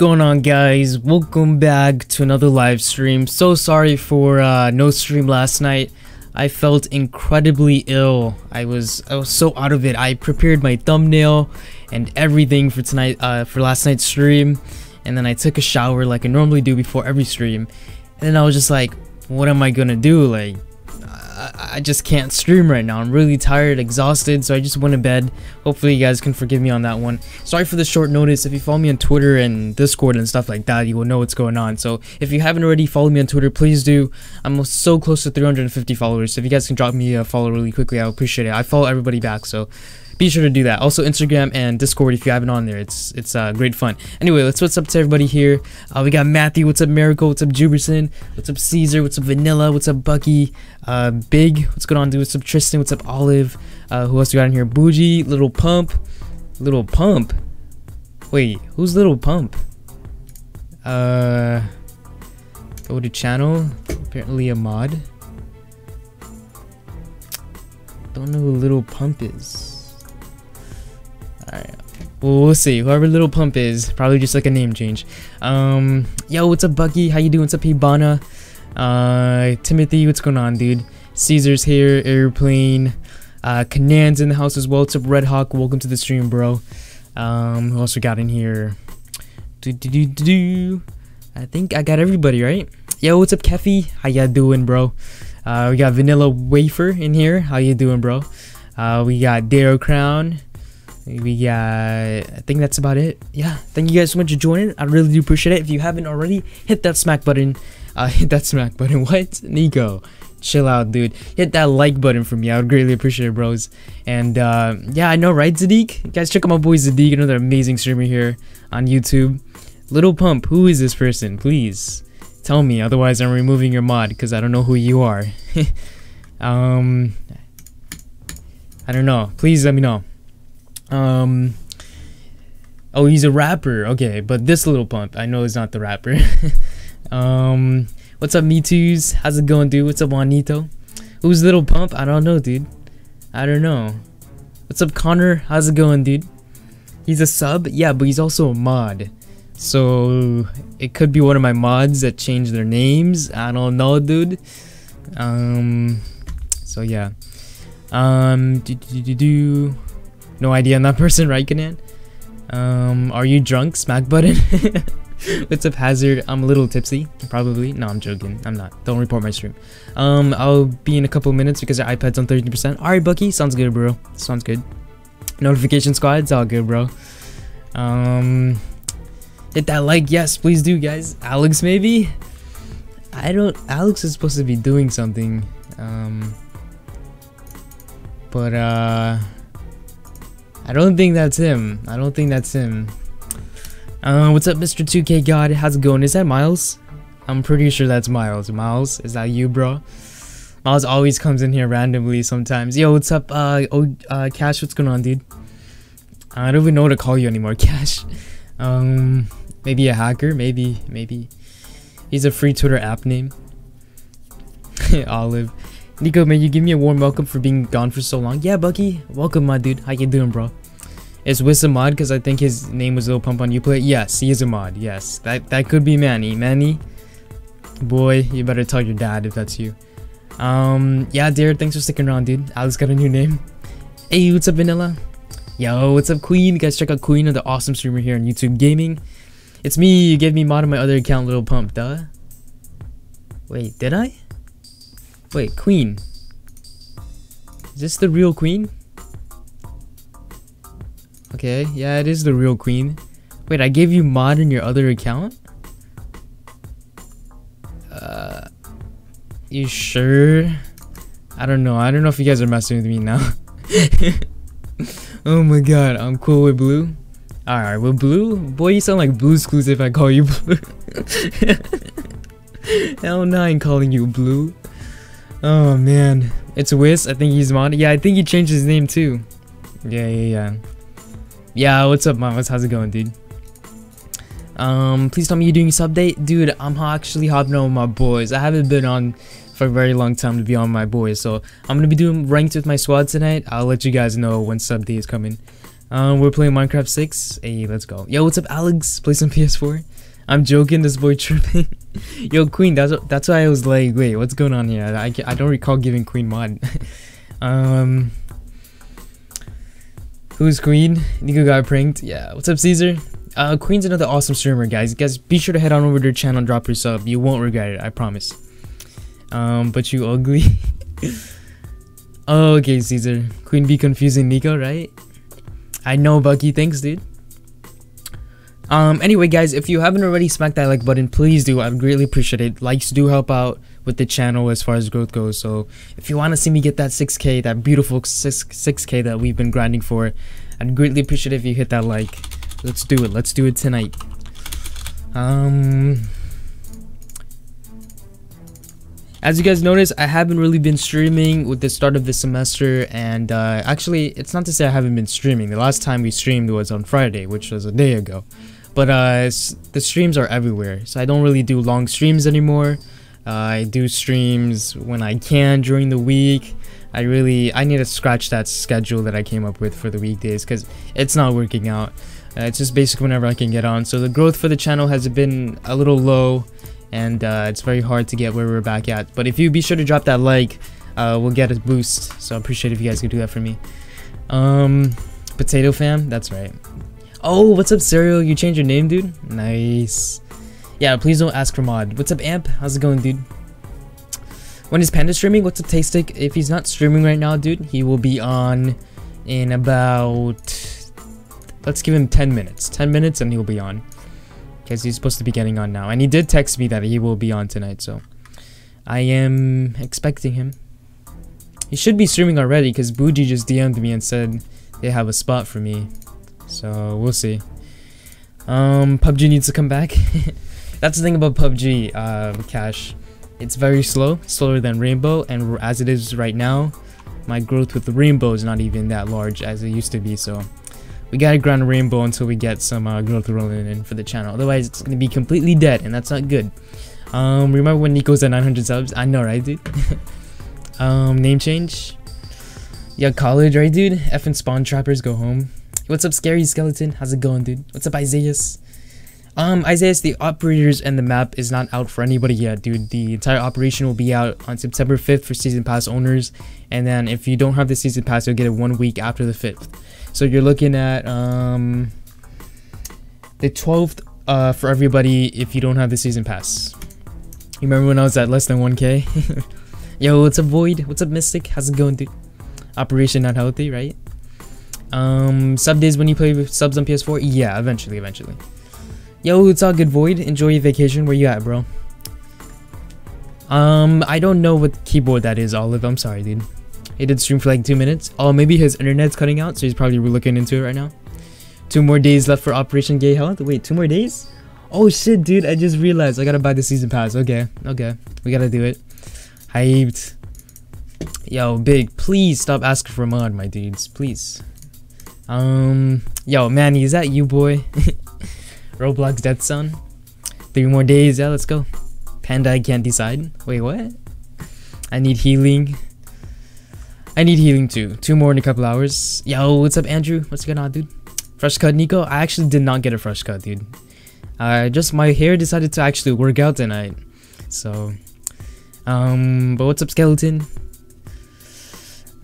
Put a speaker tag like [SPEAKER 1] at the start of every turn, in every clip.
[SPEAKER 1] going on guys? Welcome back to another live stream. So sorry for uh, no stream last night. I felt incredibly ill. I was I was so out of it. I prepared my thumbnail and everything for tonight uh, for last night's stream and then I took a shower like I normally do before every stream. And then I was just like, what am I gonna do? Like I, just can't stream right now. I'm really tired, exhausted, so I just went to bed. Hopefully you guys can forgive me on that one. Sorry for the short notice. If you follow me on Twitter and Discord and stuff like that, you will know what's going on. So if you haven't already followed me on Twitter, please do. I'm so close to 350 followers. So if you guys can drop me a follow really quickly, I would appreciate it. I follow everybody back, so be sure to do that. Also Instagram and Discord if you haven't on there. It's it's uh, great fun. Anyway, let's what's up to everybody here. Uh, we got Matthew. What's up, Miracle? What's up, Juberson? What's up, Caesar? What's up, Vanilla? What's up, Bucky? Uh, Big. What's going on, dude? What's up, Tristan? What's up, Olive? Uh, who else we got in here? Bougie. Little Pump. Little Pump. Wait, who's Little Pump? Uh, go to channel. Apparently a mod. Don't know who Little Pump is. Alright. Well, we'll see. Whoever Little Pump is, probably just like a name change. Um, yo, what's up, Bucky? How you doing? What's up, Hibana? Uh, Timothy, what's going on, dude? Caesar's here, Airplane. Uh, Canan's in the house as well. What's up, Red Hawk? Welcome to the stream, bro. Um, who else we got in here? Do do do do. I think I got everybody, right? Yo, what's up, Keffy? How ya doing, bro? Uh, we got Vanilla Wafer in here. How you doing, bro? Uh, we got Darrow Crown. We got, I think that's about it. Yeah, thank you guys so much for joining. I really do appreciate it. If you haven't already, hit that smack button. Uh, hit that smack button. What? Nico, chill out, dude. Hit that like button for me. I would greatly appreciate it, bros. And uh, yeah, I know, right? You guys check out my boy Zadik, another amazing streamer here on YouTube. Little Pump, who is this person? Please tell me. Otherwise, I'm removing your mod because I don't know who you are. um, I don't know. Please let me know. Um. Oh, he's a rapper. Okay, but this little pump, I know is not the rapper. um, what's up, Me Too's? How's it going, dude? What's up, Juanito? Who's little pump? I don't know, dude. I don't know. What's up, Connor? How's it going, dude? He's a sub, yeah, but he's also a mod. So it could be one of my mods that changed their names. I don't know, dude. Um. So yeah. Um. Do do do do. No idea on that person, right? Um, are you drunk? Smack button. What's up, Hazard? I'm a little tipsy, probably. No, I'm joking. I'm not. Don't report my stream. Um, I'll be in a couple minutes because the iPad's on 30%. Alright, Bucky. Sounds good, bro. Sounds good. Notification squad. It's all good, bro. Um, hit that like. Yes, please do, guys. Alex, maybe? I don't... Alex is supposed to be doing something. Um, but, uh... I don't think that's him. I don't think that's him. Uh, what's up, Mr. 2K God? How's it going? Is that Miles? I'm pretty sure that's Miles. Miles, is that you, bro? Miles always comes in here randomly sometimes. Yo, what's up, uh, oh, uh, Cash? What's going on, dude? I don't even know what to call you anymore, Cash. Um, maybe a hacker? Maybe, maybe. He's a free Twitter app name. Olive. Nico, man, you give me a warm welcome for being gone for so long. Yeah, Bucky. Welcome, my dude. How you doing, bro? Is Wiz a mod? Because I think his name was Little Pump on Uplay. Yes, he is a mod. Yes, that that could be Manny. Manny, boy, you better tell your dad if that's you. Um, yeah, Jared, thanks for sticking around, dude. Alex got a new name. Hey, what's up, Vanilla? Yo, what's up, Queen? You guys check out Queen, the awesome streamer here on YouTube Gaming. It's me. You gave me mod on my other account, Little Pump. Duh. Wait, did I? Wait, Queen. Is this the real Queen? Okay, yeah, it is the real queen. Wait, I gave you mod in your other account? Uh, you sure? I don't know. I don't know if you guys are messing with me now. oh my god, I'm cool with blue. Alright, well, Blue? Boy, you sound like Blue's Clues if I call you Blue. Hell no, I ain't calling you Blue. Oh, man. It's Wiz. I think he's mod. Yeah, I think he changed his name, too. Yeah, yeah, yeah. Yeah, what's up, Mamas? How's it going, dude? Um, please tell me you're doing sub date. Dude, I'm actually hopping on with my boys. I haven't been on for a very long time to be on my boys. So I'm gonna be doing ranked with my squad tonight. I'll let you guys know when sub day is coming. Um, we're playing Minecraft 6. Hey, let's go. Yo, what's up, Alex? Play some PS4. I'm joking. This boy tripping. Yo, Queen. That's that's why I was like, wait, what's going on here? I I don't recall giving Queen mod. um. Who's Queen? Nico got pranked. Yeah. What's up, Caesar? Uh, Queen's another awesome streamer, guys. Guys, be sure to head on over to their channel and drop your sub. You won't regret it. I promise. Um, but you ugly. okay, Caesar. Queen be confusing Nico, right? I know, Bucky. Thanks, dude. Um, anyway, guys, if you haven't already smacked that like button, please do. I'd greatly appreciate it. Likes do help out with the channel as far as growth goes. So if you want to see me get that 6k, that beautiful 6, 6k that we've been grinding for, I'd greatly appreciate if you hit that like. Let's do it. Let's do it tonight. Um... As you guys notice, I haven't really been streaming with the start of the semester, and uh, actually, it's not to say I haven't been streaming. The last time we streamed was on Friday, which was a day ago. But uh, the streams are everywhere, so I don't really do long streams anymore. Uh, I do streams when I can during the week. I really, I need to scratch that schedule that I came up with for the weekdays because it's not working out. Uh, it's just basically whenever I can get on. So the growth for the channel has been a little low and uh, it's very hard to get where we're back at. But if you be sure to drop that like, uh, we'll get a boost. So I appreciate if you guys could do that for me. Um, Potato Fam, that's right. Oh, what's up, Serial? You changed your name, dude? Nice. Yeah, please don't ask for mod. What's up, Amp? How's it going, dude? When is Panda streaming? What's up, Tastic? If he's not streaming right now, dude, he will be on in about... Let's give him 10 minutes. 10 minutes and he'll be on because he's supposed to be getting on now. And he did text me that he will be on tonight, so I am expecting him. He should be streaming already because Bougie just DM'd me and said they have a spot for me. So we'll see. Um, PUBG needs to come back. That's the thing about PUBG, uh, Cash. It's very slow, slower than Rainbow, and as it is right now, my growth with Rainbow is not even that large as it used to be, so we gotta grind rainbow until we get some uh, growth rolling in for the channel. Otherwise, it's gonna be completely dead, and that's not good. Um, remember when Nico's at 900 subs? I know, right, dude? um, name change. Yeah, college, right, dude? F and spawn trappers go home. What's up, scary skeleton? How's it going, dude? What's up, Isaiah? Um, Isaiah, the operators and the map is not out for anybody yet, dude. The entire operation will be out on September 5th for season pass owners, and then if you don't have the season pass, you'll get it one week after the 5th. So you're looking at um, the 12th uh, for everybody if you don't have the season pass. You remember when I was at less than 1k? Yo, what's up, Void? What's up, Mystic? How's it going, dude? Operation not healthy, right? Um, sub days when you play with subs on PS4? Yeah, eventually, eventually. Yo, it's all good, Void. Enjoy your vacation. Where you at, bro? Um, I don't know what keyboard that is, Olive. I'm sorry, dude. He did stream for like two minutes. Oh, maybe his internet's cutting out, so he's probably looking into it right now. Two more days left for Operation Gay Health. Wait, two more days? Oh shit, dude! I just realized I gotta buy the season pass. Okay, okay, we gotta do it. Hyped. Yo, big, please stop asking for mod, my dudes, please. Um, yo, Manny, is that you, boy? Roblox Death Son. Three more days. Yeah, let's go. Panda, I can't decide. Wait, what? I need healing. I need healing too. Two more in a couple hours. Yo, what's up, Andrew? What's going on, dude? Fresh cut, Nico? I actually did not get a fresh cut, dude. Uh, just my hair decided to actually work out tonight. So, um, but what's up, Skeleton?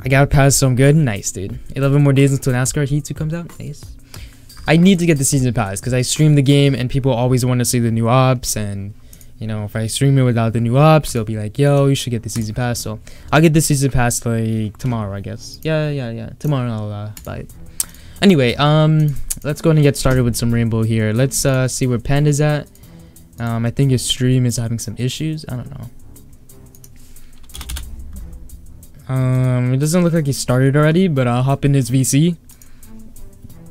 [SPEAKER 1] I got past, so I'm good. Nice, dude. 11 more days until NASCAR Heat 2 comes out. Nice. I need to get the season pass because I stream the game and people always want to see the new ops and you know, if I stream it without the new ops, they'll be like, yo, you should get the season pass. So I'll get the season pass like tomorrow, I guess. Yeah, yeah, yeah. Tomorrow I'll uh, buy it. Anyway, um, let's go and get started with some rainbow here. Let's uh, see where Panda's at. Um, I think his stream is having some issues. I don't know. Um, it doesn't look like he started already, but I'll hop in his VC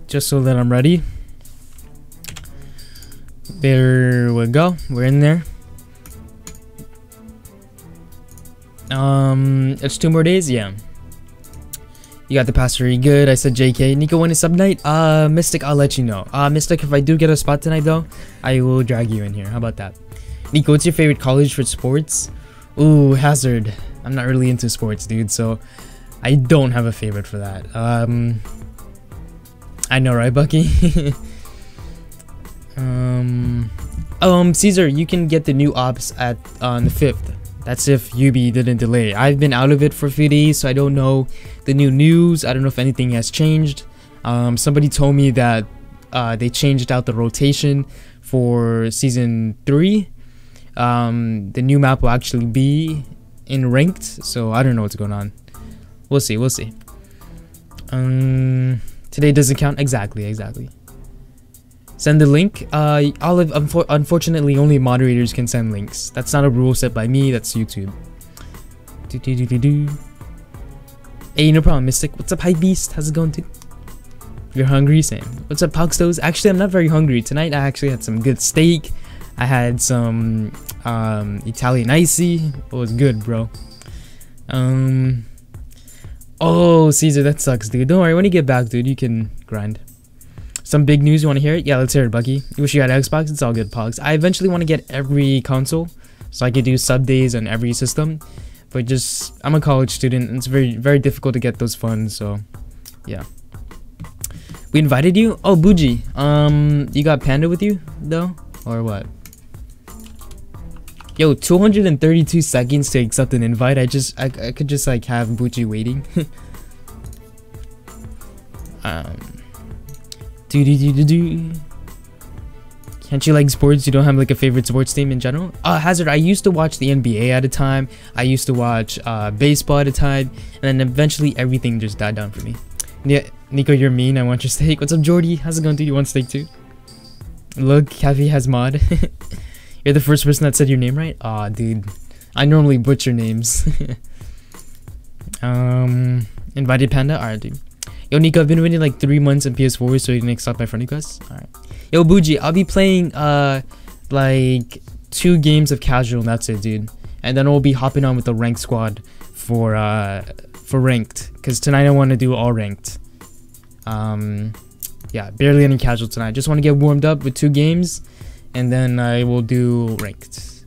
[SPEAKER 1] just so that I'm ready. There we go. We're in there. Um, it's two more days. Yeah. You got the pass very good. I said JK. Nico, when is sub night? Uh, Mystic, I'll let you know. Uh, Mystic, if I do get a spot tonight though, I will drag you in here. How about that? Nico, what's your favorite college for sports? Ooh, Hazard. I'm not really into sports, dude, so I don't have a favorite for that. Um, I know, right, Bucky? um, um, Caesar, you can get the new ops at on the 5th. That's if Ubi didn't delay. I've been out of it for a few days, so I don't know the new news. I don't know if anything has changed. Um, somebody told me that uh, they changed out the rotation for season 3. Um, the new map will actually be in ranked, so I don't know what's going on. We'll see, we'll see. Um, today doesn't count exactly, exactly. Send the link. Uh, Olive, unfor unfortunately, only moderators can send links. That's not a rule set by me. That's YouTube. Do do do do do. Hey, no problem, Mystic. What's up, High Beast? How's it going, dude? You're hungry, Sam. What's up, Pogstos? Actually, I'm not very hungry tonight. I actually had some good steak. I had some um, Italian icy. It was good, bro. Um. Oh, Caesar, that sucks, dude. Don't worry. When you get back, dude, you can grind. Some big news, you want to hear it? Yeah, let's hear it, Bucky. You wish you had Xbox? It's all good, Pogs. I eventually want to get every console, so I could do sub days on every system. But just, I'm a college student, and it's very, very difficult to get those funds, so, yeah. We invited you? Oh, Buji. Um, you got Panda with you, though? Or what? Yo, 232 seconds to accept an invite. I just, I, I could just like have Buji waiting. um, do do do do do. Can't you like sports? You don't have like a favorite sports team in general? Uh, Hazard, I used to watch the NBA at a time. I used to watch uh, baseball at a time. And then eventually everything just died down for me. Yeah, Nico, you're mean. I want your steak. What's up, Jordy? How's it going, dude? You want steak too? Look, Cavi has mod. you're the first person that said your name right? Aw, oh, dude. I normally butcher names. um, invited panda? Alright, dude. Yo, Nico, I've been waiting like three months in PS4, so you can stop front of us. Alright. Yo, Buji, I'll be playing uh like two games of casual, and that's it, dude. And then we'll be hopping on with the ranked squad for uh for ranked. Cause tonight I want to do all ranked. Um yeah, barely any casual tonight. Just want to get warmed up with two games, and then I will do ranked.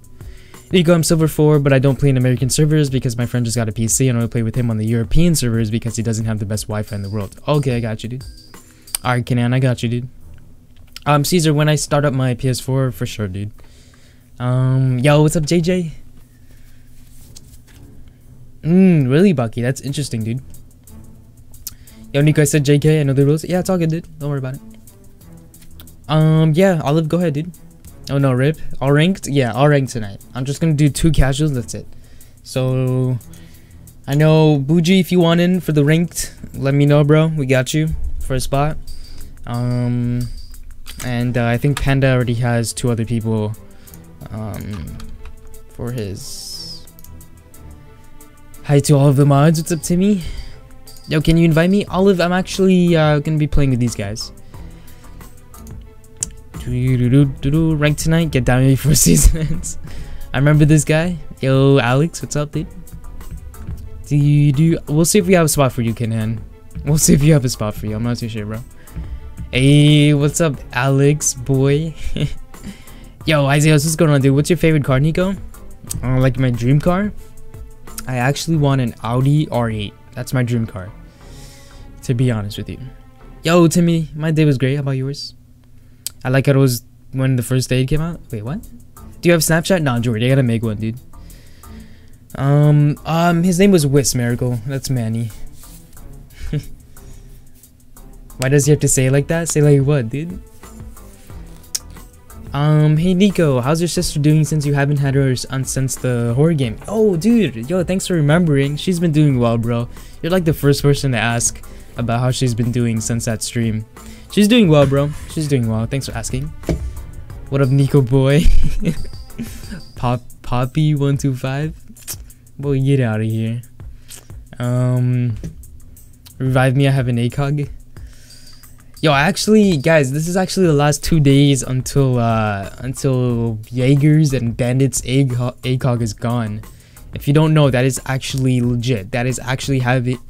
[SPEAKER 1] Nico, I'm silver 4, but I don't play in American servers because my friend just got a PC and I play with him on the European servers because he doesn't have the best Wi-Fi in the world. Okay, I got you, dude. Alright, Kenan, I got you, dude. Um, Caesar, when I start up my PS4, for sure, dude. Um, yo, what's up, JJ? Mmm, really, Bucky? That's interesting, dude. Yo, Nico, I said JK, I know the rules. Yeah, it's all good, dude. Don't worry about it. Um, yeah, Olive, go ahead, dude. Oh no, rip. All ranked? Yeah, all ranked tonight. I'm just gonna do two casuals, that's it. So I know Buji if you want in for the ranked, let me know bro. We got you for a spot. Um and uh, I think Panda already has two other people um for his Hi to all of the mods, what's up Timmy? Yo, can you invite me? Olive, I'm actually uh, gonna be playing with these guys. Rank tonight, get down before season ends. I remember this guy. Yo, Alex, what's up, dude? Do you do? We'll see if we have a spot for you, Kenan. We'll see if you have a spot for you. I'm not too sure, bro. Hey, what's up, Alex, boy? Yo, Isaiah, what's going on, dude? What's your favorite car, Nico? Uh, like my dream car? I actually want an Audi R8. That's my dream car. To be honest with you. Yo, Timmy, my day was great. How about yours? I like how it was when the first aid came out. Wait, what? Do you have Snapchat? Nah, Jordy, I gotta make one, dude. Um, um, his name was Whis Miracle. That's Manny. Why does he have to say like that? Say like what, dude? Um, hey Nico, how's your sister doing since you haven't had her on since the horror game? Oh, dude, yo, thanks for remembering. She's been doing well, bro. You're like the first person to ask about how she's been doing since that stream. She's doing well, bro. She's doing well. Thanks for asking. What up, Nico boy? Pop Poppy one two five. Boy, get out of here. Um, revive me. I have an ACOG. Yo, actually, guys, this is actually the last two days until uh until Jaegers and Bandits ACOG is gone. If you don't know, that is actually legit. That is actually happening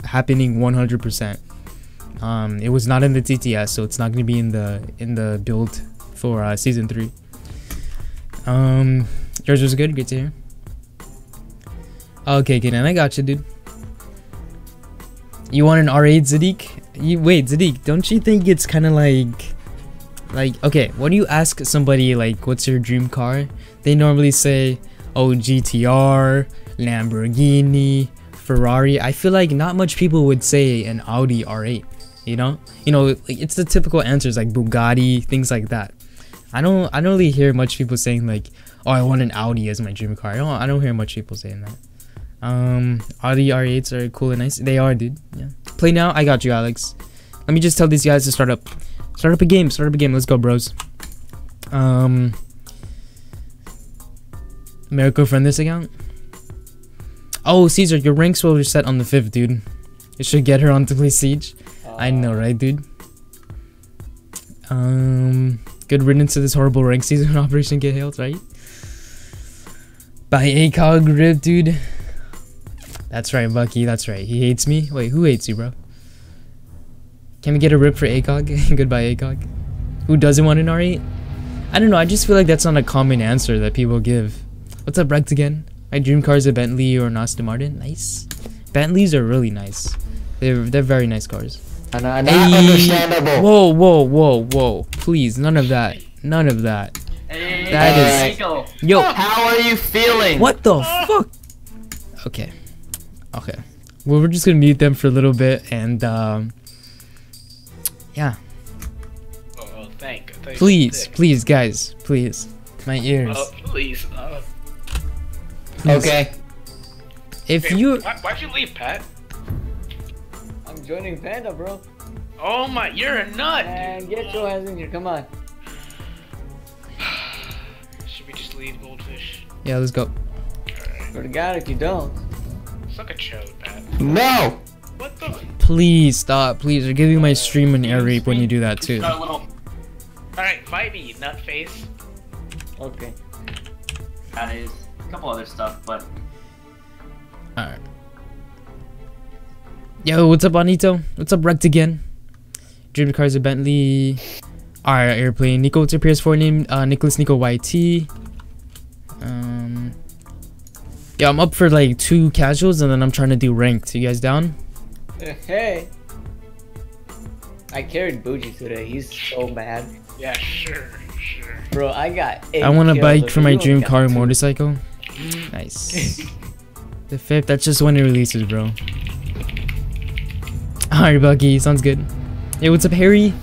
[SPEAKER 1] 100%. Um, it was not in the TTS, so it's not gonna be in the in the build for uh, season three. Um, yours was good. Good to hear. Okay, Kenan, I got you, dude. You want an R8 Zadik? You wait, Zadik, don't you think it's kind of like like okay, when you ask somebody like what's your dream car, they normally say, "Oh, GTR, Lamborghini, Ferrari." I feel like not much people would say an Audi R8, you know? You know, it's the typical answers like Bugatti, things like that. I don't I don't really hear much people saying like, "Oh, I want an Audi as my dream car." I don't I don't hear much people saying that. Um, Audi R8s are cool and nice. They are, dude. Yeah. Play now. I got you, Alex. Let me just tell these guys to start up. Start up a game. Start up a game. Let's go, bros. Um, Miracle friend this account. Oh, Caesar, your ranks will reset on the fifth, dude. You should get her on to play Siege. I know, right, dude? Um, good riddance to this horrible rank season Operation Get Hailed, right? By ACOG rip, dude. That's right, Bucky. That's right. He hates me. Wait, who hates you, bro? Can we get a rip for ACOG? Goodbye, ACOG. Who doesn't want an R8? I don't know. I just feel like that's not a common answer that people give. What's up, Rex again? My dream car is a Bentley or an Aston Martin. Nice. Bentleys are really nice. They're they're very nice cars.
[SPEAKER 2] And uh, not hey. understandable.
[SPEAKER 1] Whoa, whoa, whoa, whoa! Please, none of that. None of that.
[SPEAKER 2] Hey, that
[SPEAKER 1] is. Yo.
[SPEAKER 2] How are you feeling?
[SPEAKER 1] What the fuck? Okay. Okay. Well, we're just gonna mute them for a little bit and um, yeah.
[SPEAKER 3] Oh, oh thank. thank
[SPEAKER 1] please, please, guys, please, my ears.
[SPEAKER 3] Oh, please. Uh,
[SPEAKER 1] please.
[SPEAKER 2] Okay.
[SPEAKER 1] If hey, you.
[SPEAKER 3] Why, why'd you leave, Pat?
[SPEAKER 2] I'm joining Panda, bro.
[SPEAKER 3] Oh my, you're a nut.
[SPEAKER 2] And get your hands in here. Come on.
[SPEAKER 3] Should we just leave Goldfish?
[SPEAKER 1] Yeah, let's go.
[SPEAKER 2] Right. Swear to God, if you don't.
[SPEAKER 3] Suck a chode, Pat.
[SPEAKER 2] No!
[SPEAKER 3] What the?
[SPEAKER 1] Please stop, please. You're giving my stream an air rape when you do that too.
[SPEAKER 3] Alright, fight me, nutface.
[SPEAKER 2] Okay.
[SPEAKER 4] That is a couple other stuff, but.
[SPEAKER 1] Alright. Yo, what's up, Anito? What's up, Wrecked again? Dream cars of Bentley. Alright, airplane. Nico, what's your PS4 name? Uh, Nicholas Nico YT. Um. Yeah, I'm up for like two casuals and then I'm trying to do ranked. You guys down?
[SPEAKER 2] Hey. I carried Bougie today. He's so mad.
[SPEAKER 3] Yeah, sure, sure.
[SPEAKER 2] Bro, I got
[SPEAKER 1] I want a bike for my dream car and motorcycle. Nice. the fifth, that's just when it releases, bro. Alright, Bucky, sounds good. Hey, what's up, Harry?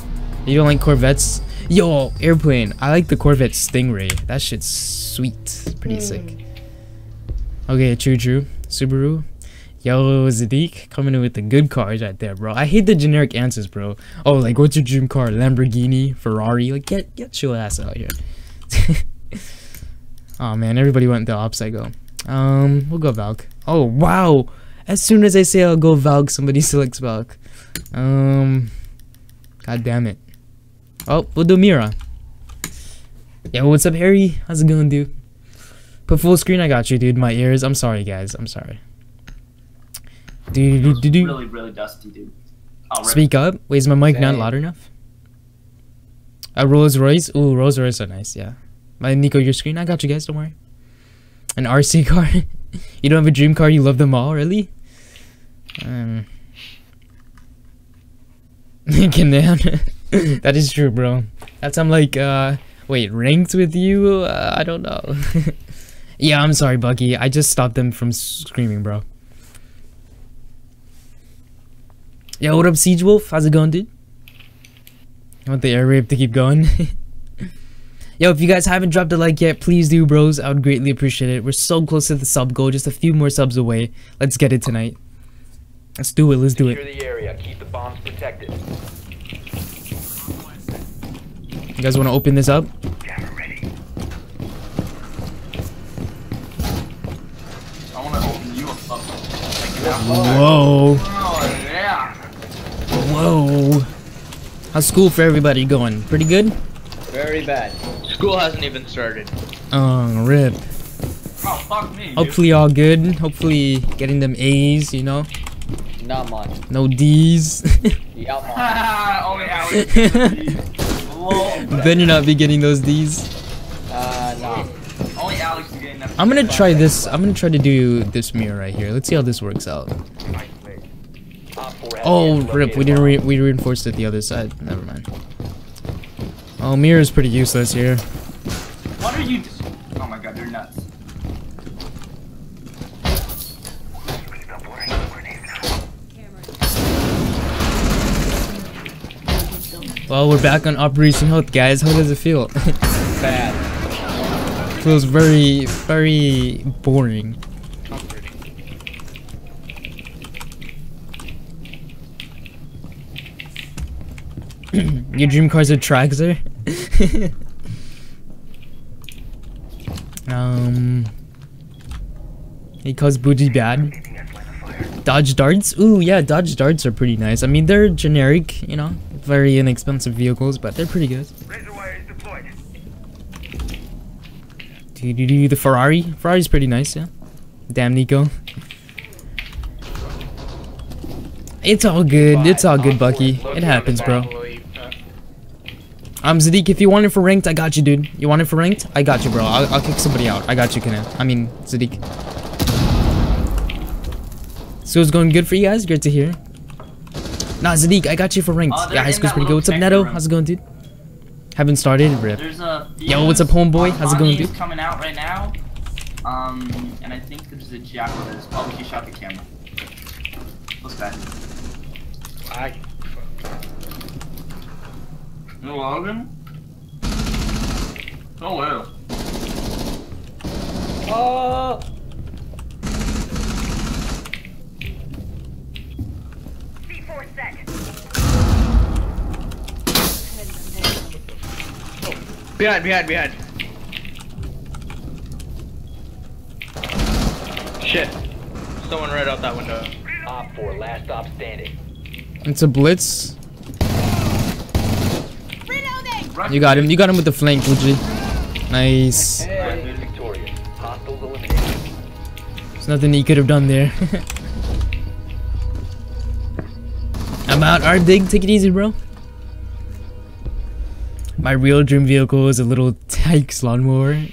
[SPEAKER 1] You don't like Corvettes? Yo, airplane. I like the Corvette Stingray. That shit's sweet. Pretty mm. sick. Okay, true, true. Subaru. Yo, Zadik coming in with the good cars right there, bro. I hate the generic answers, bro. Oh, like, what's your dream car? Lamborghini, Ferrari? Like, get get your ass out here. oh man, everybody went the opposite go. Um, we'll go Valk. Oh wow! As soon as I say I'll go Valk, somebody selects Valk. Um, god damn it. Oh, we'll do Mira. Yo, what's up, Harry? How's it going, dude? Put full screen, I got you, dude. My ears. I'm sorry, guys. I'm sorry.
[SPEAKER 4] Do do do do. Really, really dusty, dude.
[SPEAKER 1] Oh, Speak up. Wait, is my mic not loud enough? A Rolls Royce. Ooh, Rolls Royce are nice. Yeah. My Nico, your screen. I got you guys. Don't worry. An RC car. you don't have a dream car. You love them all, really? Um. Can that is true, bro. That's I'm like, uh, wait, ranked with you? Uh, I don't know. Yeah, I'm sorry, Bucky. I just stopped them from screaming, bro. Yo, what up, Siege Wolf? How's it going, dude? I want the air rape to keep going. Yo, if you guys haven't dropped a like yet, please do, bros. I would greatly appreciate it. We're so close to the sub goal, just a few more subs away. Let's get it tonight. Let's do it. Let's do it. You guys want to open this up? Whoa.
[SPEAKER 4] Oh, yeah.
[SPEAKER 1] Whoa. How's school for everybody going? Pretty good?
[SPEAKER 2] Very bad.
[SPEAKER 5] School hasn't even started.
[SPEAKER 1] Oh, rip.
[SPEAKER 4] Oh, fuck me. dude.
[SPEAKER 1] Hopefully all good. Hopefully getting them A's, you know?
[SPEAKER 2] Not much.
[SPEAKER 1] No D's.
[SPEAKER 2] Yeah, man.
[SPEAKER 4] Ah, only Alex. Lol.
[SPEAKER 1] Better not be getting those D's.
[SPEAKER 2] Uh, no.
[SPEAKER 4] Only Alex is getting.
[SPEAKER 1] I'm gonna try this. I'm gonna try to do this mirror right here. Let's see how this works out. Oh, rip. We didn't re we reinforced it the other side. Never mind. Oh, mirror is pretty useless here.
[SPEAKER 4] What are you? Oh my god, they're nuts.
[SPEAKER 1] Well, we're back on Operation Health, guys. How does it feel?
[SPEAKER 2] Bad.
[SPEAKER 1] Feels very, very boring. Your dream car's a Traxxas? um. He calls Bougie bad. Dodge darts? Ooh, yeah, Dodge darts are pretty nice. I mean, they're generic, you know, very inexpensive vehicles, but they're pretty good. Do do do the Ferrari? Ferrari's pretty nice, yeah. Damn, Nico. It's all good. It's all good, Bucky. It happens, bro. I'm um, Zadiq, if you want it for ranked, I got you, dude. You want it for ranked? I got you, bro. I'll, I'll kick somebody out. I got you, Kana. I mean, Zadiq. So it's going good for you guys? Good to hear. Nah, Zadiq, I got you for ranked.
[SPEAKER 4] Oh, they're
[SPEAKER 1] yeah, high school's pretty good. What's up,
[SPEAKER 4] check
[SPEAKER 1] Neto?
[SPEAKER 4] room.
[SPEAKER 1] How's it going, dude? Haven't started, rip. Yo, what's up, homeboy? How's it going, dude?
[SPEAKER 4] coming out right now. Um, and I think there's a Jack that's probably she shot the camera. What's that?
[SPEAKER 3] I,
[SPEAKER 4] No Logan? Oh wow.
[SPEAKER 2] Oh!
[SPEAKER 5] Behind, behind, behind. Shit. Someone right out that window.
[SPEAKER 6] Op 4, last stop standing.
[SPEAKER 1] It's a blitz. You got him. You got him with the flank, Fuji. Nice.
[SPEAKER 2] Hey.
[SPEAKER 6] Friendly victorious. Hostiles eliminated.
[SPEAKER 1] There's nothing he could have done there. I'm out. Alright, Dig. Take it easy, bro. My real dream vehicle is a Little Tikes lawnmower.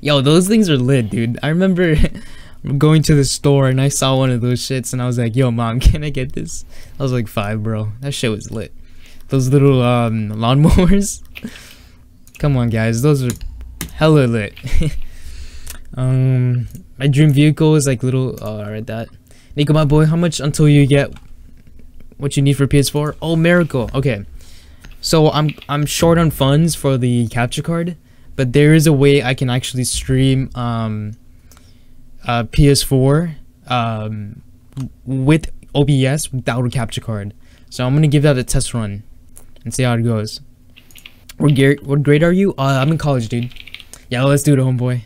[SPEAKER 1] Yo, those things are lit, dude. I remember going to the store and I saw one of those shits and I was like, yo, mom, can I get this? I was like five, bro. That shit was lit. Those little um, lawnmowers. Come on, guys. Those are hella lit. um, my dream vehicle is like little. Oh, alright, that. Nico, my boy, how much until you get what you need for PS4? Oh, miracle. Okay. So I'm I'm short on funds for the capture card, but there is a way I can actually stream um uh PS4 um with OBS without a capture card. So I'm gonna give that a test run and see how it goes. What grade what grade are you? Uh, I'm in college, dude. Yeah, let's do it, homeboy.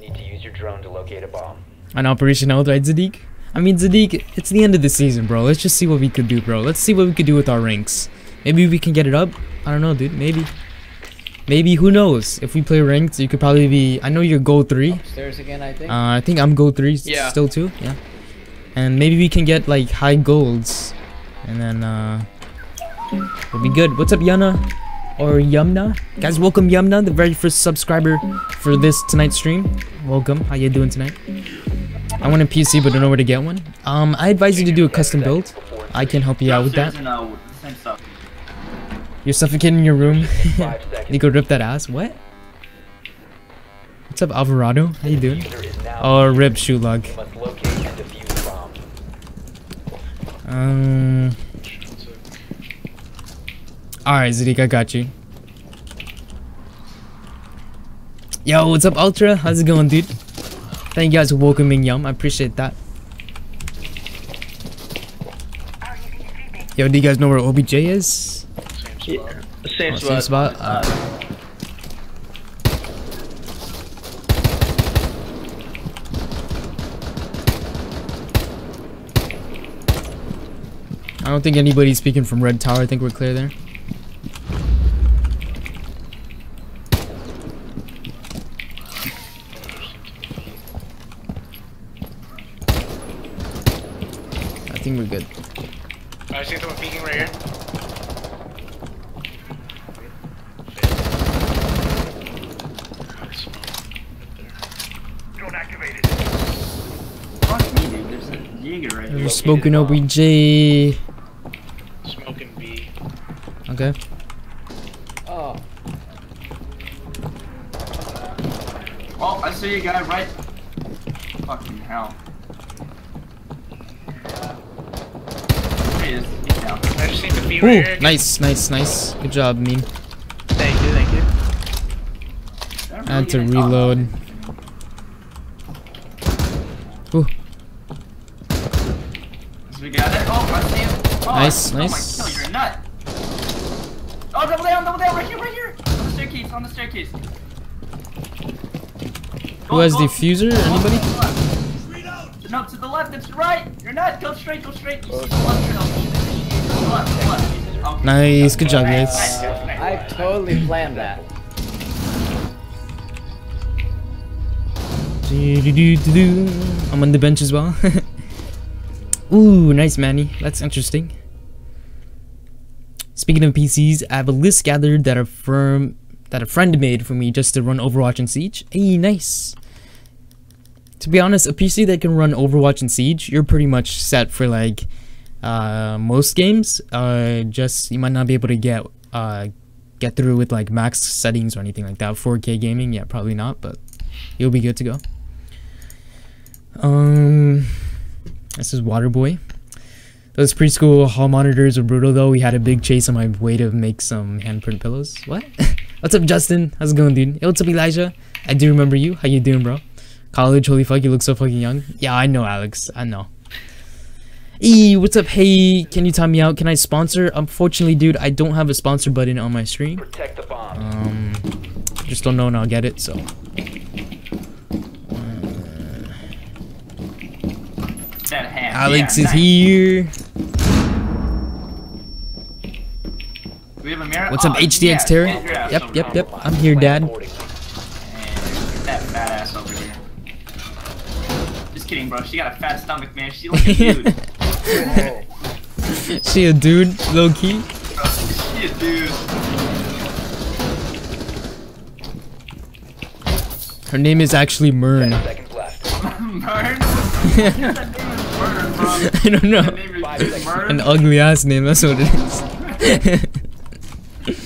[SPEAKER 6] Need to use your drone to locate a bomb.
[SPEAKER 1] On Operation Health, right, Zadiq? I mean, Zadiq, it's the end of the season, bro. Let's just see what we could do, bro. Let's see what we could do with our ranks. Maybe we can get it up. I don't know, dude. Maybe. Maybe, who knows? If we play ranked, you could probably be... I know you're gold 3. Uh,
[SPEAKER 2] Upstairs again, I think.
[SPEAKER 1] Uh, I think I'm gold 3
[SPEAKER 5] Yeah.
[SPEAKER 1] still too. Yeah. And maybe we can get, like, high golds. And then, uh... We'll be good. What's up, Yana? Or Yumna? Guys, welcome Yumna, the very first subscriber for this tonight's stream. Welcome. How you doing tonight? I want a PC, but don't know where to get one. Um, I advise you to do a custom build. I can help you out with that. You're suffocating in your room.
[SPEAKER 6] Seconds.
[SPEAKER 1] Nico, rip that ass. What? What's up, Alvarado? How you doing? Oh, rip shoot lug. Um. Alright, Zadiq, I got you. Yo, what's up, Ultra? How's it going, dude? Thank you guys for welcoming Yum. I appreciate that. Yo, do you guys know where OBJ is?
[SPEAKER 3] same spot.
[SPEAKER 5] Same
[SPEAKER 1] Oh,
[SPEAKER 5] spot.
[SPEAKER 1] same spot? Uh, I don't think anybody's speaking from Red Tower. I think we're clear there. think we're good.
[SPEAKER 3] I see someone peeking right here.
[SPEAKER 4] Fuck me, dude. There's a Jaeger right
[SPEAKER 1] We're
[SPEAKER 4] here.
[SPEAKER 1] Smoking OBJ.
[SPEAKER 3] Smoking B.
[SPEAKER 1] Okay.
[SPEAKER 2] Oh,
[SPEAKER 4] Oh, I see you guy right. Fucking hell. There he is. He's.
[SPEAKER 3] I just seen the B right here.
[SPEAKER 1] Ooh, nice, nice, nice. Good job, meme.
[SPEAKER 3] Thank you, thank you.
[SPEAKER 4] They're
[SPEAKER 1] I had to
[SPEAKER 4] really getting
[SPEAKER 1] reload. Ooh,
[SPEAKER 4] So we got it. Oh, I see him. Oh,
[SPEAKER 1] Nice,
[SPEAKER 4] oh
[SPEAKER 1] nice.
[SPEAKER 4] my god, you're a nut. Oh, double down, double down, right here, right here. On the staircase, on the staircase.
[SPEAKER 1] who has defuser? Anybody?
[SPEAKER 4] No, to the left, and to the right. You're not. Go straight, go straight. You see the left trail. To the left, to the left. Okay.
[SPEAKER 1] Nice, good job, guys.
[SPEAKER 4] Nice, nice, nice.
[SPEAKER 2] I totally planned that.
[SPEAKER 1] I'm on the bench as well. Ooh, nice, Manny. That's interesting. Speaking of PCs, I have a list gathered that a firm that a friend made for me just to run Overwatch and Siege. Hey, nice. To be honest, a PC that can run Overwatch and Siege, you're pretty much set for like uh, most games. Uh, just you might not be able to get uh, get through with like max settings or anything like that. 4K gaming, yeah, probably not, but you'll be good to go. Um, this is Waterboy. Those preschool hall monitors were brutal though. We had a big chase on my way to make some handprint pillows. What? what's up, Justin? How's it going, dude? Hey, what's up, Elijah? I do remember you. How you doing, bro? College, holy fuck, you look so fucking young. Yeah, I know, Alex. I know. E, what's up? Hey, can you time me out? Can I sponsor? Unfortunately, dude, I don't have a sponsor button on my stream.
[SPEAKER 6] Protect the bomb.
[SPEAKER 1] Um, just don't know when I'll get it, so.
[SPEAKER 4] That hand.
[SPEAKER 1] Alex
[SPEAKER 4] yeah,
[SPEAKER 1] is
[SPEAKER 4] nice.
[SPEAKER 1] here.
[SPEAKER 4] Do we have a mirror?
[SPEAKER 1] What's
[SPEAKER 4] Oh,
[SPEAKER 1] up, HDX
[SPEAKER 4] yeah,
[SPEAKER 1] Terror?
[SPEAKER 4] get your ass
[SPEAKER 1] Yep, yep, yep. I'm here, Dad.
[SPEAKER 4] And that fat ass over here. Just kidding, bro. She got a fat stomach, man. She like a dude.
[SPEAKER 2] Oh,
[SPEAKER 1] she a dude, low key.
[SPEAKER 4] Bro, she a dude.
[SPEAKER 1] Her name is actually Mern.
[SPEAKER 6] Ten seconds left.
[SPEAKER 4] Mern? That name is Mern, bro.
[SPEAKER 1] I don't know.
[SPEAKER 4] That name is
[SPEAKER 6] Five seconds.
[SPEAKER 4] Mern.
[SPEAKER 1] An ugly ass name, that's what it is.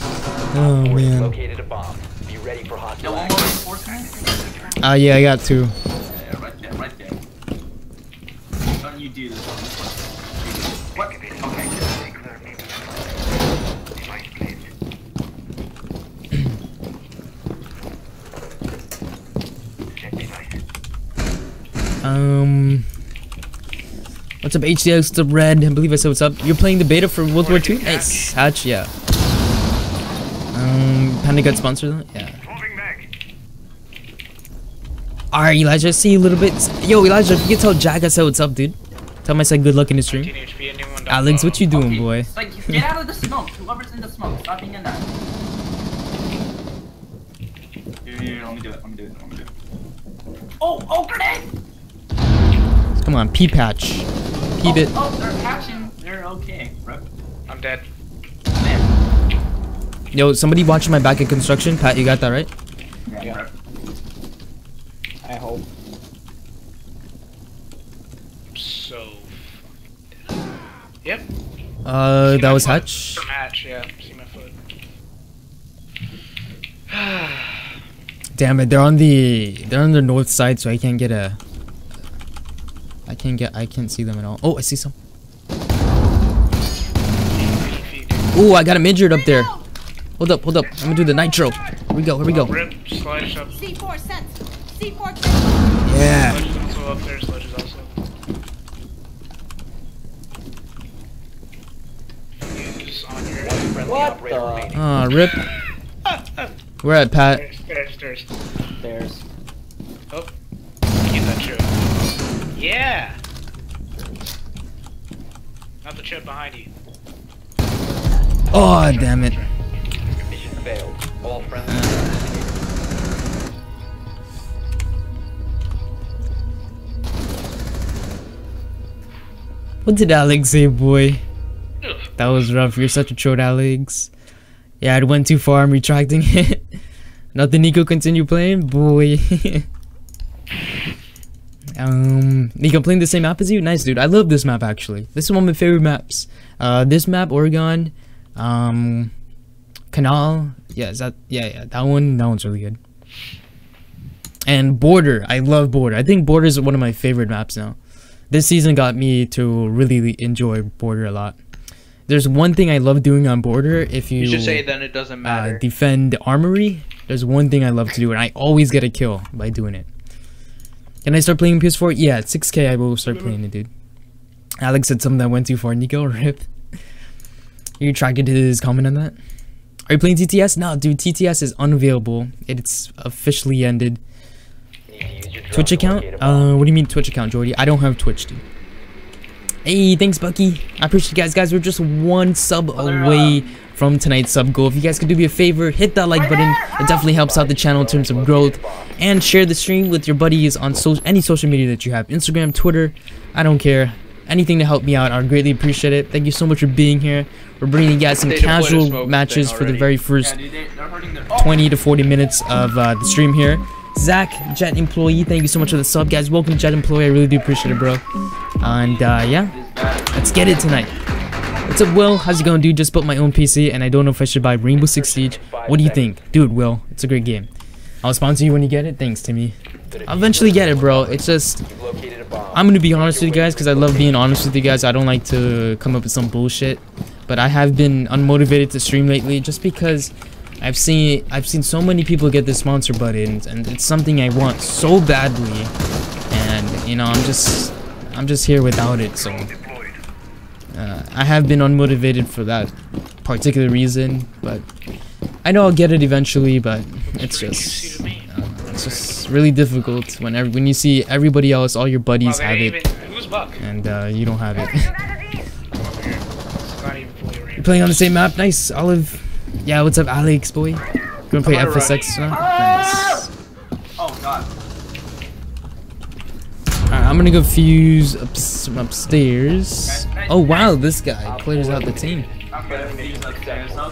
[SPEAKER 1] oh
[SPEAKER 6] Four has
[SPEAKER 1] man.
[SPEAKER 6] located a bomb. Be ready for
[SPEAKER 4] Yeah,
[SPEAKER 6] hostile
[SPEAKER 4] one
[SPEAKER 6] action.
[SPEAKER 4] more enforcement.
[SPEAKER 1] Ah, yeah, I got two.
[SPEAKER 4] Yeah, right there, right there. Don't you do this on this one. What? Okay, good.
[SPEAKER 1] Um. What's up, HDX? What's up, Red? I believe I said what's up. You're playing the beta for World War II? Nice. Hatch, yeah. Um, Panda got sponsored that? Yeah. Alright, Elijah, see you a little bit. Yo, Elijah, if you can tell Jack I said what's up, dude. Tell him I said good luck in the stream.
[SPEAKER 3] 19 HP, anyone down
[SPEAKER 1] Alex, what you doing,
[SPEAKER 4] Okay,
[SPEAKER 1] boy?
[SPEAKER 4] it's Like, get out of the smoke. Whoever's in the smoke, stop being in that. Here, here, let me do it. Let me do it. Let me do it. Oh, oh, grenade!
[SPEAKER 1] Come on, pea patch. Peep it.
[SPEAKER 4] Oh, oh, they're hatching. They're okay, bro.
[SPEAKER 3] I'm dead.
[SPEAKER 4] Man.
[SPEAKER 1] Yo, somebody watching my back at construction. Pat, you got that right?
[SPEAKER 4] Yeah,
[SPEAKER 2] Yeah. I hope.
[SPEAKER 3] So. Yep.
[SPEAKER 1] Uh,
[SPEAKER 3] See
[SPEAKER 1] that was
[SPEAKER 3] foot?
[SPEAKER 1] Hatch.
[SPEAKER 3] From Hatch, yeah. See my foot.
[SPEAKER 1] Damn it, they're on the they're on the north side, so I can't get a. I can't get. I can't see them at all. Oh, I see some.
[SPEAKER 3] Feet, feet.
[SPEAKER 1] Ooh, I got him injured up there. Hold up, hold up. I'm gonna do the nitro. Here we go. Here we go.
[SPEAKER 3] Rip, sledge up.
[SPEAKER 7] C4 sent. C4 sent.
[SPEAKER 1] Yeah.
[SPEAKER 3] Sledge is also up there, sledge is also. Use on your.
[SPEAKER 6] One friendly
[SPEAKER 2] What the-
[SPEAKER 6] remaining.
[SPEAKER 1] Ah, rip. We're at Pat.
[SPEAKER 3] Stairs, stairs, stairs.
[SPEAKER 2] There's.
[SPEAKER 3] Oh. Get that chip. Yeah! Not the chip behind you.
[SPEAKER 1] Oh, damn it.
[SPEAKER 6] Mission failed. All friendly.
[SPEAKER 1] What did Alex say, boy? That was rough. You're such a troll, Alex. Yeah, I went too far. I'm retracting it. Nothing. Niko, continue playing, boy. um, Niko playing the same map as you. Nice, dude. I love this map actually. This is one of my favorite maps. Uh, this map, Oregon, um, Canal. Yeah, is that? Yeah, yeah. That one. That one's really good. And Border. I love Border. I think Border is one of my favorite maps now. This season got me to really enjoy Border a lot. There's one thing I love doing on Border. If you,
[SPEAKER 5] You should say then it doesn't
[SPEAKER 1] uh,
[SPEAKER 5] matter.
[SPEAKER 1] defend Armory, there's one thing I love to do, and I always get a kill by doing it. Can I start playing PS4? Yeah, at 6k I will start playing it, dude. Alex said something that went too far. Niko, rip. You attracted to his comment on that? Are you playing TTS? No, dude, TTS is unavailable. It's officially ended.
[SPEAKER 6] Need to use your drone
[SPEAKER 1] Twitch account?
[SPEAKER 6] locate a bomb.
[SPEAKER 1] Uh, what do you mean Twitch account, Jordy? I don't have Twitch, dude. Hey, thanks, Bucky. I appreciate you guys. Guys, we're just one sub away from tonight's sub goal. If you guys could do me a favor, hit that like button. It definitely helps out the channel in terms of growth. And share the stream with your buddies on so any social media that you have. Instagram, Twitter, I don't care. Anything to help me out, I'd greatly appreciate it. Thank you so much for being here. We're bringing you guys some
[SPEAKER 5] They deployed a
[SPEAKER 1] casual matches for the very first
[SPEAKER 4] dude, they, they're hurting their. Oh,
[SPEAKER 1] 20 to 40 minutes of uh, the stream here. Zach, Jet Employee, thank you so much for the sub, guys. Welcome, Jet Employee. I really do appreciate it, bro. And uh, yeah, let's get it tonight. What's up, Will? How's it going, dude? Just built my own PC, and I don't know if I should buy Rainbow Six Siege. What do you think, dude? Will, it's a great game. I'll sponsor you when you get it. Thanks, Timmy. I'll eventually get it, bro. It's just. I'm gonna be honest with you guys because I love being honest with you guys. I don't like to come up with some bullshit, but I have been unmotivated to stream lately just because I've seen I've seen so many people get the sponsor button, and it's something I want so badly, and you know I'm just I'm just here without it. So uh, I have been unmotivated for that particular reason, but I know I'll get it eventually. But it's just uh, it's just really difficult when every, when you see everybody else, all your buddies have it, and uh, you don't have it. You're playing on the same map, nice. Olive, yeah. What's up, Alex boy? Gonna play
[SPEAKER 5] I'm
[SPEAKER 1] FSX now? Nice.
[SPEAKER 4] Oh god.
[SPEAKER 1] Alright, I'm gonna go fuse ups, upstairs. Oh wow, this guy clears out the team.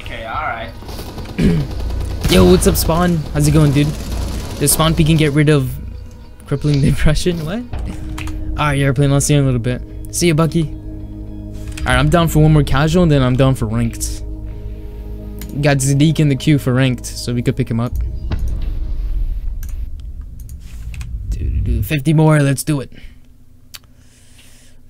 [SPEAKER 4] Okay, alright.
[SPEAKER 1] Yo, what's up, Spawn? How's it going, dude? Does Spawn P can get rid of crippling depression? What? Alright, playing. I'll see you in a little bit. See you, Bucky. Alright, I'm down for one more casual, and then I'm down for ranked. Got Zadiq in the queue for ranked, so we could pick him up. 50 more, let's do it.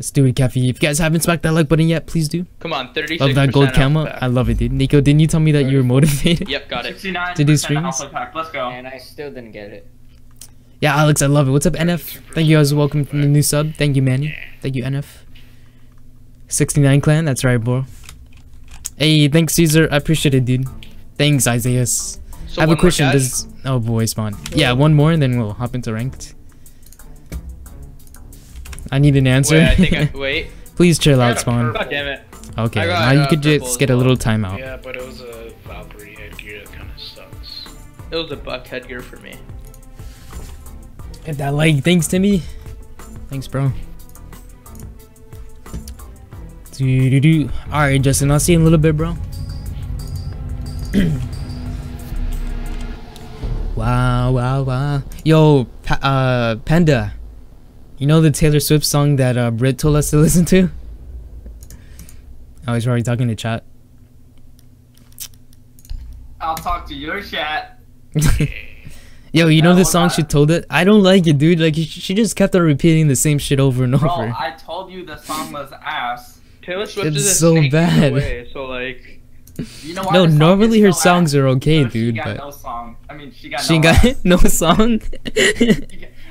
[SPEAKER 1] Let's do it, Caffey. If you guys haven't smacked that like button yet, please do.
[SPEAKER 5] Come on, 36
[SPEAKER 1] Love that gold camo. I love it, dude. Niko, didn't you tell me that you were motivated?
[SPEAKER 5] Yep, got it.
[SPEAKER 4] 69
[SPEAKER 1] To do
[SPEAKER 4] percent
[SPEAKER 1] streams?
[SPEAKER 4] pack. Let's go.
[SPEAKER 2] And I still didn't get it.
[SPEAKER 1] Yeah, Alex, I love it. What's up, NF? Thank you guys. Welcome from the new sub. Thank you, Manny. Thank you, NF. 69 clan. That's right, bro. Hey, thanks, Caesar. I appreciate it, dude. Thanks, Isaiah.
[SPEAKER 5] So
[SPEAKER 1] I have a question. Does oh boy, spawn? Yeah, one more, and then we'll hop into ranked. I need an answer.
[SPEAKER 5] Wait, I think I, wait.
[SPEAKER 1] Please chill
[SPEAKER 3] I
[SPEAKER 1] out, spawn.
[SPEAKER 5] God damn it.
[SPEAKER 1] Okay,
[SPEAKER 5] got,
[SPEAKER 1] now you could just
[SPEAKER 5] as
[SPEAKER 1] get a
[SPEAKER 5] well.
[SPEAKER 1] little timeout.
[SPEAKER 3] Yeah, but it was a Valkyrie headgear that kind of sucks.
[SPEAKER 5] It was a buck headgear for me.
[SPEAKER 1] Hit that like. Thanks, Timmy. Thanks, bro. Doo-doo-doo. All right, Justin. I'll see you in a little bit, bro. wow, wow, wow. Yo, pa- uh, Panda. You know the Taylor Swift song that uh, Britt told us to listen to? Oh, he's already talking to chat.
[SPEAKER 4] I'll talk to your chat.
[SPEAKER 1] Yo, you know
[SPEAKER 4] Yeah,
[SPEAKER 1] the song
[SPEAKER 4] about
[SPEAKER 1] she told it? I don't like it, dude. Like, she- she just kept on repeating the same shit over and
[SPEAKER 4] Bro,
[SPEAKER 1] over.
[SPEAKER 4] I told you the song was ass.
[SPEAKER 5] Taylor Swift
[SPEAKER 1] It's
[SPEAKER 5] is a
[SPEAKER 1] so
[SPEAKER 5] snake
[SPEAKER 1] bad.
[SPEAKER 5] Way, so like,
[SPEAKER 4] You know why
[SPEAKER 1] No, normally her songs
[SPEAKER 4] ass?
[SPEAKER 1] are okay,
[SPEAKER 4] No, she
[SPEAKER 1] dude,
[SPEAKER 4] got
[SPEAKER 1] but
[SPEAKER 4] no song. I mean, she got
[SPEAKER 1] she
[SPEAKER 4] no
[SPEAKER 1] got no song.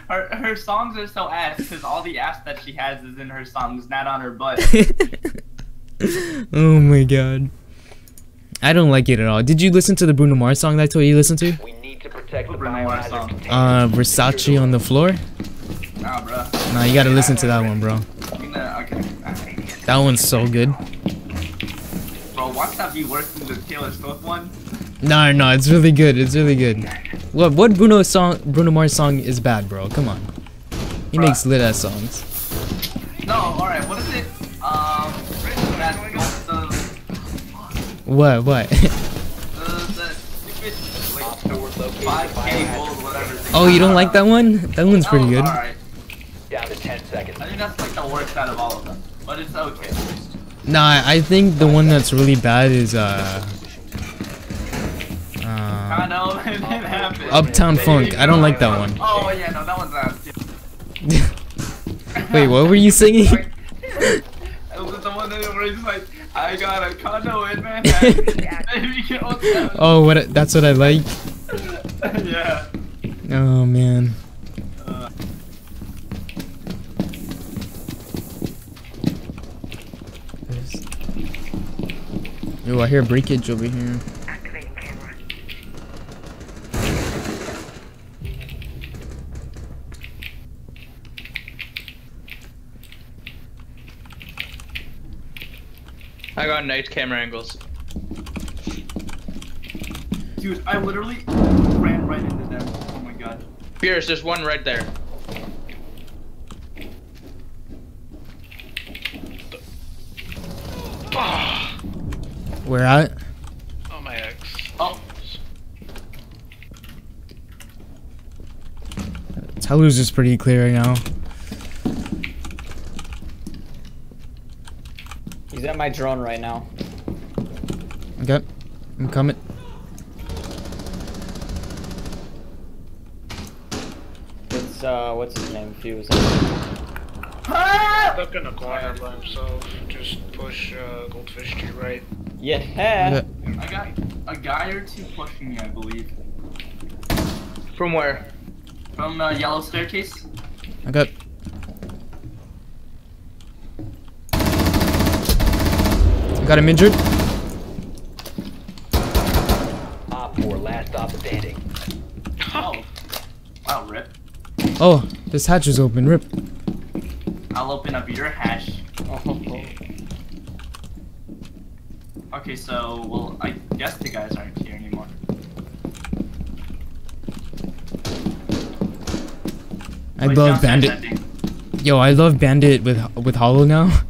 [SPEAKER 4] Her, her songs are so ass because all the ass that she has is in her songs, not on her butt.
[SPEAKER 1] oh my god. I don't like it at all. Did you listen to the Bruno Mars song that I told you to listen to?
[SPEAKER 6] We need to protect the
[SPEAKER 4] Bruno Mars
[SPEAKER 6] biohazard
[SPEAKER 4] song.
[SPEAKER 6] container.
[SPEAKER 1] Uh, Versace on the floor?
[SPEAKER 4] Nah, bro.
[SPEAKER 1] Nah, you gotta listen to that one, bro.
[SPEAKER 4] You know, okay.
[SPEAKER 1] That one's so good.
[SPEAKER 4] Bro, watch that be working the Taylor Swift one.
[SPEAKER 1] No, no, it's really good. It's really good. What what Bruno song Bruno Mars song is bad, bro? Come on. He makes lit ass songs.
[SPEAKER 4] No, alright, what is it? Um
[SPEAKER 1] the... What
[SPEAKER 4] what?
[SPEAKER 1] Oh, you don't like that one? That one's pretty
[SPEAKER 4] oh,
[SPEAKER 1] good.
[SPEAKER 6] 10 seconds.
[SPEAKER 4] I think that's like the worst out of all of them, but it's okay.
[SPEAKER 1] Nah, I think the one that's really bad is uh uh
[SPEAKER 4] I know, it didn't happen.
[SPEAKER 1] Uptown Funk. I don't like that one.
[SPEAKER 4] Oh, yeah, no, that one's ass. too.
[SPEAKER 1] Wait, what were you singing?
[SPEAKER 4] It was the one that he's like, I got a condo in Manhattan. Baby, get what's up?
[SPEAKER 1] Oh, what? That's what I like.
[SPEAKER 4] yeah.
[SPEAKER 1] Oh man.
[SPEAKER 4] Uh,
[SPEAKER 1] I hear breakage over here.
[SPEAKER 5] I got nice camera angles.
[SPEAKER 4] dude, I literally ran right into them. Oh my god.
[SPEAKER 5] Pierce, there's one right there.
[SPEAKER 1] Where at?
[SPEAKER 3] Oh my ex.
[SPEAKER 4] Oh,
[SPEAKER 1] Telu's is pretty clear right now.
[SPEAKER 2] He's at my drone right now.
[SPEAKER 1] Okay, I'm coming.
[SPEAKER 2] It's uh, what's his name? Fuse.
[SPEAKER 3] Stuck in a corner by himself. Just push uh, Goldfish to your right.
[SPEAKER 2] Yeah.
[SPEAKER 1] Okay.
[SPEAKER 4] I got a guy or two pushing me, I believe.
[SPEAKER 5] from where?
[SPEAKER 4] From uh, Yellow Staircase.
[SPEAKER 1] I got. Got him injured.
[SPEAKER 6] Op 4 last stop standing.
[SPEAKER 4] Oh. Wow, rip.
[SPEAKER 1] Oh, this hatch is open. Rip.
[SPEAKER 4] I'll open up your hatch.
[SPEAKER 2] Oh,
[SPEAKER 4] Okay, so, well, I guess the guys aren't here anymore.
[SPEAKER 1] I
[SPEAKER 4] Wait,
[SPEAKER 1] love Bandit. Yo, I love Bandit with with Hollow now.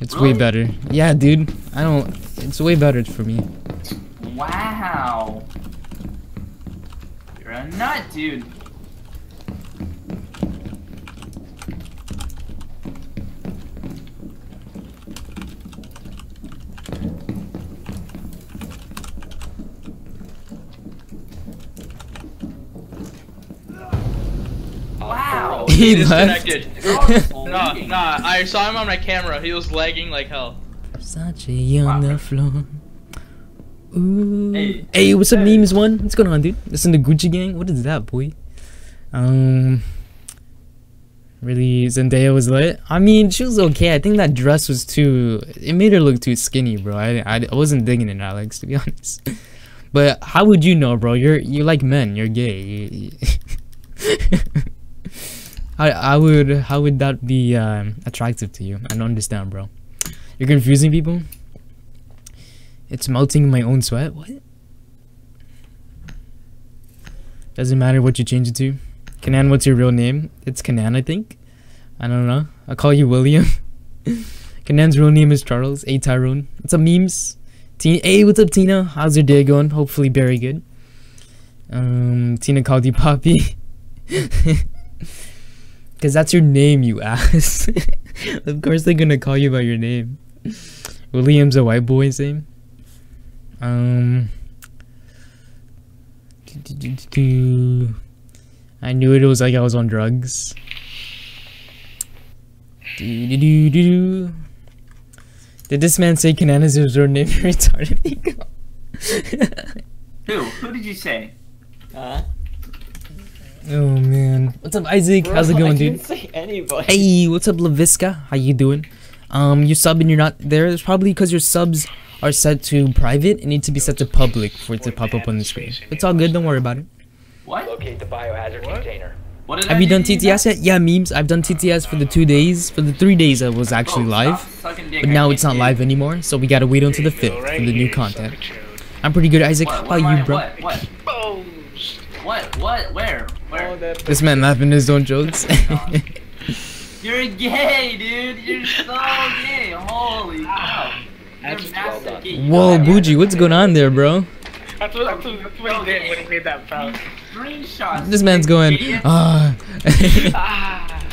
[SPEAKER 1] It's way better. Yeah, dude. I don't. It's way better for me.
[SPEAKER 4] Wow. You're a nut, dude. Wow.
[SPEAKER 1] He
[SPEAKER 5] He
[SPEAKER 1] left.
[SPEAKER 5] disconnected.
[SPEAKER 4] You're
[SPEAKER 5] Nah, nah, I saw him on my camera. He was lagging like hell.
[SPEAKER 1] Versace on the floor. Ooh.
[SPEAKER 4] Hey.
[SPEAKER 1] Hey, what's up,
[SPEAKER 4] Hey.
[SPEAKER 1] memes one? What's going on, dude? Listen to Gucci Gang. What is that, boy? Um. Really, Zendaya was lit. I mean, she was okay. I think that dress was too. It made her look too skinny, bro. I, I, I wasn't digging it, Alex, to be honest. But how would you know, bro? You're you like men. You're gay. You- you- I I would how would that be um, attractive to you? I don't understand, bro. You're confusing people. It's melting my own sweat. What? Doesn't matter what you change it to. Kanan, what's your real name? It's Kanan, I think. I don't know. I'll call you William. Kanan's real name is Charles. A Tyrone. What's up, memes? Tina, hey, what's up, Tina? How's your day going? Hopefully, very good. Um, Tina called you Poppy. Cause that's your name, you ass. of course, they're gonna call you by your name. William's a white boy's name. Um. I knew it, it was like I was on drugs. Did this man say Kanana's his real name? You're retarded.
[SPEAKER 4] Who? Who did you say?
[SPEAKER 2] Huh?
[SPEAKER 1] Oh man. What's up, Isaac? How's it going,
[SPEAKER 2] I
[SPEAKER 1] dude?
[SPEAKER 2] didn't say.
[SPEAKER 1] Hey, what's up, Lavisca? How you doing? Um, you sub and you're not there. It's probably because your subs are set to private and need to be set to public for it to pop up on the screen. It's all good. Don't worry about it.
[SPEAKER 4] What?
[SPEAKER 6] Locate the biohazard
[SPEAKER 3] What?
[SPEAKER 6] container.
[SPEAKER 4] What did
[SPEAKER 1] Have
[SPEAKER 4] I
[SPEAKER 1] you done
[SPEAKER 4] to
[SPEAKER 1] TTS yet? Yeah, memes. I've done TTS for the two days. For the three days, I was actually
[SPEAKER 4] Oh,
[SPEAKER 1] live,
[SPEAKER 4] stop sucking dick,
[SPEAKER 1] but now it's not
[SPEAKER 4] hear
[SPEAKER 1] live anymore. So we gotta wait until the
[SPEAKER 3] There
[SPEAKER 1] fifth
[SPEAKER 3] go,
[SPEAKER 1] for the new content.
[SPEAKER 3] suck a chode.
[SPEAKER 1] I'm pretty good, Isaac.
[SPEAKER 4] What?
[SPEAKER 1] How
[SPEAKER 4] What?
[SPEAKER 1] about
[SPEAKER 4] am
[SPEAKER 1] you,
[SPEAKER 4] I-
[SPEAKER 1] bro?
[SPEAKER 4] What? What?
[SPEAKER 3] Bones.
[SPEAKER 4] What? What? Where? Where?
[SPEAKER 2] Oh,
[SPEAKER 1] This man laughing his own jokes.
[SPEAKER 4] You're gay, dude. You're so gay. Holy cow.
[SPEAKER 3] That's
[SPEAKER 6] well done.
[SPEAKER 1] Whoa, Bougie, what's going on there, bro?
[SPEAKER 3] That's what, that's what, that's what he did when he made that foul.
[SPEAKER 4] Screenshots.
[SPEAKER 1] This man's going, ah.
[SPEAKER 3] Ah.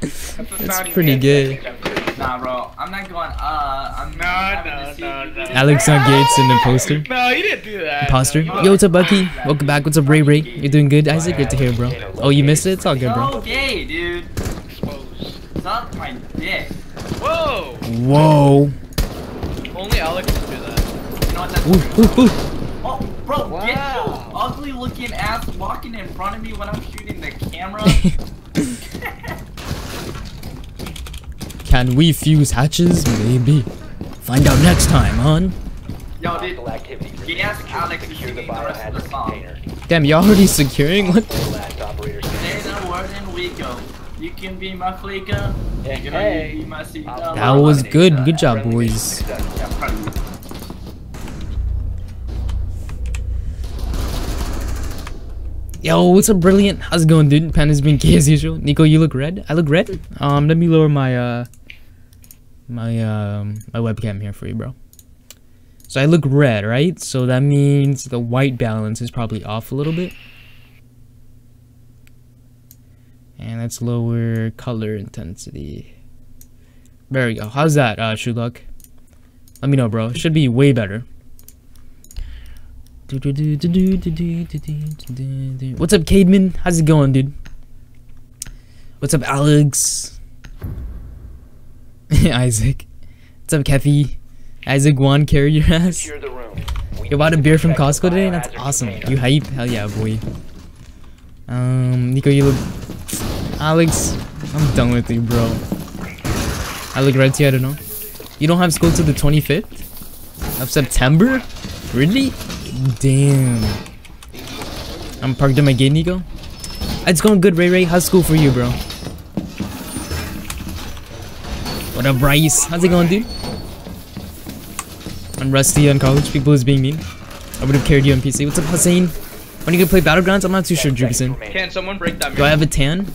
[SPEAKER 3] That's, the
[SPEAKER 1] That's
[SPEAKER 3] sound
[SPEAKER 1] pretty
[SPEAKER 3] makes
[SPEAKER 1] good.
[SPEAKER 3] when he makes that foul.
[SPEAKER 4] Nah, bro. I'm not going. Uh, I'm
[SPEAKER 3] No,
[SPEAKER 4] having
[SPEAKER 3] no,
[SPEAKER 4] to see
[SPEAKER 3] no,
[SPEAKER 4] you
[SPEAKER 3] no.
[SPEAKER 1] Alex on Gates in the poster.
[SPEAKER 3] No, he didn't do that.
[SPEAKER 1] Imposter.
[SPEAKER 3] No,
[SPEAKER 1] Yo, what's up, Bucky? Welcome back. What's up, Ray Ray? You're doing good, Isaac? Good to hear, bro. Oh, you missed it? It's all good, bro.
[SPEAKER 4] Okay, dude.
[SPEAKER 3] Exposed.
[SPEAKER 4] Suck my dick.
[SPEAKER 5] Whoa!
[SPEAKER 1] Whoa.
[SPEAKER 5] Only Alex can do that.
[SPEAKER 4] You know what? That's
[SPEAKER 1] Ooh, ooh, ooh.
[SPEAKER 4] Oh, bro, get your ugly looking ass walking in front of me when I'm shooting the camera.
[SPEAKER 1] Can we fuse hatches? Maybe. Find out next time, hon.
[SPEAKER 4] Yo, dude,
[SPEAKER 6] Hostile activity.
[SPEAKER 4] gas Alex is
[SPEAKER 6] Secure the
[SPEAKER 4] shooting the rest of the
[SPEAKER 6] biohazard container.
[SPEAKER 1] Damn, y'all already securing? What?
[SPEAKER 6] Last operator
[SPEAKER 4] Say the word and we go. You can be my fleeker.
[SPEAKER 2] Hey,
[SPEAKER 4] You know,
[SPEAKER 2] hey.
[SPEAKER 4] you be my seat.
[SPEAKER 1] That was good. Good job, boys.
[SPEAKER 4] Yeah, proud of you.
[SPEAKER 1] Yo, what's up, brilliant? How's it going, dude? Panda's been gay as usual. Niko, you look red. I look red. Um, let me lower my uh, my um, my webcam here for you, bro. So I look red, right? So that means the white balance is probably off a little bit. And let's lower color intensity. There we go. How's that, uh, Shuluk? Let me know, bro. Should be way better. What's up, Cademan? How's it going, dude? What's up, Alex? Isaac. What's up, Kefi? Isaac Juan carry your ass.
[SPEAKER 6] Secure the room. We
[SPEAKER 1] You bought a beer from Costco today? That's awesome. You hype? Hell yeah, boy. Um, Niko, you look. Alex, I'm done with you, bro. I look red to you, I don't know. You don't have school till the 25th of September? Really? Damn. I'm parked at my gate, Niko. It's going good, Ray Ray. How's school for you, bro? What up, Bryce? How's it going, dude? I'm rusty on college. People is being mean. I would have carried you on PC. What's up, Hussein? When are you gonna play Battlegrounds? I'm not too sure, Jupison.
[SPEAKER 5] Can someone break that
[SPEAKER 1] Do I have a tan?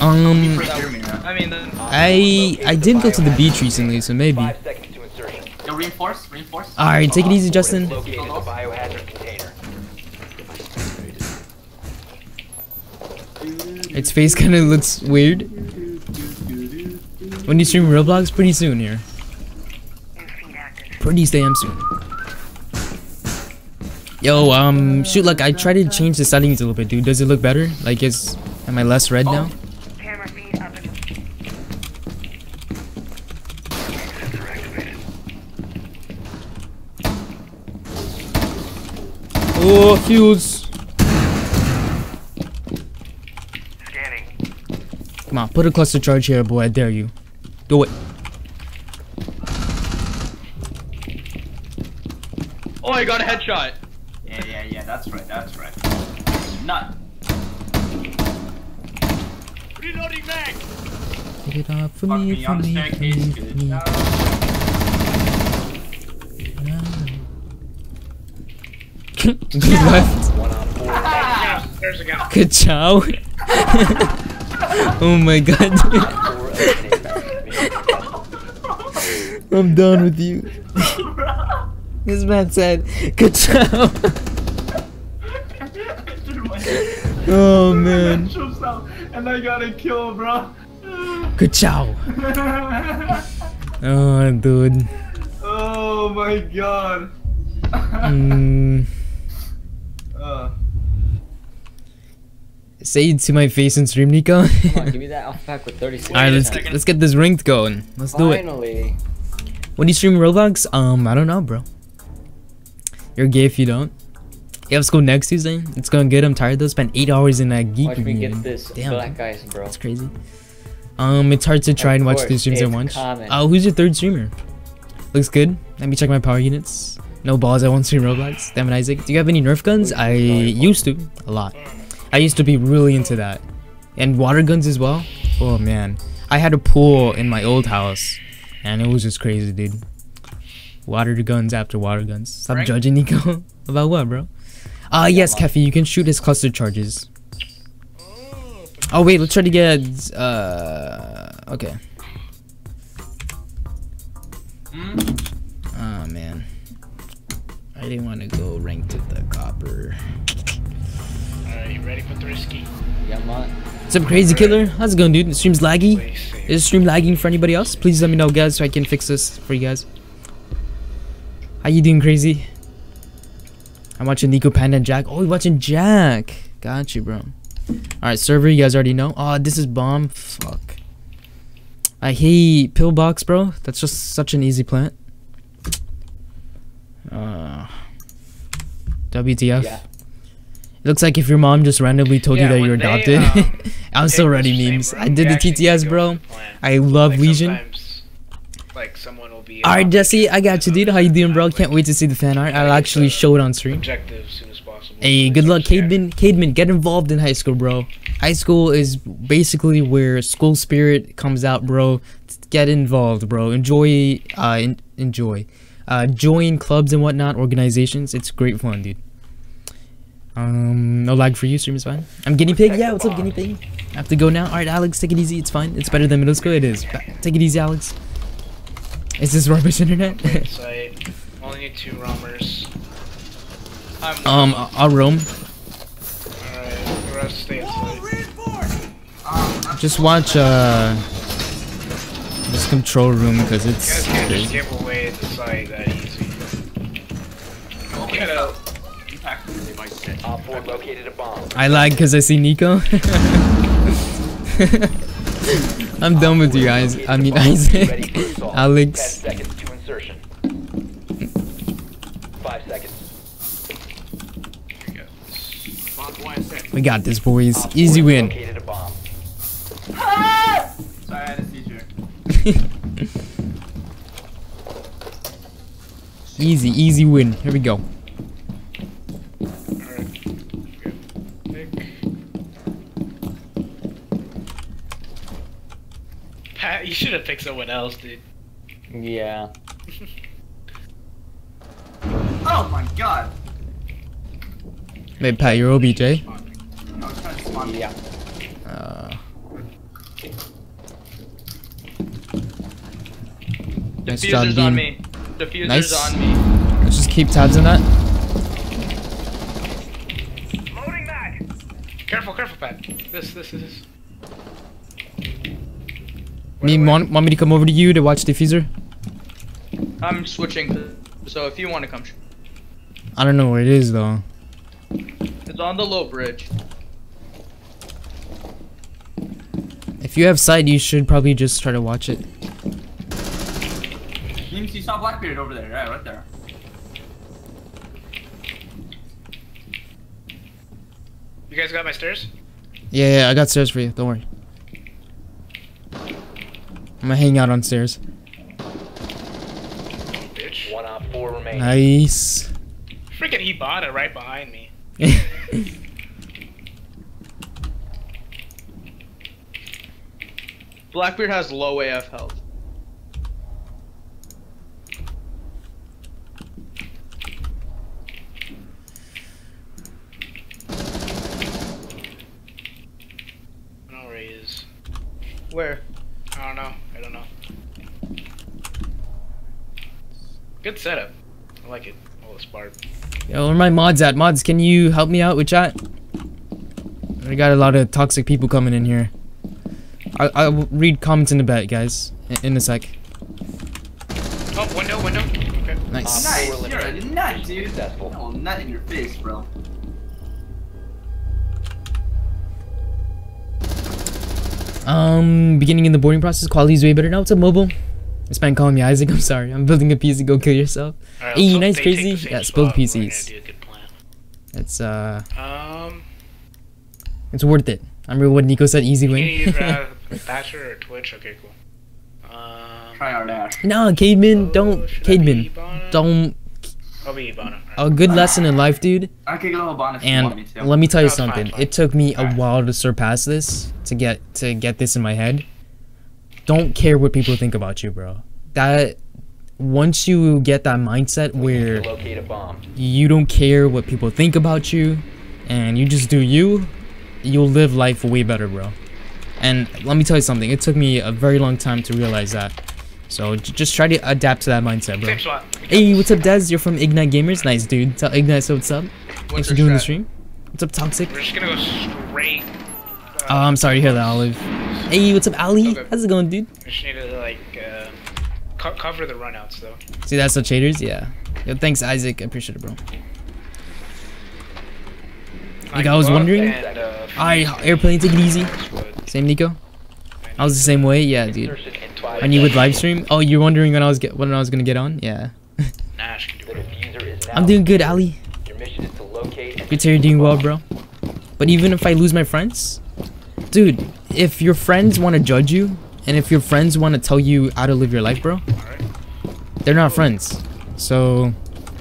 [SPEAKER 1] Um,
[SPEAKER 4] Break your mirror.
[SPEAKER 5] I mean, then.
[SPEAKER 1] I I did go to the beach recently, so maybe.
[SPEAKER 6] Five seconds to insertion.
[SPEAKER 4] Yo, reinforce, reinforce.
[SPEAKER 1] All right, take it easy, Justin.
[SPEAKER 6] Located the biohazard container.
[SPEAKER 1] Its face kind of looks weird. When you stream Roblox, pretty soon here. Pretty damn soon. Yo, um, shoot, like I tried to change the settings a little bit, dude. Does it look better? Like, is am I less red now? Oh, fuse. Come on, put a cluster charge here, boy. I dare you. Do it.
[SPEAKER 5] Oh, I got a headshot.
[SPEAKER 4] Yeah, yeah, yeah, that's right, that's right. Nut.
[SPEAKER 3] Reloading mag.
[SPEAKER 1] Pick it up for
[SPEAKER 4] Fuck
[SPEAKER 1] me,
[SPEAKER 4] me
[SPEAKER 1] for
[SPEAKER 4] on the
[SPEAKER 1] me, for me,
[SPEAKER 4] good.
[SPEAKER 1] for me. Good left.
[SPEAKER 6] One on four.
[SPEAKER 3] Yeah, there's a guy.
[SPEAKER 1] Good chow. oh my god.
[SPEAKER 6] Four eliminated. Mission successful.
[SPEAKER 1] I'm done with you. this man said, good job. oh man.
[SPEAKER 4] And I got a kill, bro.
[SPEAKER 1] Good job. Oh, dude.
[SPEAKER 4] Oh my god.
[SPEAKER 1] Mm,
[SPEAKER 4] Uh,
[SPEAKER 1] say it to my face in stream, Niko.
[SPEAKER 2] Come on, give me that alpha pack with 36.
[SPEAKER 1] Alright, let's
[SPEAKER 5] second.
[SPEAKER 1] let's get this ranked going. Let's do it.
[SPEAKER 2] Finally.
[SPEAKER 1] When you stream Roblox, um, I don't know, bro. You're gay if you don't. You have school next Tuesday. It's going good. I'm tired though. Spent eight hours in that geek
[SPEAKER 2] Watch me get this
[SPEAKER 1] Damn,
[SPEAKER 2] black ice, bro.
[SPEAKER 1] that's crazy. Um, it's hard to try
[SPEAKER 2] Of
[SPEAKER 1] and watch two
[SPEAKER 2] course,
[SPEAKER 1] streams at once.
[SPEAKER 2] common.
[SPEAKER 1] Oh, who's your third streamer? Looks good. Let me check my power units. No balls. I won't stream Roblox. Damn it, Isaac. Do you have any Nerf guns? I used to a lot. I used to be really into that, and water guns as well. Oh man, I had a pool in my old house, and it was just crazy, dude. Water guns after water guns. Stop
[SPEAKER 5] Frank?
[SPEAKER 1] judging Niko. About what, bro? Ah, yes, Kefi, you can shoot his cluster charges. Oh wait, let's try to get. Uh, okay. Oh man. I didn't want to go ranked at the copper.
[SPEAKER 8] Alright, you ready for the risky?
[SPEAKER 2] Yeah, man.
[SPEAKER 1] What's up, crazy killer? How's it going, dude? The stream's laggy. Is the stream lagging for anybody else? Please let me know, guys, so I can fix this for you guys. How you doing, crazy? I'm watching Niko Panda and Jack. Oh, you're watching Jack. Got you, bro. Alright, server, you guys already know. Oh, this is bomb. Fuck. I hate pillbox, bro. That's just such an easy plant. Uh, WTF.
[SPEAKER 2] Yeah.
[SPEAKER 1] Looks like if your mom just randomly told
[SPEAKER 8] Yeah,
[SPEAKER 1] you that you're
[SPEAKER 8] they,
[SPEAKER 1] adopted.
[SPEAKER 8] um,
[SPEAKER 1] I'm still
[SPEAKER 8] Take
[SPEAKER 1] writing
[SPEAKER 8] same
[SPEAKER 1] memes. I did the TTS, bro. I love
[SPEAKER 8] Like,
[SPEAKER 1] Legion.
[SPEAKER 8] Like someone will be.
[SPEAKER 1] Alright,
[SPEAKER 8] um,
[SPEAKER 1] Jesse, I got you, dude. How you doing, bro? Can't wait to see the fan art. I'll actually show it on stream.
[SPEAKER 8] Objective soon as possible.
[SPEAKER 1] Hey, good luck. Cademan. Cademan, get involved in high school, bro. High school is basically where school spirit comes out, bro. Get involved, bro. Enjoy, uh, en- enjoy. Uh, join clubs and whatnot, organizations. It's great fun, dude. Um, no lag for you. Stream is fine. I'm guinea pig. Yeah, what's up, guinea pig? I have to go now. All right, Alex, take it easy. It's fine. It's better than middle school. It is. Take it easy, Alex. Is this rubbish internet?
[SPEAKER 8] Site. Only need two roamers.
[SPEAKER 9] I'm
[SPEAKER 1] um, I- I'll roam.
[SPEAKER 8] Alright, the rest stay inside.
[SPEAKER 1] Just watch uh this control room because
[SPEAKER 8] You
[SPEAKER 1] it's
[SPEAKER 8] guys can't just give away the site that easy.
[SPEAKER 4] Okay,
[SPEAKER 8] Get out.
[SPEAKER 4] You packed the device shit.
[SPEAKER 6] Op 4 located a bomb.
[SPEAKER 1] I lag because I see Niko. I'm done with you guys. I mean
[SPEAKER 6] Ready
[SPEAKER 1] Isaac,
[SPEAKER 6] for. Ten
[SPEAKER 1] Alex.
[SPEAKER 6] seconds to insertion. Five seconds.
[SPEAKER 8] We go.
[SPEAKER 4] Bob, why I said.
[SPEAKER 1] We got this, boys. Easy win.
[SPEAKER 6] Located a bomb.
[SPEAKER 4] Sorry, I had a seizure.
[SPEAKER 1] easy, easy win. Here we go.
[SPEAKER 8] Alright. Good. Pick. Pat, you should have picked someone else, dude.
[SPEAKER 2] Yeah.
[SPEAKER 4] Oh my god.
[SPEAKER 1] Wait, Pat, you're OBJ.
[SPEAKER 4] I was trying to spawn
[SPEAKER 2] Yeah.
[SPEAKER 1] Uh, nice job,
[SPEAKER 9] Defuser's on me. Defuser's
[SPEAKER 1] Nice.
[SPEAKER 9] on me.
[SPEAKER 1] Let's just keep tabs on that.
[SPEAKER 7] Loading back.
[SPEAKER 8] Careful, careful, Pat. This, this, this. This.
[SPEAKER 1] Me, want, want me to come over to you to watch the Defuser?
[SPEAKER 9] I'm switching. So if you want to come,
[SPEAKER 1] I don't know where it is though.
[SPEAKER 9] it's on the low bridge.
[SPEAKER 1] If you have sight, you should probably just try to watch it.
[SPEAKER 4] Means you saw Blackbeard over there, right, right there.
[SPEAKER 8] You guys got my stairs?
[SPEAKER 1] Yeah, yeah, I got stairs for you. Don't worry. I'm gonna hang out on stairs.
[SPEAKER 8] Bitch.
[SPEAKER 6] One op 4 remaining.
[SPEAKER 1] Nice.
[SPEAKER 8] Freaking Hibana right behind me.
[SPEAKER 9] Blackbeard has low AF health.
[SPEAKER 8] No raise.
[SPEAKER 9] Where?
[SPEAKER 8] I don't know. I don't know. Good setup. I like it. All it's Bart.
[SPEAKER 1] Yo, where my mods at? Mods, can you help me out with chat? I got a lot of toxic people coming in here. I I'll read comments in a bit, guys. In, in a sec.
[SPEAKER 8] Oh, window, window. Okay.
[SPEAKER 1] Nice.
[SPEAKER 6] Op
[SPEAKER 4] Nice, you're a nut, dude.
[SPEAKER 6] Successful.
[SPEAKER 4] I will nut in your face, bro.
[SPEAKER 1] Um, beginning in the boarding process, quality's way better now. It's a mobile? This man calling me Isaac. I'm sorry. I'm building a PC. Go kill yourself.
[SPEAKER 8] Alright,
[SPEAKER 1] Hey,
[SPEAKER 8] let's
[SPEAKER 1] nice, crazy.
[SPEAKER 8] Yeah, the same
[SPEAKER 1] build
[SPEAKER 8] spot.
[SPEAKER 1] PCs.
[SPEAKER 8] gonna do a good plan.
[SPEAKER 1] It's uh,
[SPEAKER 8] Um,
[SPEAKER 1] it's worth it. I remember what Niko said. Easy
[SPEAKER 8] you
[SPEAKER 1] win.
[SPEAKER 8] need either Thatcher or Twitch. Okay, cool. Um,
[SPEAKER 4] Try our dash.
[SPEAKER 1] no, Cademan,
[SPEAKER 8] oh,
[SPEAKER 1] don't.
[SPEAKER 8] should
[SPEAKER 1] Cademan, don't.
[SPEAKER 8] I'll be Hibana.
[SPEAKER 1] A good lesson in life, dude.
[SPEAKER 4] I could go Hibana if you want me
[SPEAKER 1] And
[SPEAKER 4] to.
[SPEAKER 1] let me tell you
[SPEAKER 8] No, it's fine,
[SPEAKER 1] something.
[SPEAKER 8] fine.
[SPEAKER 1] It took me a
[SPEAKER 8] Alright.
[SPEAKER 1] while to surpass this to get to get this in my head. Don't care what people think about you, bro. That once you get that mindset where
[SPEAKER 6] locate a bomb.
[SPEAKER 1] you don't care what people think about you and you just do you, you'll live life way better, bro. And let me tell you something. It took me a very long time to realize that. So j- just try to adapt to that mindset, bro. Hey, what's up, Dez? You're from Ignite Gamers. Nice, dude. Tell Ignite so what's up. Thanks for
[SPEAKER 9] your
[SPEAKER 1] doing the stream. What's up, Toxic?
[SPEAKER 8] We're just gonna go straight.
[SPEAKER 1] Oh, I'm sorry to hear that, Olive. Hey, what's up, Ali?
[SPEAKER 8] Okay.
[SPEAKER 1] How's it going, dude?
[SPEAKER 8] We just need to like uh, co- cover the runouts though.
[SPEAKER 1] See, that's the cheaters? Yeah. Yo, thanks, Isaac. I appreciate it, bro. Like, I was wondering-
[SPEAKER 8] And, uh,
[SPEAKER 1] Alright, airplane, take it easy. Same, Niko? I was the same way? Yeah, dude.
[SPEAKER 6] Insertion in five
[SPEAKER 1] When you would live stream? Oh, you're wondering when I was get when I was gonna get on? Yeah.
[SPEAKER 8] Nash can do
[SPEAKER 6] The
[SPEAKER 8] it.
[SPEAKER 6] defuser is now.
[SPEAKER 1] I'm doing good, Ali.
[SPEAKER 6] Your mission is to locate. and
[SPEAKER 1] Good to hear you're doing well, bro. But even if I lose my friends, dude, if your friends want to judge you, and if your friends want to tell you how to live your life, bro,
[SPEAKER 8] Alright.
[SPEAKER 1] they're not friends. So,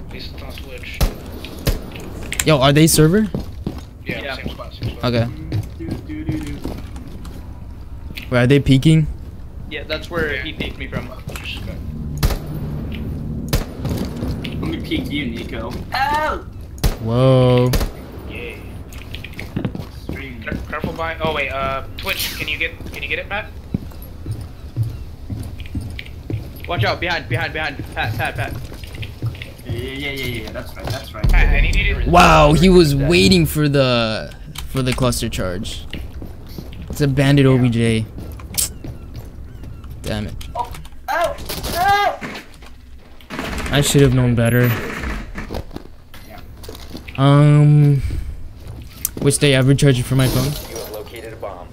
[SPEAKER 8] At least it's on Switch.
[SPEAKER 1] yo, are they server?
[SPEAKER 8] Yeah,
[SPEAKER 9] Yeah.
[SPEAKER 8] same spot. Same spot.
[SPEAKER 1] Okay. Wait, are they peeking?
[SPEAKER 9] Yeah, that's where he peeked me from.
[SPEAKER 4] Let me peek you, Niko. Ow!
[SPEAKER 1] Whoa.
[SPEAKER 8] Yeah.
[SPEAKER 4] Stream.
[SPEAKER 8] Care- Careful by. Oh wait. Uh, Twitch. Can you get? Can you get it, Matt?
[SPEAKER 9] Watch out, behind, behind, behind. Pat, pat, pat.
[SPEAKER 4] Yeah, yeah, yeah, yeah, yeah. That's right. That's right.
[SPEAKER 8] Matt, I need you to.
[SPEAKER 1] Wow, he was waiting for the for the cluster charge. It's a bandit OBJ. Damn it.
[SPEAKER 4] Oh, Ow! Ow!
[SPEAKER 1] I should have known better. Um, which day I recharge it for my phone?
[SPEAKER 6] You have located a bomb.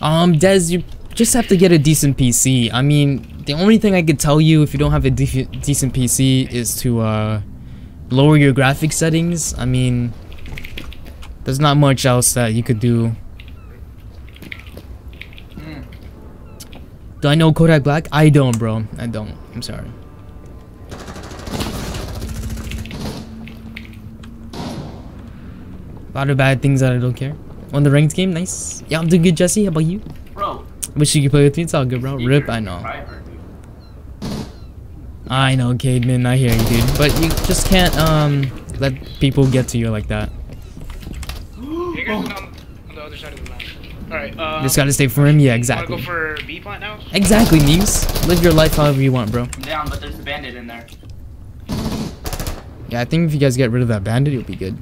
[SPEAKER 1] Um, Des, you just have to get a decent PC. I mean, the only thing I could tell you if you don't have a de- decent PC is to uh lower your graphics settings. I mean, there's not much else that you could do. Do I know Kodak Black? I don't, bro. I don't. I'm sorry. A lot of bad things that I don't care. On the ranked game, nice. Yeah, I'm doing good, Jesse. How about you?
[SPEAKER 4] Bro.
[SPEAKER 1] Wish you could play with me. It's all good, bro. Rip, I know. I know, Cademan. I hear you, dude. But you just can't um let people get to you like that.
[SPEAKER 8] You guys on, on the other side of the map. Alright. Um,
[SPEAKER 1] Just gotta stay for him. Yeah,
[SPEAKER 8] Wanna
[SPEAKER 1] exactly.
[SPEAKER 8] go for B plant now?
[SPEAKER 1] Exactly, memes. Live your life however you want, bro.
[SPEAKER 4] I'm down, but there's a bandit in there.
[SPEAKER 1] Yeah, I think if you guys get rid of that bandit, it'll be good.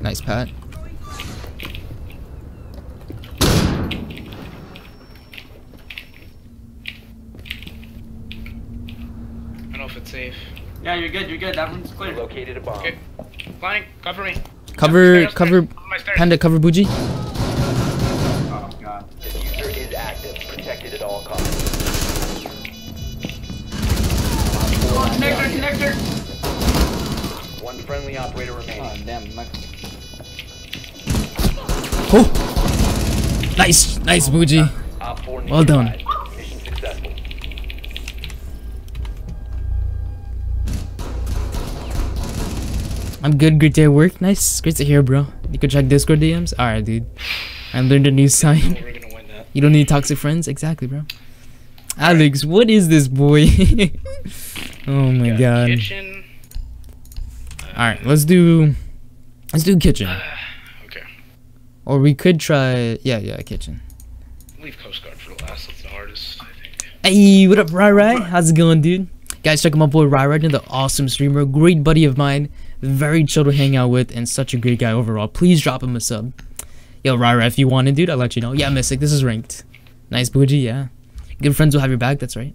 [SPEAKER 1] Nice, Pat.
[SPEAKER 8] I don't know if it's safe.
[SPEAKER 4] Yeah, you're good. You're good. That one's clear.
[SPEAKER 6] located a bomb.
[SPEAKER 8] Okay. Flying. Cover me.
[SPEAKER 1] Cover,
[SPEAKER 8] Stairs,
[SPEAKER 1] cover,
[SPEAKER 8] stairs. My stairs.
[SPEAKER 1] panda, cover Bougie.
[SPEAKER 4] Oh god.
[SPEAKER 6] Defuser is active. Protected at all costs.
[SPEAKER 4] Oh, connector, connector.
[SPEAKER 6] One friendly operator remaining.
[SPEAKER 1] Oh, Oh. nice, nice Bougie. Well done.
[SPEAKER 6] neutralized. Mission successful.
[SPEAKER 1] I'm good. Great day at work. Nice. Great to hear, bro. You can check Discord DMs. All right, dude. I learned a new sign.
[SPEAKER 8] We're gonna win that.
[SPEAKER 1] You don't need toxic friends. Exactly, bro. Alex, what is this boy? oh my god. All right, let's do, let's do kitchen. or we could try. Yeah, yeah, kitchen.
[SPEAKER 8] Leave Coast Guard for the last. That's the hardest, I think.
[SPEAKER 1] Hey, what up, Rai Rai? How's it going, dude? Guys, check out my boy Rai Rai, the awesome streamer, great buddy of mine, very chill to hang out with, and such a great guy overall. Please drop him a sub. Yo, Rai Rai, if you want it, dude, I'll let you know. Yeah, Mystic, this is ranked. Nice bougie, yeah. Good friends will have your back, that's right.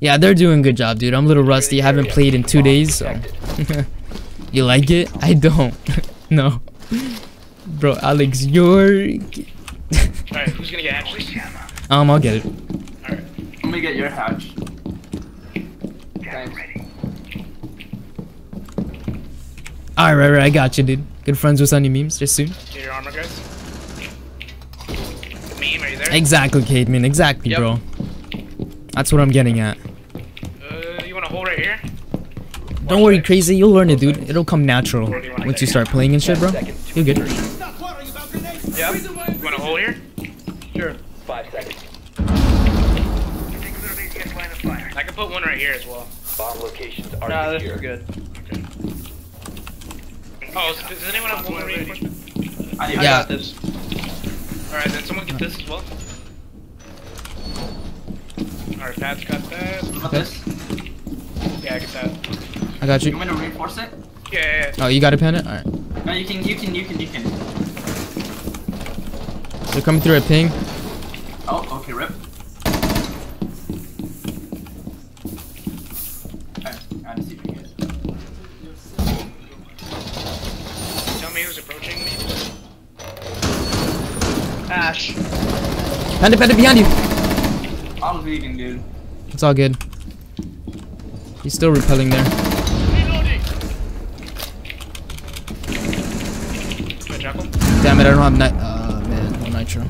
[SPEAKER 1] Yeah, they're doing a good job, dude. I'm a little rusty. I haven't played in two days, so. you like it? I don't. no. Bro, Alex, you're.
[SPEAKER 8] Alright, who's gonna get Ashley?
[SPEAKER 1] um, I'll get it.
[SPEAKER 8] Alright.
[SPEAKER 4] Let me get your hatch.
[SPEAKER 1] Alright, right, right, I got you, dude. Good friends with Sunny Memes, just soon.
[SPEAKER 8] Get your armor, guys. Meme, are you there?
[SPEAKER 1] Exactly, Cademan. Exactly,
[SPEAKER 9] Yep.
[SPEAKER 1] bro. That's what I'm getting at.
[SPEAKER 8] Uh, you wanna hold right here?
[SPEAKER 1] Don't worry, crazy. You'll learn it, dude. It'll come natural once you start playing and shit, bro.
[SPEAKER 6] Seconds to
[SPEAKER 1] You're good.
[SPEAKER 6] Insertion.
[SPEAKER 8] Yeah. You wanna hold here?
[SPEAKER 9] Sure.
[SPEAKER 6] Five seconds.
[SPEAKER 8] I can put one right here as well.
[SPEAKER 6] Bomb locations are
[SPEAKER 9] Nah, this
[SPEAKER 6] secure.
[SPEAKER 9] is good.
[SPEAKER 8] Oh, so does anyone have one more reinforcement?
[SPEAKER 4] I,
[SPEAKER 9] I
[SPEAKER 1] Yeah.
[SPEAKER 9] got this.
[SPEAKER 3] Alright, then someone get this as well. Alright, Pat's got that.
[SPEAKER 4] What about this?
[SPEAKER 3] Yeah, I get that.
[SPEAKER 1] I got
[SPEAKER 4] You
[SPEAKER 1] you.
[SPEAKER 4] want me to reinforce it?
[SPEAKER 3] Yeah, yeah, yeah.
[SPEAKER 1] Oh, you got to a panic? Alright.
[SPEAKER 4] No, you can, you can, you can, you can.
[SPEAKER 1] They're coming through a ping.
[SPEAKER 4] Oh, okay, rip. Okay, I see you guys.
[SPEAKER 3] Tell me who's approaching me. Ash.
[SPEAKER 1] Panda, panda behind you.
[SPEAKER 4] I was leaving, dude.
[SPEAKER 1] It's all good. He's still repelling there.
[SPEAKER 3] My.
[SPEAKER 1] Damn it, I don't have nit. Uh, man, no nitro.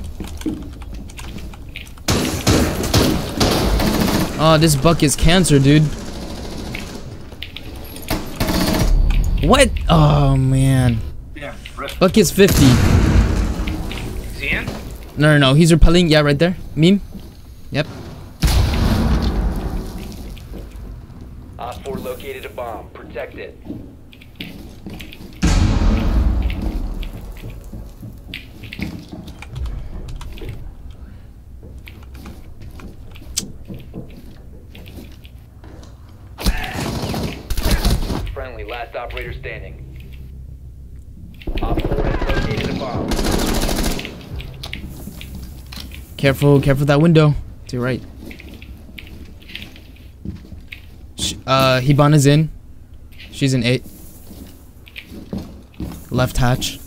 [SPEAKER 1] Oh, this buck is cancer, dude. What? Oh, man.
[SPEAKER 4] Yeah.
[SPEAKER 1] Buck is 50.
[SPEAKER 3] Is he in?
[SPEAKER 1] No, no, no. He's repelling. Yeah, right there. Meme. Yep.
[SPEAKER 6] Op 4 located a bomb. Protect it. Friendly, last operator standing. Op 4 has located a bomb.
[SPEAKER 1] Careful, careful that window. To your right. Sh uh, Hibana's in. She's in 8. Left hatch.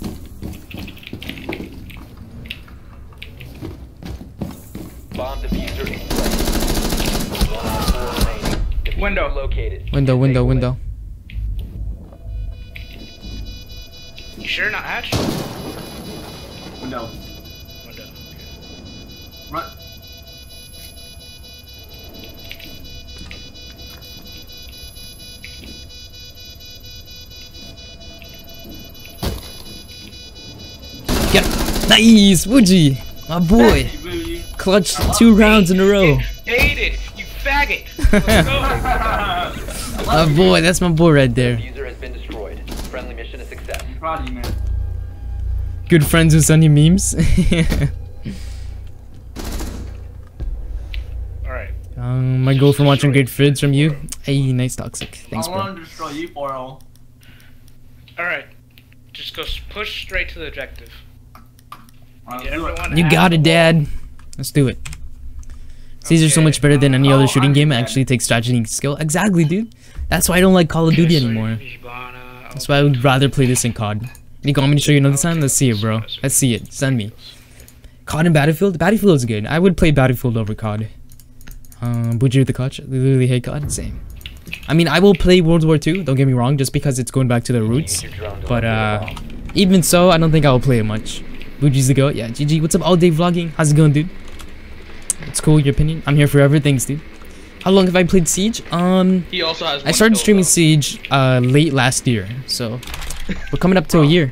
[SPEAKER 6] Bomb defuser in place. One Op 4 remaining. Defuser
[SPEAKER 3] Window.
[SPEAKER 6] located.
[SPEAKER 1] Window, window, window.
[SPEAKER 3] You sure not Ash?
[SPEAKER 4] Window.
[SPEAKER 3] Window.
[SPEAKER 4] Run.
[SPEAKER 1] Get Nice! Wuji! My boy!
[SPEAKER 4] Hey.
[SPEAKER 1] Clutched two rounds in a row.
[SPEAKER 3] Hate it, you faggot. Let's.
[SPEAKER 1] My boy, that's my boy right there.
[SPEAKER 6] Defuser has been destroyed. Friendly mission a success.
[SPEAKER 4] Proud of you, man.
[SPEAKER 1] Good friends with Sunny memes.
[SPEAKER 3] Alright.
[SPEAKER 1] um, my goal from watching great frids from you. Hey, nice toxic. Thanks, bro.
[SPEAKER 4] I
[SPEAKER 1] bro.
[SPEAKER 4] want to destroy you, 4
[SPEAKER 3] Alright. Just go push straight to the objective.
[SPEAKER 4] Alright,
[SPEAKER 3] Get
[SPEAKER 4] let's do it.
[SPEAKER 3] everyone
[SPEAKER 1] You got it. Dad. Let's do it. Caesar's so much better than any
[SPEAKER 4] Oh,
[SPEAKER 1] other shooting
[SPEAKER 4] I'm
[SPEAKER 1] game. It actually takes strategy and skill. Exactly, dude. That's why I don't like Call of Duty
[SPEAKER 3] so
[SPEAKER 1] anymore. That's why I would rather play this in COD. You want me to show you another time? Let's see it, bro. Let's see it. Send me. COD and Battlefield? Battlefield is good. I would play Battlefield over COD. Um, Butcher with the Clutch. Literally hate COD. Same. I mean, I will play World War II. Don't get me wrong, just because it's going back to the roots. But uh, even so, I don't think I'll play it much. Buji's the goat. Yeah, GG. What's up, all day vlogging? How's it going, dude? It's cool. Your opinion? I'm here forever. Thanks, dude. How long have I played Siege? Um,
[SPEAKER 5] He also has.
[SPEAKER 1] I started streaming
[SPEAKER 5] though.
[SPEAKER 1] Siege uh late last year, so we're coming up to a year.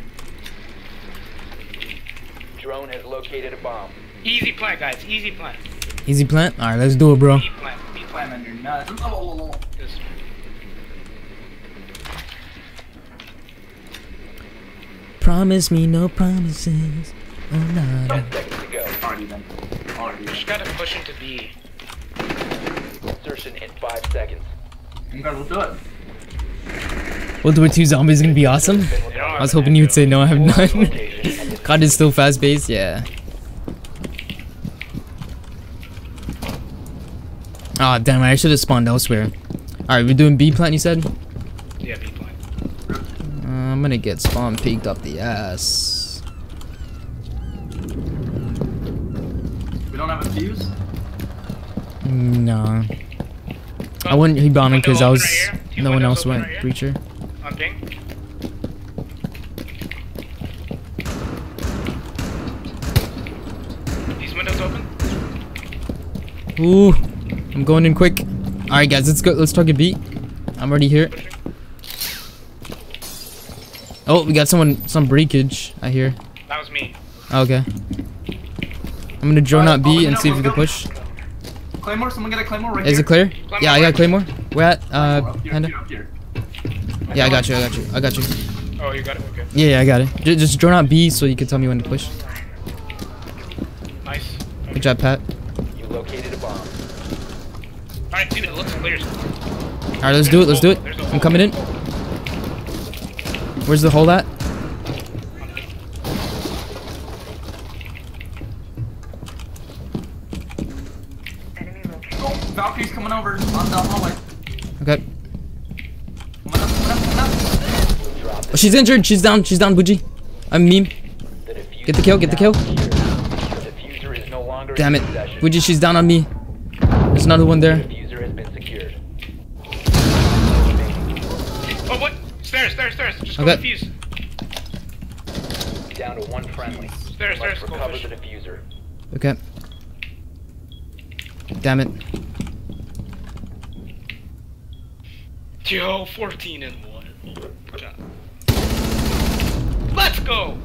[SPEAKER 6] Drone has located a bomb.
[SPEAKER 3] Easy plant, guys. Easy plant.
[SPEAKER 1] Easy plant. All right, let's do it, bro.
[SPEAKER 3] Easy plant. Easy
[SPEAKER 4] Slam
[SPEAKER 3] plant.
[SPEAKER 4] in your nuts. Oh,
[SPEAKER 3] This-
[SPEAKER 1] Promise me no promises. Oh, nah, nah.
[SPEAKER 6] Ten seconds to go.
[SPEAKER 4] Already then. Already then.
[SPEAKER 3] Just gotta push into B.
[SPEAKER 6] Insertion in five seconds.
[SPEAKER 4] You guys will do it.
[SPEAKER 1] World War II Zombies is gonna be awesome. I was hoping you would say no, I have none.
[SPEAKER 6] Location.
[SPEAKER 1] COD is still fast paced, yeah. Ah, damn it, I should have spawned elsewhere. Alright, we're doing B plant, you said?
[SPEAKER 3] Yeah, B plant.
[SPEAKER 1] Uh, I'm gonna get spawn peeked up the ass.
[SPEAKER 4] We don't have a fuse?
[SPEAKER 1] Nah. I wouldn't Hibana
[SPEAKER 3] window
[SPEAKER 1] because I was.
[SPEAKER 3] right
[SPEAKER 1] no one else went.
[SPEAKER 3] right.
[SPEAKER 1] Breacher.
[SPEAKER 3] On ping. These windows open.
[SPEAKER 1] Ooh, I'm going in quick. All right, guys, let's go. Let's target B. I'm already here. Oh, we got someone, some breakage. I hear.
[SPEAKER 3] That was me.
[SPEAKER 1] Okay. I'm gonna drone out
[SPEAKER 4] Oh,
[SPEAKER 1] B and see if
[SPEAKER 4] we'll
[SPEAKER 1] can push.
[SPEAKER 4] Claymore? Someone get a Claymore right
[SPEAKER 1] Is
[SPEAKER 4] here?
[SPEAKER 1] it clear? Yeah, I got Claymore. Where at?
[SPEAKER 4] Claymore,
[SPEAKER 1] Uh,
[SPEAKER 4] up here,
[SPEAKER 1] Panda.
[SPEAKER 4] up here,
[SPEAKER 1] Yeah, I got you. I got you. I got you.
[SPEAKER 3] Oh, you got it. Okay.
[SPEAKER 1] Yeah, yeah, I got it. Just, just drone out B so you can tell me when to push.
[SPEAKER 3] Nice.
[SPEAKER 1] Good job, Pat.
[SPEAKER 6] You located a bomb.
[SPEAKER 3] Alright, dude, it looks clear.
[SPEAKER 1] Alright, let's do it, let's do it. I'm coming in. Where's the hole at?
[SPEAKER 4] Oh, Valkyrie's coming over on the hallway.
[SPEAKER 1] Okay.
[SPEAKER 4] Coming up, coming up, coming up.
[SPEAKER 1] Oh, she's injured. She's down. She's down, Bougie. I'm meme. Get the kill, get the kill.
[SPEAKER 6] The defuser is no longer
[SPEAKER 1] Damn it.
[SPEAKER 6] possession.
[SPEAKER 1] Bougie, she's down on me. There's another one
[SPEAKER 6] The
[SPEAKER 1] there.
[SPEAKER 6] has been secured.
[SPEAKER 3] Oh, what? Stairs, stairs, stairs. Just go
[SPEAKER 1] Okay.
[SPEAKER 3] defuse.
[SPEAKER 6] Down to one friendly.
[SPEAKER 3] Stairs,
[SPEAKER 6] Must
[SPEAKER 3] stairs,
[SPEAKER 6] recover
[SPEAKER 3] goldfish.
[SPEAKER 6] the defuser.
[SPEAKER 1] Okay. Damn it.
[SPEAKER 3] Yo, 14 and 1. Good job. Let's go!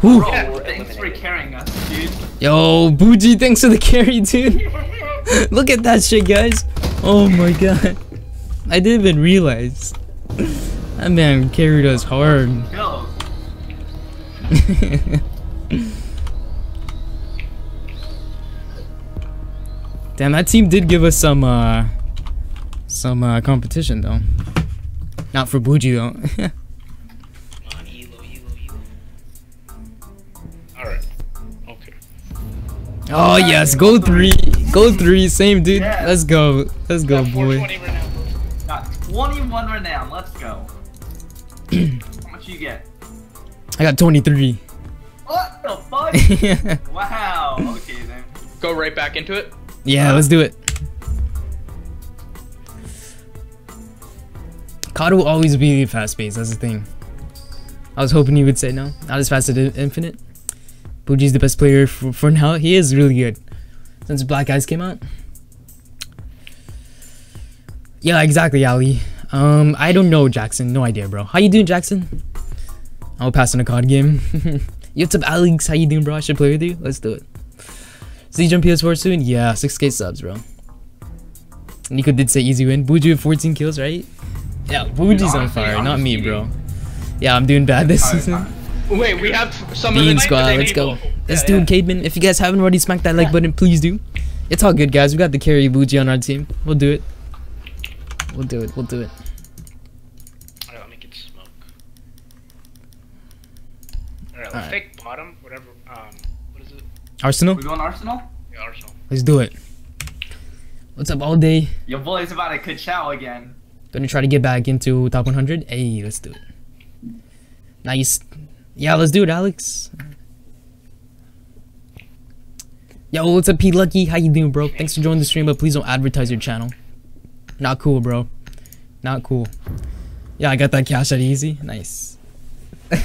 [SPEAKER 1] Whew.
[SPEAKER 4] Bro,
[SPEAKER 6] Yeah.
[SPEAKER 4] thanks for carrying us, dude.
[SPEAKER 1] Yo, Bougie, thanks for the carry, dude. Look at that shit, guys. Oh my god. I didn't even realize. That man carried us hard.
[SPEAKER 4] Yo,
[SPEAKER 1] Damn, that team did give us some, uh, some, uh, competition, though. Not for Bougie, though.
[SPEAKER 3] Alright. Okay.
[SPEAKER 1] oh, yes, go three. Go three, same, dude.
[SPEAKER 4] Yeah.
[SPEAKER 1] Let's go. Let's go, boy.
[SPEAKER 3] right
[SPEAKER 4] got 21 right now. Let's go. How much you get?
[SPEAKER 1] I got 23.
[SPEAKER 4] What the fuck? wow. Okay then.
[SPEAKER 5] Go right back into it.
[SPEAKER 1] yeah, let's do it. COD will always be fast paced, that's the thing. I was hoping you would say no. Not as fast as In- Infinite. Bougie's the best player for, for now. He is really good. Since Black Eyes came out. Yeah, exactly, Ali. Um, I don't know, Jackson. No idea, bro. How you doing, Jackson? I'll pass on a COD game. What's up, Alex? How you doing, bro? I should play with you. Let's do it. Siege on PS4 soon? Yeah, 6k subs, bro. Nico did say easy win. With 14 kills, right? Yeah, Bougie's on fire, not me, bro. Yeah, I'm doing bad this season.
[SPEAKER 5] Wait, we have some
[SPEAKER 1] Bean
[SPEAKER 5] of the
[SPEAKER 1] squad, let's go. Let's
[SPEAKER 3] Yeah,
[SPEAKER 1] do
[SPEAKER 3] yeah.
[SPEAKER 1] it, Cademan. If you guys haven't already smacked that like button, please do. It's all good, guys. We got the carry Bougie on our team. We'll do it. We'll do it. We'll do it.
[SPEAKER 3] Alright, let me get smoke. Alright, let's take bottom, whatever, um, what is it?
[SPEAKER 1] Arsenal,
[SPEAKER 4] We going Arsenal?
[SPEAKER 3] Yeah, Arsenal.
[SPEAKER 1] let's do it. What's up all day?
[SPEAKER 4] Your boy's about to ka-chow again.
[SPEAKER 1] Gonna try to get back into top 100. Hey, let's do it. Nice. Yeah, let's do it, Alex. Yo, what's up, P Lucky? How you doing, bro? Thanks for joining the stream, but please don't advertise your channel. Not cool, bro. Not cool. Yeah, I got that cash at easy. Nice.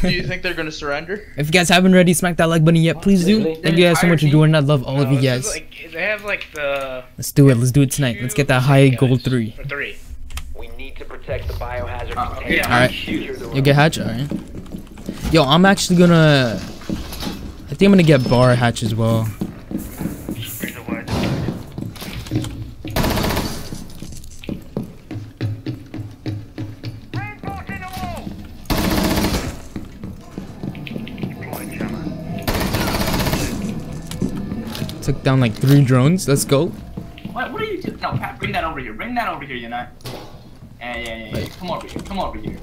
[SPEAKER 5] Do you think they're gonna surrender?
[SPEAKER 1] If you guys haven't already smacked that like button yet, please do. Thank you guys so much for doing. it. I love all of you guys.
[SPEAKER 3] Like, they have like the.
[SPEAKER 1] Let's do it. Let's do it tonight. Let's get that high gold three.
[SPEAKER 3] Three.
[SPEAKER 6] We need to protect the biohazard
[SPEAKER 4] Uh,
[SPEAKER 6] container.
[SPEAKER 4] yeah,
[SPEAKER 1] Alright. You get hatch? Alright. Yo, I'm actually gonna. I think I'm gonna get bar hatch as well.
[SPEAKER 7] Bring the word. Reinforcing the wall. Deploying jammer.
[SPEAKER 1] Took down like three drones. Let's go.
[SPEAKER 4] What, what are you doing? No, Pat, bring that over here. Bring that over here, you know. Yeah, yeah, yeah, yeah. Come over here. Come over here.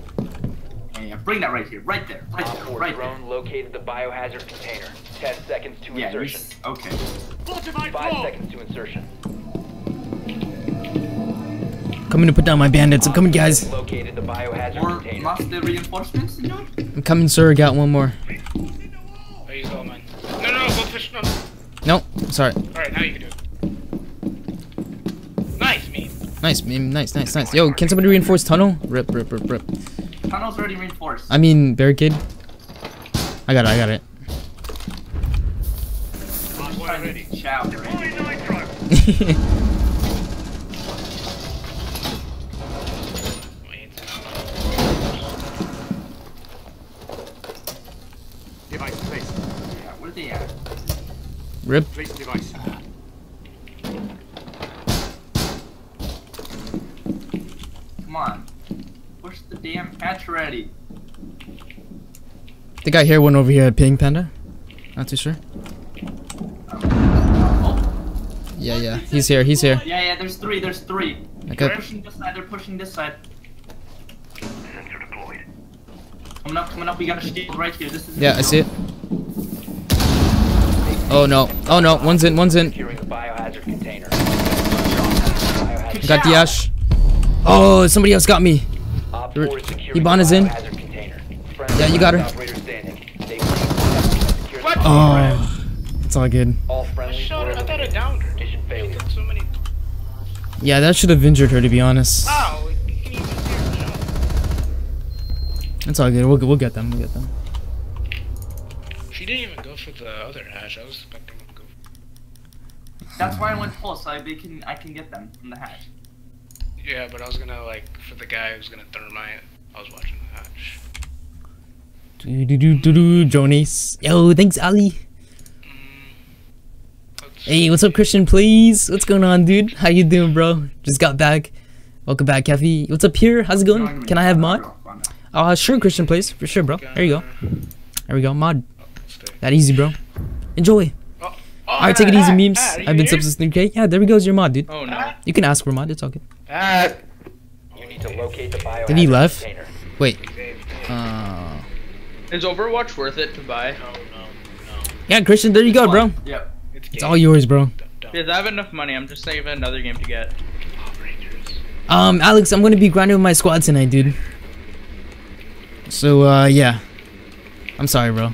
[SPEAKER 4] Yeah, yeah. Bring that right here. Right there. Right there.
[SPEAKER 6] 4
[SPEAKER 4] Right there.
[SPEAKER 6] drone located the biohazard container. 10 seconds to
[SPEAKER 4] Yeah,
[SPEAKER 6] insertion.
[SPEAKER 4] okay.
[SPEAKER 6] 5 seconds to insertion.
[SPEAKER 1] Coming to put down my bandits. I'm coming, guys.
[SPEAKER 6] Located the biohazard
[SPEAKER 4] Or
[SPEAKER 6] container.
[SPEAKER 4] lost the reinforcements, senor?
[SPEAKER 1] I'm coming, sir. Got one more.
[SPEAKER 3] There you go, man. No, no, no, go fish. No.
[SPEAKER 1] Nope. Sorry.
[SPEAKER 3] Alright, now you can do it. Nice, me.
[SPEAKER 1] Nice, man. Nice, nice, nice. Yo, can somebody reinforce tunnel? Rip, rip, rip, rip.
[SPEAKER 4] Tunnel's already reinforced.
[SPEAKER 1] I mean, barricade. I got it. I got it.
[SPEAKER 4] I'm just trying to chow already.
[SPEAKER 7] Deploying nitro.
[SPEAKER 3] Wait.
[SPEAKER 8] Device placed.
[SPEAKER 4] Yeah, where they at?
[SPEAKER 1] rip.
[SPEAKER 8] Place device.
[SPEAKER 4] On. Push the damn hatch ready.
[SPEAKER 1] think I hear one over here at Ping Panda. Not too sure. Yeah, yeah. He's here. He's here.
[SPEAKER 4] Yeah, yeah. There's three. There's three.
[SPEAKER 1] Okay.
[SPEAKER 4] They're pushing this side. They're pushing this side.
[SPEAKER 7] Sensor deployed.
[SPEAKER 4] Coming up. Coming up. We got a shield right here. This is.
[SPEAKER 1] Yeah, I see it. Oh no. Oh no. One's in. One's in.
[SPEAKER 6] Securing the biohazard container. Biohazard
[SPEAKER 1] Got the ash. Oh. oh, somebody else got me.
[SPEAKER 6] Op
[SPEAKER 1] You're-
[SPEAKER 6] 4 is Hibana's
[SPEAKER 1] in.
[SPEAKER 6] biohazard container. Friendly
[SPEAKER 1] Yeah, you got her.
[SPEAKER 6] operator standing. They secure the
[SPEAKER 1] Oh, it's all good.
[SPEAKER 6] All
[SPEAKER 8] I
[SPEAKER 6] friendly
[SPEAKER 8] shot her. I
[SPEAKER 6] were
[SPEAKER 8] thought I downed her.
[SPEAKER 6] Mission
[SPEAKER 8] She
[SPEAKER 6] failure.
[SPEAKER 8] got so many.
[SPEAKER 1] Yeah, that should have injured her to be honest.
[SPEAKER 8] Ow! You can even hear her shot.
[SPEAKER 1] It's all good. We'll we'll get them. We'll get them.
[SPEAKER 8] She didn't even go for the other hatch. I was expecting to go.
[SPEAKER 4] That's why I went full, so I can I can get them from the hatch.
[SPEAKER 8] Yeah, but I was gonna like for the guy who's gonna thermite. I was watching the hatch.
[SPEAKER 1] Do do do do do. Jonas. Yo, thanks, Ali.
[SPEAKER 8] Let's-
[SPEAKER 1] Hey, what's up, Christian? Please, what's going on, dude? How you doing, bro? Just got back. Welcome back, Kefi. What's up here? How's it going? Can I have mod? Uh, sure, Christian, please. For sure, bro. There you go. There we go. Mod. That easy, bro. Enjoy. Alright, take it easy, memes.
[SPEAKER 8] ah, are you
[SPEAKER 1] I've been subsisting. Okay, yeah, there we go. Is your mod, dude.
[SPEAKER 9] Oh no.
[SPEAKER 1] You can ask for mod. It's all good.
[SPEAKER 8] Ah,
[SPEAKER 6] You need to locate the biohazard
[SPEAKER 1] Did he left?
[SPEAKER 6] container.
[SPEAKER 1] Wait. Uh.
[SPEAKER 9] Is Overwatch worth it to buy?
[SPEAKER 8] no, no, no.
[SPEAKER 1] Yeah, Christian. There you go, bro.
[SPEAKER 4] Yep.
[SPEAKER 8] It's,
[SPEAKER 1] It's all yours, bro.
[SPEAKER 8] Don't, don't.
[SPEAKER 9] Because I have enough money. I'm just saving another game to get.
[SPEAKER 1] Um, Alex, I'm gonna be grinding with my squad tonight, dude. So, uh, yeah. I'm sorry, bro.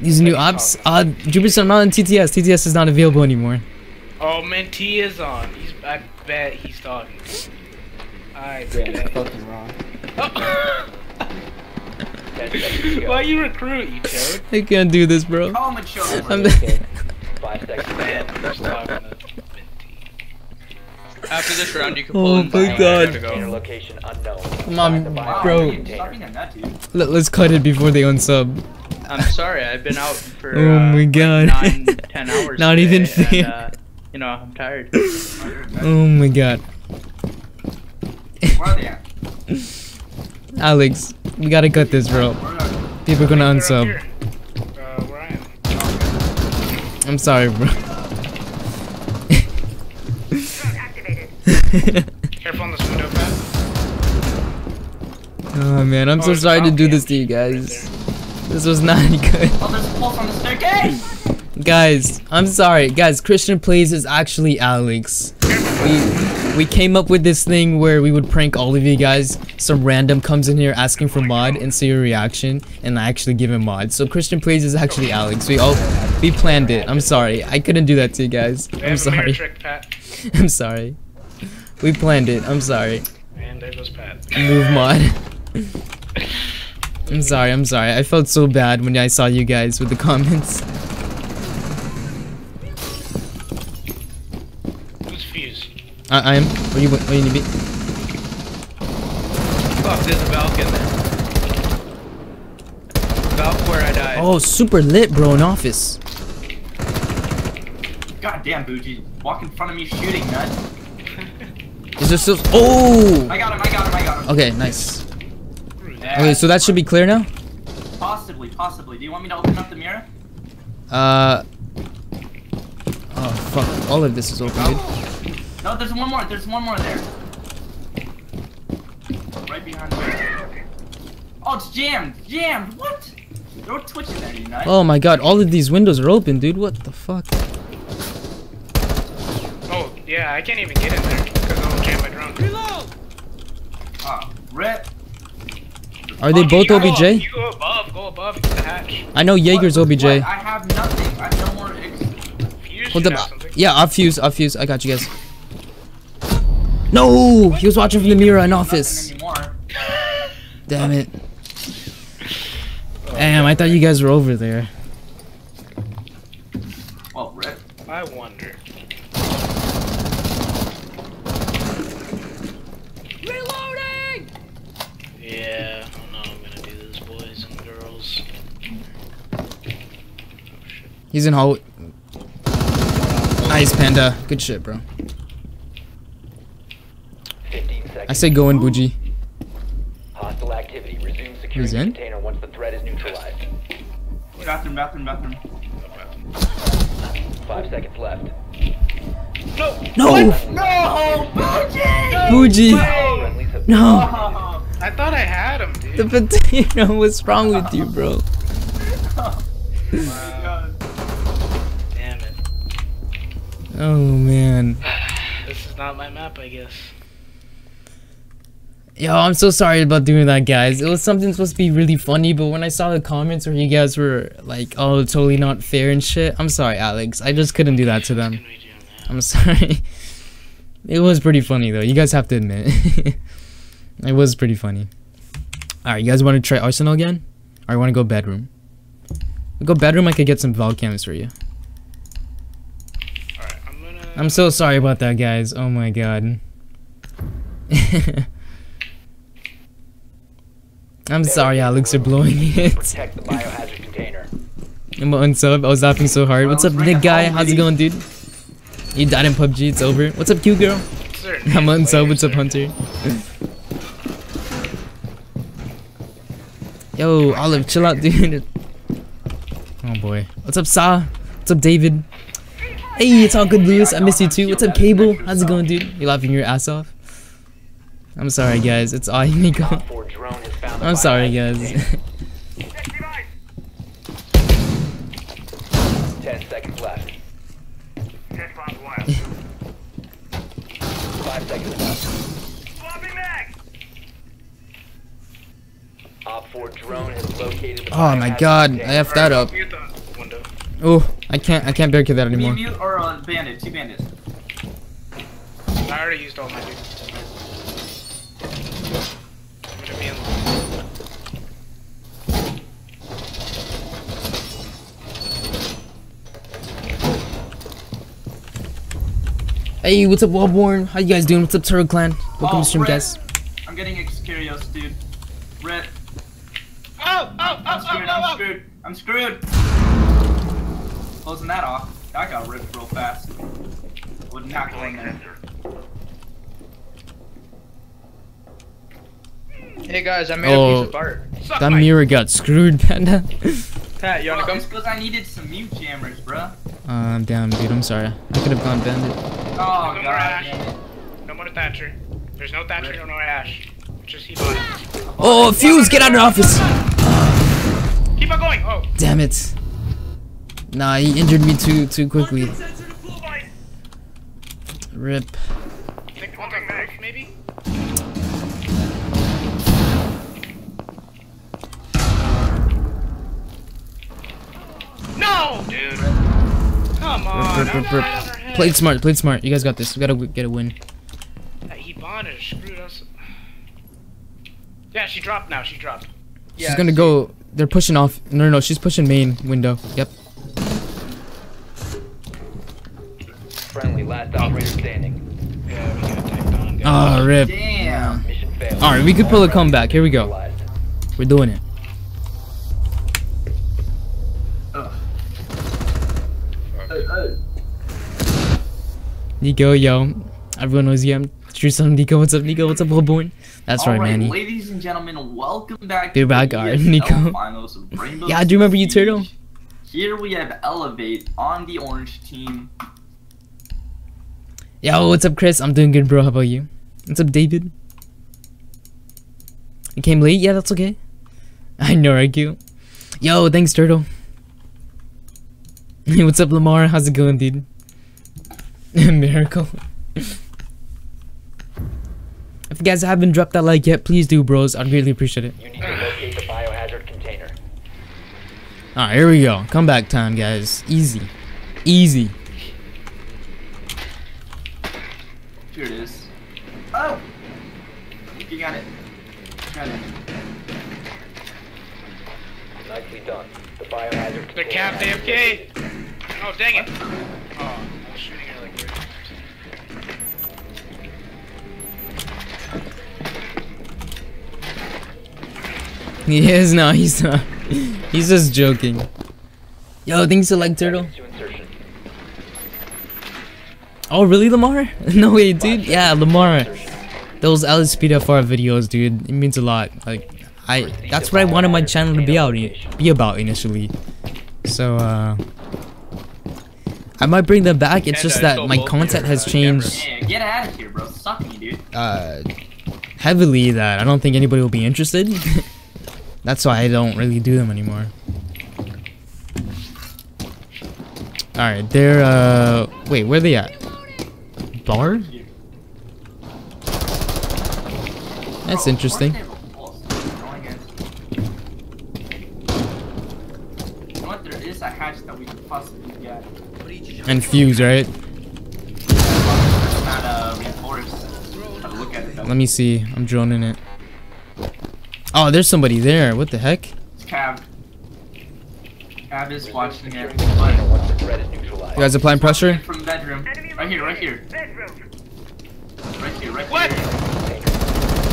[SPEAKER 1] These new ops, uh, Jupiter, I'm not on TTS. TTS is not available anymore.
[SPEAKER 8] Oh man, T is on. He's. I bet he's talking. I
[SPEAKER 2] Yeah,
[SPEAKER 8] bet.
[SPEAKER 2] fucking wrong.
[SPEAKER 6] Ten seconds.
[SPEAKER 8] Why you recruit, you toad?
[SPEAKER 1] I can't do this, bro.
[SPEAKER 4] Call him a choke.
[SPEAKER 1] I'm
[SPEAKER 6] Five seconds to go.
[SPEAKER 8] Man,
[SPEAKER 9] After this round, you can
[SPEAKER 1] Oh
[SPEAKER 9] pull in
[SPEAKER 1] my God.
[SPEAKER 9] gotta go.
[SPEAKER 6] location.
[SPEAKER 1] Come on,
[SPEAKER 4] Wow,
[SPEAKER 1] bro.
[SPEAKER 6] biohazard
[SPEAKER 4] Stop
[SPEAKER 6] container.
[SPEAKER 4] being a nut, dude.
[SPEAKER 1] Let, let's cut it before they unsub.
[SPEAKER 9] I'm sorry. I've been out for.
[SPEAKER 1] Oh
[SPEAKER 9] uh,
[SPEAKER 1] my
[SPEAKER 9] like
[SPEAKER 1] God.
[SPEAKER 9] Nine, ten hours.
[SPEAKER 1] Not
[SPEAKER 9] today,
[SPEAKER 1] even
[SPEAKER 9] and,
[SPEAKER 1] fair.
[SPEAKER 9] uh, you know, I'm tired.
[SPEAKER 1] Oh my god.
[SPEAKER 4] Where are they at?
[SPEAKER 1] Alex, we gotta cut this, bro.
[SPEAKER 4] Where are they?
[SPEAKER 1] People are gonna unsub.
[SPEAKER 8] here. Uh, where I am.
[SPEAKER 1] I'm sorry, bro.
[SPEAKER 8] Careful on this window, Pat.
[SPEAKER 1] oh man, I'm
[SPEAKER 8] Oh,
[SPEAKER 1] so sorry to do this to you
[SPEAKER 8] Right
[SPEAKER 1] guys. This was not good.
[SPEAKER 4] Oh, there's a pulse on the staircase.
[SPEAKER 1] Guys, I'm sorry. Guys, Christian Plays is actually Alex. We we came up with this thing where we would prank all of you guys. Some random comes in here asking for mod and see your reaction, and I actually give him mod. So Christian Plays is actually Alex. We all we planned it. I'm sorry. I couldn't do that to you guys. I'm
[SPEAKER 8] have a mirror
[SPEAKER 1] sorry. I'm sorry. We planned it. I'm sorry.
[SPEAKER 8] And there goes Pat.
[SPEAKER 1] Move mod. I'm sorry. I'm sorry. I felt so bad when I saw you guys with the comments.
[SPEAKER 8] Who's Fuse?
[SPEAKER 1] I, I am. What you what you need me?
[SPEAKER 9] Fuck, there's a Valk in there. Valk where I died.
[SPEAKER 1] Oh, super lit, bro, in office.
[SPEAKER 4] God damn, Bougie. Walk in front of me shooting, nut.
[SPEAKER 1] Is there still? Oh.
[SPEAKER 4] I got him, I got him, I got him.
[SPEAKER 1] Okay, nice.
[SPEAKER 4] Yeah,
[SPEAKER 1] Okay, so that should be clear now.
[SPEAKER 4] Possibly, possibly. Do you want me to open up the mirror?
[SPEAKER 1] Uh. Oh fuck! All of this is open, dude.
[SPEAKER 4] No, there's one more. There's one more there. Right behind me. Oh, it's jammed. Jammed. What? They're twitching there, you nut.
[SPEAKER 1] Oh my god! All of these windows are open, dude. What the fuck?
[SPEAKER 8] Oh, yeah, I can't even get in there because I'll jam my drone.
[SPEAKER 4] Oh, rip.
[SPEAKER 1] Are they both OBJ?
[SPEAKER 8] You go above, go above, the hatch.
[SPEAKER 1] I know Jaeger's OBJ.
[SPEAKER 4] What? I have nothing. I have no more. Ex-
[SPEAKER 8] Fuse
[SPEAKER 1] Hold up. Yeah, I'll fuse. I'll fuse. I got you guys. No! He was watching from the mirror in office. Damn it. Damn, I thought you guys were over there.
[SPEAKER 4] Well, rip.
[SPEAKER 8] I wonder. Yeah, I don't know I'm gonna do this, boys and girls. Oh shit.
[SPEAKER 1] He's in hall. Nice, Panda. Good shit, bro. I say go in, Bougie.
[SPEAKER 6] Hostile activity. Resume
[SPEAKER 1] He's
[SPEAKER 6] securing the
[SPEAKER 1] in?
[SPEAKER 6] container once the threat is neutralized.
[SPEAKER 4] Bathroom, bathroom, bathroom.
[SPEAKER 6] Five seconds left.
[SPEAKER 3] No!
[SPEAKER 1] No!
[SPEAKER 4] No, Boogie!
[SPEAKER 1] Fuji!
[SPEAKER 6] Friendlies
[SPEAKER 1] No!
[SPEAKER 4] Oh,
[SPEAKER 3] I thought I had him, dude.
[SPEAKER 1] The potato, what's wrong with you, bro?
[SPEAKER 4] God.
[SPEAKER 3] Damn it.
[SPEAKER 1] Oh man.
[SPEAKER 3] This is not my map, I guess.
[SPEAKER 1] Yo, I'm so sorry about doing that, guys. It was something supposed to be really funny, but when I saw the comments where you guys were like, "Oh, totally not fair" and shit, I'm sorry, Alex. I just couldn't do that to them.
[SPEAKER 3] Can we do now?
[SPEAKER 1] I'm sorry. It was pretty funny though. You guys have to admit. it was pretty funny. All right, you guys want to try Arsenal again, or you want to go bedroom? Go bedroom. I could get some Val cams for you.
[SPEAKER 3] I'm
[SPEAKER 1] so sorry about that, guys. Oh my god. I'm sorry, Alex, for blowing it.
[SPEAKER 6] protect the biohazard container.
[SPEAKER 1] I'm on sub. I was laughing so hard. What's up, Nick guy? How's it going, dude? You died in PUBG. It's over. What's up, Q girl? I'm on sub. What's up, Hunter? Yo, Olive, chill out, dude. Oh boy. What's up, Sa? What's up, David? Hey, it's all good, Lewis. I miss you too. What's up, Cable? How's it going, dude? You laughing your ass off? I'm sorry, guys. It's all Nico.
[SPEAKER 6] Op 4 drone has found the
[SPEAKER 1] I'm sorry, guys.
[SPEAKER 6] Ten seconds left.
[SPEAKER 7] Test.
[SPEAKER 6] Five seconds left. Op 4 drone has located
[SPEAKER 1] Oh my god, I
[SPEAKER 6] container.
[SPEAKER 1] effed that up.
[SPEAKER 3] Mute.
[SPEAKER 1] Oh, I can't, I can't barricade that
[SPEAKER 4] Me
[SPEAKER 1] anymore.
[SPEAKER 4] mute or uh, bandit? Two bandits.
[SPEAKER 3] I already used all my dude. I'm gonna be in.
[SPEAKER 1] Hey, what's up, Wellborn? How you guys doing? What's up, Turtle Clan? Welcome
[SPEAKER 4] Oh,
[SPEAKER 1] to stream,
[SPEAKER 4] Red.
[SPEAKER 1] guys.
[SPEAKER 4] I'm getting Excurios, dude. Rip.
[SPEAKER 3] Oh! Oh! Oh!
[SPEAKER 4] I'm
[SPEAKER 3] Oh!
[SPEAKER 4] screwed.
[SPEAKER 3] Oh!
[SPEAKER 4] I'm
[SPEAKER 3] oh.
[SPEAKER 4] screwed. I'm screwed. Closing that off. That got ripped real fast. Would not go in there.
[SPEAKER 5] Hey guys, I made a
[SPEAKER 1] Oh.
[SPEAKER 5] piece of art.
[SPEAKER 3] Suck
[SPEAKER 1] That
[SPEAKER 3] my-
[SPEAKER 1] mirror got screwed, Panda.
[SPEAKER 5] Pat, you wanna
[SPEAKER 4] Bro,
[SPEAKER 5] come?
[SPEAKER 4] it's because I needed some mute jammers, bruh.
[SPEAKER 1] Um, damn, dude, I'm sorry. I could have gone bandit.
[SPEAKER 4] Oh,
[SPEAKER 3] No more. Ash. No more Thatcher. There's no Thatcher, no more Ash. Just keep on.
[SPEAKER 1] Oh, Fuse, get out of the office!
[SPEAKER 3] Keep on going! Oh!
[SPEAKER 1] Damn it. Nah, he injured me too too quickly. Rip.
[SPEAKER 3] Think one's on roof, maybe? No, dude! Come on!
[SPEAKER 1] Rip, rip, rip.
[SPEAKER 3] right on her head.
[SPEAKER 1] Played smart, played smart. You guys got this. We gotta get a win.
[SPEAKER 3] Uh, that Hibana screwed us. Yeah, she dropped now. She dropped.
[SPEAKER 1] Yeah, She's gonna go. They're pushing off. No, no, no. She's pushing main window. Yep.
[SPEAKER 6] Friendly, last operator standing.
[SPEAKER 3] Yeah, we got tagged on. guys.
[SPEAKER 1] Ah, rip.
[SPEAKER 4] Damn.
[SPEAKER 6] Mission failed.
[SPEAKER 1] Alright, we could pull a comeback. Here we go. We're doing it. Nico, yo. Everyone knows you. I'm True Son Nico. What's up, Nico? What's up, Hellborn? That's right, Manny.
[SPEAKER 4] ladies and gentlemen, welcome back
[SPEAKER 1] Dude,
[SPEAKER 4] to
[SPEAKER 1] back
[SPEAKER 4] the
[SPEAKER 1] are,
[SPEAKER 4] ESL
[SPEAKER 1] Nico.
[SPEAKER 4] Finals of Rainbow
[SPEAKER 1] Yeah, do you remember you, Turtle?
[SPEAKER 4] Here we have Elevate on the orange team.
[SPEAKER 1] Yo, what's up, Chris? I'm doing good, bro. How about you? What's up, David? You came late? Yeah, that's okay. I know, right, Q? Yo, thanks, Turtle. Hey, what's up, Lamar? How's it going, dude? Miracle. if you guys haven't dropped that like yet, please do, bros. I'd really appreciate it.
[SPEAKER 6] You need to locate the biohazard container.
[SPEAKER 1] Alright, here we go. Comeback time, guys. Easy. Easy.
[SPEAKER 4] Here it is. Oh! You got it. Got it.
[SPEAKER 6] Nicely done. The biohazard
[SPEAKER 3] They're
[SPEAKER 6] container.
[SPEAKER 3] capped AFK. Oh, dang it. Oh, I was shooting her like three times.
[SPEAKER 1] He is no, he's not. He's just joking. Yo, thanks to like turtle.
[SPEAKER 6] Seconds to insertion.
[SPEAKER 1] Oh, really, Lamar? no way, dude. Yeah, Lamar. Those LSPDFR videos, dude. It means a lot. Like, I. That's what I wanted my channel to be out, be about initially. So, uh. I might bring them back. It's just that my content has changed
[SPEAKER 4] get out of here, bro. Suck me, dude.
[SPEAKER 1] uh, heavily that I don't think anybody will be interested. That's why I don't really do them anymore. Alright, they're, uh, wait, where are they at? Bar? That's interesting.
[SPEAKER 4] why do they have a pulse? I guess. You know what? There is a hatch that we could possibly get.
[SPEAKER 1] And Fuse, right?
[SPEAKER 4] It's not uh, reinforced. Have a look at it though.
[SPEAKER 1] Let me see. I'm droning it. Oh, there's somebody there. What the heck?
[SPEAKER 4] It's Cav. Cav is watching it.
[SPEAKER 6] Securing the container once the threat is neutralized.
[SPEAKER 1] You guys applying pressure?
[SPEAKER 4] From bedroom. Right here, right here. Right here, right
[SPEAKER 9] What?
[SPEAKER 4] here.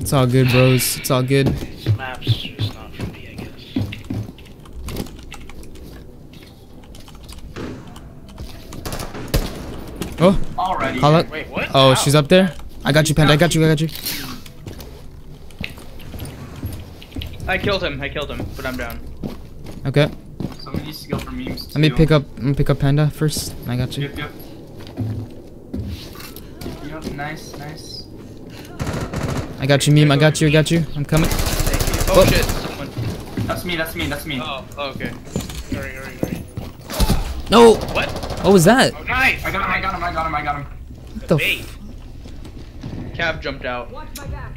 [SPEAKER 1] It's all good, bros. It's all good.
[SPEAKER 8] This map's just not for me, I guess.
[SPEAKER 1] Oh,
[SPEAKER 4] Already.
[SPEAKER 1] call out.
[SPEAKER 8] Wait, what?
[SPEAKER 1] Oh,
[SPEAKER 8] How?
[SPEAKER 1] she's up there. I got you, Panda. I got you. I got you.
[SPEAKER 9] I killed him. I killed him, but I'm down.
[SPEAKER 1] Okay.
[SPEAKER 4] Someone needs to go for memes.
[SPEAKER 1] Let me pick up. Let me pick up Panda first. I got you.
[SPEAKER 4] Yep, yep. Yep, yep, nice, nice.
[SPEAKER 1] I got you, meme. I got you. I got you. I'm coming.
[SPEAKER 9] Oh,
[SPEAKER 1] Oh.
[SPEAKER 9] shit! Someone.
[SPEAKER 4] That's me, that's me, that's me.
[SPEAKER 9] Oh, oh, okay.
[SPEAKER 8] Hurry, hurry, hurry.
[SPEAKER 1] No.
[SPEAKER 8] What?
[SPEAKER 1] What was that?
[SPEAKER 8] Oh, nice!
[SPEAKER 4] I got him, I got him, I got him, I got him.
[SPEAKER 1] the
[SPEAKER 8] bait.
[SPEAKER 1] f-
[SPEAKER 9] Cav jumped out.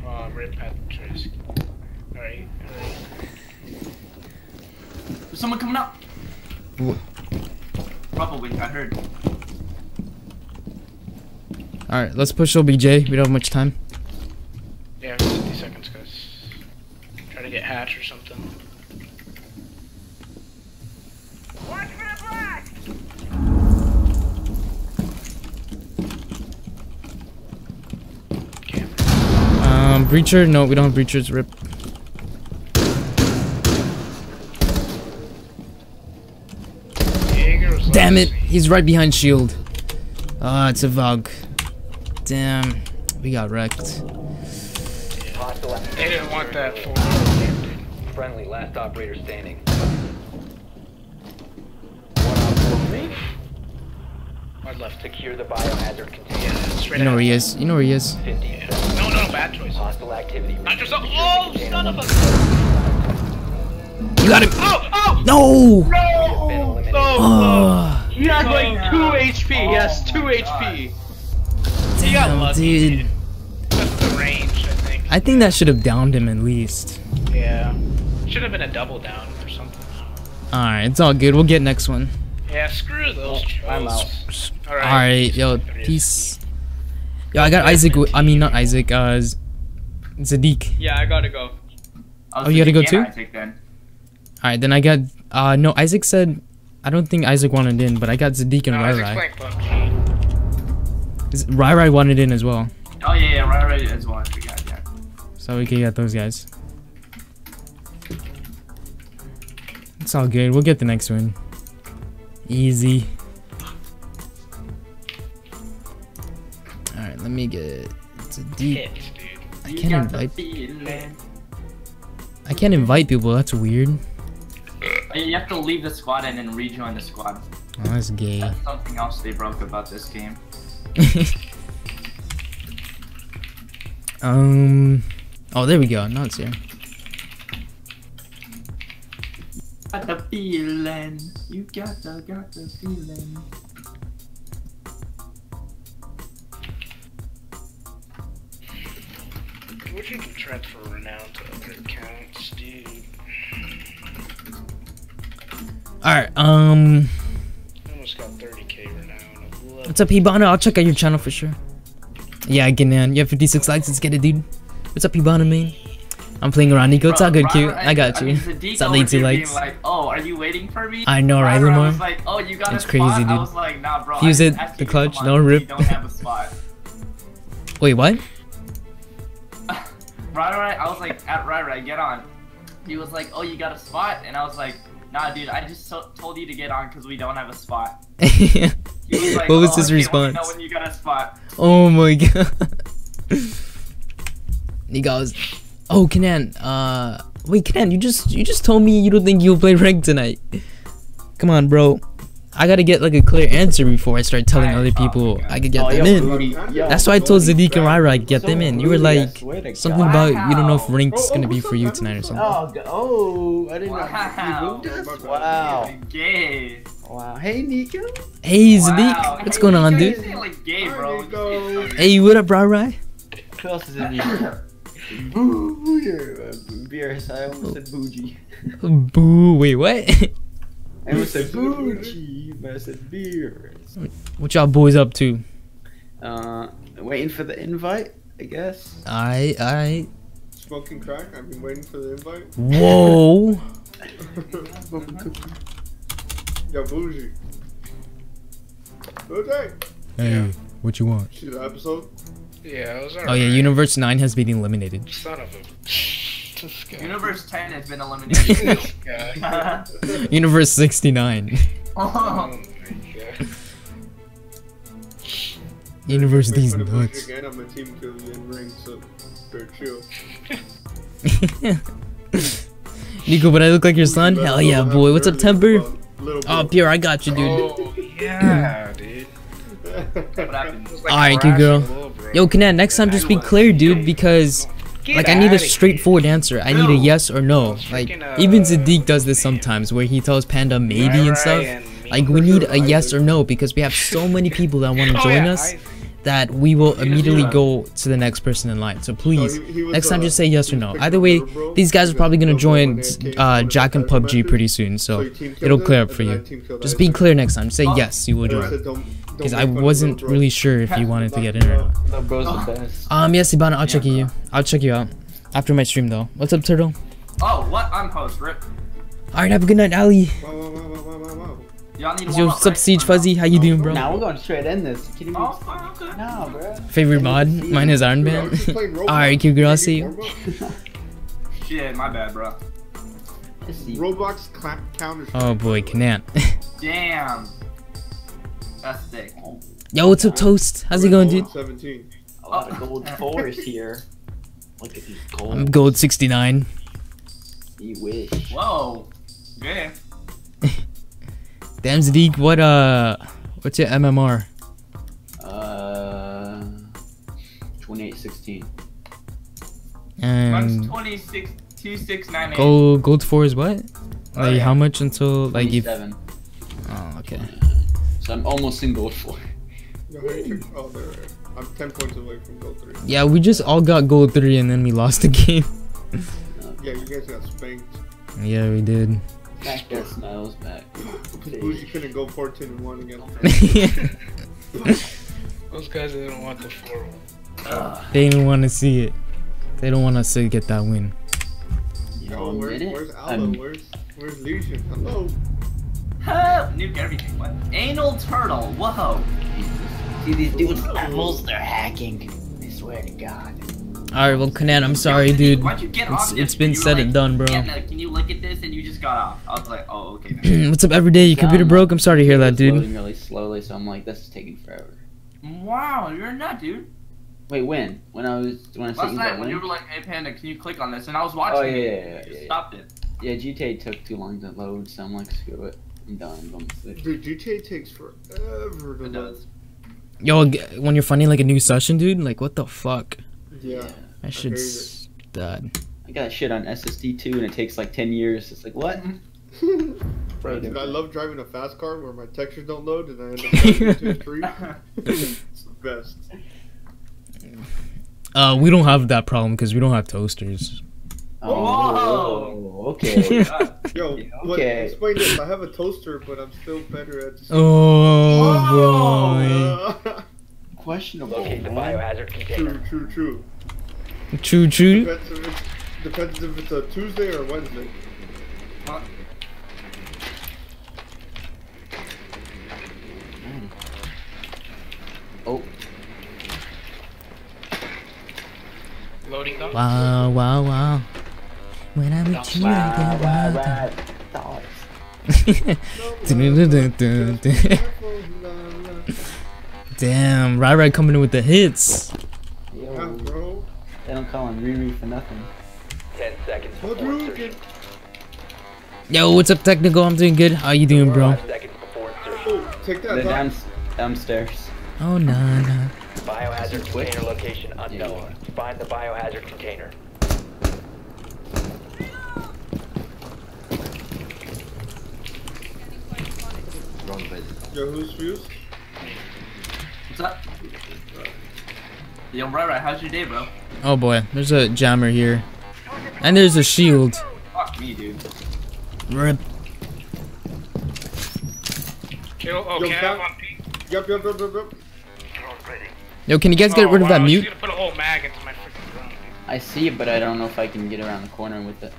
[SPEAKER 8] Oh, rip Patrick. Alright, alright.
[SPEAKER 4] There's someone coming up.
[SPEAKER 1] Wh-
[SPEAKER 4] Probably, I heard.
[SPEAKER 1] All right, let's push OBJ. We don't have much time.
[SPEAKER 8] Yeah, 50 seconds, guys. Try to get hatch or something.
[SPEAKER 7] Watch for the blast.
[SPEAKER 8] Camera.
[SPEAKER 1] Um, breacher. No, we don't have breachers. Rip.
[SPEAKER 8] Jaeger was
[SPEAKER 1] Damn it. He's right behind shield. Ah, it's a Vog. Damn. We got wrecked.
[SPEAKER 8] They didn't want that for
[SPEAKER 6] Friendly, last operator standing. One op four remaining.
[SPEAKER 8] Hard left.
[SPEAKER 6] Secure the biohazard container.
[SPEAKER 1] You know where he is. You know where he is.
[SPEAKER 8] Yeah. No, no, bad choice.
[SPEAKER 6] Hostile activity.
[SPEAKER 8] Not yourself. Oh, son of a.
[SPEAKER 6] once
[SPEAKER 1] You got him.
[SPEAKER 8] Oh, oh!
[SPEAKER 1] No.
[SPEAKER 6] been eliminated.
[SPEAKER 8] Oh!
[SPEAKER 1] Oh,
[SPEAKER 9] He has like two HP. He has
[SPEAKER 4] Oh
[SPEAKER 9] two
[SPEAKER 4] my
[SPEAKER 9] HP.
[SPEAKER 8] He got
[SPEAKER 1] damn,
[SPEAKER 8] lucky,
[SPEAKER 1] dude.
[SPEAKER 8] dude. That's the range, I think.
[SPEAKER 1] I think that should have downed him at least.
[SPEAKER 8] Yeah. Should have been a double down or something.
[SPEAKER 1] All right, it's all good. We'll get next one.
[SPEAKER 8] Yeah, screw those
[SPEAKER 10] I'm out.
[SPEAKER 8] trolls.
[SPEAKER 1] All right, yo, peace. Yo, I got Isaac. I mean, not Isaac. Uh, Z- Zadiq.
[SPEAKER 9] Yeah, I gotta go.
[SPEAKER 4] I was
[SPEAKER 1] Oh, you gotta go too?
[SPEAKER 4] Isaac then.
[SPEAKER 1] All right, then I got. Uh, no, Isaac said. I don't think Isaac wanted in, but I got Zadiq and
[SPEAKER 8] No,
[SPEAKER 1] Rai Rai. Rai Rai wanted in as well,
[SPEAKER 4] Oh yeah, yeah, right, right as well. I forgot. Yeah.
[SPEAKER 1] so we can get those guys. It's all good. We'll get the next one. Easy. All right, let me get
[SPEAKER 8] dude.
[SPEAKER 1] I can't invite. I can't invite people. That's weird.
[SPEAKER 4] You have to leave the squad and then rejoin the squad.
[SPEAKER 1] Oh, that's gay.
[SPEAKER 4] That's something else they broke about this game.
[SPEAKER 1] um. Oh, there we go. Now it's here.
[SPEAKER 4] Got the feeling. You got the got the feeling.
[SPEAKER 8] Would you transfer renown to other accounts, dude?
[SPEAKER 1] All right. Um.
[SPEAKER 8] I almost got 30k renown. Love
[SPEAKER 1] What's up, Hibana? I'll check out your channel for sure. Yeah, again, man. You have 56 likes. Let's get it, dude. What's up, Hibana, man? I'm playing around Nico. It's all good,
[SPEAKER 4] Bro,
[SPEAKER 1] cute. I got
[SPEAKER 4] I
[SPEAKER 1] you.
[SPEAKER 4] mean, Sadiq
[SPEAKER 1] It's at
[SPEAKER 4] over
[SPEAKER 1] least two likes.
[SPEAKER 4] Like, oh, are you waiting for me?
[SPEAKER 1] I know, right,
[SPEAKER 4] Lara
[SPEAKER 1] Lamar?
[SPEAKER 4] was like, oh, you got
[SPEAKER 1] It's
[SPEAKER 4] a
[SPEAKER 1] crazy,
[SPEAKER 4] spot?
[SPEAKER 1] dude.
[SPEAKER 4] I was like, nah, bro.
[SPEAKER 1] Fuse it, the clutch, no rip.
[SPEAKER 4] Don't have a spot.
[SPEAKER 1] Wait, what?
[SPEAKER 4] Right, right. I was like, at right, right, get on. He was like, oh, you got a spot, and I was like, nah, dude. I just told you to get on because we don't have a spot. Was like,
[SPEAKER 1] what was
[SPEAKER 4] oh,
[SPEAKER 1] his
[SPEAKER 4] okay,
[SPEAKER 1] response?
[SPEAKER 4] know when you got a spot.
[SPEAKER 1] Oh my god. he goes, oh, Kanan, uh, Wait, Ken, you just you just told me you don't think you'll play rank tonight. Come on, bro. I gotta get like a clear answer before I start telling other people I could get
[SPEAKER 2] Oh,
[SPEAKER 1] them in. That's why I told Zadiq and Ryra I'd get them in. You were like something about you don't know if
[SPEAKER 4] Wow.
[SPEAKER 1] rank's gonna be for you tonight or something.
[SPEAKER 2] Oh, oh, I didn't know. You moved us? Wow. Wow. Hey, Nico.
[SPEAKER 1] Hey
[SPEAKER 4] Wow.
[SPEAKER 1] Zadiq, what's going on, dude?
[SPEAKER 4] guys say, like gay,
[SPEAKER 5] Hi,
[SPEAKER 4] bro.
[SPEAKER 5] Nico.
[SPEAKER 1] Hey, what up, Ryra?
[SPEAKER 2] Who else is in here? Boo, beer, beer. I almost said bougie.
[SPEAKER 1] Boo. Wait, what?
[SPEAKER 2] I almost said bougie, but I said beer.
[SPEAKER 1] what y'all boys up to?
[SPEAKER 2] Uh, waiting for the invite, I guess.
[SPEAKER 1] I I.
[SPEAKER 5] Smoking crack. I've been waiting for the invite.
[SPEAKER 1] Whoa.
[SPEAKER 5] Yo, bougie. Okay.
[SPEAKER 1] Hey, what you want?
[SPEAKER 5] See the episode?
[SPEAKER 3] Yeah, it was
[SPEAKER 1] Oh yeah, Universe Nine has been eliminated.
[SPEAKER 3] Son of a. This guy.
[SPEAKER 4] Universe 10 has been eliminated.
[SPEAKER 1] Universe 69.
[SPEAKER 3] Oh my god.
[SPEAKER 1] Universe
[SPEAKER 5] Make
[SPEAKER 1] these
[SPEAKER 5] fun of Bougie
[SPEAKER 1] nuts.
[SPEAKER 5] Again, I'm a team kill you in ring, so they're chill.
[SPEAKER 1] Nico, but I look like your son? Hell yeah, boy. What's up, Temper? Oh,
[SPEAKER 5] bro.
[SPEAKER 1] Pierre, I got you, dude.
[SPEAKER 3] Oh yeah, dude.
[SPEAKER 4] what happened?
[SPEAKER 3] Like
[SPEAKER 1] Alright, good girl.
[SPEAKER 3] and Lil Bro.
[SPEAKER 1] Yo, Kanan, next time just be clear, dude, because
[SPEAKER 3] Get
[SPEAKER 1] like I need a
[SPEAKER 3] outta here.
[SPEAKER 1] straightforward answer. I need a yes or no. Like
[SPEAKER 3] freaking,
[SPEAKER 1] even
[SPEAKER 3] uh,
[SPEAKER 1] does this sometimes, where he tells Panda maybe and
[SPEAKER 3] Rai
[SPEAKER 1] stuff.
[SPEAKER 3] and.
[SPEAKER 1] Like we need a yes or no because we have so many people that want to
[SPEAKER 3] Oh,
[SPEAKER 1] join
[SPEAKER 3] yeah,
[SPEAKER 1] us
[SPEAKER 3] I-
[SPEAKER 1] that we will immediately go to the next person in line. So please,
[SPEAKER 5] he- he
[SPEAKER 1] next time
[SPEAKER 5] uh,
[SPEAKER 1] just say yes or no. Either way, these guys are probably gonna join
[SPEAKER 5] when they came
[SPEAKER 1] uh, Jack and PUBG pretty soon,
[SPEAKER 5] so
[SPEAKER 1] so
[SPEAKER 5] he team killed
[SPEAKER 1] it'll clear up for you. Just be clear next time. Say yes, you will join.
[SPEAKER 5] Said, "Don't- don't
[SPEAKER 1] Because I wasn't
[SPEAKER 5] Little Bro."
[SPEAKER 1] really sure if you wanted to get in or not.
[SPEAKER 2] Little bro's the best.
[SPEAKER 1] Um, yes, Hibana, I'll check
[SPEAKER 4] Yeah,
[SPEAKER 1] you. I'll check you out after my stream though. What's up, Turtle?
[SPEAKER 4] Oh, what? I'm host, Rip.
[SPEAKER 1] All right, have a good night, Ali.
[SPEAKER 4] Y'all need
[SPEAKER 1] Yo,
[SPEAKER 4] warm
[SPEAKER 1] what's up,
[SPEAKER 4] right?
[SPEAKER 1] Siege Fuzzy? How you doing, bro?
[SPEAKER 2] Nah, we're going straight in this. Can You kidding?
[SPEAKER 4] Oh, oh, okay.
[SPEAKER 2] Nah, bro.
[SPEAKER 1] Favorite mod? Mine is Iron Man.
[SPEAKER 5] was just playing Roblox.
[SPEAKER 1] Alright, cute girl, I'll see you.
[SPEAKER 5] Roblox-
[SPEAKER 4] Shit, my bad, bro.
[SPEAKER 2] Let's.
[SPEAKER 5] Roblox cla- Counter.
[SPEAKER 1] Oh boy, Canant.
[SPEAKER 4] Damn. That's sick.
[SPEAKER 1] Yo, what's up, Toast? How's it going, dude?
[SPEAKER 5] 17.
[SPEAKER 2] A lot of gold fours here. Look at these gold.
[SPEAKER 1] I'm gold 69.
[SPEAKER 2] You wish.
[SPEAKER 4] Whoa. Okay.
[SPEAKER 1] Damn, Zadiq, what, uh, what's your MMR?
[SPEAKER 2] Uh, 2816.
[SPEAKER 4] Mine's
[SPEAKER 1] And
[SPEAKER 4] 26, 2698.
[SPEAKER 1] gold, gold 4 is what?
[SPEAKER 4] Oh,
[SPEAKER 1] Like,
[SPEAKER 4] yeah.
[SPEAKER 1] how much until, like, if.
[SPEAKER 2] 27.
[SPEAKER 1] Oh, okay.
[SPEAKER 2] So I'm almost in gold four.
[SPEAKER 5] No, how you check- Oh, there. right. I'm 10 points away from gold 3.
[SPEAKER 1] Yeah, we just all got gold 3 and then we lost the game.
[SPEAKER 5] Yeah, you guys got spanked.
[SPEAKER 1] yeah, we did.
[SPEAKER 2] Back that smiles back.
[SPEAKER 5] Because Bougie couldn't go 14 and 1 again.
[SPEAKER 3] Those guys didn't want the four.
[SPEAKER 1] they didn't want to see it. They don't want us to get that win.
[SPEAKER 2] You
[SPEAKER 5] Oh, where's,
[SPEAKER 2] minute.
[SPEAKER 5] where's Allo?
[SPEAKER 2] I'm-
[SPEAKER 5] Where's, where's Legion? Hello?
[SPEAKER 4] Huh, Nuke everything. What? Anal turtle. Whoa.
[SPEAKER 2] See these dudes levels, they're hacking. I swear to God.
[SPEAKER 1] Alright, well, Kanan, I'm sorry, dude.
[SPEAKER 4] Why'd you get
[SPEAKER 1] It's-
[SPEAKER 4] off this?
[SPEAKER 1] it's been
[SPEAKER 4] You were
[SPEAKER 1] said and done, bro.
[SPEAKER 4] Yeah, can you look at this? And you just got off. I was like, oh, okay.
[SPEAKER 1] What's up, everyday? Your computer
[SPEAKER 2] Um,
[SPEAKER 1] broke? I'm sorry to hear that, dude.
[SPEAKER 2] loading really slowly, so I'm like, this is taking forever.
[SPEAKER 4] wow, you're a nut, dude.
[SPEAKER 2] Wait, when? When I was when I sent
[SPEAKER 4] Last
[SPEAKER 2] you
[SPEAKER 4] night
[SPEAKER 2] that
[SPEAKER 4] when you were like, hey Panda, can you click on this? And I was watching
[SPEAKER 2] Oh yeah,
[SPEAKER 4] it.
[SPEAKER 2] yeah,
[SPEAKER 4] You
[SPEAKER 2] yeah,
[SPEAKER 4] just
[SPEAKER 2] yeah, yeah.
[SPEAKER 4] stopped it.
[SPEAKER 2] Yeah, GTA took too long to load, so I'm like, screw it. I'm done. I'm going.
[SPEAKER 5] Dude, GTA takes forever to
[SPEAKER 4] It does.
[SPEAKER 1] Yo, when you're finding like a new session, dude, like what the fuck?
[SPEAKER 5] Yeah.
[SPEAKER 1] That shit's dead.
[SPEAKER 2] I got shit on SSD too, and it takes like 10 years. It's like, what?
[SPEAKER 5] Right, dude, I love driving a fast car where my textures don't load and I end up driving into a tree. it's the best.
[SPEAKER 1] Uh, we don't have that problem because we don't have toasters.
[SPEAKER 2] Oh, okay.
[SPEAKER 5] Yo, what, explain this. I have a toaster, but I'm still better at.
[SPEAKER 1] Oh
[SPEAKER 5] Uh,
[SPEAKER 2] Questionable.
[SPEAKER 6] Locate the biohazard container.
[SPEAKER 5] true, true, true.
[SPEAKER 1] True, true.
[SPEAKER 5] Depends if, it's, depends if it's a Tuesday or Wednesday.
[SPEAKER 2] Oh,
[SPEAKER 3] Loading up.
[SPEAKER 1] Wow, wow, wow. When I'm with you, I get wild.
[SPEAKER 2] right. Thoughts.
[SPEAKER 1] Damn, Rai Rai coming in with the hits.
[SPEAKER 2] Yo,
[SPEAKER 5] bro.
[SPEAKER 2] they don't call him Riri for nothing.
[SPEAKER 6] 10 seconds before
[SPEAKER 5] dude,
[SPEAKER 6] insertion.
[SPEAKER 1] Yo, what's up, technical? I'm doing good. How you doing, bro?
[SPEAKER 6] Five seconds.
[SPEAKER 5] Oh, take that.
[SPEAKER 2] Down, downstairs.
[SPEAKER 1] Oh, nah, nah.
[SPEAKER 6] Biohazard container location unknown. Find the biohazard container.
[SPEAKER 5] Yo, who's fused?
[SPEAKER 4] What's up? Yo, right, right. How's your day, bro?
[SPEAKER 1] Oh boy, there's a jammer here. And there's a shield.
[SPEAKER 4] Fuck me, dude.
[SPEAKER 1] Rip.
[SPEAKER 8] Kill. Oh,
[SPEAKER 5] Yo,
[SPEAKER 8] Cav
[SPEAKER 5] Cav-
[SPEAKER 8] on P.
[SPEAKER 5] Yup, yup, yup, yup, yup.
[SPEAKER 1] Yo, can you guys get
[SPEAKER 8] Oh,
[SPEAKER 1] rid of that mute?
[SPEAKER 8] Put a whole mag into my freaking drone. dude.
[SPEAKER 2] I see it, but I don't know if I can get around the corner with it.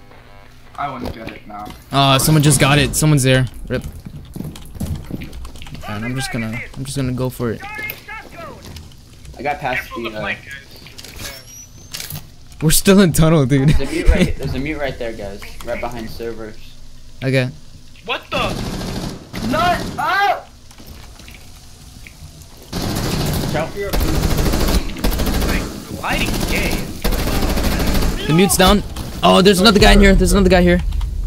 [SPEAKER 4] I wouldn't get it now.
[SPEAKER 1] Oh, uh, someone just got it. Someone's there. Rip. And I'm just gonna, I'm just gonna go for it.
[SPEAKER 2] I got past
[SPEAKER 8] Careful
[SPEAKER 2] the.
[SPEAKER 8] the
[SPEAKER 2] Uh,
[SPEAKER 8] guys.
[SPEAKER 1] We're still in tunnel, dude.
[SPEAKER 2] there's a mute right. There's a mute right there, guys. Right behind servers.
[SPEAKER 1] okay.
[SPEAKER 8] What the?
[SPEAKER 4] Nut up!
[SPEAKER 8] Like, the gay.
[SPEAKER 1] The mute's down. Oh, there's another guy in here. There's another guy here.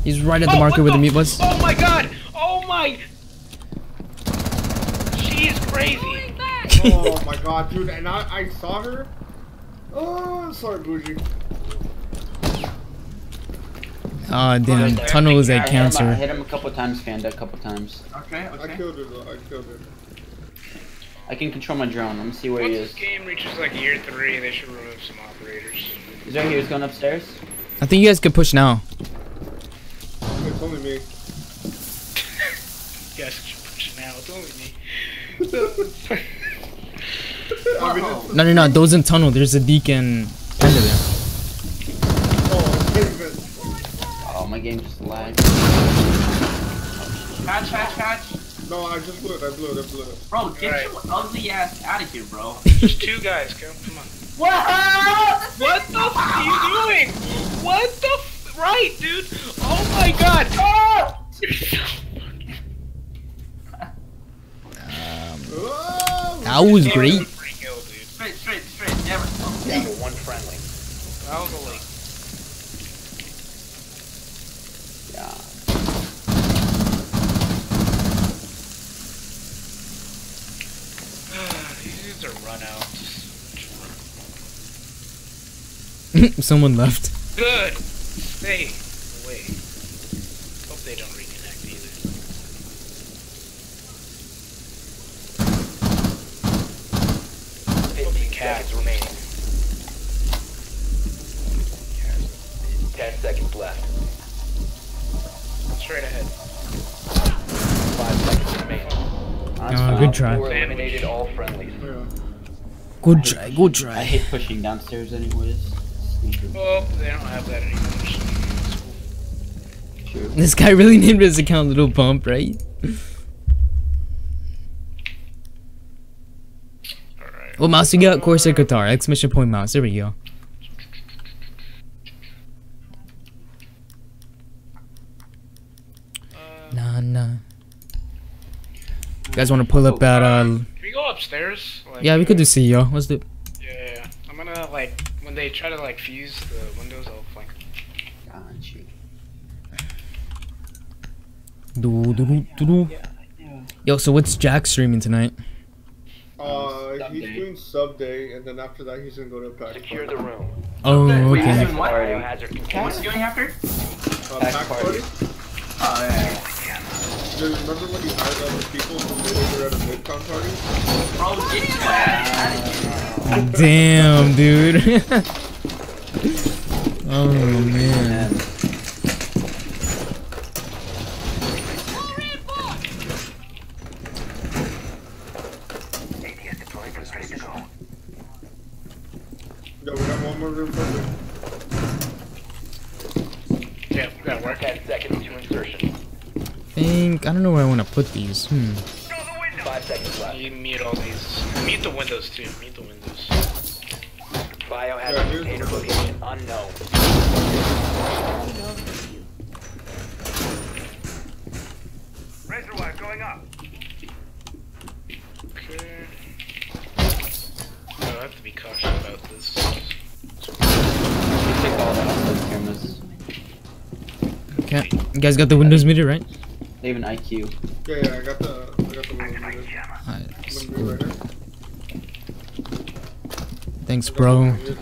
[SPEAKER 1] He's right at the
[SPEAKER 8] Oh,
[SPEAKER 1] marker
[SPEAKER 8] what
[SPEAKER 1] where the mute was.
[SPEAKER 8] Oh my god! Oh my! She is crazy.
[SPEAKER 5] Oh my god, dude, and I, I saw her. Oh, sorry, Bougie.
[SPEAKER 1] Oh, damn. Tunnel is
[SPEAKER 2] I
[SPEAKER 1] a
[SPEAKER 2] hit him, I
[SPEAKER 1] cancer.
[SPEAKER 2] hit him a couple times, Fanda, a couple times.
[SPEAKER 4] Okay,
[SPEAKER 5] I killed her though. I killed her.
[SPEAKER 2] I can control my drone. Let me see where
[SPEAKER 8] Once
[SPEAKER 2] he
[SPEAKER 8] this game reaches like year three, they should remove some operators.
[SPEAKER 2] Is right here. He's going upstairs.
[SPEAKER 1] I think you guys could push now.
[SPEAKER 5] It's only me.
[SPEAKER 8] You guys should push it now. It's only me.
[SPEAKER 5] I
[SPEAKER 1] No, no, no. Those in tunnel. There's a deacon under there.
[SPEAKER 5] oh,
[SPEAKER 2] Oh, my game just lagged.
[SPEAKER 4] Catch, catch, catch.
[SPEAKER 5] No, I just blew it. I blew it. I blew it.
[SPEAKER 4] Bro, get
[SPEAKER 8] Right.
[SPEAKER 4] your ugly ass out of here, bro.
[SPEAKER 8] Just two guys, come, come on.
[SPEAKER 4] What?
[SPEAKER 8] What the f are you doing? What the f right, dude? Oh my god!
[SPEAKER 5] Oh, Um,
[SPEAKER 1] that was great.
[SPEAKER 8] Free kill, dude.
[SPEAKER 4] Straight, straight, straight. Never.
[SPEAKER 6] Down to one friendly.
[SPEAKER 8] That was a link.
[SPEAKER 2] Yeah.
[SPEAKER 8] These dudes are run out.
[SPEAKER 1] Someone left.
[SPEAKER 8] Good. Stay away. Hope they don't reconnect either.
[SPEAKER 6] Fifteen seconds remaining. Ten seconds left.
[SPEAKER 8] Straight ahead.
[SPEAKER 6] Five seconds remaining.
[SPEAKER 2] That's
[SPEAKER 1] Oh, good try.
[SPEAKER 6] Eliminated all friendlies.
[SPEAKER 1] Good try. Good
[SPEAKER 2] I
[SPEAKER 1] try.
[SPEAKER 2] hate pushing downstairs anyways.
[SPEAKER 8] Oh, they don't have that anymore.
[SPEAKER 2] True.
[SPEAKER 1] This guy really named his account Little Pump, right?
[SPEAKER 8] Alright.
[SPEAKER 1] What mouse you got? Corsair Guitar. Mission point mouse. There we go. Nah, nah. You guys want to pull up at, uh...
[SPEAKER 8] Can we go upstairs? Like,
[SPEAKER 1] Yeah, we could
[SPEAKER 8] uh,
[SPEAKER 1] do CEO. Let's do...
[SPEAKER 8] Yeah, yeah, yeah. I'm gonna, like, when they try to, like, fuse the windows, I'll flank.
[SPEAKER 2] Got you.
[SPEAKER 1] Do, do, do, do, do. Yo, so what's Jack streaming tonight?
[SPEAKER 5] Uh,
[SPEAKER 2] Sub
[SPEAKER 5] he's
[SPEAKER 2] day.
[SPEAKER 5] Doing sub day, and then after that, he's gonna go to pack.
[SPEAKER 6] Secure the room.
[SPEAKER 1] Oh,
[SPEAKER 4] Wait,
[SPEAKER 1] okay.
[SPEAKER 4] what? What's he doing after?
[SPEAKER 5] Uh,
[SPEAKER 2] Pack
[SPEAKER 5] pack
[SPEAKER 2] party.
[SPEAKER 5] party.
[SPEAKER 4] Oh, yeah, yeah.
[SPEAKER 5] Dude, remember when he hired all those people from they were at a midtown party?
[SPEAKER 4] Bro, get your ass out of here.
[SPEAKER 1] Damn, dude. oh, man.
[SPEAKER 2] And
[SPEAKER 5] Yo, we got one more room for you.
[SPEAKER 8] Yeah, that work.
[SPEAKER 6] Ten seconds to insertion.
[SPEAKER 1] think... I don't know where I want to put these. Hmm.
[SPEAKER 6] Five seconds left.
[SPEAKER 8] You mute all these. Mute the windows, too. Mute the windows.
[SPEAKER 6] Biohazard
[SPEAKER 5] Yeah,
[SPEAKER 6] container location unknown.
[SPEAKER 7] Razor wire going up.
[SPEAKER 8] Okay. I have to be cautious about this.
[SPEAKER 2] take all the outside cameras.
[SPEAKER 1] Okay. You guys got the Windows meter, right?
[SPEAKER 2] They have an IQ.
[SPEAKER 5] Yeah, yeah, I got the, I got the one. I'm
[SPEAKER 1] Alright.
[SPEAKER 5] gonna do it right.
[SPEAKER 1] Thanks, bro.
[SPEAKER 8] Is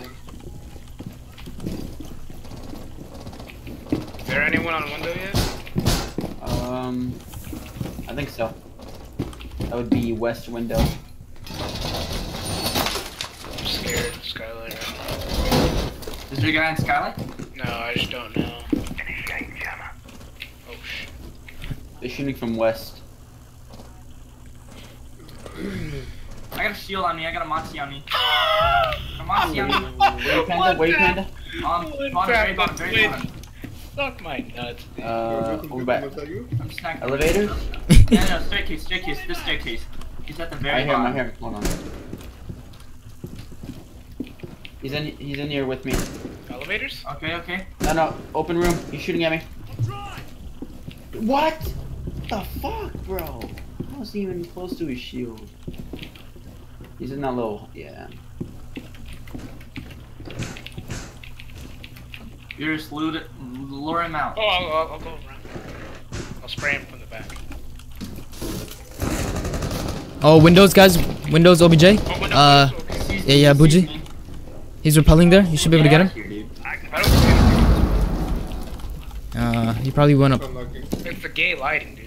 [SPEAKER 8] there anyone on window yet?
[SPEAKER 2] Um, I think so. That would be west window.
[SPEAKER 8] I'm scared. Skylight.
[SPEAKER 4] Is there a guy in Skylight?
[SPEAKER 8] No, I just don't know. Oh shit.
[SPEAKER 2] They're shooting from west.
[SPEAKER 4] I got a shield on me. I got a Monty on me. A Monty on me.
[SPEAKER 2] Where you panda? Where you panda?
[SPEAKER 4] Um, bottom, very bottom, very
[SPEAKER 8] weird.
[SPEAKER 4] bottom.
[SPEAKER 8] Suck my nuts. dude.
[SPEAKER 2] Uh, over back.
[SPEAKER 5] Was?
[SPEAKER 4] I'm snacking.
[SPEAKER 2] Elevator?
[SPEAKER 4] No, no, staircase, staircase, this staircase. He's at the very
[SPEAKER 2] Right here,
[SPEAKER 4] bottom.
[SPEAKER 2] right here. Hold on. He's in. He's in here with me.
[SPEAKER 8] Elevators?
[SPEAKER 4] Okay, okay.
[SPEAKER 2] No, no. Open room. He's shooting at me. What? What the fuck, bro? I wasn't even close to his shield. He's in that little. Yeah.
[SPEAKER 4] You're just loot it, lure him out.
[SPEAKER 8] Oh, I'll, I'll, I'll go around. I'll spray him from the back.
[SPEAKER 1] Oh, Windows, guys. Windows, OBJ.
[SPEAKER 8] Oh, window,
[SPEAKER 1] Uh,
[SPEAKER 8] window, okay.
[SPEAKER 1] Yeah, yeah,
[SPEAKER 4] me, excuse
[SPEAKER 1] Bougie.
[SPEAKER 4] me.
[SPEAKER 1] he's repelling there. You should be able to get him.
[SPEAKER 4] Here, dude.
[SPEAKER 8] I don't see
[SPEAKER 1] Uh, he probably went up.
[SPEAKER 8] It's the gay lighting, dude.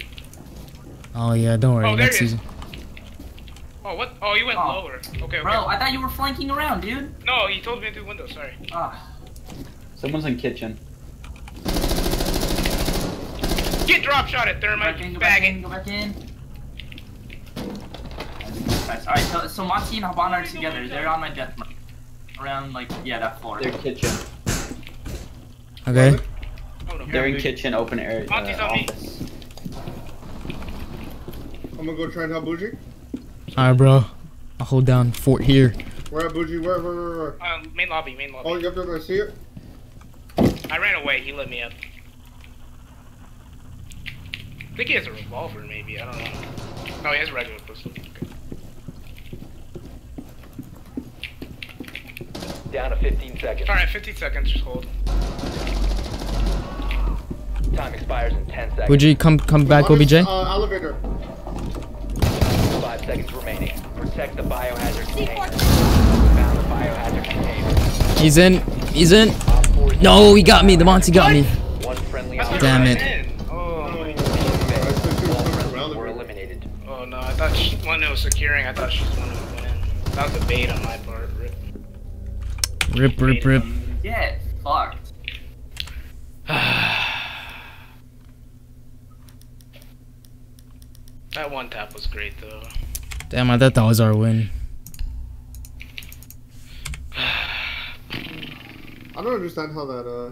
[SPEAKER 1] Oh yeah, don't worry.
[SPEAKER 8] Oh, there
[SPEAKER 1] Next
[SPEAKER 8] he is.
[SPEAKER 1] season.
[SPEAKER 8] Oh, what? Oh, you went
[SPEAKER 4] Oh.
[SPEAKER 8] lower. Okay, okay.
[SPEAKER 4] Bro, I thought you were flanking around, dude.
[SPEAKER 8] No, he told me to do window, sorry.
[SPEAKER 4] Ah,
[SPEAKER 2] Someone's in kitchen.
[SPEAKER 8] Get drop shot at
[SPEAKER 4] go back in,
[SPEAKER 8] thermite.
[SPEAKER 4] go back in, go back in. Alright, so, so Monty and Hibana are together. They're on my death mark. Around, like, yeah, that floor.
[SPEAKER 2] They're kitchen.
[SPEAKER 1] Okay.
[SPEAKER 2] They're in kitchen, open area. Uh,
[SPEAKER 8] Monty's on me.
[SPEAKER 2] Office.
[SPEAKER 5] I'm gonna go try and help Bougie.
[SPEAKER 1] Alright, bro. I'll hold down fort here.
[SPEAKER 5] Where at Bougie? Where, where, where, where?
[SPEAKER 8] Um, main lobby, main lobby.
[SPEAKER 5] Oh, you up there? I see it.
[SPEAKER 8] I ran away. He lit me up. I think he has a revolver, maybe. I don't know. No, he has a regular pistol. Okay.
[SPEAKER 6] Down to 15 seconds.
[SPEAKER 8] All right, 15 seconds. Just hold.
[SPEAKER 6] Time expires in 10 seconds.
[SPEAKER 1] Would you come come back,
[SPEAKER 5] Honest,
[SPEAKER 1] OBJ?
[SPEAKER 5] Uh, elevator.
[SPEAKER 6] Five seconds remaining. Protect the biohazard container. Found the biohazard container.
[SPEAKER 1] He's in. He's in.
[SPEAKER 6] Op four is
[SPEAKER 1] No, he got me. The Monty got me.
[SPEAKER 6] One friendly
[SPEAKER 8] That's
[SPEAKER 6] op
[SPEAKER 8] not
[SPEAKER 1] Damn it.
[SPEAKER 8] Oh.
[SPEAKER 5] I said she
[SPEAKER 6] All
[SPEAKER 5] was coming from
[SPEAKER 6] friendlies were
[SPEAKER 5] elevator.
[SPEAKER 6] eliminated.
[SPEAKER 8] Oh no, I thought she, when it was securing, I thought she was one of the in. That was a bait on my part. Rip.
[SPEAKER 1] Rip, rip, rip.
[SPEAKER 4] Get fucked.
[SPEAKER 8] That one tap was great though.
[SPEAKER 1] Damn, I thought that was our win.
[SPEAKER 5] I don't understand how that, uh.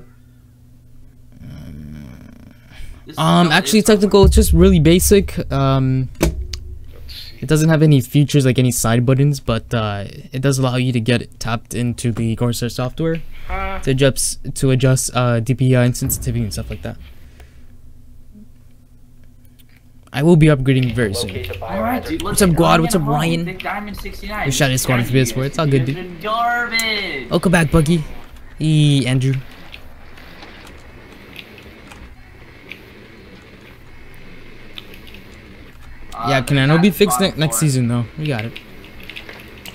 [SPEAKER 1] Um, actually, technical. It's just really basic. Um, it doesn't have any features like any side buttons, but uh, it does allow you to get tapped into the Corsair software
[SPEAKER 8] Uh,
[SPEAKER 1] to adjust to adjust uh, DPI and sensitivity and stuff like that. I will be upgrading very soon.
[SPEAKER 4] Alright, dude.
[SPEAKER 1] What's up,
[SPEAKER 4] listen,
[SPEAKER 1] Guad? What's up. Ryan?
[SPEAKER 4] Big Diamond 69.
[SPEAKER 1] We shot his squad
[SPEAKER 4] Thank
[SPEAKER 1] for
[SPEAKER 4] you
[SPEAKER 1] PS4.
[SPEAKER 4] guys.
[SPEAKER 1] It's all good,
[SPEAKER 4] guys
[SPEAKER 1] dude.
[SPEAKER 4] been Garbage.
[SPEAKER 1] Welcome back, Buggy. E Andrew.
[SPEAKER 4] Uh,
[SPEAKER 1] yeah, can I
[SPEAKER 4] got
[SPEAKER 1] be fixed ne- next season though? We got it.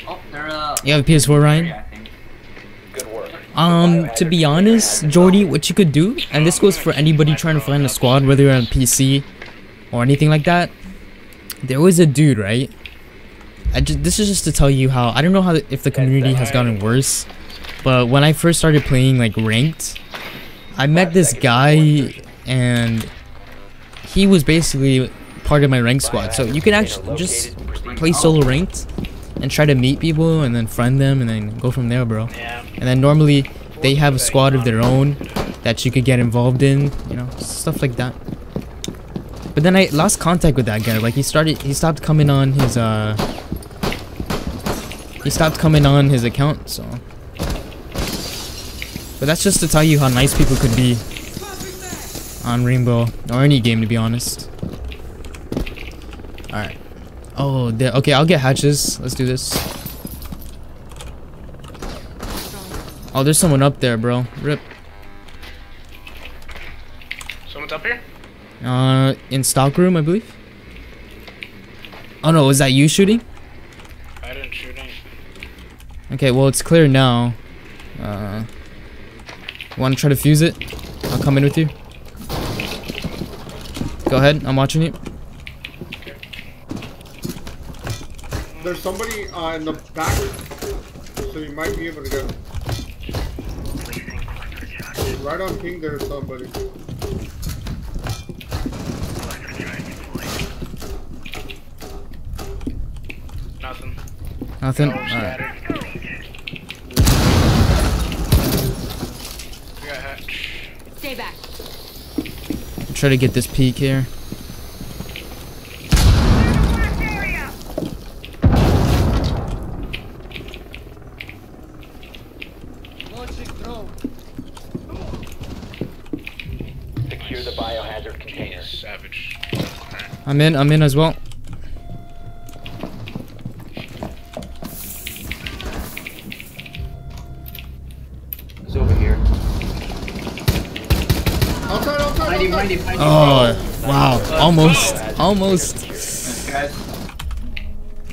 [SPEAKER 4] Oh, uh.
[SPEAKER 1] You have a PS4, Ryan?
[SPEAKER 4] area, I think.
[SPEAKER 6] Good work.
[SPEAKER 1] Um, to be honest, Jordy, what you could do, and this goes for anybody trying to find a squad, whether you're on PC or anything like that. There was a dude, right? I just this is just to tell you how I don't know how if the community has gotten worse, but when I first started playing like ranked, I met this guy and he was basically part of my rank squad. So you can actually just play solo ranked and try to meet people and then friend them and then go from there, bro. And then normally they have a squad of their own that you could get involved in, you know, stuff like that. But then I lost contact with that guy. Like he started, he stopped coming on his, uh, he stopped coming on his account. So, but that's just to tell you how nice people could be on Rainbow or any game, to be honest. All right. Oh, there. Okay, I'll get hatches. Let's do this. Oh, there's someone up there, bro. Rip.
[SPEAKER 8] Someone's up here?
[SPEAKER 1] Uh, in stock room, I believe. Oh no, was that you shooting?
[SPEAKER 8] I didn't shoot any.
[SPEAKER 1] Okay, well it's clear now. Uh, want to try to fuse it? I'll come in with you. Go ahead, I'm watching you.
[SPEAKER 5] There's somebody uh, in the back, so you might be able to get him. Right on ping, there's somebody.
[SPEAKER 8] Nothing.
[SPEAKER 1] Nothing.
[SPEAKER 8] Oh,
[SPEAKER 1] Alright.
[SPEAKER 8] scattered. We got hatch.
[SPEAKER 11] Stay back.
[SPEAKER 1] Try to get this peak here.
[SPEAKER 6] Secure the biohazard container.
[SPEAKER 8] Savage.
[SPEAKER 1] I'm in. I'm in as well. Oh, wow. Almost. Almost.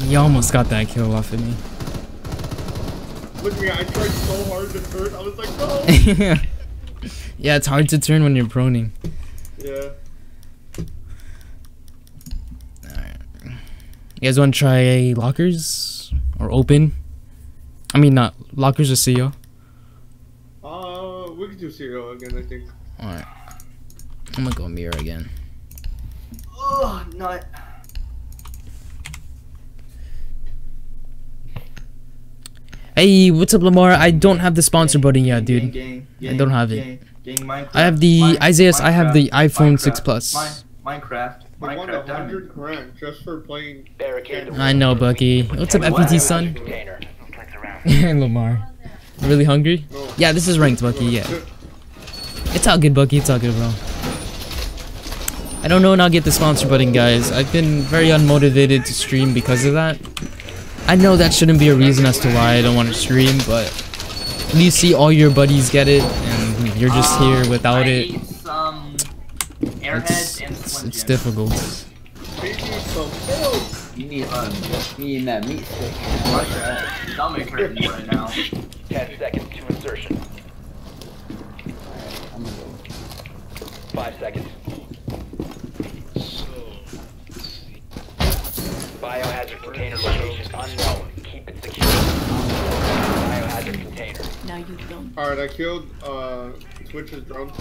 [SPEAKER 1] He almost got that kill off of me.
[SPEAKER 5] Look at me, I tried so hard to turn. I was like, no!
[SPEAKER 1] yeah, it's hard to turn when you're proning.
[SPEAKER 5] yeah.
[SPEAKER 1] You guys want to try lockers or open? I mean, not lockers or CO.
[SPEAKER 5] Uh, we could do zero again, I think.
[SPEAKER 1] All right. I'm gonna go mirror again.
[SPEAKER 4] Oh, nut.
[SPEAKER 1] Hey, what's up, Lamar? I don't have the sponsor button yet, dude. I don't have it.
[SPEAKER 4] gang, gang, Minecraft,
[SPEAKER 1] I have the
[SPEAKER 4] Mine-
[SPEAKER 1] Isaiah's. I have the iPhone 6 Plus.
[SPEAKER 4] Minecraft.
[SPEAKER 5] We won
[SPEAKER 4] Minecraft
[SPEAKER 5] hundred grand just for playing.
[SPEAKER 1] I know, Bucky. What's up, FPT son?
[SPEAKER 6] container.
[SPEAKER 1] Lamar. Really hungry? Yeah, this is ranked, Bucky. Yeah. It's all good, Bucky. It's all good, bro. I don't know when I'll get the sponsor button, guys. I've been very unmotivated to stream because of that. I know that shouldn't be a reason as to why I don't want to stream, but when you see all your buddies get it and you're just
[SPEAKER 4] Um,
[SPEAKER 1] here without
[SPEAKER 4] I
[SPEAKER 1] it,
[SPEAKER 4] some
[SPEAKER 1] it's,
[SPEAKER 4] and
[SPEAKER 1] it's,
[SPEAKER 4] Slim
[SPEAKER 1] it's difficult.
[SPEAKER 5] Some milk.
[SPEAKER 2] you need, you need that meat stick.
[SPEAKER 4] My stomach hurting right now.
[SPEAKER 6] Ten seconds to insertion.
[SPEAKER 2] I'm gonna go.
[SPEAKER 6] Five seconds. Biohazard container location unknown. Keep it secure. Biohazard container.
[SPEAKER 11] Now you don't.
[SPEAKER 5] Alright, I killed uh, Twitch's drone.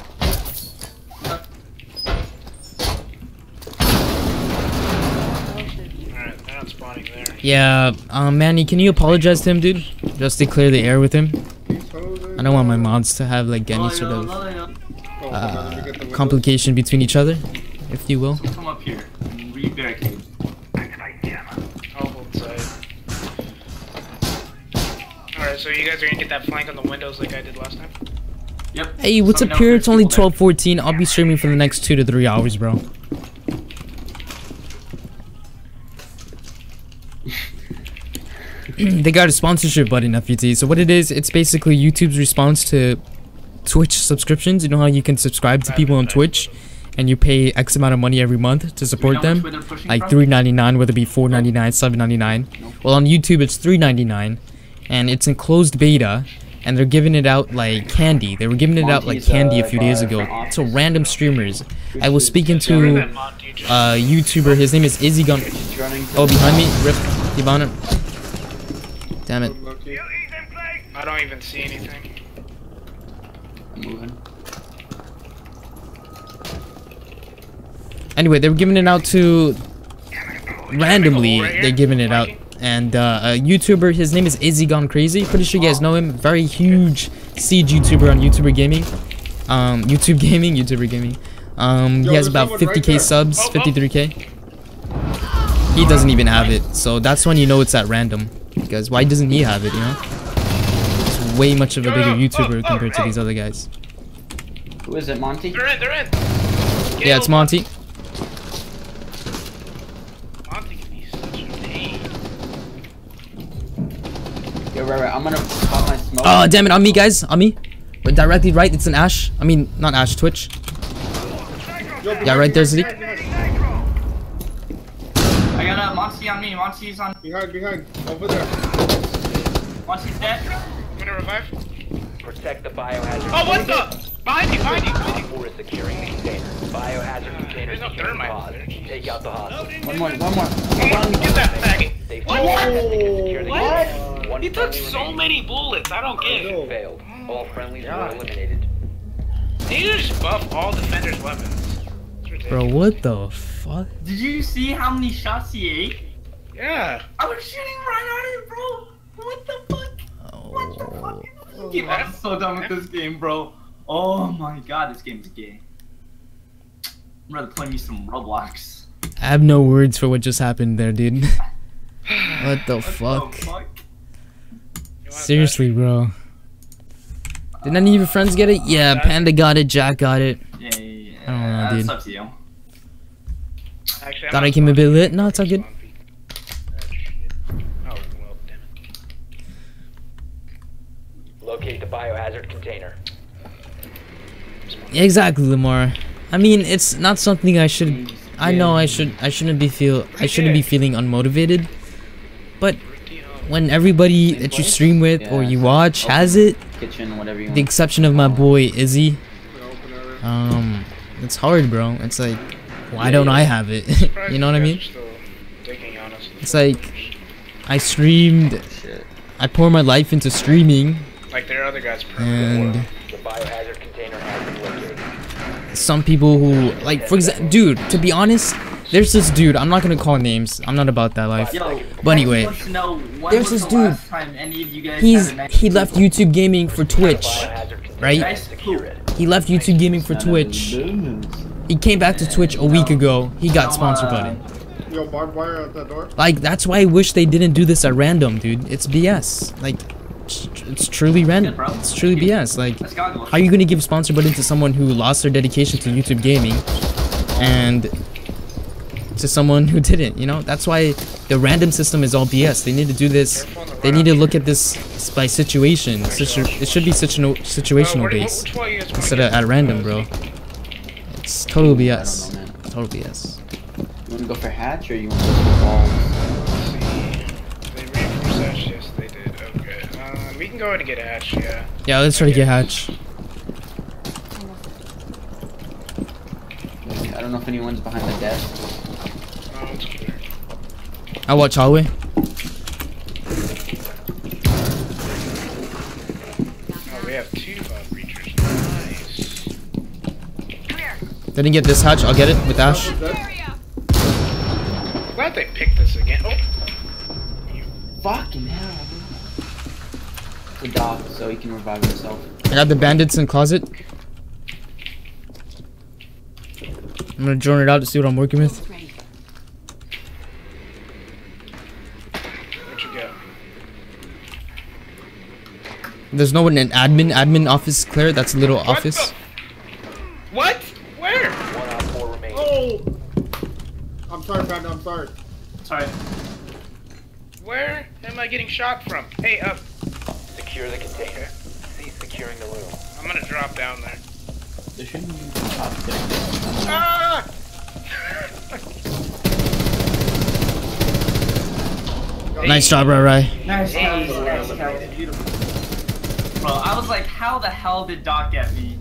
[SPEAKER 8] Alright, they're spawning there.
[SPEAKER 1] Yeah, um, Manny, can you apologize to him, dude? Just to clear the air with him. I don't want my mods to have like any sort of uh,
[SPEAKER 5] let me get the windows.
[SPEAKER 1] complication between each other, if you will.
[SPEAKER 4] Come up here. Re-barricade.
[SPEAKER 8] I'll hold side. Alright, so you guys are gonna get that flank on the windows like I did last time?
[SPEAKER 4] Yep.
[SPEAKER 1] Hey, what's
[SPEAKER 4] Let
[SPEAKER 1] up here? It's only
[SPEAKER 4] there's people
[SPEAKER 1] 12:14. I'll be streaming for the next two to three hours, bro. they got a sponsorship button, FUT. So what it is, it's basically YouTube's response to Twitch subscriptions. You know how you can subscribe to people on Twitch, and you pay X amount of money every month to support
[SPEAKER 4] Do you know
[SPEAKER 1] them,
[SPEAKER 4] which way they're pushing
[SPEAKER 1] like
[SPEAKER 4] from?
[SPEAKER 1] three ninety nine, whether it be four ninety nine, seven ninety nine. Well, on YouTube it's three ninety nine, and it's in closed beta, and they're giving it out like candy. They were giving it out like candy a
[SPEAKER 2] uh,
[SPEAKER 1] few days ago to random streamers. I was speaking to
[SPEAKER 8] that Monty just-
[SPEAKER 1] a YouTuber. His name is Izzy Gun.
[SPEAKER 2] She's running. to
[SPEAKER 1] Oh, behind me, Rip Hibana. Damn it.
[SPEAKER 8] I don't even see anything.
[SPEAKER 2] I'm moving.
[SPEAKER 1] Anyway, they were giving it out to randomly. They're giving it out, and uh, a YouTuber. His name is Izzy Gone Crazy. Pretty sure you guys know him. Very huge siege YouTuber on YouTuber Gaming. Um, YouTube Gaming, YouTuber Gaming. Um,
[SPEAKER 5] Yo,
[SPEAKER 1] he has about 50k
[SPEAKER 5] there.
[SPEAKER 1] subs,
[SPEAKER 8] Oh, oh.
[SPEAKER 1] 53k. He doesn't even have it, so that's when you know it's at random. Because why doesn't he have it? You know, he's way much of a bigger YouTuber compared to these other guys.
[SPEAKER 2] Who is it, Monty?
[SPEAKER 8] They're in, they're in!
[SPEAKER 1] Yeah, it's Monty.
[SPEAKER 8] Monty
[SPEAKER 2] right, right. I'm gonna pop my smoke.
[SPEAKER 1] Oh, damn it, on me, guys. On me. But directly right, it's an Ash. I mean, not Ash, Twitch. Yeah, right there, Zeke.
[SPEAKER 4] I got a Monty on me. Monty's on.
[SPEAKER 5] Behind, behind, over there.
[SPEAKER 4] Monty's dead.
[SPEAKER 8] I'm gonna revive.
[SPEAKER 6] Protect the biohazard.
[SPEAKER 8] Oh, what the? Behind you, behind you, behind you.
[SPEAKER 6] 4 is securing the container. Biohazard containers
[SPEAKER 8] There's no
[SPEAKER 6] securing
[SPEAKER 8] thermite
[SPEAKER 6] pod. Take out the hostage.
[SPEAKER 2] One more, one more.
[SPEAKER 8] Get that faggot.
[SPEAKER 6] They've
[SPEAKER 8] What? What?
[SPEAKER 6] One
[SPEAKER 8] He took so
[SPEAKER 6] remaining.
[SPEAKER 8] many bullets. I don't get it.
[SPEAKER 5] No.
[SPEAKER 6] Failed. All friendlies were eliminated.
[SPEAKER 8] They need to just buff all defenders' weapons.
[SPEAKER 1] Bro, what the fuck?
[SPEAKER 4] Did you see how many shots he ate?
[SPEAKER 8] Yeah.
[SPEAKER 4] I was shooting right at him, bro. What the fuck? What the fuck?
[SPEAKER 1] Oh.
[SPEAKER 4] I'm so done with this game, bro. Oh my god, this game's gay. I'm rather play me some Roblox.
[SPEAKER 1] I have no words for what just happened there, dude. what the
[SPEAKER 4] What
[SPEAKER 1] fuck?
[SPEAKER 4] the fuck?
[SPEAKER 1] Seriously, bro. Did any of your friends get it? Yeah, uh, Panda got it, Jack got it.
[SPEAKER 4] Yeah, yeah, yeah.
[SPEAKER 1] I don't know,
[SPEAKER 4] That's
[SPEAKER 1] dude.
[SPEAKER 4] up to you.
[SPEAKER 8] Actually,
[SPEAKER 1] Thought I came a bit
[SPEAKER 8] sponsored.
[SPEAKER 1] lit. No, it's all good.
[SPEAKER 8] Oh, well, damn it.
[SPEAKER 6] Locate the biohazard container.
[SPEAKER 1] Yeah, exactly, Lamar. I mean, it's not something I should. I know I should. I shouldn't be feel. I shouldn't be feeling unmotivated. But when everybody that you stream with or you watch has it,
[SPEAKER 2] Kitchen, whatever you
[SPEAKER 1] the exception of my boy Izzy,
[SPEAKER 5] In the open area.
[SPEAKER 1] um, it's hard, bro. It's like, why don't I have it? You know what I mean?
[SPEAKER 8] are still digging on us.
[SPEAKER 1] It's like, I streamed. I pour my life into streaming,
[SPEAKER 8] Like there are other guys.
[SPEAKER 1] and some people who like, for example, dude. To be honest, there's this dude. I'm not gonna call names. I'm not about that life.
[SPEAKER 4] Yo,
[SPEAKER 1] But anyway,
[SPEAKER 4] I just want to know when
[SPEAKER 1] there's this
[SPEAKER 4] the
[SPEAKER 1] dude.
[SPEAKER 4] last time any of you guys
[SPEAKER 1] He's
[SPEAKER 4] had a nice
[SPEAKER 1] he left? YouTube gaming for Twitch. Right?
[SPEAKER 6] is secure it.
[SPEAKER 1] He left YouTube gaming for Twitch. He came back to Twitch a week ago. He got
[SPEAKER 4] No,
[SPEAKER 1] sponsor button.
[SPEAKER 5] Yo, barbed wire at that door.
[SPEAKER 1] Like that's why I wish they didn't do this at random, dude. It's BS. Like it's, it's truly random.
[SPEAKER 4] bro.
[SPEAKER 1] It's truly BS. Like how are you gonna give sponsor button to someone who lost their dedication to YouTube gaming and to someone who didn't, you know? That's why the random system is all BS. They need to do this they need to look at this by situation. Situ- it should be situ- situational based instead of at random, bro. It's total
[SPEAKER 2] I
[SPEAKER 1] BS.
[SPEAKER 2] don't know, man.
[SPEAKER 1] Total BS.
[SPEAKER 2] You want to go for hatch or you want to go for balls?
[SPEAKER 8] They reinforced hatch. Yes, they did. Okay. Um, we can go ahead and get hatch. Yeah.
[SPEAKER 1] Yeah, let's try to get hatch.
[SPEAKER 2] I don't know if anyone's behind the desk.
[SPEAKER 8] Oh, it's clear.
[SPEAKER 1] I watch hallway.
[SPEAKER 8] Oh, we have two uh, breachers. Nice.
[SPEAKER 1] Didn't get this hatch. I'll get it with Ash.
[SPEAKER 8] Glad they picked this again. Oh,
[SPEAKER 2] Fucking hell, dude. The doc, so he can revive himself.
[SPEAKER 1] I got the bandits in closet. I'm gonna drone it out to see what I'm working with.
[SPEAKER 8] what you got?
[SPEAKER 1] There's no one in admin. Admin office Claire. That's a little office.
[SPEAKER 8] What? Where?
[SPEAKER 6] One on four remaining.
[SPEAKER 5] Oh! I'm sorry, Panda, I'm sorry.
[SPEAKER 4] Sorry.
[SPEAKER 8] Where am I getting shot from? Hey, up.
[SPEAKER 6] Secure the container. Cease securing the room.
[SPEAKER 8] I'm gonna drop down there.
[SPEAKER 2] There shouldn't be top there.
[SPEAKER 8] Ah!
[SPEAKER 1] Nice job, Rai Rai.
[SPEAKER 4] Nice, nice, nice, nice, beautiful. Bro, I was like, how the hell did Doc get me?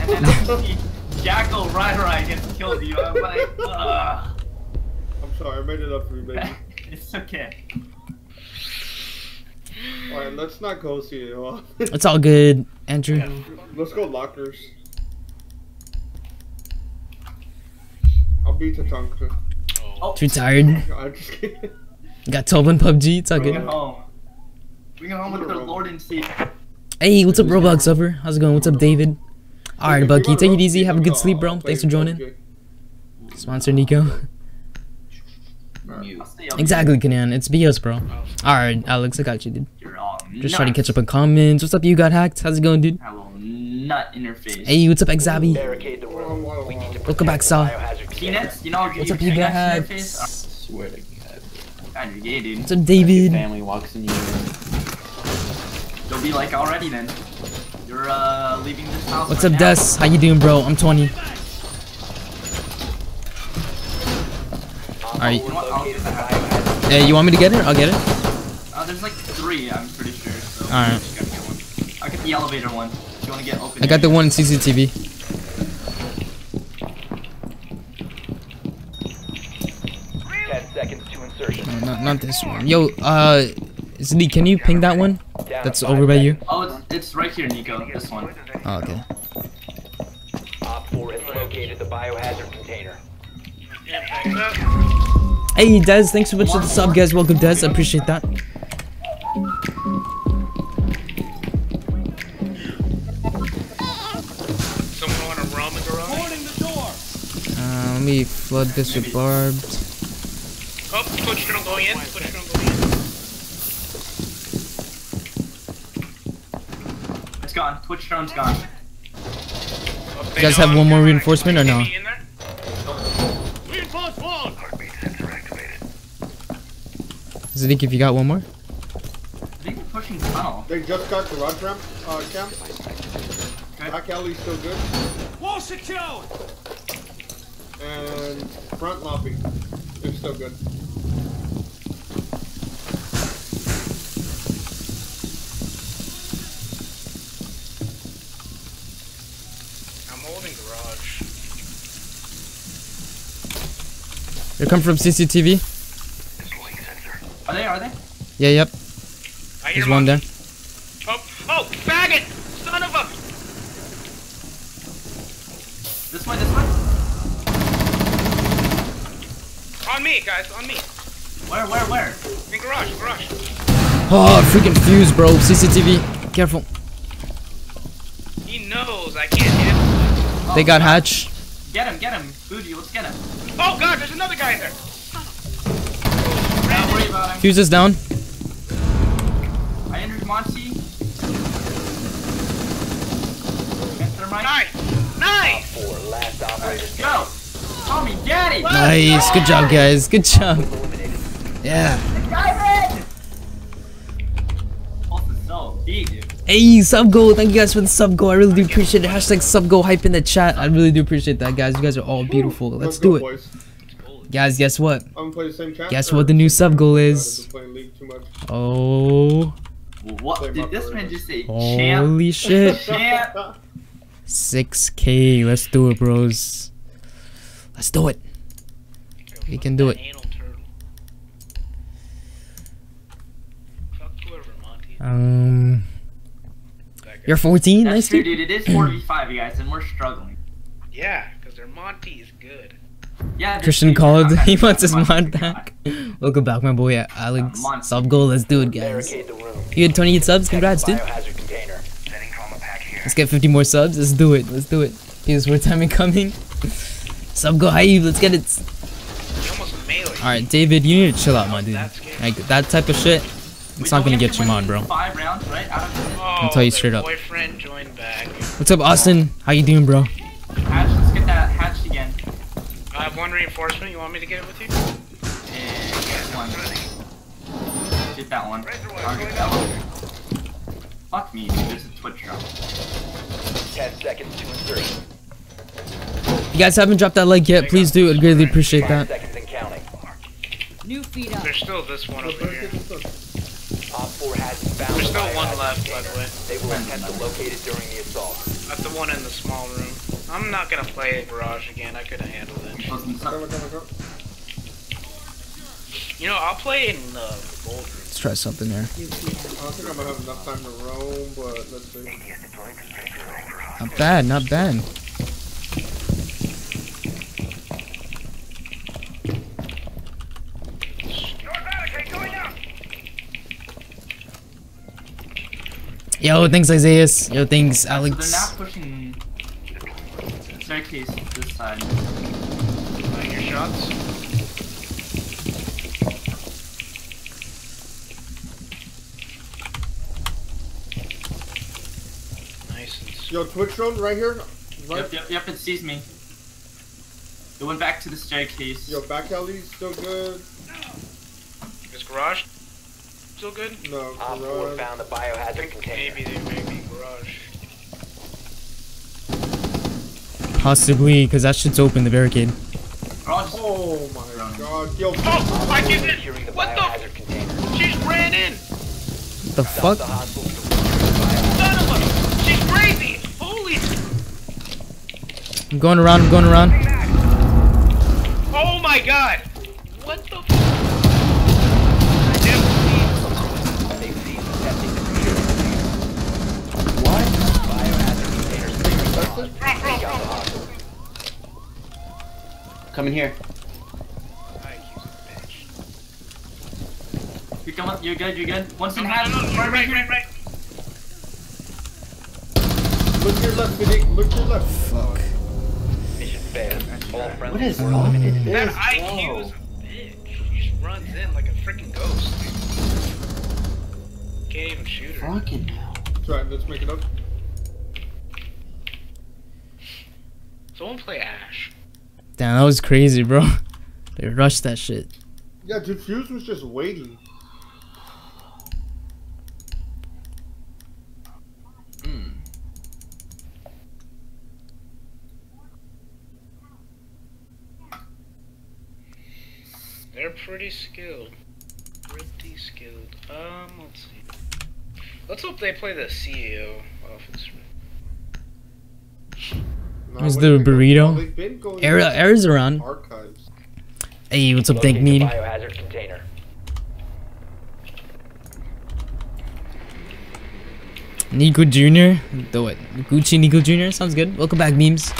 [SPEAKER 4] And then I see Jackal right right gets killed you. I'm like, ugh.
[SPEAKER 5] I'm sorry, I made it up for you, baby.
[SPEAKER 4] it's okay.
[SPEAKER 5] Alright, let's not go see it. Well,
[SPEAKER 1] It's all good, Andrew.
[SPEAKER 5] let's go lockers. I'll beat the chunk.
[SPEAKER 4] Oh,
[SPEAKER 1] Too tired.
[SPEAKER 5] I'm just kidding.
[SPEAKER 1] Got 12 in PUBG. It's all
[SPEAKER 4] bring it
[SPEAKER 1] good.
[SPEAKER 4] home. Bring it home with the Lord and Savior.
[SPEAKER 1] Hey, what's up, Roblox over? How's it going? What's up, David? All right, Bucky. Take it easy. Have a good sleep, bro. Thanks for joining. Sponsor Niko.
[SPEAKER 2] You.
[SPEAKER 4] I'll stay up
[SPEAKER 1] Exactly, Kanan. It's BS, bro. All right, Alex. I got you, dude.
[SPEAKER 4] You're all
[SPEAKER 1] Just trying to catch up on comments. What's up? You got hacked? How's it going, dude?
[SPEAKER 4] I will nut interface.
[SPEAKER 1] Hey, what's up, Exabi?
[SPEAKER 6] Barricade the room. We
[SPEAKER 1] Welcome back, Sal.
[SPEAKER 6] biohazard
[SPEAKER 4] Peanuts, you know,
[SPEAKER 1] What's up, you got hacked?
[SPEAKER 2] Swear to God.
[SPEAKER 4] God, you're gay, dude.
[SPEAKER 1] What's up,
[SPEAKER 2] Your
[SPEAKER 1] David?
[SPEAKER 2] family walks in you.
[SPEAKER 4] You'll be like already then. You're uh leaving this house.
[SPEAKER 1] What's
[SPEAKER 4] right
[SPEAKER 1] up,
[SPEAKER 4] now.
[SPEAKER 1] Des? How you doing, bro? I'm 20. Alright.
[SPEAKER 4] You know what? I'll get
[SPEAKER 6] Located the
[SPEAKER 4] that.
[SPEAKER 6] biohazard
[SPEAKER 1] Hey, you want me to get it? I'll get it.
[SPEAKER 4] Uh, there's like three, I'm pretty sure. So
[SPEAKER 1] Alright.
[SPEAKER 4] just gotta get one. I'll get the elevator one. If you wanna get open.
[SPEAKER 1] I got the one in CCTV.
[SPEAKER 6] Ten seconds to insertion.
[SPEAKER 1] No, not, not this one. Yo, uh, Zlee, can you ping that one?
[SPEAKER 6] Down
[SPEAKER 1] That's over by you.
[SPEAKER 4] Oh, it's, it's right here, Niko. This one.
[SPEAKER 1] Oh, okay.
[SPEAKER 6] Op 4 has located the biohazard container.
[SPEAKER 8] Yeah, thanks up.
[SPEAKER 1] Hey, Des, thanks so much for the sub, guys. Welcome, Des. I appreciate that.
[SPEAKER 8] Someone want to roam the garage?
[SPEAKER 1] Uh, let me flood this with barbed.
[SPEAKER 8] Oh, Twitch drone going in. Twitch drone going in.
[SPEAKER 4] It's gone. Twitch drone's gone.
[SPEAKER 1] You guys have one more reinforcement or no?
[SPEAKER 8] In there?
[SPEAKER 1] Zalik, if you got one more.
[SPEAKER 4] I think we're pushing tunnel.
[SPEAKER 5] They just got garage ramp, uh, camp. Back alley's still good.
[SPEAKER 7] Wall secured!
[SPEAKER 5] And front lobby is still good.
[SPEAKER 8] I'm holding garage.
[SPEAKER 1] They come from CCTV.
[SPEAKER 4] Are they? Are they?
[SPEAKER 1] Yeah, yep.
[SPEAKER 8] I
[SPEAKER 1] There's one there.
[SPEAKER 8] Oh, oh, faggot! Son of a.
[SPEAKER 4] This way. This way.
[SPEAKER 8] On me, guys, on me.
[SPEAKER 4] Where? Where? Where?
[SPEAKER 8] In garage, garage.
[SPEAKER 1] Oh, freaking fuse, bro. CCTV. Careful.
[SPEAKER 8] He knows I can't hit him.
[SPEAKER 1] They got oh, hatch.
[SPEAKER 4] Get him. Get him. Bougie. Let's get him.
[SPEAKER 8] Oh god, there's another guy in there.
[SPEAKER 1] Fuse is down.
[SPEAKER 4] I entered Monty.
[SPEAKER 8] Nice, nice.
[SPEAKER 6] 4, last
[SPEAKER 4] Go. Call me daddy.
[SPEAKER 1] Nice. Good job, guys. Good job. Yeah.
[SPEAKER 4] Pulse so big.
[SPEAKER 1] Hey, sub goal. Thank you guys for the sub goal. I really do appreciate it. Hashtag sub goal hype in the chat. I really do appreciate that, guys. You guys are all beautiful. Let's do it.
[SPEAKER 5] Boys.
[SPEAKER 1] Guys, guess what?
[SPEAKER 5] I'm gonna play the same chat.
[SPEAKER 1] Guess what the new sub goal is?
[SPEAKER 5] been playing League too much.
[SPEAKER 1] Oh,
[SPEAKER 4] What did this man just say?
[SPEAKER 1] Holy shit. 6k. Let's do it, bros. Let's do it. We can do it.
[SPEAKER 8] Anal turtle. Fuck whoever, Monty.
[SPEAKER 1] Um, you're 14.
[SPEAKER 4] That's
[SPEAKER 1] Nice
[SPEAKER 4] true,
[SPEAKER 1] dude.
[SPEAKER 4] dude. It is 4v5, you guys, and we're struggling.
[SPEAKER 8] Yeah, because their Monty is good.
[SPEAKER 4] Yeah.
[SPEAKER 1] Christian
[SPEAKER 4] dude-
[SPEAKER 1] called. He wants his
[SPEAKER 4] I'm
[SPEAKER 1] mod back. Welcome back, my boy Alex.
[SPEAKER 4] Uh.
[SPEAKER 1] Sub goal. Let's do it, guys.
[SPEAKER 6] Barricade the room.
[SPEAKER 1] You had 28 subs. Congrats, dude.
[SPEAKER 6] Biohazard container.
[SPEAKER 7] Sending trauma pack here.
[SPEAKER 1] Let's get 50 more subs. Let's do it. Let's do it. Here's more time incoming. Sub go hype. Let's get it.
[SPEAKER 8] He almost melee.
[SPEAKER 1] Alright, David, you need to chill out, my dude. Like, that type of shit, it's not
[SPEAKER 4] don't
[SPEAKER 1] gonna get you
[SPEAKER 4] win
[SPEAKER 1] mod, bro.
[SPEAKER 4] Five rounds, right? Out of the
[SPEAKER 8] Oh,
[SPEAKER 1] tell you straight up.
[SPEAKER 8] Back.
[SPEAKER 1] What's up, Austin? How you doing, bro?
[SPEAKER 4] hatch. Let's get that hatched again.
[SPEAKER 8] I have one reinforcement. You want me to get it with you?
[SPEAKER 4] And get one. Get that one. Target that one. Fuck me, dude. There's a Twitch drop.
[SPEAKER 6] 10 seconds to insertion.
[SPEAKER 1] If you guys haven't dropped that like yet, please do. I'd greatly appreciate that.
[SPEAKER 6] seconds and counting.
[SPEAKER 11] New feet up.
[SPEAKER 8] There's still this one over here.
[SPEAKER 6] Op 4 hasn't found
[SPEAKER 8] There's
[SPEAKER 6] the
[SPEAKER 8] still one left, by the way.
[SPEAKER 6] They will attempt to locate it during the assault.
[SPEAKER 8] That's the one in the small room. I'm not gonna play garage again. I could have handled it.
[SPEAKER 4] Close this up.
[SPEAKER 5] Come on, come on, come on.
[SPEAKER 8] You know, I'll play in uh, the gold room.
[SPEAKER 1] Let's try something there.
[SPEAKER 5] I don't think I'm gonna have enough time to roam, but let's see.
[SPEAKER 1] Not bad, not bad. Yo, thanks Isaias. Yo, thanks
[SPEAKER 4] So they're
[SPEAKER 1] Alex.
[SPEAKER 4] now pushing staircase this side.
[SPEAKER 8] Uh, your shots. Nice. and
[SPEAKER 5] Yo, Twitch drone right here. Right.
[SPEAKER 4] Yep, yep, yep. It sees me. It went back to the staircase.
[SPEAKER 5] Yo, back alley's still good. No.
[SPEAKER 8] Is garage still good?
[SPEAKER 5] No,
[SPEAKER 6] Op 4
[SPEAKER 5] garage.
[SPEAKER 6] found the biohazard container.
[SPEAKER 8] Maybe they may be garage.
[SPEAKER 1] Possibly, because that shit's open, the barricade.
[SPEAKER 5] Oh my god. Yo,
[SPEAKER 8] Oh, I get
[SPEAKER 6] Securing the
[SPEAKER 8] it. What the?
[SPEAKER 6] biohazard container.
[SPEAKER 8] She ran in.
[SPEAKER 1] The fuck?
[SPEAKER 6] the hostiles from securing the biohazard.
[SPEAKER 8] Son of a. She's crazy. Holy.
[SPEAKER 1] I'm going around, I'm going around.
[SPEAKER 8] Oh my god. What the? F-
[SPEAKER 6] They've ceased attempting to secure the container.
[SPEAKER 2] What?
[SPEAKER 6] Biohazard container secured. Take out the hostiles.
[SPEAKER 2] Come in here.
[SPEAKER 4] You're coming. You're good. You're good. Once in
[SPEAKER 8] No,
[SPEAKER 4] hand.
[SPEAKER 8] no, no, right, right, right, right.
[SPEAKER 5] look to your left, Vinny. Look to your left.
[SPEAKER 1] Fuck.
[SPEAKER 6] Mission failed. All
[SPEAKER 2] What
[SPEAKER 6] friendlies
[SPEAKER 2] is
[SPEAKER 6] were eliminated.
[SPEAKER 2] with
[SPEAKER 8] That
[SPEAKER 2] this,
[SPEAKER 8] IQ is a bitch. He just runs in like a freaking ghost. Can't even shoot her.
[SPEAKER 2] Fucking hell.
[SPEAKER 5] That's right, let's make it up.
[SPEAKER 8] Someone play Ash.
[SPEAKER 1] Damn, that was crazy, bro. They rushed that shit.
[SPEAKER 5] Yeah, dude, Fuse was just waiting.
[SPEAKER 4] Mm.
[SPEAKER 8] They're pretty skilled. Pretty skilled. Um, let's see. Let's hope they play the CEO officer.
[SPEAKER 5] Nah,
[SPEAKER 1] Where's the
[SPEAKER 5] do you
[SPEAKER 1] burrito?
[SPEAKER 5] Well, they've been going
[SPEAKER 1] Era,
[SPEAKER 5] to
[SPEAKER 1] Era's around.
[SPEAKER 5] Archives.
[SPEAKER 1] Hey, what's up, Dank
[SPEAKER 6] Locate biohazard container.
[SPEAKER 1] Nico Jr. The what? Gucci Nico Jr. Sounds good. Welcome back, memes.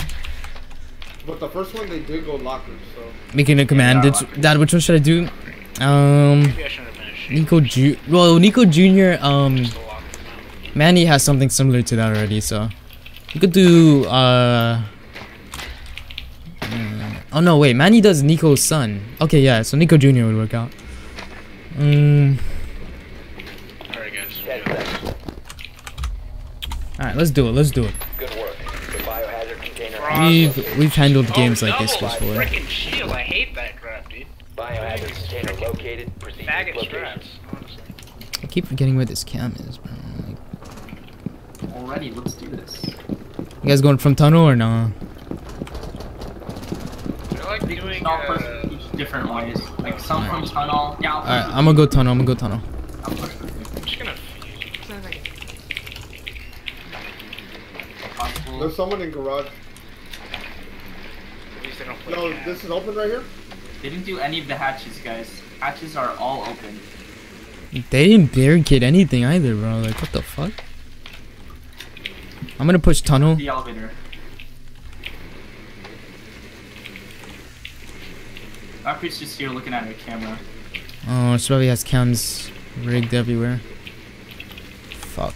[SPEAKER 5] But the first one, they did go lockers, so.
[SPEAKER 1] Making a command.
[SPEAKER 4] Yeah,
[SPEAKER 1] It's, Dad, which one should I do? Um,
[SPEAKER 8] Maybe I shouldn't have finished.
[SPEAKER 1] Nico Ju. Well, Nico Jr. Um,
[SPEAKER 8] Just to lock them out.
[SPEAKER 1] Manny has something similar to that already, so you could do. Uh. mm, Oh no! Wait, Manny does Nico's son. Okay, yeah. So Nico Jr. would work out. Um.
[SPEAKER 8] Alright, guys.
[SPEAKER 1] All right, let's do it. Let's do it.
[SPEAKER 6] Good work. The biohazard container.
[SPEAKER 8] Frost.
[SPEAKER 1] We've we've handled games
[SPEAKER 8] oh,
[SPEAKER 1] like this before.
[SPEAKER 8] Freaking shield. I hate that crap, dude.
[SPEAKER 6] Biohazard container located. Proceed to
[SPEAKER 8] Faggot
[SPEAKER 6] location.
[SPEAKER 8] straps.
[SPEAKER 1] I keep forgetting where this cam is, bro. Like,
[SPEAKER 4] Already. Let's do this.
[SPEAKER 1] You guys going from tunnel or no?
[SPEAKER 8] I like doing.
[SPEAKER 4] All
[SPEAKER 8] Uh,
[SPEAKER 4] first each different ways. Like some from tunnel. Yeah. I'll
[SPEAKER 1] All right, I'm gonna go tunnel. I'm gonna go tunnel.
[SPEAKER 4] I'll push with you.
[SPEAKER 8] I'm just gonna
[SPEAKER 5] There's someone in garage.
[SPEAKER 8] At least they don't play.
[SPEAKER 5] No,
[SPEAKER 8] cat.
[SPEAKER 5] this is open right here.
[SPEAKER 4] They didn't do any of the hatches, guys. Hatches are all open.
[SPEAKER 1] They didn't barricade anything either, bro. Like, what the fuck? I'm gonna push tunnel.
[SPEAKER 4] The elevator. Just here looking at her camera.
[SPEAKER 1] Oh, she probably has cams rigged everywhere. Fuck.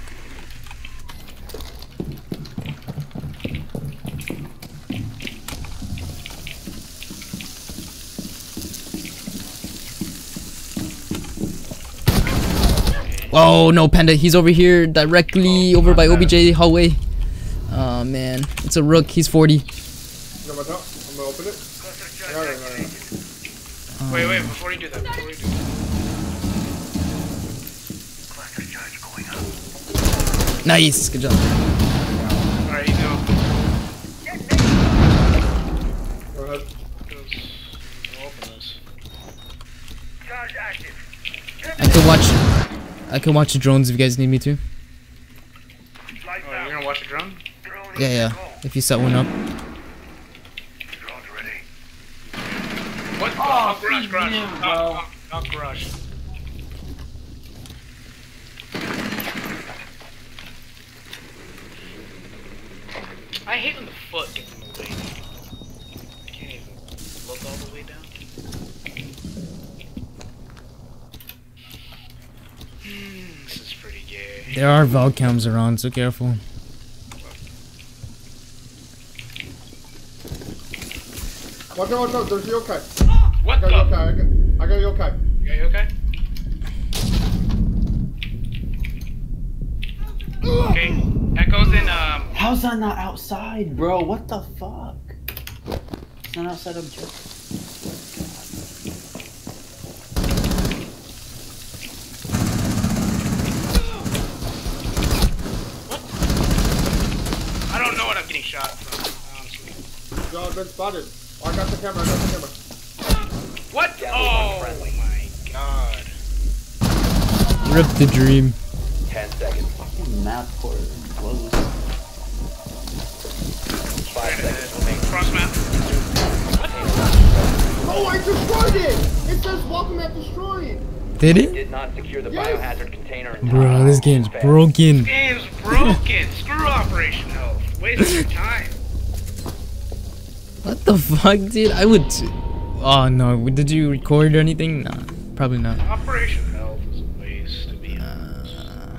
[SPEAKER 1] Whoa, no, Panda. He's over here, directly over by OBJ hallway. Oh, man. It's a rook. He's 40.
[SPEAKER 5] No, but no, I'm gonna open it. Right.
[SPEAKER 8] Wait, wait, before you do that, before you do that.
[SPEAKER 1] Nice. Good job.
[SPEAKER 8] Alright, you go.
[SPEAKER 5] Go ahead.
[SPEAKER 8] I'll open this.
[SPEAKER 1] I can watch. I can watch the drones if you guys need me to.
[SPEAKER 8] Oh, you're gonna watch a drone?
[SPEAKER 1] Yeah, yeah. If you set one up.
[SPEAKER 8] What?
[SPEAKER 4] Oh,
[SPEAKER 8] Oh, garage,
[SPEAKER 4] freak
[SPEAKER 8] garage.
[SPEAKER 4] bro.
[SPEAKER 8] knock, knock. I hate when the foot gets in the way. I can't even look all the way down. Hmm, this is pretty gay.
[SPEAKER 1] There are val cams around, so careful.
[SPEAKER 5] Watch out, watch out. There's yokai.
[SPEAKER 8] What
[SPEAKER 5] I got
[SPEAKER 8] the?
[SPEAKER 5] yokai. I got, I got yokai.
[SPEAKER 8] Yeah, you okay? Okay, Echo's in, um,
[SPEAKER 2] How's that not outside, bro? What the fuck? It's not outside objective.
[SPEAKER 8] I don't know what I'm getting shot from, honestly.
[SPEAKER 5] Y'all been spotted. Oh, I got the camera, I got the camera.
[SPEAKER 8] What?
[SPEAKER 6] Down to
[SPEAKER 8] Oh
[SPEAKER 6] one
[SPEAKER 8] my god.
[SPEAKER 1] Rip the dream.
[SPEAKER 6] 10 seconds.
[SPEAKER 2] Fucking map port closed.
[SPEAKER 6] 5 seconds remaining.
[SPEAKER 8] Cross map.
[SPEAKER 5] Oh, I destroyed it! It says welcome at destroyed.
[SPEAKER 1] Did it?
[SPEAKER 6] Did not secure the
[SPEAKER 5] Yes.
[SPEAKER 6] biohazard container.
[SPEAKER 1] Bro, this game's
[SPEAKER 6] Failed.
[SPEAKER 1] broken.
[SPEAKER 8] Game's broken. Screw Operation Health. Wasting your time.
[SPEAKER 1] What the fuck, dude? I would. Oh no, did you record or anything? Nah, probably not.
[SPEAKER 8] Operation Health is a waste, to be honest. Uh.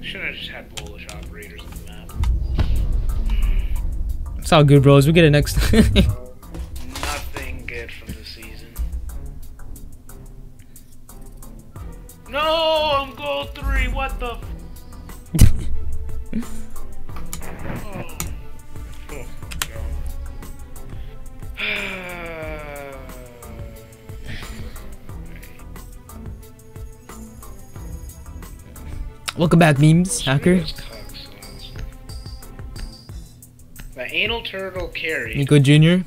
[SPEAKER 8] Shouldn't have just had Polish operators on the map.
[SPEAKER 1] It's all good, bros. We get it next.
[SPEAKER 8] Nothing good from the season. No, I'm goal three. What the?
[SPEAKER 1] Welcome back, memes, hacker.
[SPEAKER 8] Those. The anal turtle carry.
[SPEAKER 1] Nico Jr.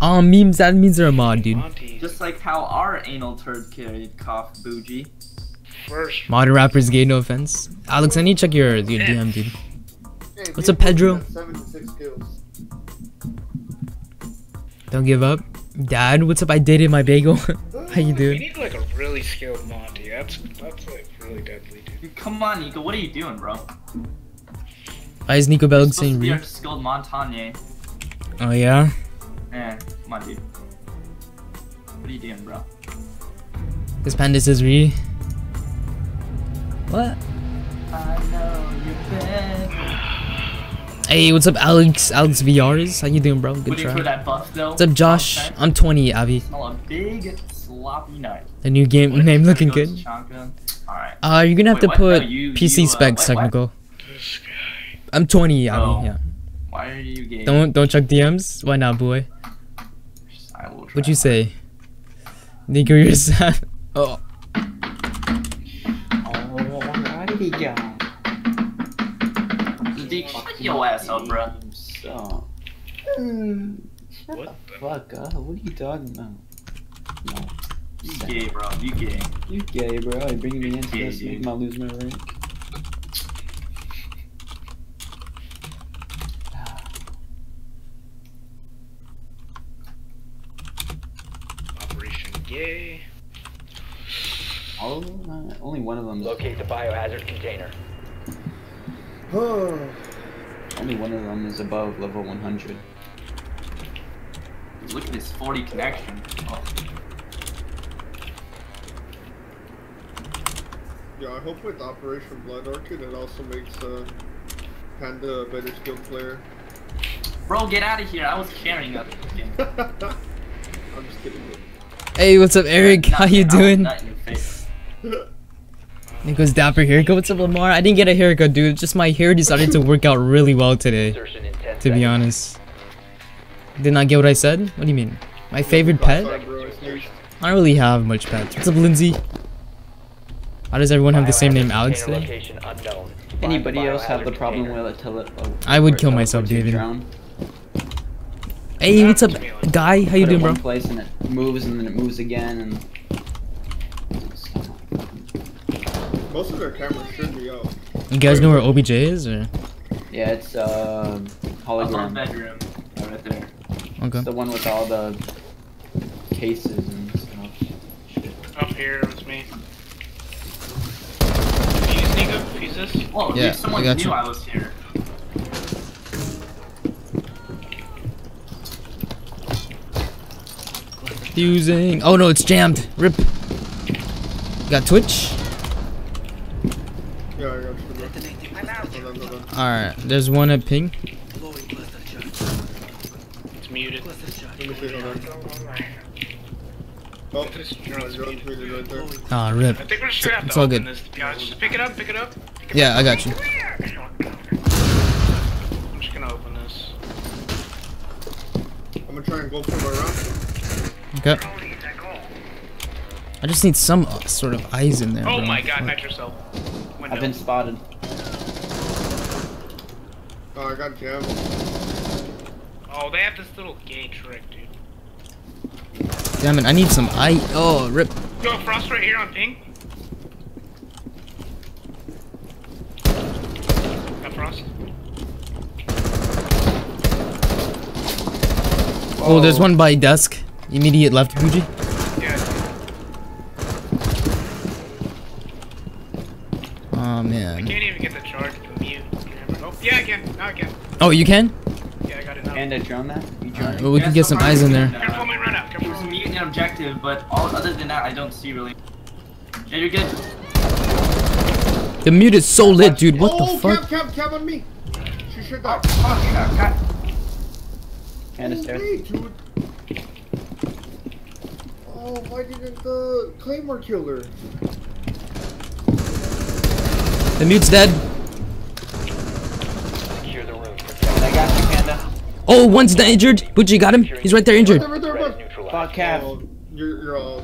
[SPEAKER 1] Oh, ah, memes. That means they're a mod, dude.
[SPEAKER 4] Just like how our anal turd carried cough bougie.
[SPEAKER 8] first.
[SPEAKER 1] Modern rappers gay, no offense. Alex, I need to check your your DM, dude.
[SPEAKER 5] Hey,
[SPEAKER 1] What's up, Pedro?
[SPEAKER 5] got Seven to six kills.
[SPEAKER 1] Don't give up. Dad, what's up? I dated my bagel. How you
[SPEAKER 8] We
[SPEAKER 1] doing?
[SPEAKER 8] need like a really skilled Monty.
[SPEAKER 4] Come on, Niko. What are you doing, bro?
[SPEAKER 1] Why is
[SPEAKER 4] Niko to
[SPEAKER 1] saying
[SPEAKER 4] be
[SPEAKER 1] re?
[SPEAKER 4] skilled Montagne.
[SPEAKER 1] Oh yeah.
[SPEAKER 4] Yeah. come on, dude. What are you doing, bro?
[SPEAKER 1] This panda says re. What?
[SPEAKER 4] I know you're bad.
[SPEAKER 1] Hey, what's up, Alex? Alex VRs. How you doing, bro? Good
[SPEAKER 4] Waiting
[SPEAKER 1] try.
[SPEAKER 4] that buff, though.
[SPEAKER 1] What's up, Josh?
[SPEAKER 4] Okay. Eh?
[SPEAKER 1] I'm 20, Avi.
[SPEAKER 4] Smell a big sloppy nut.
[SPEAKER 1] The new game name looking good.
[SPEAKER 4] Chanka? Alright.
[SPEAKER 1] Uh, you're gonna have
[SPEAKER 4] Wait,
[SPEAKER 1] to put
[SPEAKER 4] No, you-
[SPEAKER 1] PC
[SPEAKER 4] you, uh,
[SPEAKER 1] specs
[SPEAKER 4] what- what?
[SPEAKER 1] technical.
[SPEAKER 8] This guy.
[SPEAKER 1] I'm 20, Avi.
[SPEAKER 4] Oh.
[SPEAKER 1] Yeah.
[SPEAKER 4] Why are you gay?
[SPEAKER 1] Don't don't check DMs. Why not, boy?
[SPEAKER 4] I will
[SPEAKER 1] What'd you say? Niko, you're sad. Oh,
[SPEAKER 2] Alrighty, guys.
[SPEAKER 4] Zeke, shut your ass up, bro.
[SPEAKER 2] So, mm, shut
[SPEAKER 8] What
[SPEAKER 2] the
[SPEAKER 8] the-
[SPEAKER 2] fuck up. What are you talking about? No.
[SPEAKER 4] You gay, bro. You gay.
[SPEAKER 2] You gay, bro. You're bringing me into
[SPEAKER 4] Gay,
[SPEAKER 2] this,
[SPEAKER 4] dude.
[SPEAKER 2] making my lose my rank.
[SPEAKER 8] Operation Gay.
[SPEAKER 2] All of them? Uh, only one of them.
[SPEAKER 6] Locate the biohazard container.
[SPEAKER 2] Only one of them is above level 100.
[SPEAKER 4] Look at this 40 connection. Oh,
[SPEAKER 5] Yeah, I hope with Operation Blood Orchid it also makes uh, Panda a better skilled player.
[SPEAKER 4] Bro, get out of here. I was carrying that thing.
[SPEAKER 5] I'm just kidding.
[SPEAKER 1] hey, what's up, Eric? How you doing?
[SPEAKER 4] nut in your face.
[SPEAKER 1] Niko's dapper haircut. What's up, Lamar? I didn't get a haircut, dude. Just my hair decided to work out really well today.
[SPEAKER 6] Insertion in 10
[SPEAKER 1] To be honest. Did not get what I said? What do you mean? My favorite pet?
[SPEAKER 5] I.
[SPEAKER 1] I don't really have much pets. What's up, Lindsay? Why does everyone have the same name, Alex? Today?
[SPEAKER 6] location unknown. Find
[SPEAKER 2] Anybody else have the problem
[SPEAKER 6] container.
[SPEAKER 2] with it till it? uh,
[SPEAKER 1] I would kill myself, David. Hey, what's up, guy? How you doing, bro?
[SPEAKER 2] place and it moves and then it moves again and.
[SPEAKER 5] Most of their cameras should be out.
[SPEAKER 1] You guys know where OBJ is, or?
[SPEAKER 2] Yeah, it's uh,
[SPEAKER 4] That's
[SPEAKER 2] hologram.
[SPEAKER 4] our bedroom. Right there.
[SPEAKER 1] Okay.
[SPEAKER 2] It's the one with all the cases and stuff.
[SPEAKER 8] Up here was me. Fuse Niko?
[SPEAKER 4] Whoa,
[SPEAKER 1] Yeah,
[SPEAKER 4] dude, someone
[SPEAKER 1] I got
[SPEAKER 4] knew
[SPEAKER 1] you.
[SPEAKER 4] I was here.
[SPEAKER 1] Fusing. Oh no, it's jammed. Rip. Got Twitch?
[SPEAKER 5] Yeah, I got you, bro. Hold on, hold on.
[SPEAKER 1] Alright, there's one at ping.
[SPEAKER 8] It's muted.
[SPEAKER 5] Let me see, hold on. Oh,
[SPEAKER 8] This
[SPEAKER 5] my
[SPEAKER 8] joint's
[SPEAKER 5] drone's
[SPEAKER 8] muted.
[SPEAKER 5] muted right there.
[SPEAKER 1] Ah, rip.
[SPEAKER 8] I think we're just gonna have
[SPEAKER 1] It's
[SPEAKER 8] to
[SPEAKER 1] all good.
[SPEAKER 8] this. Just pick it up, pick it up. Pick it
[SPEAKER 1] Yeah, I got you.
[SPEAKER 8] I'm just gonna open this.
[SPEAKER 5] I'm gonna try and go for my round.
[SPEAKER 1] Okay. I just need some uh, sort of eyes in there.
[SPEAKER 8] Oh
[SPEAKER 1] bro.
[SPEAKER 8] my god, knife yourself. Window.
[SPEAKER 2] I've been spotted.
[SPEAKER 5] Oh, I got jammed.
[SPEAKER 8] Oh, they have this little gay trick, dude.
[SPEAKER 1] Damn it, I need some I oh rip.
[SPEAKER 8] Yo, Frost right here on ping. Got Frost.
[SPEAKER 1] Oh, there's one by desk. Immediate left, Fuji.
[SPEAKER 8] Yeah.
[SPEAKER 1] Oh man.
[SPEAKER 8] I can't even get the charge from mute. Oh, yeah, I can. Now I can.
[SPEAKER 1] Oh, you can?
[SPEAKER 8] Yeah, I got it now.
[SPEAKER 2] Panda drone that? You drone
[SPEAKER 1] Alright, well we
[SPEAKER 4] Yeah,
[SPEAKER 1] can get some eyes in there.
[SPEAKER 4] it's,
[SPEAKER 8] Careful my run out. Careful.
[SPEAKER 4] There's a mute and an objective, but all other than that, I don't see really. Yeah, you're good.
[SPEAKER 1] The mute is so lit, dude. What
[SPEAKER 5] oh,
[SPEAKER 1] the fuck?
[SPEAKER 5] Cav, Cav, Cav on me. She should
[SPEAKER 4] Oh,
[SPEAKER 5] die.
[SPEAKER 4] fuck, yeah, got-
[SPEAKER 2] Panda
[SPEAKER 5] Oh,
[SPEAKER 2] stairs.
[SPEAKER 5] wait, dude. Oh, why didn't the Claymore kill her?
[SPEAKER 1] The mute's dead.
[SPEAKER 6] Secure the room.
[SPEAKER 2] I got you, Panda.
[SPEAKER 1] Oh, one's the injured. Bucci got him. He's right there injured.
[SPEAKER 5] Right there, right
[SPEAKER 6] Threat
[SPEAKER 5] there,
[SPEAKER 6] is
[SPEAKER 5] right
[SPEAKER 6] neutralized.
[SPEAKER 2] Fuck Cav.
[SPEAKER 5] Oh, you're, you're all.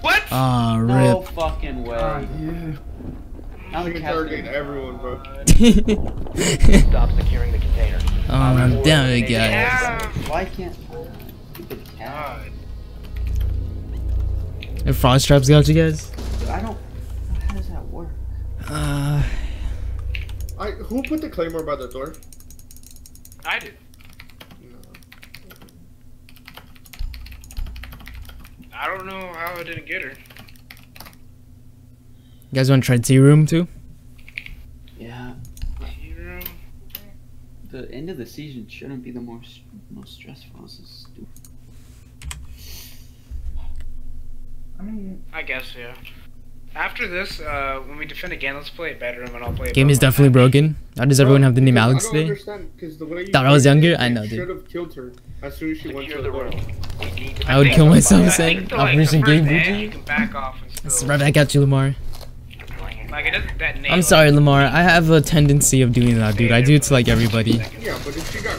[SPEAKER 8] What?
[SPEAKER 1] Ah,
[SPEAKER 2] No
[SPEAKER 1] rip.
[SPEAKER 2] fucking way. Now
[SPEAKER 5] You
[SPEAKER 2] the
[SPEAKER 5] can
[SPEAKER 2] gonna-
[SPEAKER 5] everyone, bro.
[SPEAKER 6] Stop securing the container.
[SPEAKER 1] oh, i'm damn it, guys.
[SPEAKER 8] Yeah.
[SPEAKER 2] Why can't... Stupid cat.
[SPEAKER 8] God.
[SPEAKER 1] The frost traps got you guys?
[SPEAKER 2] I don't... How does that work?
[SPEAKER 1] Uh,
[SPEAKER 5] I who put the Claymore by the door?
[SPEAKER 8] I did.
[SPEAKER 5] No.
[SPEAKER 8] I don't know how I didn't get her.
[SPEAKER 1] you guys want to try tea room too?
[SPEAKER 2] Yeah.
[SPEAKER 8] Hero.
[SPEAKER 2] The end of the season shouldn't be the most most stressful. This is stupid.
[SPEAKER 4] I mean,
[SPEAKER 8] I guess, yeah. After this, uh, when we defend again, let's play a bedroom and I'll play it
[SPEAKER 1] Game is
[SPEAKER 8] bottom.
[SPEAKER 1] definitely broken. How does everyone have the name Alex
[SPEAKER 5] I don't
[SPEAKER 1] today?
[SPEAKER 5] understand because the way you
[SPEAKER 1] Thought I was younger? I know, dude.
[SPEAKER 5] Should have killed her as soon as she went to the
[SPEAKER 6] the
[SPEAKER 5] door.
[SPEAKER 6] room. We need to
[SPEAKER 1] I would kill myself
[SPEAKER 8] I
[SPEAKER 1] saying
[SPEAKER 8] think the, like,
[SPEAKER 1] Operation
[SPEAKER 8] the
[SPEAKER 1] Game
[SPEAKER 8] first hand,
[SPEAKER 1] Bougie.
[SPEAKER 8] You can back off and
[SPEAKER 1] It's
[SPEAKER 8] still.
[SPEAKER 1] right back at you, Lamar.
[SPEAKER 8] Like it doesn't that name.
[SPEAKER 1] I'm sorry, Lamar. I have a tendency of doing that, dude. I do it to like everybody.
[SPEAKER 5] Yeah, but if she got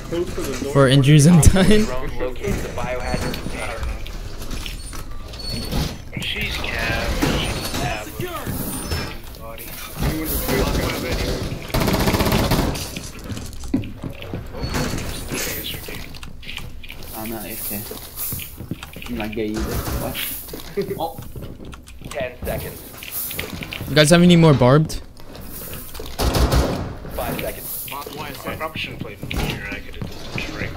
[SPEAKER 2] not gay either. What?
[SPEAKER 4] oh,
[SPEAKER 6] Ten seconds.
[SPEAKER 1] You guys have any more barbed?
[SPEAKER 6] Five seconds.
[SPEAKER 8] I probably shouldn't play here. I could have done the trick.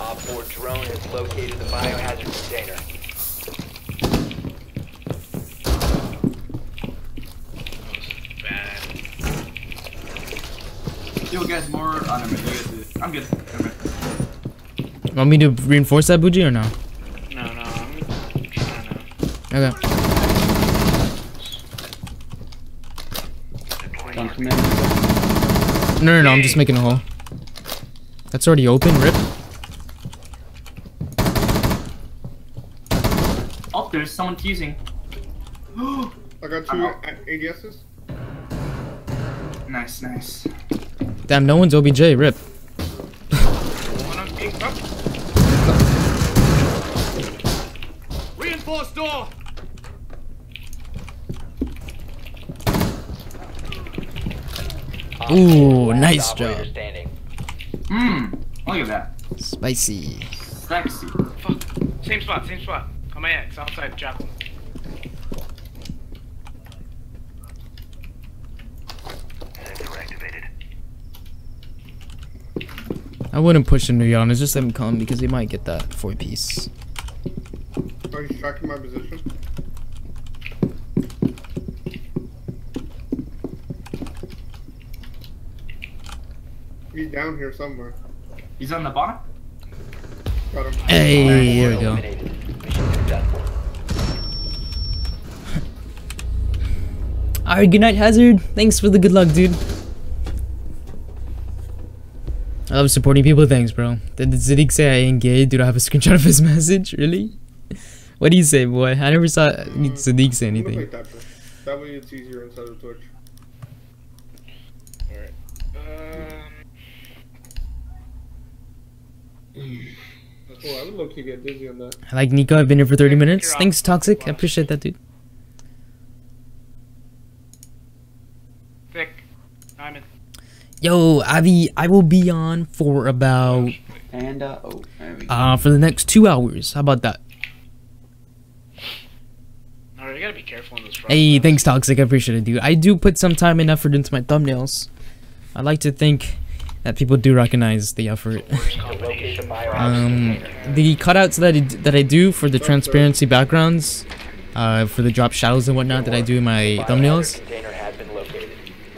[SPEAKER 6] Op 4 drone has located the biohazard container.
[SPEAKER 8] That was bad.
[SPEAKER 4] you guys more. Oh, never mind. You guys do it. I'm good. Never mind.
[SPEAKER 1] Want me to reinforce that bougie or no?
[SPEAKER 8] No, no, I'm trying to.
[SPEAKER 1] Okay.
[SPEAKER 2] Don't come in.
[SPEAKER 1] No, no, no. I'm just making a hole. That's already open. Rip.
[SPEAKER 4] Oh, there's someone fusing.
[SPEAKER 5] I got two
[SPEAKER 4] Uh-oh.
[SPEAKER 5] ADSs.
[SPEAKER 4] nice, nice.
[SPEAKER 1] Damn, no one's OBJ. Rip.
[SPEAKER 7] Reinforced door.
[SPEAKER 1] Ooh, nice job.
[SPEAKER 6] Standing.
[SPEAKER 4] Mmm. Look at that.
[SPEAKER 1] Spicy.
[SPEAKER 4] Sexy.
[SPEAKER 8] fuck. Same spot, same spot. On my ex, outside Jackal.
[SPEAKER 1] I wouldn't push him to be honest. Just let him come because he might get that four piece.
[SPEAKER 5] Are you tracking my position? He's down here somewhere.
[SPEAKER 4] He's on the bottom.
[SPEAKER 5] Got him.
[SPEAKER 1] Hey, here we go.
[SPEAKER 6] Eliminated. Mission successful.
[SPEAKER 1] Alright, good night, Hazard. Thanks for the good luck, dude. I love supporting people. Thanks, bro. Did Zadig say I ain't gay? Dude, I have a screenshot of his message. Really? What do you say, boy? I never saw Zadig say
[SPEAKER 5] I'm gonna play
[SPEAKER 1] anything.
[SPEAKER 5] That way it's easier inside of Twitch.
[SPEAKER 8] Alright. Um.
[SPEAKER 5] Oh, I would low key get dizzy on that.
[SPEAKER 1] I like Niko. I've been here for 30
[SPEAKER 8] Yeah,
[SPEAKER 1] minutes. Thanks. Toxic. I appreciate that, dude.
[SPEAKER 8] Vic. I'm in.
[SPEAKER 1] Yo, Avi, I will be on for about
[SPEAKER 2] Panda. Oh, there we go.
[SPEAKER 1] uh for the next two hours. How about that?
[SPEAKER 8] Gotta be careful on those fronts.
[SPEAKER 1] Hey, thanks, Toxic. I appreciate it, dude. I do put some time and effort into my thumbnails. I like to think that people do recognize the effort.
[SPEAKER 6] The
[SPEAKER 1] Um, the cutouts that I, that I do for the transparency backgrounds, uh, for the drop shadows and whatnot that I do in my thumbnails,
[SPEAKER 6] container has been located.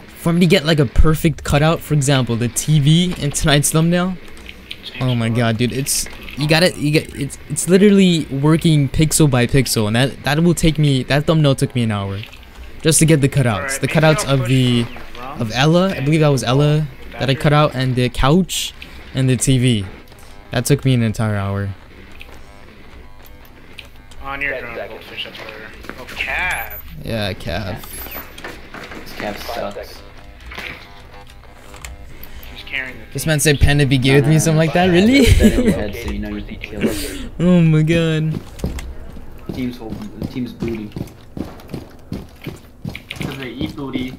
[SPEAKER 1] for me to get like a perfect cutout, for example, the TV in tonight's thumbnail. Oh my god, dude, it's you got it. You get it's it's literally working pixel by pixel, and that that will take me. That thumbnail took me an hour, just to get the cutouts.
[SPEAKER 8] Alright,
[SPEAKER 1] The cutouts of the of Ella. I believe that was Ella that I cut out, and the couch, and the TV. That took me an entire hour.
[SPEAKER 8] On your
[SPEAKER 6] Ten
[SPEAKER 8] drone,
[SPEAKER 6] seconds.
[SPEAKER 8] goldfish, that's better. Oh, Cav.
[SPEAKER 1] Yeah, Cav.
[SPEAKER 2] This Cav
[SPEAKER 6] Five
[SPEAKER 2] sucks.
[SPEAKER 1] This man said Panda be gay with me, something like that. Really?
[SPEAKER 2] Set in your head so you know you can kill it.
[SPEAKER 1] oh my god.
[SPEAKER 2] Team's whole, team's booty.
[SPEAKER 4] Because they eat booty.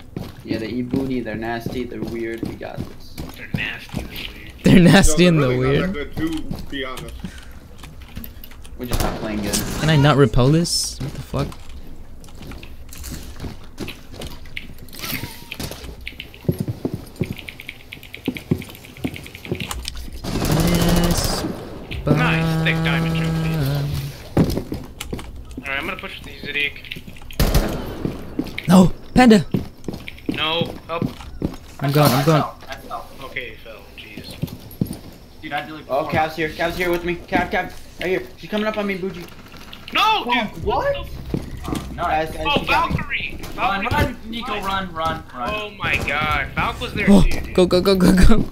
[SPEAKER 2] Yeah, they eat booty. They're nasty. They're weird. We got this.
[SPEAKER 8] They're nasty this weird.
[SPEAKER 1] They're nasty
[SPEAKER 5] Yo,
[SPEAKER 1] and
[SPEAKER 5] they're
[SPEAKER 1] the
[SPEAKER 5] really
[SPEAKER 1] weird.
[SPEAKER 5] Not that good too, be honest.
[SPEAKER 2] We're just not playing good.
[SPEAKER 1] Can I not repel this? What the fuck? Yes,
[SPEAKER 8] Nice, thick diamond
[SPEAKER 1] but-
[SPEAKER 8] Alright, I'm gonna push with these Zidic.
[SPEAKER 1] No, Panda.
[SPEAKER 8] No, help.
[SPEAKER 1] I'm going. I'm going.
[SPEAKER 4] I fell.
[SPEAKER 8] Okay, he fell. Jeez.
[SPEAKER 4] Dude, I did like
[SPEAKER 2] Oh,
[SPEAKER 4] four-
[SPEAKER 2] Cav's here. Cav's here with me. Cav, Cav, right here. She's coming up on me, Bougie.
[SPEAKER 8] No, dude.
[SPEAKER 2] what?
[SPEAKER 8] the f-
[SPEAKER 4] Nice.
[SPEAKER 2] Guys, guys,
[SPEAKER 8] Oh,
[SPEAKER 2] she.
[SPEAKER 8] Valkyrie.
[SPEAKER 4] Run, run, Niko, run, run, run.
[SPEAKER 8] Oh my god, Valk was there
[SPEAKER 1] Oh,
[SPEAKER 8] too. dude.
[SPEAKER 1] go go go go go.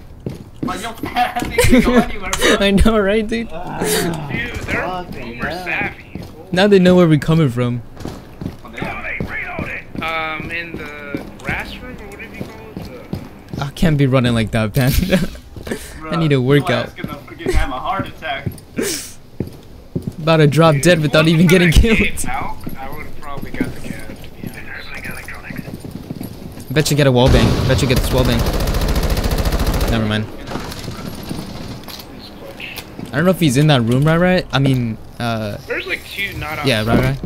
[SPEAKER 1] I know, right, dude?
[SPEAKER 8] Dude, they're
[SPEAKER 2] Fucking
[SPEAKER 8] boomer
[SPEAKER 2] hell.
[SPEAKER 8] savvy.
[SPEAKER 1] Now they know where we're coming from.
[SPEAKER 4] Oh.
[SPEAKER 8] Um, in the grass room or whatever you call it. The...
[SPEAKER 1] I can't be running like that, Panda. I need a
[SPEAKER 4] Bro,
[SPEAKER 1] workout.
[SPEAKER 4] your ass gonna have a heart attack.
[SPEAKER 1] About to drop dead without even getting killed.
[SPEAKER 8] Valk, I would have probably got the cat. To be honest.
[SPEAKER 1] Bet you get a wall bang. Bet you get this wall bang. Never mind.
[SPEAKER 8] This is clutch.
[SPEAKER 1] I don't know if he's in that room, right? Right? I mean, uh,
[SPEAKER 8] There's like two not on.
[SPEAKER 1] yeah, right, right.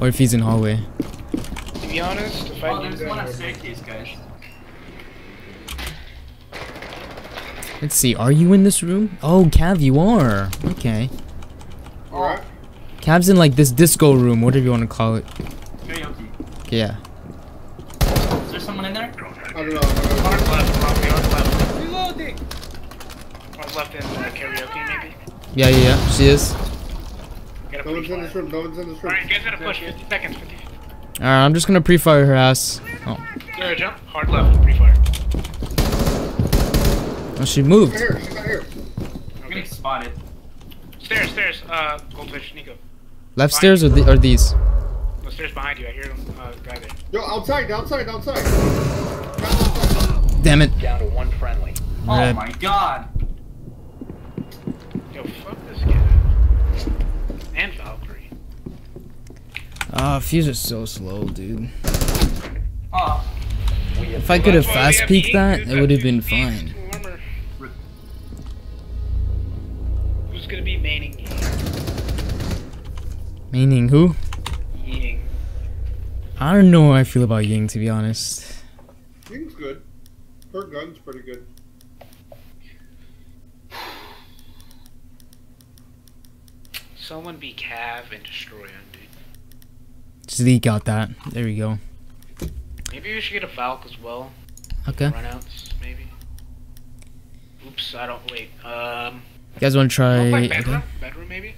[SPEAKER 1] Or if he's in hallway.
[SPEAKER 8] To be honest, if I
[SPEAKER 4] Oh,
[SPEAKER 8] knew
[SPEAKER 4] there's one
[SPEAKER 8] I
[SPEAKER 4] on staircase, guys.
[SPEAKER 1] Let's see. Are you in this room? Oh, Cav, you are. Okay.
[SPEAKER 5] Alright?
[SPEAKER 1] Cav's in like this disco room, whatever you want to call it.
[SPEAKER 4] Karaoke.
[SPEAKER 1] Okay, yeah.
[SPEAKER 4] Is there someone in there?
[SPEAKER 5] I don't know. I.
[SPEAKER 8] Hard left, probably hard left. Reloading. Hard left in karaoke, maybe.
[SPEAKER 1] Yeah, yeah, yeah. She is.
[SPEAKER 5] No one's in this room. No one's in this room.
[SPEAKER 8] Alright, you guys gotta push 50 seconds. 50.
[SPEAKER 1] Alright, I'm just gonna pre-fire her ass. Oh,
[SPEAKER 8] There, jump. Hard left, pre-fire.
[SPEAKER 1] oh she moved.
[SPEAKER 5] She's not here. She's not here.
[SPEAKER 4] I'm getting spotted.
[SPEAKER 8] Stairs, stairs. Uh, goldfish, Niko.
[SPEAKER 1] Left stairs or, the, or these?
[SPEAKER 8] No, stairs behind you. I hear him. Uh, guy there.
[SPEAKER 5] Yo, outside, outside, outside.
[SPEAKER 1] Damn it.
[SPEAKER 6] Down to one friendly.
[SPEAKER 4] Oh
[SPEAKER 1] Rip.
[SPEAKER 4] my god.
[SPEAKER 8] Yo, fuck this guy. And Valkyrie.
[SPEAKER 1] Ah, fuse is so slow, dude.
[SPEAKER 4] Oh,
[SPEAKER 1] If I could have
[SPEAKER 8] That's why we
[SPEAKER 1] fast peeked that, it would have been fine.
[SPEAKER 8] Armor. Who's gonna be maining Ying?
[SPEAKER 1] Meaning who?
[SPEAKER 8] Ying.
[SPEAKER 1] I don't know how I feel about Ying, to be honest.
[SPEAKER 5] Ying's good. Her gun's pretty good.
[SPEAKER 8] Someone be Cav and destroy him, dude.
[SPEAKER 1] Just out that. There we go.
[SPEAKER 8] Maybe we should get a Valk as well.
[SPEAKER 1] Okay.
[SPEAKER 8] Runouts, maybe. Oops, I don't wait. Um,
[SPEAKER 1] You guys want to
[SPEAKER 8] I'll
[SPEAKER 1] try
[SPEAKER 8] play
[SPEAKER 1] okay.
[SPEAKER 8] bedroom. Bedroom, maybe.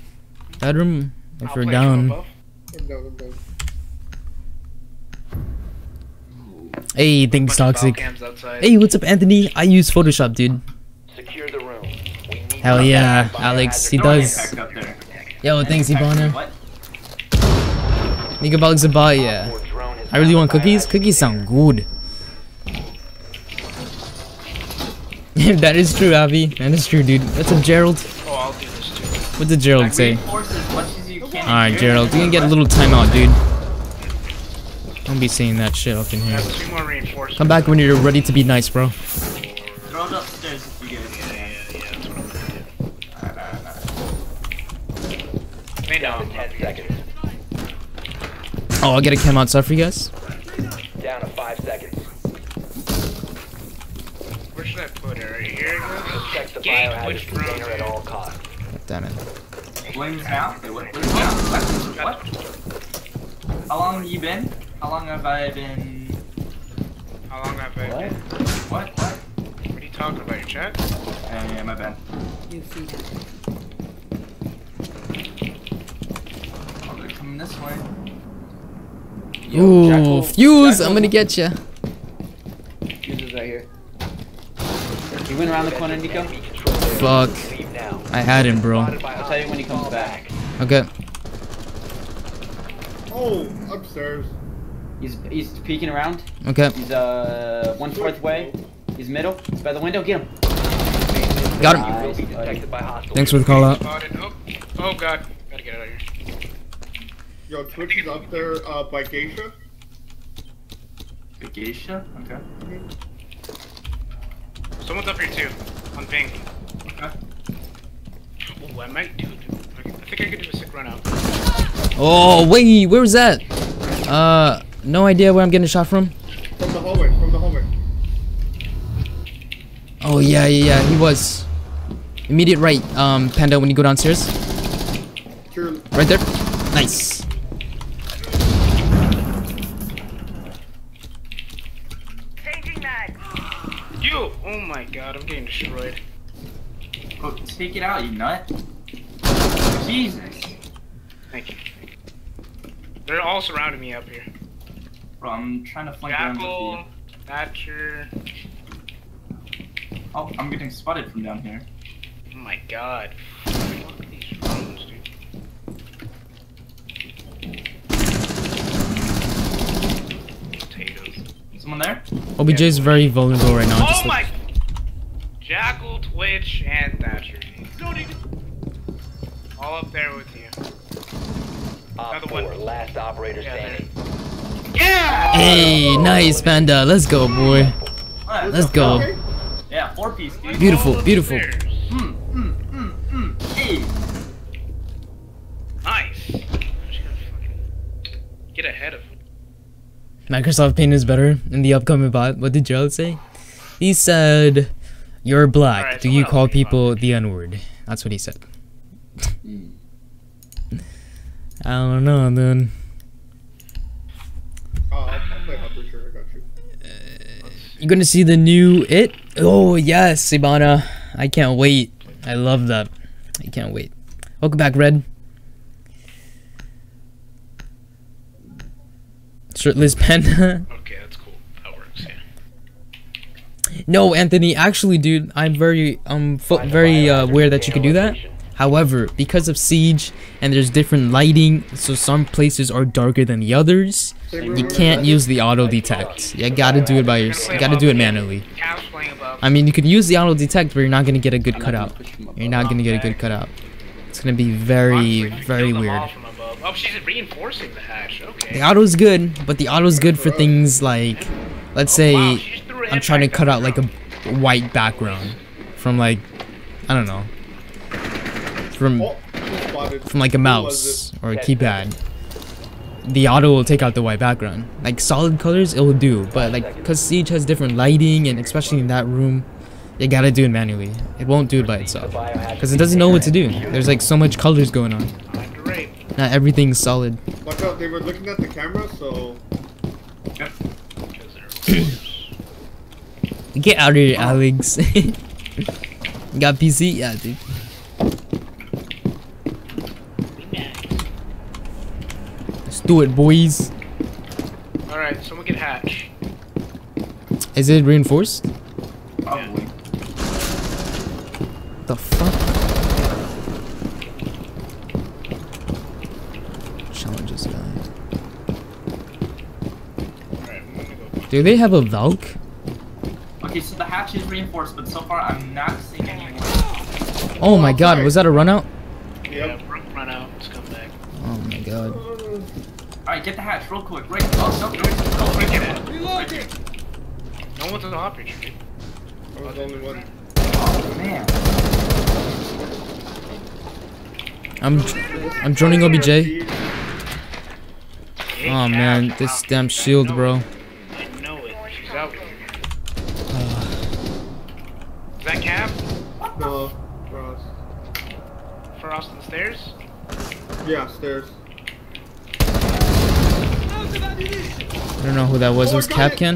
[SPEAKER 1] bedroom? If
[SPEAKER 8] I'll
[SPEAKER 1] we're
[SPEAKER 8] play
[SPEAKER 1] down.
[SPEAKER 8] from above.
[SPEAKER 5] I'm down, I'm down.
[SPEAKER 1] Hey, thanks, Toxic. Hey, what's up, Anthony? I use Photoshop, dude.
[SPEAKER 6] Secure the room. We need
[SPEAKER 1] Hell yeah, Alex, he does.
[SPEAKER 4] packed up there.
[SPEAKER 1] Yo, thanks,
[SPEAKER 4] Hibana.
[SPEAKER 1] Mega Bugs about yeah. I really want cookies. Cookies sound good. that is true, Avi. That is true, dude. That's a Gerald? What did Gerald say? Alright, Gerald, you can get a little timeout, dude. Don't be saying that shit up in here. Come back when you're ready to be nice, bro.
[SPEAKER 4] You
[SPEAKER 8] Yeah, yeah, yeah. That's what I'm gonna do. They know
[SPEAKER 6] Down
[SPEAKER 8] I'm
[SPEAKER 6] to 10 seconds.
[SPEAKER 1] Oh, I'll get a cam outside for you guys.
[SPEAKER 6] Down to five seconds.
[SPEAKER 8] Where should I put her? Right here?
[SPEAKER 6] Protect the
[SPEAKER 8] Gang,
[SPEAKER 6] biohazard
[SPEAKER 8] which
[SPEAKER 6] container
[SPEAKER 8] round?
[SPEAKER 6] at all costs.
[SPEAKER 1] Damn it.
[SPEAKER 4] Flames now? Wait, what? Now? What? What? How long have you been? How long have I been?
[SPEAKER 8] How long have I
[SPEAKER 2] What?
[SPEAKER 8] been?
[SPEAKER 4] What? What?
[SPEAKER 8] What are you talking about? Your chat?
[SPEAKER 4] Yeah, yeah, my bad.
[SPEAKER 11] New feeder.
[SPEAKER 4] Oh, they're coming this way.
[SPEAKER 1] Ooh,
[SPEAKER 2] Jackal-
[SPEAKER 1] fuse! I'm gonna get you.
[SPEAKER 2] Fuse is right here. He went around the corner, Niko.
[SPEAKER 6] Enemy control area.
[SPEAKER 1] Fuck. I had him, bro.
[SPEAKER 2] I'll tell you when he comes back.
[SPEAKER 1] Okay.
[SPEAKER 5] Oh, upstairs.
[SPEAKER 2] He's he's peeking around.
[SPEAKER 1] Okay.
[SPEAKER 2] He's uh one fourth way. He's middle. He's by the window. Get him.
[SPEAKER 1] Got him.
[SPEAKER 6] You will be
[SPEAKER 2] Nice, buddy.
[SPEAKER 6] detected by hostiles.
[SPEAKER 1] Thanks for the call out.
[SPEAKER 8] Oh, oh god. Gotta get out of here.
[SPEAKER 5] Yo, Twitch is up there uh, by Geisha.
[SPEAKER 4] The geisha? Okay.
[SPEAKER 8] Someone's up here too. On pink.
[SPEAKER 4] Okay.
[SPEAKER 8] Oh, I might do. I think I could do a sick run out.
[SPEAKER 1] Oh, wait, where was that? Uh, no idea where I'm getting shot from.
[SPEAKER 5] From the hallway, from the hallway.
[SPEAKER 1] Oh, yeah, yeah, yeah, he was. Immediate right, um, Panda, when you go downstairs.
[SPEAKER 5] Sure.
[SPEAKER 1] Right there. Nice.
[SPEAKER 8] You! Oh my god, I'm getting destroyed.
[SPEAKER 4] Oh, take it out, you nut. Jesus.
[SPEAKER 8] Thank you. They're all surrounding me up here.
[SPEAKER 4] Bro, I'm trying to flank around
[SPEAKER 8] Jackal,
[SPEAKER 4] with
[SPEAKER 8] Thatcher.
[SPEAKER 4] Oh, I'm getting spotted from down here.
[SPEAKER 8] Oh my god. Fuck these rooms, dude.
[SPEAKER 4] Someone there?
[SPEAKER 1] OBJ's very vulnerable right now.
[SPEAKER 8] Oh
[SPEAKER 1] just
[SPEAKER 8] my! Jackal, Twitch, and Thatcher. All up there with you. Another one.
[SPEAKER 6] last operator standing.
[SPEAKER 8] Yeah!
[SPEAKER 1] Hey, nice, Panda. Let's go, boy.
[SPEAKER 4] Alright,
[SPEAKER 1] Let's go.
[SPEAKER 5] Okay.
[SPEAKER 4] Yeah, four piece, dude.
[SPEAKER 1] Beautiful, beautiful.
[SPEAKER 4] Mm, mm, mm, mm. Hey.
[SPEAKER 8] Nice. I'm just gonna fucking get ahead of him.
[SPEAKER 1] Microsoft Paint is better in the upcoming bot. What did Gerald say? He said, "You're black.
[SPEAKER 8] Alright,
[SPEAKER 1] Do you call
[SPEAKER 8] else can
[SPEAKER 1] people the N-word?" That's what he said.
[SPEAKER 2] Mm.
[SPEAKER 1] I don't know, dude.
[SPEAKER 5] Uh, I'll, I'll play sure, I got you.
[SPEAKER 1] You gonna see the new It? Oh yes, Hibana. I can't wait. I love that. I can't wait. Welcome back, Red. Shirtless panda.
[SPEAKER 8] Okay, that's cool. That works, yeah.
[SPEAKER 1] No, Anthony. Actually, dude, I'm very um fo-
[SPEAKER 6] Find the
[SPEAKER 1] very uh, aware that you can do that. However, because of siege and there's different lighting, so some places are darker than the others. You can't use the auto detect. You gotta do it by yourself. You gotta do it manually.
[SPEAKER 8] Cavs playing above.
[SPEAKER 1] I mean, you can use the auto detect, but you're not gonna get a good cutout.
[SPEAKER 2] gonna push him up
[SPEAKER 1] You're not gonna get a good cutout. It's gonna be very, very
[SPEAKER 8] kill them all
[SPEAKER 1] weird.
[SPEAKER 8] Oh, she's reinforcing the hatch. Okay.
[SPEAKER 1] The auto's good, but the auto's good for things like, let's
[SPEAKER 8] Oh,
[SPEAKER 1] say,
[SPEAKER 8] she just threw an
[SPEAKER 1] I'm trying to cut out like a white background from like, I don't know, from
[SPEAKER 5] just spotted.
[SPEAKER 1] from like a mouse or a keypad. The auto will take out the white background. Like solid colors, it will do, but like, cause Siege has different lighting and especially in that room, you gotta do it manually. It won't do it by itself, cause it doesn't know what to do. There's like so much colors going on. Not everything's solid.
[SPEAKER 5] Watch out, they were looking at the camera, so...
[SPEAKER 1] Get out of here, Alex. Got PC? Yeah, dude. Let's do it, boys.
[SPEAKER 8] Alright, someone get hatch.
[SPEAKER 1] Is it reinforced?
[SPEAKER 4] Probably.
[SPEAKER 1] The fuck? Challenges guy.
[SPEAKER 8] Go.
[SPEAKER 1] Do they have a Valk?
[SPEAKER 4] Okay, so the hatch is reinforced, but so far I'm not seeing anyone.
[SPEAKER 1] Oh my god, was that a run out?
[SPEAKER 8] Yeah,
[SPEAKER 5] Yep.
[SPEAKER 8] run, run out. Let's come back.
[SPEAKER 1] Oh my god.
[SPEAKER 4] Alright, get the hatch real quick. Right. Oh, no, no, no, right there.
[SPEAKER 7] Reloading!
[SPEAKER 8] No one's on the operator, dude.
[SPEAKER 5] I was the only one.
[SPEAKER 4] Oh, man.
[SPEAKER 1] I'm I'm droning OBJ. Oh man, this damn shield,
[SPEAKER 8] know
[SPEAKER 1] bro.
[SPEAKER 8] it. I know it. She's out here. Is that Cav?
[SPEAKER 5] No, Frost.
[SPEAKER 8] Frost on the stairs?
[SPEAKER 5] Yeah, stairs.
[SPEAKER 1] I don't know who that was. It was
[SPEAKER 5] Oh, got it.
[SPEAKER 1] Capcan.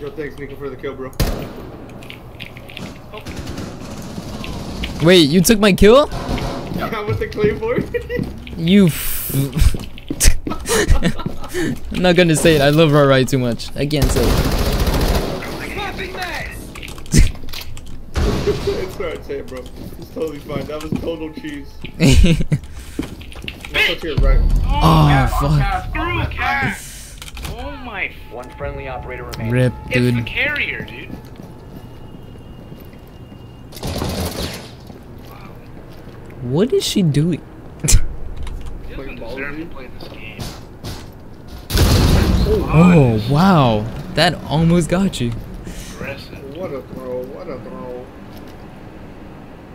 [SPEAKER 5] Yo, thanks, Niko, for the kill, bro.
[SPEAKER 1] Wait, you took my kill?
[SPEAKER 5] Yeah, with the claymore.
[SPEAKER 1] You. F- I'm not gonna say it. I love Rarai too much. I can't say it.
[SPEAKER 5] it's alright, say it, bro. It's totally fine. That was total cheese. That's to your right.
[SPEAKER 1] oh fuck.
[SPEAKER 8] Screw Cav! Oh my.
[SPEAKER 6] One friendly operator remaining.
[SPEAKER 1] Rip,
[SPEAKER 8] It's the
[SPEAKER 1] dude.
[SPEAKER 8] carrier, dude.
[SPEAKER 1] What is she doing?
[SPEAKER 8] He
[SPEAKER 5] Playing
[SPEAKER 8] doesn't
[SPEAKER 5] ball
[SPEAKER 8] deserve to
[SPEAKER 5] with
[SPEAKER 8] play this game.
[SPEAKER 1] Oh wow, that almost got you.
[SPEAKER 5] What a throw. What a throw.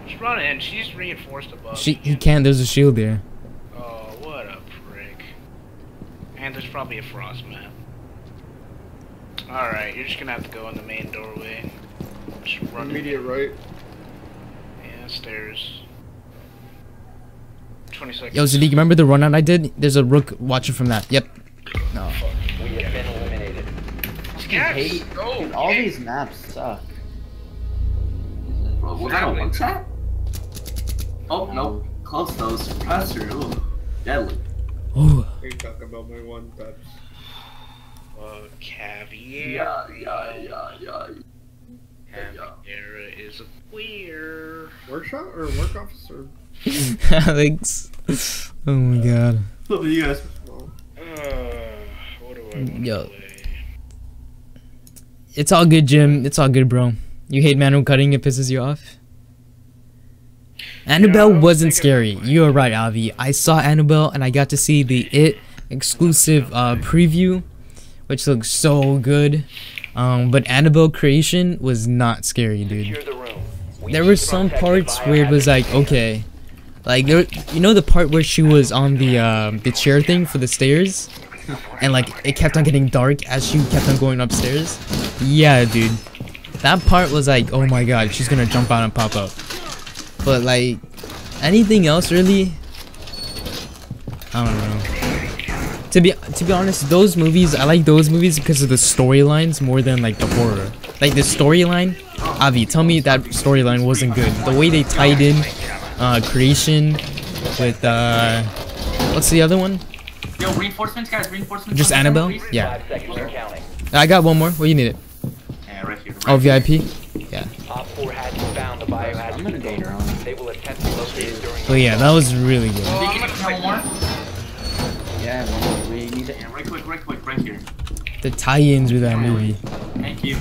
[SPEAKER 8] Just run in. She's reinforced above.
[SPEAKER 1] She he can't. There's a shield there.
[SPEAKER 8] Oh, what a prick. And there's probably a frost map. Alright, you're just gonna have to go in the main doorway. Just run.
[SPEAKER 5] Immediate right.
[SPEAKER 8] Yeah, stairs. 20 seconds.
[SPEAKER 1] Yo, Sadiq, remember the run out I did? There's a rook watching from that. Yep. No.
[SPEAKER 6] We have been eliminated.
[SPEAKER 8] Yes!
[SPEAKER 2] hate-
[SPEAKER 8] Oh,
[SPEAKER 2] Dude, all
[SPEAKER 8] yeah.
[SPEAKER 2] these maps suck.
[SPEAKER 4] Bro, was that a one tap? Oh, no. Close though. Suppressor. Ooh. Deadly.
[SPEAKER 1] Oh.
[SPEAKER 5] Ain't talking about my one touch.
[SPEAKER 8] Uh, caviar.
[SPEAKER 4] Yeah, yeah, yeah, yeah.
[SPEAKER 8] Caviar is a queer.
[SPEAKER 5] Workshop or work officer?
[SPEAKER 1] Alex. Oh my god.
[SPEAKER 4] Look at you guys.
[SPEAKER 8] Uh, what do I want
[SPEAKER 1] Yo.
[SPEAKER 8] play?
[SPEAKER 1] It's all good, Jim. It's all good, bro. You hate manual cutting, it pisses you off? Annabelle wasn't scary. You are right, Avi. I saw Annabelle and I got to see the It exclusive uh, preview, which looks so good. Um, but Annabelle creation was not scary, dude.
[SPEAKER 6] Secure the room. We
[SPEAKER 1] There were some parts where it was like, okay, like there, you know the part where she was on the um, the chair thing for the stairs, and like it kept on getting dark as she kept on going upstairs. Yeah, dude, that part was like, oh my god, she's gonna jump out and pop up. But like, anything else really? I don't know. To be to be honest, those movies I like those movies because of the storylines more than like the horror. Like the storyline, Avi, tell me that storyline wasn't good. The way they tied in uh, creation with uh, what's the other one?
[SPEAKER 4] Yo, reinforcements, guys. Reinforcements.
[SPEAKER 1] Just
[SPEAKER 4] on
[SPEAKER 1] Annabelle?
[SPEAKER 4] please.
[SPEAKER 1] Yeah.
[SPEAKER 6] Five seconds and counting.
[SPEAKER 1] I got one more. What you need it?
[SPEAKER 4] Yeah, right here.
[SPEAKER 1] Oh,
[SPEAKER 4] Right
[SPEAKER 1] VIP.
[SPEAKER 6] Op 4 has found the biohazard
[SPEAKER 2] I'm gonna go
[SPEAKER 6] container.
[SPEAKER 2] around.
[SPEAKER 6] Locate it during
[SPEAKER 1] Oh yeah, that was really good.
[SPEAKER 8] Oh, I'm gonna
[SPEAKER 4] can have more?
[SPEAKER 2] Yeah, one we need it.
[SPEAKER 4] Yeah, right quick, right quick, right here.
[SPEAKER 1] The tie-ins with that movie.
[SPEAKER 4] Thank you.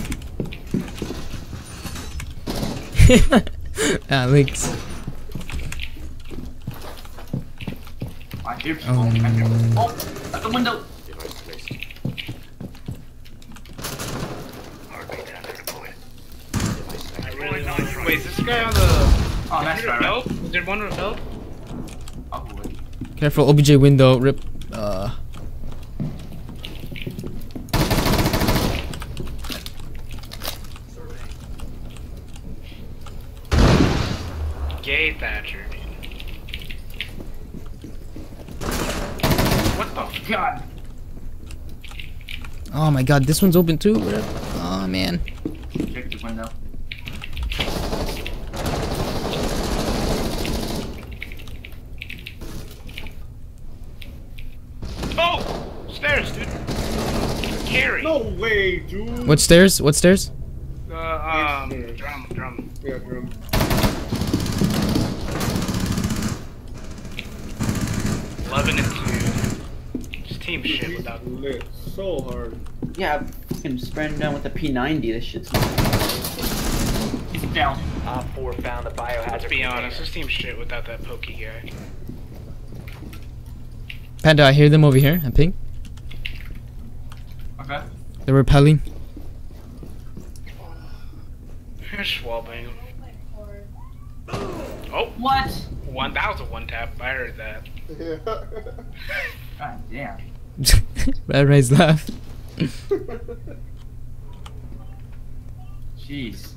[SPEAKER 1] Alex.
[SPEAKER 4] I hear people.
[SPEAKER 1] Um,
[SPEAKER 4] I hear Oh, at the window.
[SPEAKER 8] I really want Wait, is this guy on the.
[SPEAKER 4] Oh, nice
[SPEAKER 8] Is
[SPEAKER 4] try,
[SPEAKER 8] there
[SPEAKER 4] right?
[SPEAKER 8] Is there one rebel?
[SPEAKER 4] Probably.
[SPEAKER 1] Careful, OBJ window. Rip. Uh.
[SPEAKER 8] Gay Thatcher. What the
[SPEAKER 4] God.
[SPEAKER 1] Oh my god, this one's open too. Rip. Oh man.
[SPEAKER 4] Check the window.
[SPEAKER 8] Oh! Stairs, dude. Carry.
[SPEAKER 5] No way, dude.
[SPEAKER 1] What stairs? What stairs?
[SPEAKER 8] Uh, um, drum, drum.
[SPEAKER 5] Yeah, drum.
[SPEAKER 8] Eleven and two. Just team shit
[SPEAKER 5] He's
[SPEAKER 8] without.
[SPEAKER 5] lit so hard.
[SPEAKER 2] Yeah, I'm fucking spreading down with the P90. This shit's
[SPEAKER 4] He's down.
[SPEAKER 6] Op 4 found the biohazard
[SPEAKER 8] Let's be
[SPEAKER 6] container.
[SPEAKER 8] honest, this team shit without that pokey guy.
[SPEAKER 1] Panda, I hear them over here. At pink.
[SPEAKER 4] Okay.
[SPEAKER 1] They're repelling.
[SPEAKER 8] Here's Schwalbang. Oh,
[SPEAKER 4] What?
[SPEAKER 8] One that was a one tap. I heard that.
[SPEAKER 5] Yeah.
[SPEAKER 4] God damn.
[SPEAKER 1] Red Rice laugh.
[SPEAKER 4] Jeez.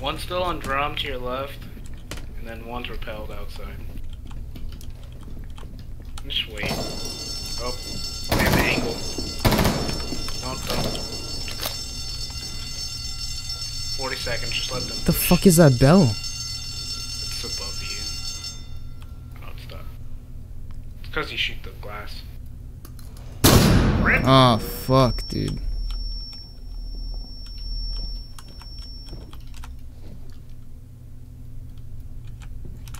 [SPEAKER 8] One's still on drum to your left, and then one's repelled outside. Just wait. Oh, they have the angle. Don't go. 40 seconds, just let them.
[SPEAKER 1] The fuck is that bell?
[SPEAKER 8] It's above you. Oh, it's not. It's because you shoot the glass. Rip!
[SPEAKER 1] Oh fuck, dude.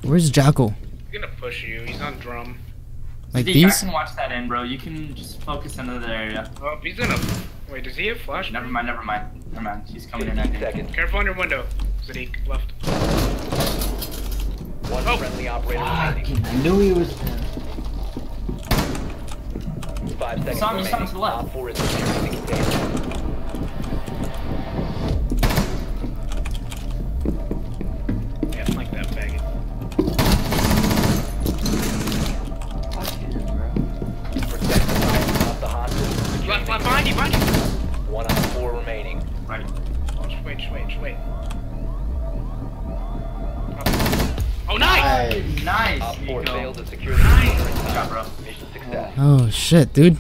[SPEAKER 1] Where's Jackal?
[SPEAKER 8] He's gonna push you. He's on drum.
[SPEAKER 1] Like
[SPEAKER 4] Zeke, I can watch that in, bro. You can just focus in another area.
[SPEAKER 8] Oh, he's in a. Wait, does he have flash?
[SPEAKER 4] Never mind, never mind. Never mind. He's coming in. I
[SPEAKER 6] 15
[SPEAKER 4] think.
[SPEAKER 6] seconds.
[SPEAKER 8] Careful on your window. Sadiq, left.
[SPEAKER 6] One
[SPEAKER 8] Oh.
[SPEAKER 6] friendly operator remaining.
[SPEAKER 2] I knew he was there.
[SPEAKER 6] Five seconds
[SPEAKER 4] Saw him, saw him to the left.
[SPEAKER 6] 4 is
[SPEAKER 8] Left,
[SPEAKER 6] the
[SPEAKER 8] behind you, behind you.
[SPEAKER 6] container. One on four remaining.
[SPEAKER 4] Right.
[SPEAKER 8] Oh, just wait, just wait, just wait. Oh, nice!
[SPEAKER 4] Nice.
[SPEAKER 6] Op 4 failed to secure the container in
[SPEAKER 4] Good job, bro.
[SPEAKER 6] Mission success.
[SPEAKER 1] Oh shit, dude.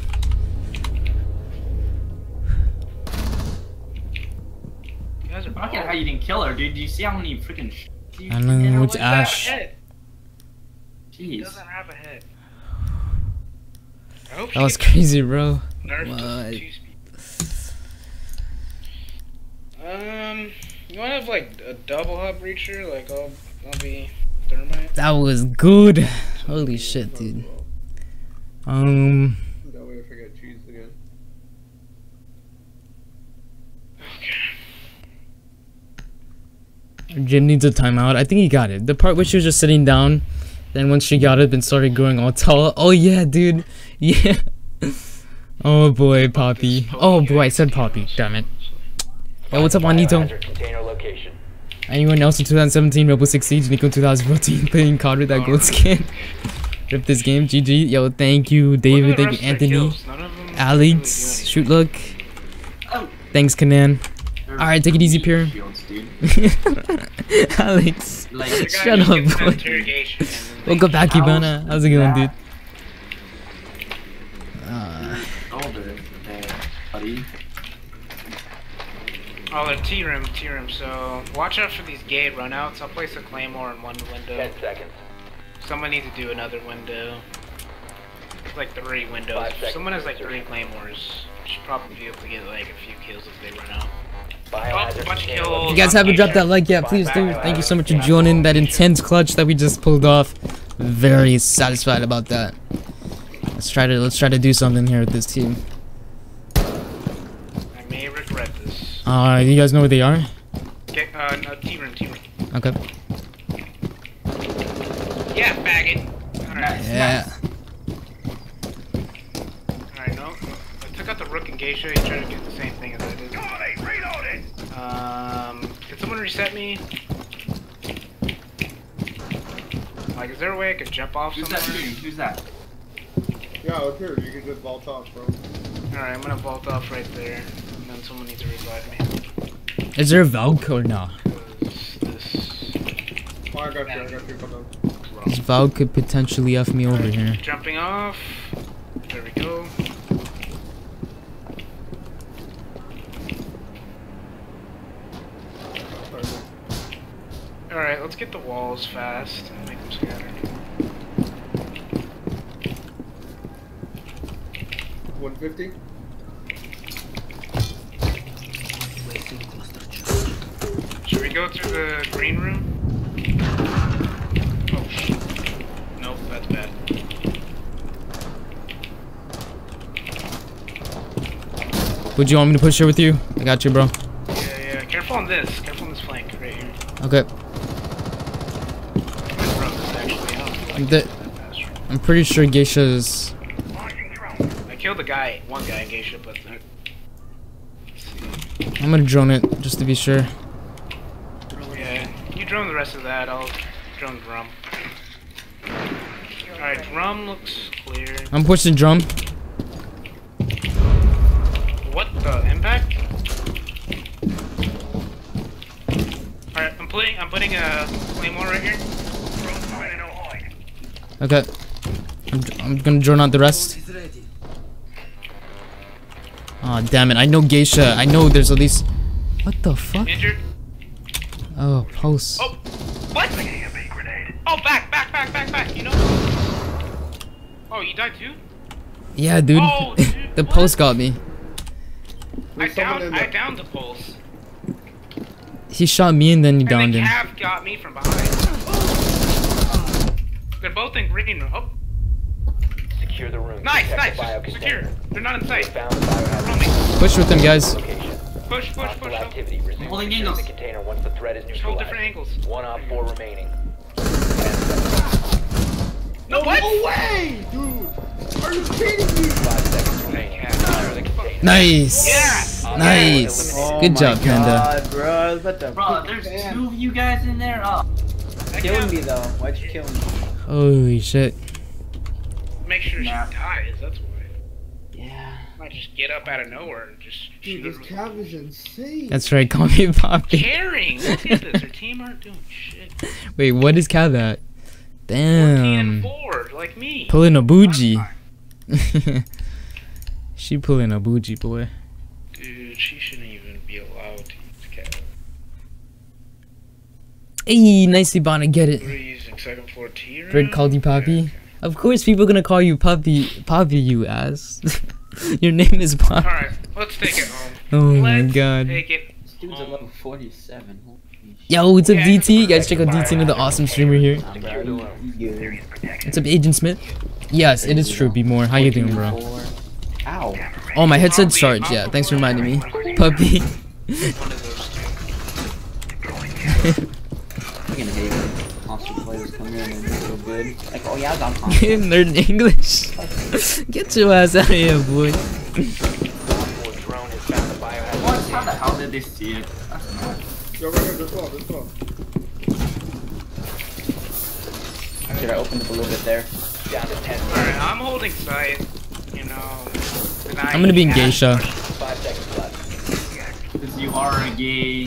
[SPEAKER 8] You guys are
[SPEAKER 4] I don't get how you didn't kill her, dude. Do you see how many freaking sh- you
[SPEAKER 1] I know,
[SPEAKER 4] hit
[SPEAKER 1] it's? Ash.
[SPEAKER 8] Head. He
[SPEAKER 4] Jeez.
[SPEAKER 8] doesn't have a head. I hope
[SPEAKER 1] That was crazy, bro.
[SPEAKER 8] Nerfed
[SPEAKER 1] What?
[SPEAKER 8] two speed. Um, you wanna have like a double hub breacher? Like I'll, I'll be thermite.
[SPEAKER 1] That was good. Holy shit, dude. Um,
[SPEAKER 5] That way I forget cheese again.
[SPEAKER 1] Jim needs a timeout. I think he got it. The part where she was just sitting down, then once she got it, then started going all tall. Oh yeah, dude. Yeah. Oh boy, Poppy. Oh boy, I said Poppy. Damn it. Yo, what's up, Juanito?
[SPEAKER 6] Biohazard container location.
[SPEAKER 1] Anyone else in 2017 Rebel Six Siege? Niko 2014 playing COD with that gold skin. Rip this game. GG. Yo, thank you, David. Thank you,
[SPEAKER 8] rest of their
[SPEAKER 1] Anthony.
[SPEAKER 8] kills. None of them
[SPEAKER 1] Alex. Shoot look. Thanks, Kanan. Alright, take it easy, Pierre. Alex.
[SPEAKER 4] Like,
[SPEAKER 8] do anything. The guy
[SPEAKER 1] Shut up, boy.
[SPEAKER 8] interrogation and then they
[SPEAKER 1] Welcome back, Hibana. How's it going, dude?
[SPEAKER 4] that?
[SPEAKER 1] Uh,
[SPEAKER 4] older there, buddy.
[SPEAKER 8] Oh, they're T room, T room. So watch out for these gate runouts. I'll place a claymore in one window.
[SPEAKER 6] Ten seconds.
[SPEAKER 8] Someone needs to do another window. It's like three windows.
[SPEAKER 6] Five seconds
[SPEAKER 8] someone has like three claymores. Should probably be able to get like a few kills if they run out.
[SPEAKER 6] Biohazard
[SPEAKER 8] Oh, bunch of kills.
[SPEAKER 1] If you guys haven't dropped that like yet, please do. Thank you so much for joining that intense clutch that we just pulled off. Very satisfied about that. Let's try to let's try to do something here with this team.
[SPEAKER 8] I may regret this.
[SPEAKER 1] Uh, you guys know where they are?
[SPEAKER 8] Okay, uh no T room, T room.
[SPEAKER 1] Okay.
[SPEAKER 8] Yeah, faggot. Alright,
[SPEAKER 4] Nice.
[SPEAKER 1] Yeah.
[SPEAKER 8] alright, no. I took out the rook and geisha. He tried to do the same thing as I did. Um, can someone reset me? Like, is there a way I could jump off
[SPEAKER 4] Who's that
[SPEAKER 8] somewhere?
[SPEAKER 4] shooting? Who's that?
[SPEAKER 5] Yeah, up here. You can just vault off, bro.
[SPEAKER 8] Alright, I'm gonna vault off right there. And then someone needs to revive me.
[SPEAKER 1] Is there a Valk or no?
[SPEAKER 8] 'Cause this
[SPEAKER 5] Oh, I got you. I got you. Come on.
[SPEAKER 1] This Valk could potentially F me over here.
[SPEAKER 8] Jumping off. There we go. Alright, let's get the walls fast and make them scatter.
[SPEAKER 5] One fifty.
[SPEAKER 8] Should we go through the green room? Oh shit. Nope, that's bad.
[SPEAKER 1] Would you want me to push here with you? I got you, bro.
[SPEAKER 8] Yeah, yeah. Careful on this. Careful on this flank right here.
[SPEAKER 1] Okay.
[SPEAKER 8] I broke this actually. I don't feel
[SPEAKER 1] I'm the-
[SPEAKER 8] it's that fast.
[SPEAKER 1] I'm pretty sure Geisha's.
[SPEAKER 8] I killed the guy, one guy in Geisha, but let's see.
[SPEAKER 1] I'm gonna drone it just to be sure.
[SPEAKER 8] Yeah, drone the rest of that, I'll drone drum. Alright, drum looks clear.
[SPEAKER 1] I'm pushing drum.
[SPEAKER 8] What the impact? Alright, I'm putting I'm putting uh, a claymore right here.
[SPEAKER 1] Okay. I'm, I'm gonna drone out the rest. Aw, damn it. I know Geisha. I know there's at least. What the fuck?
[SPEAKER 8] Injured.
[SPEAKER 1] Oh, post.
[SPEAKER 8] Oh, what? Oh, back, back, back, back, back. You know? Oh, you died too?
[SPEAKER 1] Yeah, dude.
[SPEAKER 8] Oh, dude,
[SPEAKER 1] the
[SPEAKER 8] what?
[SPEAKER 1] post got me.
[SPEAKER 8] I
[SPEAKER 5] There's someone
[SPEAKER 8] downed, I downed the pulse.
[SPEAKER 1] He shot me and then he
[SPEAKER 8] And
[SPEAKER 1] downed
[SPEAKER 8] the
[SPEAKER 1] him.
[SPEAKER 8] Cav got me from behind. They're both in green. Oh,
[SPEAKER 6] Secure the room.
[SPEAKER 8] nice,
[SPEAKER 6] Protect
[SPEAKER 8] nice.
[SPEAKER 6] the
[SPEAKER 8] secure. They're not in sight.
[SPEAKER 6] found the biohazard
[SPEAKER 8] Roaming.
[SPEAKER 1] Push with him, guys.
[SPEAKER 6] Location.
[SPEAKER 8] Push, push,
[SPEAKER 6] Hostile
[SPEAKER 8] push.
[SPEAKER 6] Activity. Resume
[SPEAKER 4] Holding
[SPEAKER 6] securing
[SPEAKER 4] angles.
[SPEAKER 6] the container once the threat is
[SPEAKER 8] Just hold
[SPEAKER 6] neutralized.
[SPEAKER 8] different angles.
[SPEAKER 6] One op four remaining.
[SPEAKER 8] No, what?
[SPEAKER 5] No way, dude! Are you kidding me?
[SPEAKER 6] Five seconds remaining. Secure the.
[SPEAKER 1] Nice.
[SPEAKER 8] Yeah.
[SPEAKER 1] Nice.
[SPEAKER 2] Oh
[SPEAKER 1] Good
[SPEAKER 2] my
[SPEAKER 1] job, Panda.
[SPEAKER 2] God, bro. What the
[SPEAKER 4] Bro, there's
[SPEAKER 2] man?
[SPEAKER 4] two of you guys in there. Oh,
[SPEAKER 8] That
[SPEAKER 2] Killing
[SPEAKER 8] Cav-
[SPEAKER 2] me though. Why'd you kill me?
[SPEAKER 1] Holy shit.
[SPEAKER 8] Make sure she dies. That's why.
[SPEAKER 2] Yeah.
[SPEAKER 8] Might just get up out of nowhere and just
[SPEAKER 5] Dude, this Cav is insane.
[SPEAKER 1] That's right. Call me Poppy.
[SPEAKER 8] Caring. Look at this. Her team aren't doing shit.
[SPEAKER 1] Wait, what is Cav at?
[SPEAKER 8] 14 and
[SPEAKER 1] Damn.
[SPEAKER 8] 4, like me.
[SPEAKER 1] Pulling a bougie. she pulling a bougie, boy.
[SPEAKER 8] Dude, she shouldn't even be allowed to use cat.
[SPEAKER 1] Hey, nicely, Bonner. Get it.
[SPEAKER 8] What are you using? Second floor T?
[SPEAKER 1] Fred called you Poppy. Of course, people gonna call you Poppy. Poppy, you ass. Your name is Poppy.
[SPEAKER 8] Alright, let's take it home.
[SPEAKER 1] Oh my
[SPEAKER 8] let's
[SPEAKER 1] god.
[SPEAKER 8] Take it.
[SPEAKER 2] This dude's at level 47. Holy shit.
[SPEAKER 1] Yo, what's up,
[SPEAKER 8] Yeah.
[SPEAKER 1] DT? You guys check out DT, another awesome streamer here.
[SPEAKER 2] Nah, bro, you- you good.
[SPEAKER 1] What's up, Agent Smith? Yes, it is true. Be more. How you doing, bro?
[SPEAKER 2] Ow.
[SPEAKER 1] Oh, my headset's charged. Yeah, thanks for reminding me. Puppy.
[SPEAKER 8] One of those two.
[SPEAKER 2] Fucking hate when console players come in and they're so good. Like, oh yeah, I got console.
[SPEAKER 1] Learn English. Get your ass out of here, boy.
[SPEAKER 6] Op four drone has found the biohazard
[SPEAKER 4] what? How the hell did they see it?
[SPEAKER 5] Yo, right here, this one, this one.
[SPEAKER 2] Should I open up a little bit there?
[SPEAKER 6] Down to ten.
[SPEAKER 8] Alright, I'm holding sight. You know. denying
[SPEAKER 1] I'm gonna be in geisha.
[SPEAKER 6] Five seconds left.
[SPEAKER 4] Because you are a gay.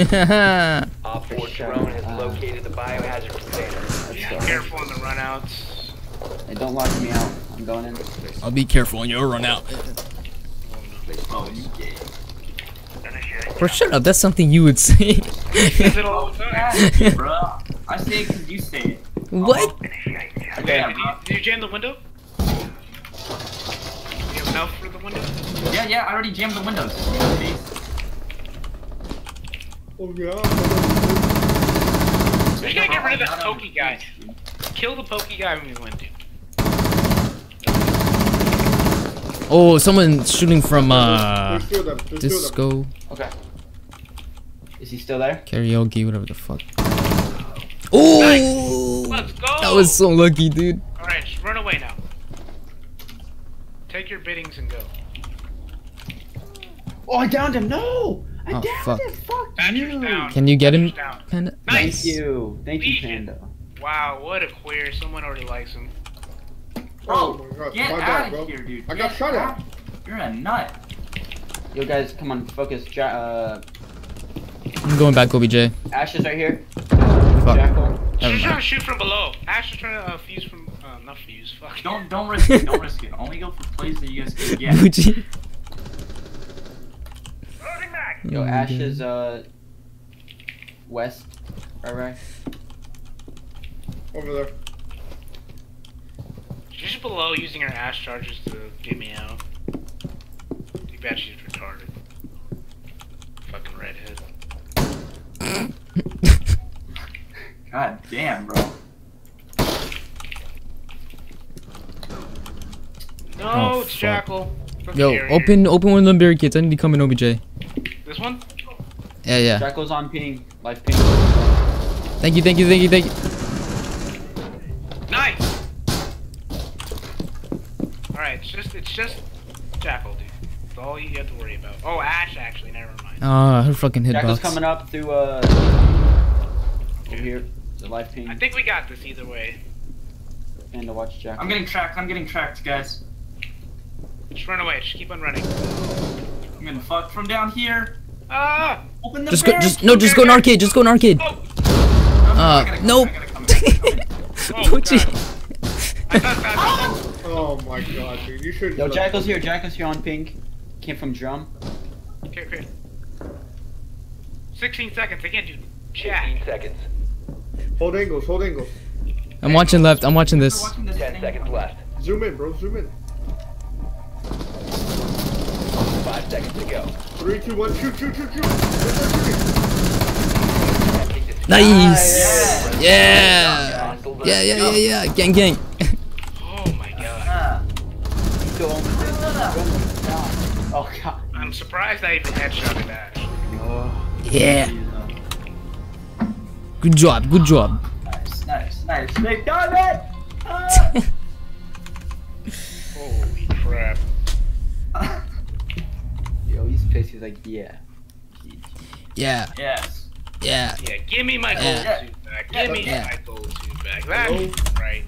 [SPEAKER 6] Op four drone has located the biohazard container.
[SPEAKER 2] Let's.
[SPEAKER 8] Careful on the runouts.
[SPEAKER 2] Hey, don't lock me out. I'm going in.
[SPEAKER 1] I'll be careful on your run out.
[SPEAKER 4] Oh, you gay.
[SPEAKER 1] Bro, shut up. That's something you would say.
[SPEAKER 8] Says it all the time.
[SPEAKER 4] Yeah, bro. I say it because you say it.
[SPEAKER 1] what?
[SPEAKER 2] Okay.
[SPEAKER 8] Did you, did you jam the window? Do you have enough for the window?
[SPEAKER 4] Yeah, yeah, I already jammed the windows.
[SPEAKER 5] Oh yeah.
[SPEAKER 8] We gotta get rid of this pokey guy. Kill the pokey guy when we win, dude.
[SPEAKER 1] Oh, someone's shooting from uh
[SPEAKER 5] There's two of them. There's two of them.
[SPEAKER 1] disco
[SPEAKER 2] Okay. Is he still there?
[SPEAKER 1] karaoke, whatever the fuck. Oh,
[SPEAKER 8] Let's go!
[SPEAKER 1] that was so lucky, dude.
[SPEAKER 8] Alright, just run away now. Take your biddings and go.
[SPEAKER 2] Oh, I downed him. No! I
[SPEAKER 1] Oh,
[SPEAKER 2] downed
[SPEAKER 1] fuck.
[SPEAKER 2] him. Fuck you.
[SPEAKER 1] Can you get him? Panda?
[SPEAKER 8] Nice!
[SPEAKER 2] Thank you. Thank you, Panda.
[SPEAKER 8] Wow, what a queer. Someone already likes him.
[SPEAKER 5] Oh
[SPEAKER 4] Bro,
[SPEAKER 5] my god,
[SPEAKER 4] get
[SPEAKER 5] my
[SPEAKER 4] out
[SPEAKER 5] bad,
[SPEAKER 4] of
[SPEAKER 5] bro.
[SPEAKER 4] here, dude.
[SPEAKER 5] I got shot at.
[SPEAKER 4] You're a nut.
[SPEAKER 2] Yo, guys, come on, focus. Ja- uh,
[SPEAKER 1] I'm going back, OBJ.
[SPEAKER 2] Ash is right here.
[SPEAKER 1] Fuck.
[SPEAKER 2] Jackal.
[SPEAKER 8] She's trying to shoot from below. Ash is trying to uh, fuse from. Uh, not fuse. Fuck.
[SPEAKER 4] Don't don't risk it. Don't risk it. Only go for plays that you guys can get.
[SPEAKER 1] Gucci.
[SPEAKER 2] Yo,
[SPEAKER 1] Oh my
[SPEAKER 2] Ash
[SPEAKER 1] God.
[SPEAKER 2] is uh west. Right, right.
[SPEAKER 5] Over there.
[SPEAKER 8] She's below using her ash charges to get me out. Too bad she's retarded. Fucking redhead.
[SPEAKER 4] God damn, bro.
[SPEAKER 8] No,
[SPEAKER 1] Oh,
[SPEAKER 8] it's
[SPEAKER 1] fuck.
[SPEAKER 8] Jackal. Fuck
[SPEAKER 1] Yo,
[SPEAKER 8] carrier.
[SPEAKER 1] open open one of them barricades. I need to come in, OBJ.
[SPEAKER 8] This one?
[SPEAKER 1] Yeah, yeah.
[SPEAKER 2] Jackal's on ping. Life ping.
[SPEAKER 1] Thank you, thank you, thank you, thank you.
[SPEAKER 8] Nice! Alright, it's just it's just Jackal, dude. That's all you have to worry about. Oh, Ash actually, never mind.
[SPEAKER 1] Ah, her fucking
[SPEAKER 2] Jackal's
[SPEAKER 1] hitbox.
[SPEAKER 2] coming up through uh Over here. The life ping.
[SPEAKER 8] I think we got this either way.
[SPEAKER 2] And to watch Jack.
[SPEAKER 4] I'm getting tracked. I'm getting tracked, guys.
[SPEAKER 8] Just run away. Just keep on running.
[SPEAKER 4] I'm gonna fuck from down here.
[SPEAKER 8] Ah!
[SPEAKER 4] Open the
[SPEAKER 1] Just go,
[SPEAKER 4] barrel.
[SPEAKER 1] just no, just go in arcade. Just go in arcade.
[SPEAKER 8] Oh!
[SPEAKER 1] Uh,
[SPEAKER 4] I
[SPEAKER 1] nope.
[SPEAKER 4] I gotta come, I gotta come.
[SPEAKER 8] Oh,
[SPEAKER 1] you-
[SPEAKER 8] God. I thought that was...
[SPEAKER 5] Oh my god, dude. You should
[SPEAKER 2] Yo, Jackal's here. Jackal's here on pink. Came from drum.
[SPEAKER 8] Okay, okay. 16 seconds. I can't do
[SPEAKER 6] 15
[SPEAKER 8] jack.
[SPEAKER 6] seconds.
[SPEAKER 5] Hold angles, hold angles.
[SPEAKER 1] I'm watching left. I'm watching this.
[SPEAKER 6] 10 seconds left.
[SPEAKER 5] Zoom in, bro. Zoom in.
[SPEAKER 6] 5 seconds to go.
[SPEAKER 5] Three, two, one. Shoot, shoot, shoot, shoot. Start shooting.
[SPEAKER 6] Attempting to
[SPEAKER 1] Nice. Yeah.
[SPEAKER 6] Hostile zone.
[SPEAKER 1] Yeah, yeah, yeah, yeah. Gang, gang.
[SPEAKER 8] Oh my god.
[SPEAKER 2] Go on. Oh god.
[SPEAKER 8] I'm surprised I even headshotted that.
[SPEAKER 1] Yeah. Good job. Good job.
[SPEAKER 4] Nice, nice, nice. They done it! Ah.
[SPEAKER 8] Holy crap.
[SPEAKER 2] Yo, he's pissed. He's like, yeah.
[SPEAKER 1] Yeah.
[SPEAKER 4] yes.
[SPEAKER 1] Yeah.
[SPEAKER 8] Yeah, give me my gold
[SPEAKER 4] Yeah.
[SPEAKER 8] suit back. Give me
[SPEAKER 1] Yeah.
[SPEAKER 8] my gold suit back. That's
[SPEAKER 5] Hello?
[SPEAKER 8] right.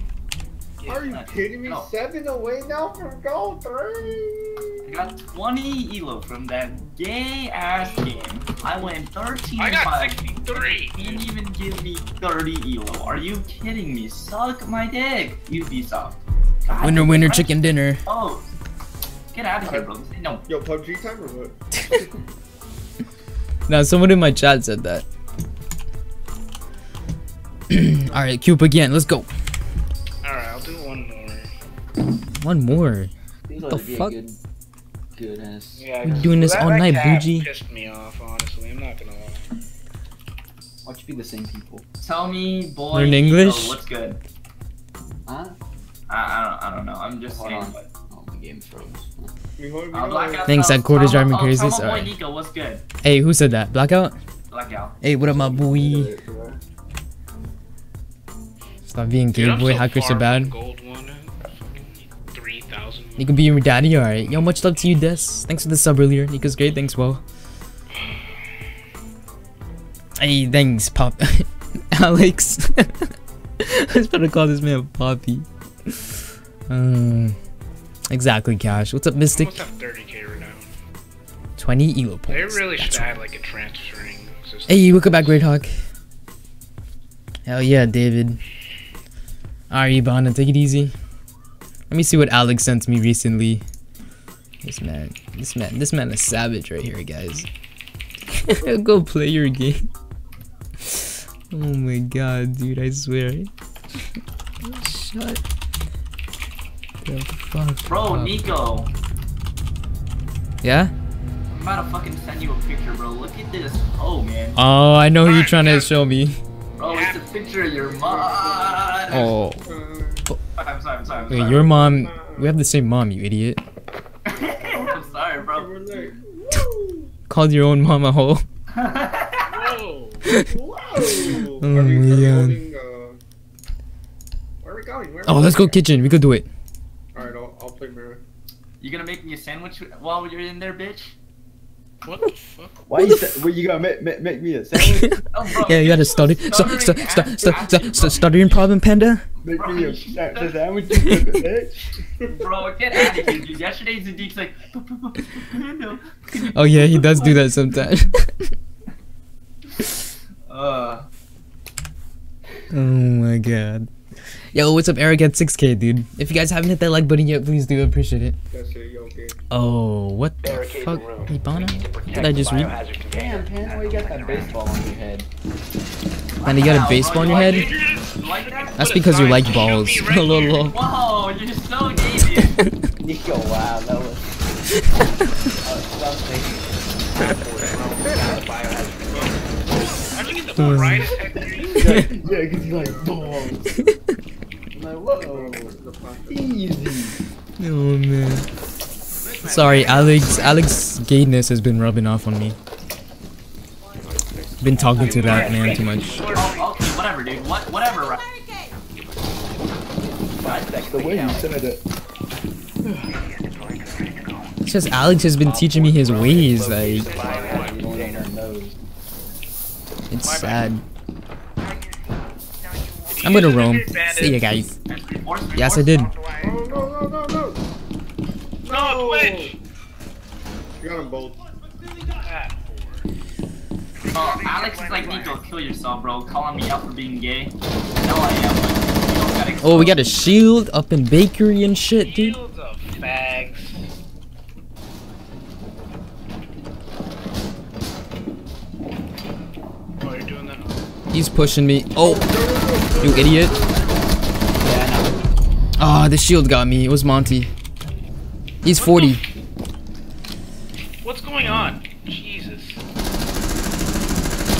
[SPEAKER 5] Are you kidding me?
[SPEAKER 4] No.
[SPEAKER 5] Seven away now from goal three.
[SPEAKER 4] I got 20 elo from that gay ass game. I went 13
[SPEAKER 8] I got
[SPEAKER 4] 5.
[SPEAKER 8] 63.
[SPEAKER 4] Didn't even give me 30 elo. Are you kidding me? Suck my dick, Ubisoft. God,
[SPEAKER 1] Winner, winner,
[SPEAKER 4] Christ.
[SPEAKER 1] chicken dinner.
[SPEAKER 4] Oh. Get out of here, uh, bro. No.
[SPEAKER 5] Yo, PUBG time or what?
[SPEAKER 1] Now, someone in my chat said that. All right, Cube again. Let's go.
[SPEAKER 8] One more.
[SPEAKER 2] These
[SPEAKER 1] The
[SPEAKER 2] ought to be
[SPEAKER 1] fuck?
[SPEAKER 2] a good, good ass.
[SPEAKER 8] Yeah,
[SPEAKER 1] We're doing this all
[SPEAKER 8] that
[SPEAKER 1] night,
[SPEAKER 8] cat
[SPEAKER 1] bougie.
[SPEAKER 8] pissed me off, honestly. I'm not gonna lie.
[SPEAKER 2] Watch you be the same people.
[SPEAKER 4] Tell me, boy.
[SPEAKER 1] Learn
[SPEAKER 4] Niko,
[SPEAKER 1] English?
[SPEAKER 4] What's good?
[SPEAKER 2] Huh?
[SPEAKER 4] I, I don't. I don't know. I'm just
[SPEAKER 2] Hold
[SPEAKER 4] saying.
[SPEAKER 2] on.
[SPEAKER 4] What.
[SPEAKER 2] Oh, my game froze.
[SPEAKER 5] We hold me
[SPEAKER 4] Uh. Blackout.
[SPEAKER 1] Thanks,
[SPEAKER 4] tell-
[SPEAKER 1] that quarter's
[SPEAKER 4] tell
[SPEAKER 1] driving me crazy.
[SPEAKER 4] Tell my boy
[SPEAKER 1] Sorry.
[SPEAKER 4] Niko, what's good?
[SPEAKER 1] Hey, who said that? Blackout?
[SPEAKER 4] Blackout.
[SPEAKER 1] Hey, what up, my boy? Stop being
[SPEAKER 8] Dude,
[SPEAKER 1] gay,
[SPEAKER 8] I'm
[SPEAKER 1] boy.
[SPEAKER 8] so
[SPEAKER 1] Hackers so bad.
[SPEAKER 8] Gold one, fucking 3,000.
[SPEAKER 1] You can be your daddy, alright. Yo, much love to you, Des. Thanks for the sub earlier. Niko's great. Thanks, well. Hey, thanks, Pop. Alex. I was about to call this man Poppy. Um, exactly, Cash. What's up, Mystic?
[SPEAKER 8] Almost have 30k right now.
[SPEAKER 1] 20 elo
[SPEAKER 8] They
[SPEAKER 1] points.
[SPEAKER 8] really should
[SPEAKER 1] That's
[SPEAKER 8] add like a transferring system.
[SPEAKER 1] Hey, welcome back, Great Hawk. Hell yeah, David. Alright, Hibana, take it easy. Let me see what Alex sent me recently. This man, this man, this man is savage right here, guys. Go play your game. Oh my god, dude, I swear. Shut the fuck
[SPEAKER 4] Bro,
[SPEAKER 1] up.
[SPEAKER 4] Niko.
[SPEAKER 1] Yeah?
[SPEAKER 4] I'm about to fucking send you a picture, bro. Look at this. Oh, man.
[SPEAKER 1] Oh, I know who you're trying to show me.
[SPEAKER 4] Bro, it's a picture of your mom.
[SPEAKER 1] Oh,
[SPEAKER 4] I'm sorry, I'm sorry. I'm
[SPEAKER 1] wait,
[SPEAKER 4] sorry.
[SPEAKER 1] your mom. We have the same mom, you idiot.
[SPEAKER 4] I'm sorry, bro.
[SPEAKER 5] We're late.
[SPEAKER 1] Called your own mom a hoe.
[SPEAKER 8] Whoa!
[SPEAKER 5] Whoa!
[SPEAKER 1] Oh
[SPEAKER 5] Are
[SPEAKER 1] my God.
[SPEAKER 5] uh, Where are we going? Where are
[SPEAKER 1] Oh,
[SPEAKER 5] we
[SPEAKER 1] let's go kitchen. We could do it.
[SPEAKER 5] Alright, I'll, I'll play mirror.
[SPEAKER 4] You gonna make me a sandwich while you're in there, bitch?
[SPEAKER 8] What the fuck?
[SPEAKER 2] Why you say, where you gonna make, make, make me a sandwich?
[SPEAKER 4] Oh, bro,
[SPEAKER 1] yeah, you
[SPEAKER 4] you're
[SPEAKER 1] gotta
[SPEAKER 4] so
[SPEAKER 1] study. St- st-
[SPEAKER 4] stuttering
[SPEAKER 1] st-
[SPEAKER 4] ass
[SPEAKER 1] st-
[SPEAKER 4] bastard,
[SPEAKER 1] st-
[SPEAKER 4] bro.
[SPEAKER 1] st- stuttering problem, panda.
[SPEAKER 2] Make
[SPEAKER 4] Bro,
[SPEAKER 2] me a
[SPEAKER 4] you
[SPEAKER 2] sa-
[SPEAKER 4] should-
[SPEAKER 2] sandwich, you bitch.
[SPEAKER 4] Bro, get out of here, dude. Yesterday, Zadig's like, no.
[SPEAKER 1] Oh yeah, he does do that sometimes.
[SPEAKER 4] Uh,
[SPEAKER 1] oh my god. Yo, what's up, Eric at 6k, dude? If you guys haven't hit that like button yet, please do. Appreciate it.
[SPEAKER 5] That's it, okay.
[SPEAKER 1] Oh, what the
[SPEAKER 6] Barricade
[SPEAKER 1] fuck,
[SPEAKER 6] the.
[SPEAKER 1] Hibana?
[SPEAKER 6] To
[SPEAKER 1] Did I just read?
[SPEAKER 2] Damn, Pan, why you got that baseball on your head?
[SPEAKER 1] And you got a baseball on your head?
[SPEAKER 4] it? You like that?
[SPEAKER 1] That's because you like balls.
[SPEAKER 8] me right
[SPEAKER 1] Lol,
[SPEAKER 8] here.
[SPEAKER 4] Whoa, you're so gay, dude.
[SPEAKER 2] Niko, wow, that was. that was
[SPEAKER 8] How'd you get the ball right attack three?
[SPEAKER 2] something. yeah, cause you like balls. I'm whoa, easy.
[SPEAKER 1] Oh man. Sorry, Alex. Alex gayness has been rubbing off on me. Been talking to that man too much.
[SPEAKER 4] Okay, whatever, dude. What, whatever, right?
[SPEAKER 2] The way you said it.
[SPEAKER 1] It's just Alex has been teaching me his ways. Like
[SPEAKER 6] Biohazard
[SPEAKER 2] You don't
[SPEAKER 6] container.
[SPEAKER 2] even know.
[SPEAKER 1] it's sad. I'm gonna
[SPEAKER 8] Use
[SPEAKER 1] roam. See you guys. Yes, I did.
[SPEAKER 5] Oh no no no no!
[SPEAKER 8] No, Twitch!
[SPEAKER 5] You got them both.
[SPEAKER 4] Oh, Alex is like, Niko, kill yourself, bro. Calling me out for being gay. No, I am, but you don't gotta
[SPEAKER 1] Oh, we got a shield up in bakery and shit, dude.
[SPEAKER 8] Shields of fags. Oh, you're doing that?
[SPEAKER 1] He's pushing me. Oh, you idiot.
[SPEAKER 2] Yeah, I know.
[SPEAKER 1] Ah, the shield got me. It was Monty. He's 40.
[SPEAKER 8] What's going on? Jesus.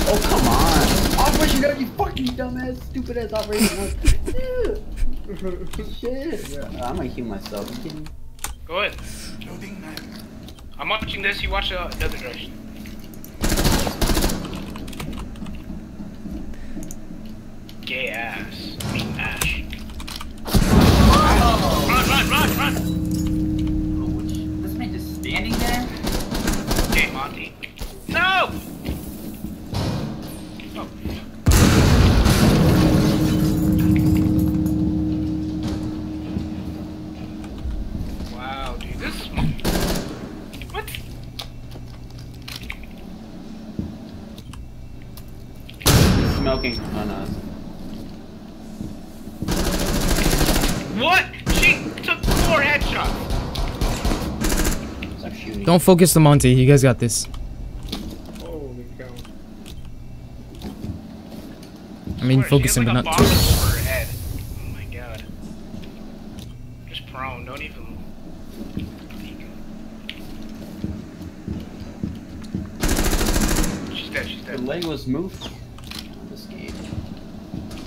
[SPEAKER 2] Oh, come on. Operation Node, you fucking dumbass, stupid ass Operation Node. Shit. bro. I'm gonna heal myself. You kidding me?
[SPEAKER 8] Go ahead. I'm watching this, you watch the other direction. Gay ass. I mean ash. Run, run, run, run!
[SPEAKER 4] This man just standing there?
[SPEAKER 8] Okay, Monty. No! Oh. Wow, dude, this. What?
[SPEAKER 2] He's smoking. Oh no.
[SPEAKER 1] Don't focus the Monty. You guys got this.
[SPEAKER 5] Holy cow!
[SPEAKER 1] I mean,
[SPEAKER 8] Swear,
[SPEAKER 1] focusing,
[SPEAKER 8] she
[SPEAKER 1] but not too.
[SPEAKER 8] bomb over her head. Oh my god. Just prone, don't even... She's dead, she's
[SPEAKER 2] The
[SPEAKER 8] dead.
[SPEAKER 2] leg was moved. This game.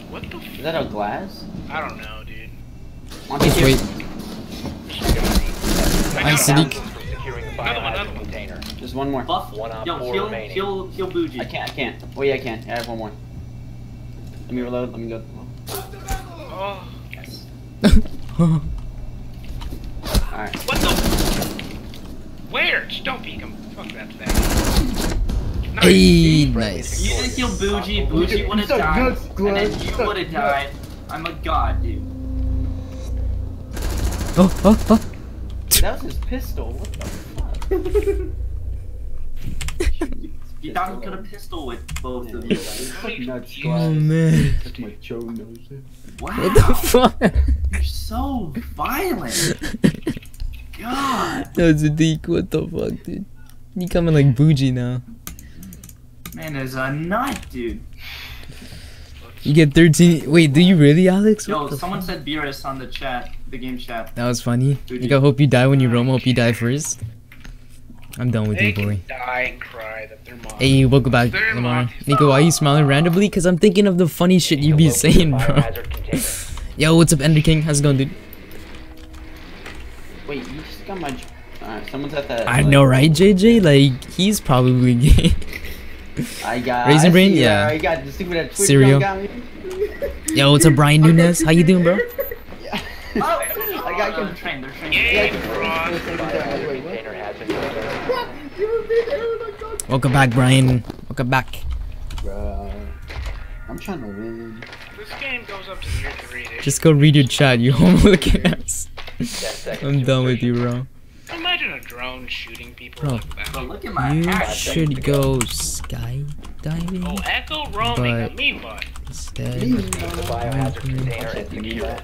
[SPEAKER 8] What the f-
[SPEAKER 2] Is that a glass?
[SPEAKER 8] I don't know, dude.
[SPEAKER 2] On
[SPEAKER 1] Just wait.
[SPEAKER 8] She. I
[SPEAKER 1] Nice, Sadiq.
[SPEAKER 6] Securing
[SPEAKER 8] Another one,
[SPEAKER 6] biohazard
[SPEAKER 8] another one.
[SPEAKER 2] Just one more.
[SPEAKER 4] Buff?
[SPEAKER 6] One op
[SPEAKER 4] Yo,
[SPEAKER 6] four
[SPEAKER 4] heal,
[SPEAKER 6] remaining.
[SPEAKER 4] heal, heal Bougie.
[SPEAKER 2] I can't. I can't. Oh yeah, I can. I have one more. Let me reload. Let me go.
[SPEAKER 8] Oh,
[SPEAKER 4] Yes.
[SPEAKER 2] Alright.
[SPEAKER 8] what the? Where? Just don't peek him. Fuck that thing. Nice.
[SPEAKER 1] Hey, nice.
[SPEAKER 4] You didn't kill Bougie, Bougie would have
[SPEAKER 5] Suck
[SPEAKER 4] died,
[SPEAKER 5] nuts,
[SPEAKER 4] and then you
[SPEAKER 5] Suck
[SPEAKER 4] would have died. I'm a god, dude.
[SPEAKER 1] Oh, oh, oh.
[SPEAKER 2] That was his pistol. What the fuck?
[SPEAKER 4] You thought he could have pistol with both of you.
[SPEAKER 2] Fuck nuts,
[SPEAKER 1] Oh, man.
[SPEAKER 2] That's my Joe knows it.
[SPEAKER 4] Wow.
[SPEAKER 1] What the fuck?
[SPEAKER 4] You're so violent. God.
[SPEAKER 1] a Sadiq, what the fuck, dude? You coming like bougie now.
[SPEAKER 4] Man is a nut, dude.
[SPEAKER 1] You get 13. Wait, do you really, Alex?
[SPEAKER 4] Yo,
[SPEAKER 1] What the
[SPEAKER 4] someone
[SPEAKER 1] fuck?
[SPEAKER 4] said Beerus on the chat, the game chat.
[SPEAKER 1] That was funny. Like, I hope you die when you roam. I hope you die first. I'm done with
[SPEAKER 8] They
[SPEAKER 1] you,
[SPEAKER 8] can
[SPEAKER 1] boy.
[SPEAKER 8] die and cry that their mom.
[SPEAKER 1] Hey, welcome back,
[SPEAKER 8] They're
[SPEAKER 1] Lamar.
[SPEAKER 8] Monty's
[SPEAKER 1] Nico, why are you smiling randomly? Cause I'm thinking of the funny shit you be saying, bro. Yo, what's up, Ender King? How's it going, dude?
[SPEAKER 2] Wait, you just got my. Alright, someone's at the.
[SPEAKER 1] I know, right, JJ? Like, he's probably gay.
[SPEAKER 2] I got.
[SPEAKER 1] Raisin
[SPEAKER 2] I
[SPEAKER 1] Brain?
[SPEAKER 2] see, uh,
[SPEAKER 1] Yeah.
[SPEAKER 2] I got the stupid at Twitch
[SPEAKER 1] Cereal. Yo, what's up, Brian Nunez? How you doing, bro?
[SPEAKER 2] Yeah.
[SPEAKER 4] Oh,
[SPEAKER 2] I got
[SPEAKER 4] they're trained, they're trained.
[SPEAKER 8] Yay,
[SPEAKER 2] Yeah,
[SPEAKER 8] fraud.
[SPEAKER 2] Wait, what?
[SPEAKER 6] Container has been secured.
[SPEAKER 5] What? You were being Aaron, I got
[SPEAKER 1] Welcome back, Brian. Welcome back.
[SPEAKER 2] Bruh. I'm trying to win.
[SPEAKER 8] This game goes up to year three. They
[SPEAKER 1] Just go read your chat, you homo-looking ass.
[SPEAKER 6] Ten seconds
[SPEAKER 1] I'm done with you, bro.
[SPEAKER 8] Imagine a drone shooting people
[SPEAKER 1] Bro.
[SPEAKER 8] like that.
[SPEAKER 4] But look at my
[SPEAKER 1] You
[SPEAKER 4] hat.
[SPEAKER 1] should go skydiving
[SPEAKER 8] Oh, Echo roaming a
[SPEAKER 1] But-
[SPEAKER 8] mean bot.
[SPEAKER 1] instead.
[SPEAKER 6] The biohazard container is
[SPEAKER 2] You need
[SPEAKER 6] secured.
[SPEAKER 2] that?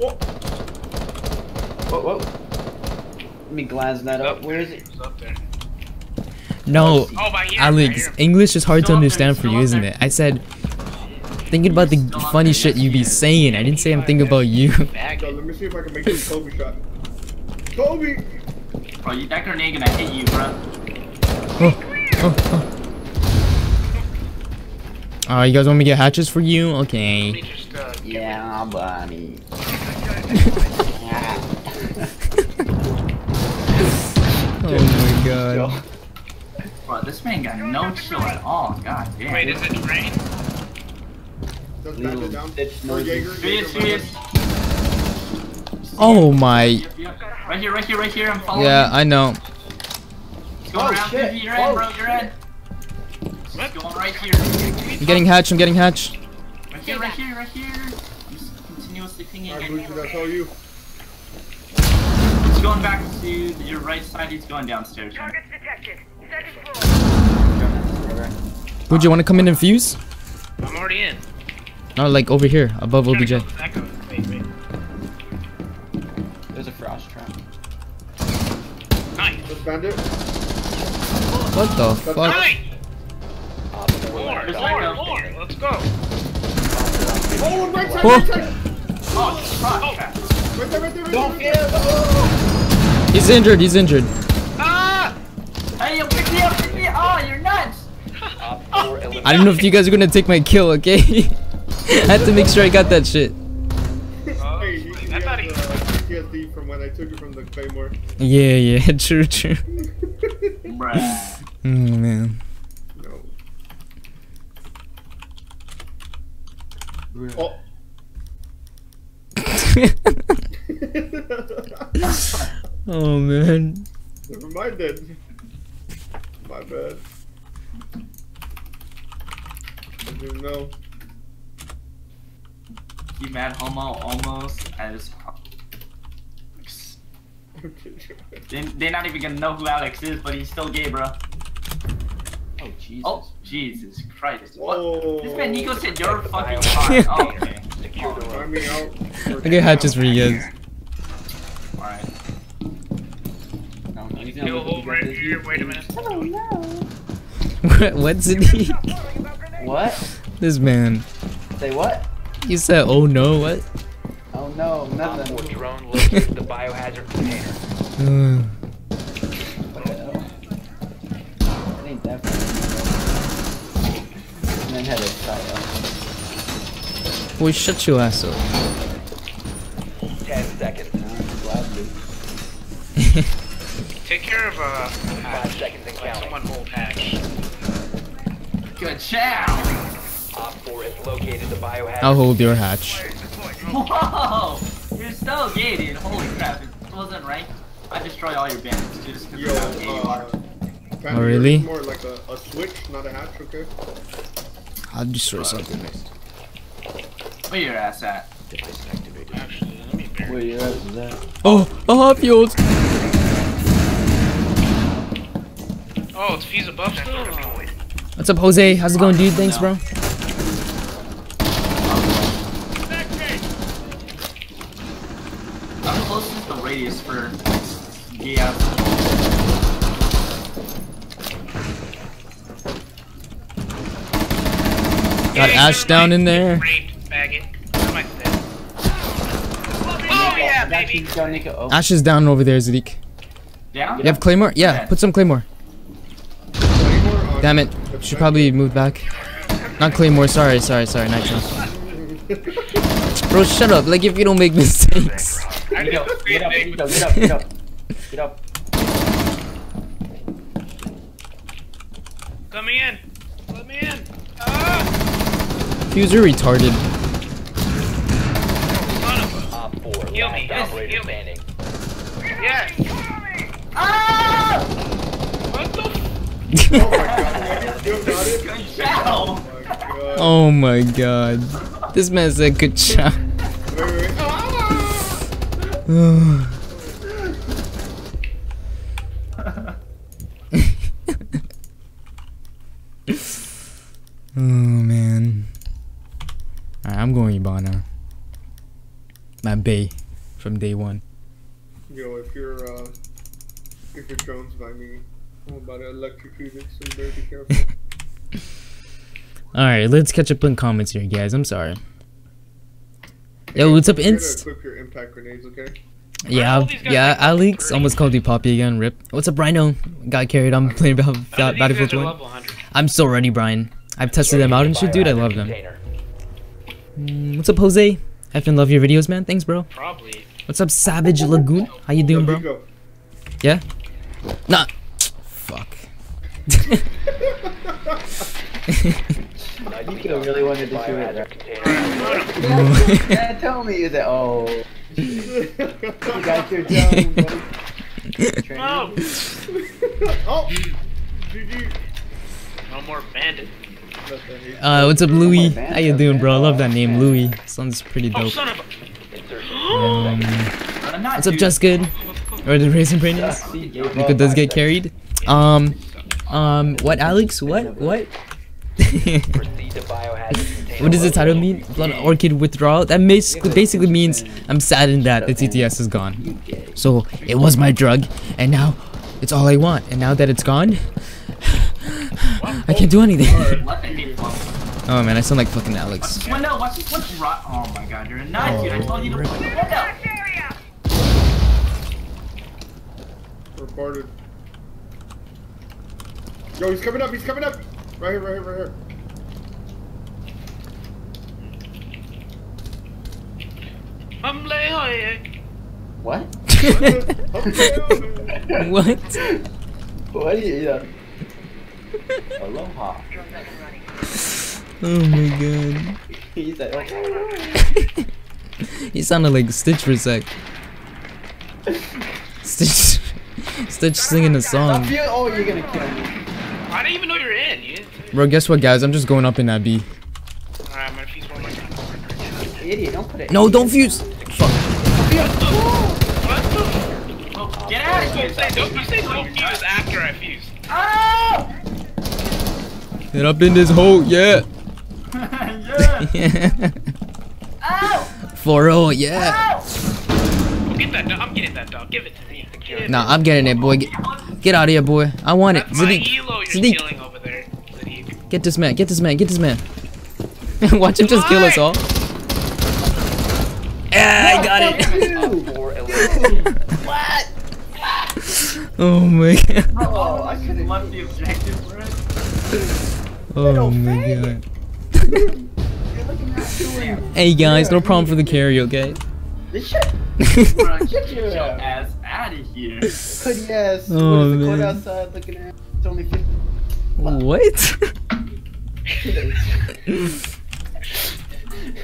[SPEAKER 2] Oh. Whoa, whoa. Let me glass that up.
[SPEAKER 8] up
[SPEAKER 2] Where it?
[SPEAKER 8] It's up there.
[SPEAKER 1] No,
[SPEAKER 8] Oh, here.
[SPEAKER 1] Alex,
[SPEAKER 8] by.
[SPEAKER 1] English is hard to
[SPEAKER 4] Still up there,
[SPEAKER 1] understand for you, isn't
[SPEAKER 4] there.
[SPEAKER 1] it? I said, thinking about the
[SPEAKER 4] Still
[SPEAKER 1] funny
[SPEAKER 4] there,
[SPEAKER 1] shit
[SPEAKER 4] yes,
[SPEAKER 1] you be
[SPEAKER 4] yes.
[SPEAKER 1] saying. I didn't say I'm thinking about you.
[SPEAKER 8] Bag
[SPEAKER 5] So let me see if I can make this Kobe shot. Kobe!
[SPEAKER 4] Bro, you, that grenade gonna hit you, bro.
[SPEAKER 1] oh, oh, oh. Uh, you guys want me to get hatches for you? Okay.
[SPEAKER 8] just, uh,
[SPEAKER 2] Yeah, buddy.
[SPEAKER 1] Oh my god.
[SPEAKER 4] Bro, this man got no chill at all. God damn.
[SPEAKER 8] Wait, is it train?
[SPEAKER 5] Just
[SPEAKER 2] Little
[SPEAKER 5] pat it down.
[SPEAKER 2] bitch
[SPEAKER 5] Or
[SPEAKER 2] noises.
[SPEAKER 5] Jaeger.
[SPEAKER 4] Serious,
[SPEAKER 5] Jaeger,
[SPEAKER 4] serious.
[SPEAKER 1] Oh my.
[SPEAKER 4] Yep, yep. Right here, right here, right here. I'm following
[SPEAKER 1] Yeah,
[SPEAKER 4] you.
[SPEAKER 1] I know.
[SPEAKER 4] Go
[SPEAKER 2] Oh,
[SPEAKER 4] around,
[SPEAKER 2] shit.
[SPEAKER 4] Bougie, you're in,
[SPEAKER 2] Oh,
[SPEAKER 4] bro. You're in. Just going right here.
[SPEAKER 1] I'm getting hatched. I'm getting hatched.
[SPEAKER 4] Right here, right here, right here. I'm just continuously pinging.
[SPEAKER 5] Alright,
[SPEAKER 4] and-
[SPEAKER 5] Bougie, that's all you.
[SPEAKER 4] He's going back to your right side. He's going downstairs.
[SPEAKER 12] Targets detected. Second floor.
[SPEAKER 1] Would you want to come in and fuse?
[SPEAKER 8] I'm already in.
[SPEAKER 1] No, like over here, above
[SPEAKER 8] Gotta
[SPEAKER 1] OBJ.
[SPEAKER 8] go. Wait, wait.
[SPEAKER 2] There's a frost trap.
[SPEAKER 8] Nice.
[SPEAKER 5] Let's.
[SPEAKER 1] What the fuck?
[SPEAKER 8] Nice.
[SPEAKER 6] Op 4
[SPEAKER 8] More, more, more. Let's go.
[SPEAKER 5] Oh, right side,
[SPEAKER 1] Oh.
[SPEAKER 5] right side.
[SPEAKER 4] Oh, it's front trap.
[SPEAKER 5] Right there, right there, right
[SPEAKER 2] Don't
[SPEAKER 5] there.
[SPEAKER 2] get
[SPEAKER 1] He's injured. He's injured.
[SPEAKER 8] Ah!
[SPEAKER 4] Hey, yo, pick me up, pick me up. Oh, you're nuts.
[SPEAKER 6] Op 4 eliminated.
[SPEAKER 1] I don't know if you guys are gonna take my kill, okay? I had to make sure I got that shit.
[SPEAKER 5] Hey, he, he
[SPEAKER 8] I
[SPEAKER 5] has
[SPEAKER 8] thought he.
[SPEAKER 5] PTSD from when I took it from the Claymore.
[SPEAKER 1] Yeah, yeah, true, true.
[SPEAKER 4] Bruh.
[SPEAKER 1] Oh man.
[SPEAKER 5] No. Oh.
[SPEAKER 1] oh man.
[SPEAKER 5] Never mind then. My bad. I didn't know.
[SPEAKER 4] You mad homo almost as. They, they're not even gonna know who Alex is, but he's still gay, bro.
[SPEAKER 2] Oh, Jesus.
[SPEAKER 4] Oh, Jesus Christ.
[SPEAKER 5] Whoa.
[SPEAKER 4] This man Niko said you're fucking
[SPEAKER 6] bio
[SPEAKER 4] fine. Oh,
[SPEAKER 6] container.
[SPEAKER 4] okay.
[SPEAKER 6] Secure the
[SPEAKER 5] Try
[SPEAKER 6] room.
[SPEAKER 5] me out.
[SPEAKER 1] Hatches for.
[SPEAKER 4] Alright.
[SPEAKER 2] No, no, he's gonna
[SPEAKER 8] Kill
[SPEAKER 2] look
[SPEAKER 8] right here. Wait a minute.
[SPEAKER 1] Oh, what- What's it?
[SPEAKER 2] this. What?
[SPEAKER 1] this man.
[SPEAKER 2] Say what?
[SPEAKER 1] You said, oh no, what?
[SPEAKER 2] Oh no,
[SPEAKER 6] Op 4
[SPEAKER 2] nothing.
[SPEAKER 6] drone located the biohazard container.
[SPEAKER 1] Uh,
[SPEAKER 2] What the hell? It ain't that funny. And then had a side up.
[SPEAKER 1] boy, shut your ass up.
[SPEAKER 6] 10 seconds.
[SPEAKER 8] Take care of uh.
[SPEAKER 6] 5 seconds and
[SPEAKER 8] Let
[SPEAKER 6] counting.
[SPEAKER 8] someone hold hatch.
[SPEAKER 4] Good chow!
[SPEAKER 6] Op 4 has located the biohazard
[SPEAKER 1] I'll hold your hatch.
[SPEAKER 4] Whoa! You're so gay, dude. Holy crap. It wasn't right. I destroy all your bandits just because
[SPEAKER 5] Yo,
[SPEAKER 4] of how gay you are.
[SPEAKER 5] uh,
[SPEAKER 1] Oh, really?
[SPEAKER 5] More like a, a switch, not a hatch, okay?
[SPEAKER 1] I'll destroy something next.
[SPEAKER 4] Where your ass at?
[SPEAKER 8] Actually, let me.
[SPEAKER 2] Where your ass is at?
[SPEAKER 1] Oh, a hot fuels.
[SPEAKER 8] Oh, it's Fuse above.
[SPEAKER 1] What's up, Jose? How's it going, dude? Thanks, bro.
[SPEAKER 4] How close is the radius for gay ass?
[SPEAKER 1] Got Ash down in there.
[SPEAKER 8] Raped, faggot. What am I saying? Oh yeah, baby.
[SPEAKER 2] you, go, Niko. Oh,
[SPEAKER 1] Ash is down over there, Zeke.
[SPEAKER 4] Down?
[SPEAKER 1] You have Claymore? Yeah, put some Claymore.
[SPEAKER 5] Claymore
[SPEAKER 1] Damn it. Should probably move back. Not Claymore, sorry, sorry, sorry, Nitro. Bro, shut up. Like, if you don't make mistakes.
[SPEAKER 8] I Niko,
[SPEAKER 2] get up, get up, get up. Get up.
[SPEAKER 8] Let me in. Let me in. Ah!
[SPEAKER 1] Fuser retarded.
[SPEAKER 8] Son of
[SPEAKER 6] Op 4,
[SPEAKER 8] Heal me, yes, heal me. Yes.
[SPEAKER 4] Ah!
[SPEAKER 8] What the?
[SPEAKER 5] Oh my god, you still got it?
[SPEAKER 4] Good chow!
[SPEAKER 5] Oh my god.
[SPEAKER 1] My god. This man said good oh Oh, man. Alright, I'm going Hibana. My Bay from day one.
[SPEAKER 5] Yo, if you're, uh, if you're Jones by me, I'm about to electrocute it, so you better be careful.
[SPEAKER 1] Alright, let's catch up on comments here, guys. I'm sorry. Yo, what's up,
[SPEAKER 5] You gotta
[SPEAKER 1] Inst?
[SPEAKER 5] your impact grenades, okay?
[SPEAKER 1] Yeah,
[SPEAKER 8] all
[SPEAKER 1] yeah, Alex
[SPEAKER 8] 30?
[SPEAKER 1] almost called you Poppy again. Rip. What's up, Rhino? Got carried. I'm playing Battle-
[SPEAKER 8] None of these
[SPEAKER 1] Battlefield
[SPEAKER 8] guys are
[SPEAKER 1] 1. I'm so ready, Brian. I've tested them out and shit, dude. I love them.
[SPEAKER 6] Container.
[SPEAKER 1] Mm, What's up, Jose? I effing love your videos, man. Thanks, bro.
[SPEAKER 8] Probably.
[SPEAKER 1] What's up, Savage Lagoon? How you doing, bro? Yeah? Nah. Fuck.
[SPEAKER 6] Nice
[SPEAKER 2] Niko really wanted to shoot it.
[SPEAKER 6] Biohazard container.
[SPEAKER 2] Yeah, tell me you said, oh. You got your drone, buddy. Trainer.
[SPEAKER 8] No.
[SPEAKER 5] oh! GG.
[SPEAKER 8] No more bandit.
[SPEAKER 1] Uh, what's up, Louis? How you doing, bro? I love that name, Louis. Sounds pretty
[SPEAKER 8] Oh,
[SPEAKER 1] dope. Um, what's up. Just Good? Or the Raisin Brainies?
[SPEAKER 2] Niko
[SPEAKER 1] does get carried. Um, um, what, Alex? What? What?
[SPEAKER 6] Proceed to biohazard container.
[SPEAKER 1] what does the title mean? Blood Orchid Withdrawal? That basically, basically means I'm saddened that the TTS is gone. So, it was my drug, and now it's all I want. And now that it's gone, I can't do anything.
[SPEAKER 4] Let me be flump.
[SPEAKER 1] Oh man, I sound like fucking
[SPEAKER 4] Watch
[SPEAKER 1] Alex.
[SPEAKER 4] this window, watch this window. Ro- Oh my god, you're a nut, dude. I oh, told you to
[SPEAKER 1] rip.
[SPEAKER 4] put the window.
[SPEAKER 12] area.
[SPEAKER 5] Reported. Yo, he's coming up. He's coming up. Right here, right here, right here.
[SPEAKER 8] I'm laying.
[SPEAKER 2] What?
[SPEAKER 1] what?
[SPEAKER 2] What are? Yeah. Aloha.
[SPEAKER 1] Oh my god.
[SPEAKER 2] He said, oh. oh, oh.
[SPEAKER 1] He sounded like Stitch for a sec. Stitch, Stitch singing a song.
[SPEAKER 2] you. Oh, you're gonna kill me.
[SPEAKER 8] I didn't even know you were in. You.
[SPEAKER 1] Bro, guess what, guys? I'm just going up in that B.
[SPEAKER 8] Alright, I'm gonna fuse one more time.
[SPEAKER 2] Idiot, don't put it.
[SPEAKER 1] No, don't fuse. Fuck.
[SPEAKER 4] Oh, get out of here.
[SPEAKER 8] don't, you say don't fuse after I fuse.
[SPEAKER 4] Oh!
[SPEAKER 1] Get up in this hole, yeah.
[SPEAKER 4] yeah. Ow!
[SPEAKER 1] 4 yeah.
[SPEAKER 4] Ow!
[SPEAKER 8] Get that dog. I'm getting that dog. Give it to me. Give it
[SPEAKER 1] Nah, I'm getting it, boy. Get, get out of here, boy. I want it.
[SPEAKER 8] That's my
[SPEAKER 1] Zadiq,
[SPEAKER 8] elo
[SPEAKER 1] Zadiq.
[SPEAKER 8] killing over there. Zadiq.
[SPEAKER 1] get this man. Get this man. Get this man. Watch him just kill us all. Yeah, I got it.
[SPEAKER 6] Op four eliminated.
[SPEAKER 2] What?
[SPEAKER 1] Oh my god.
[SPEAKER 2] Oh,
[SPEAKER 4] I
[SPEAKER 2] I
[SPEAKER 4] could
[SPEAKER 2] could've-
[SPEAKER 4] left the objective, bro.
[SPEAKER 1] Oh my god. hey guys, no problem for the carry, okay?
[SPEAKER 2] This shit.
[SPEAKER 4] Bro,
[SPEAKER 2] get your ass
[SPEAKER 4] out of here.
[SPEAKER 2] Hoodie ass.
[SPEAKER 1] Oh,
[SPEAKER 2] what is the outside looking at? It's only 50.
[SPEAKER 1] What?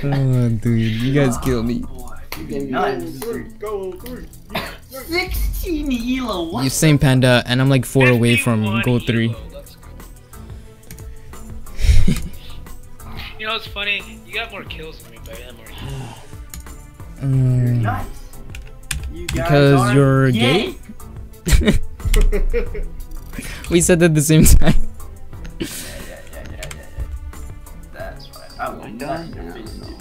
[SPEAKER 1] oh, dude, you guys oh, kill me.
[SPEAKER 5] Go, go,
[SPEAKER 4] 16 Elo, what?
[SPEAKER 1] You same panda, and I'm like four away from goal
[SPEAKER 8] 3. You know what's funny? You got more kills than me, but I have more elo.
[SPEAKER 1] Mm,
[SPEAKER 4] Nuts. You
[SPEAKER 1] Because you're gay? we said that at the same time.
[SPEAKER 4] Yeah, yeah, yeah, yeah, yeah, yeah. That's right. I will nut your face, dude.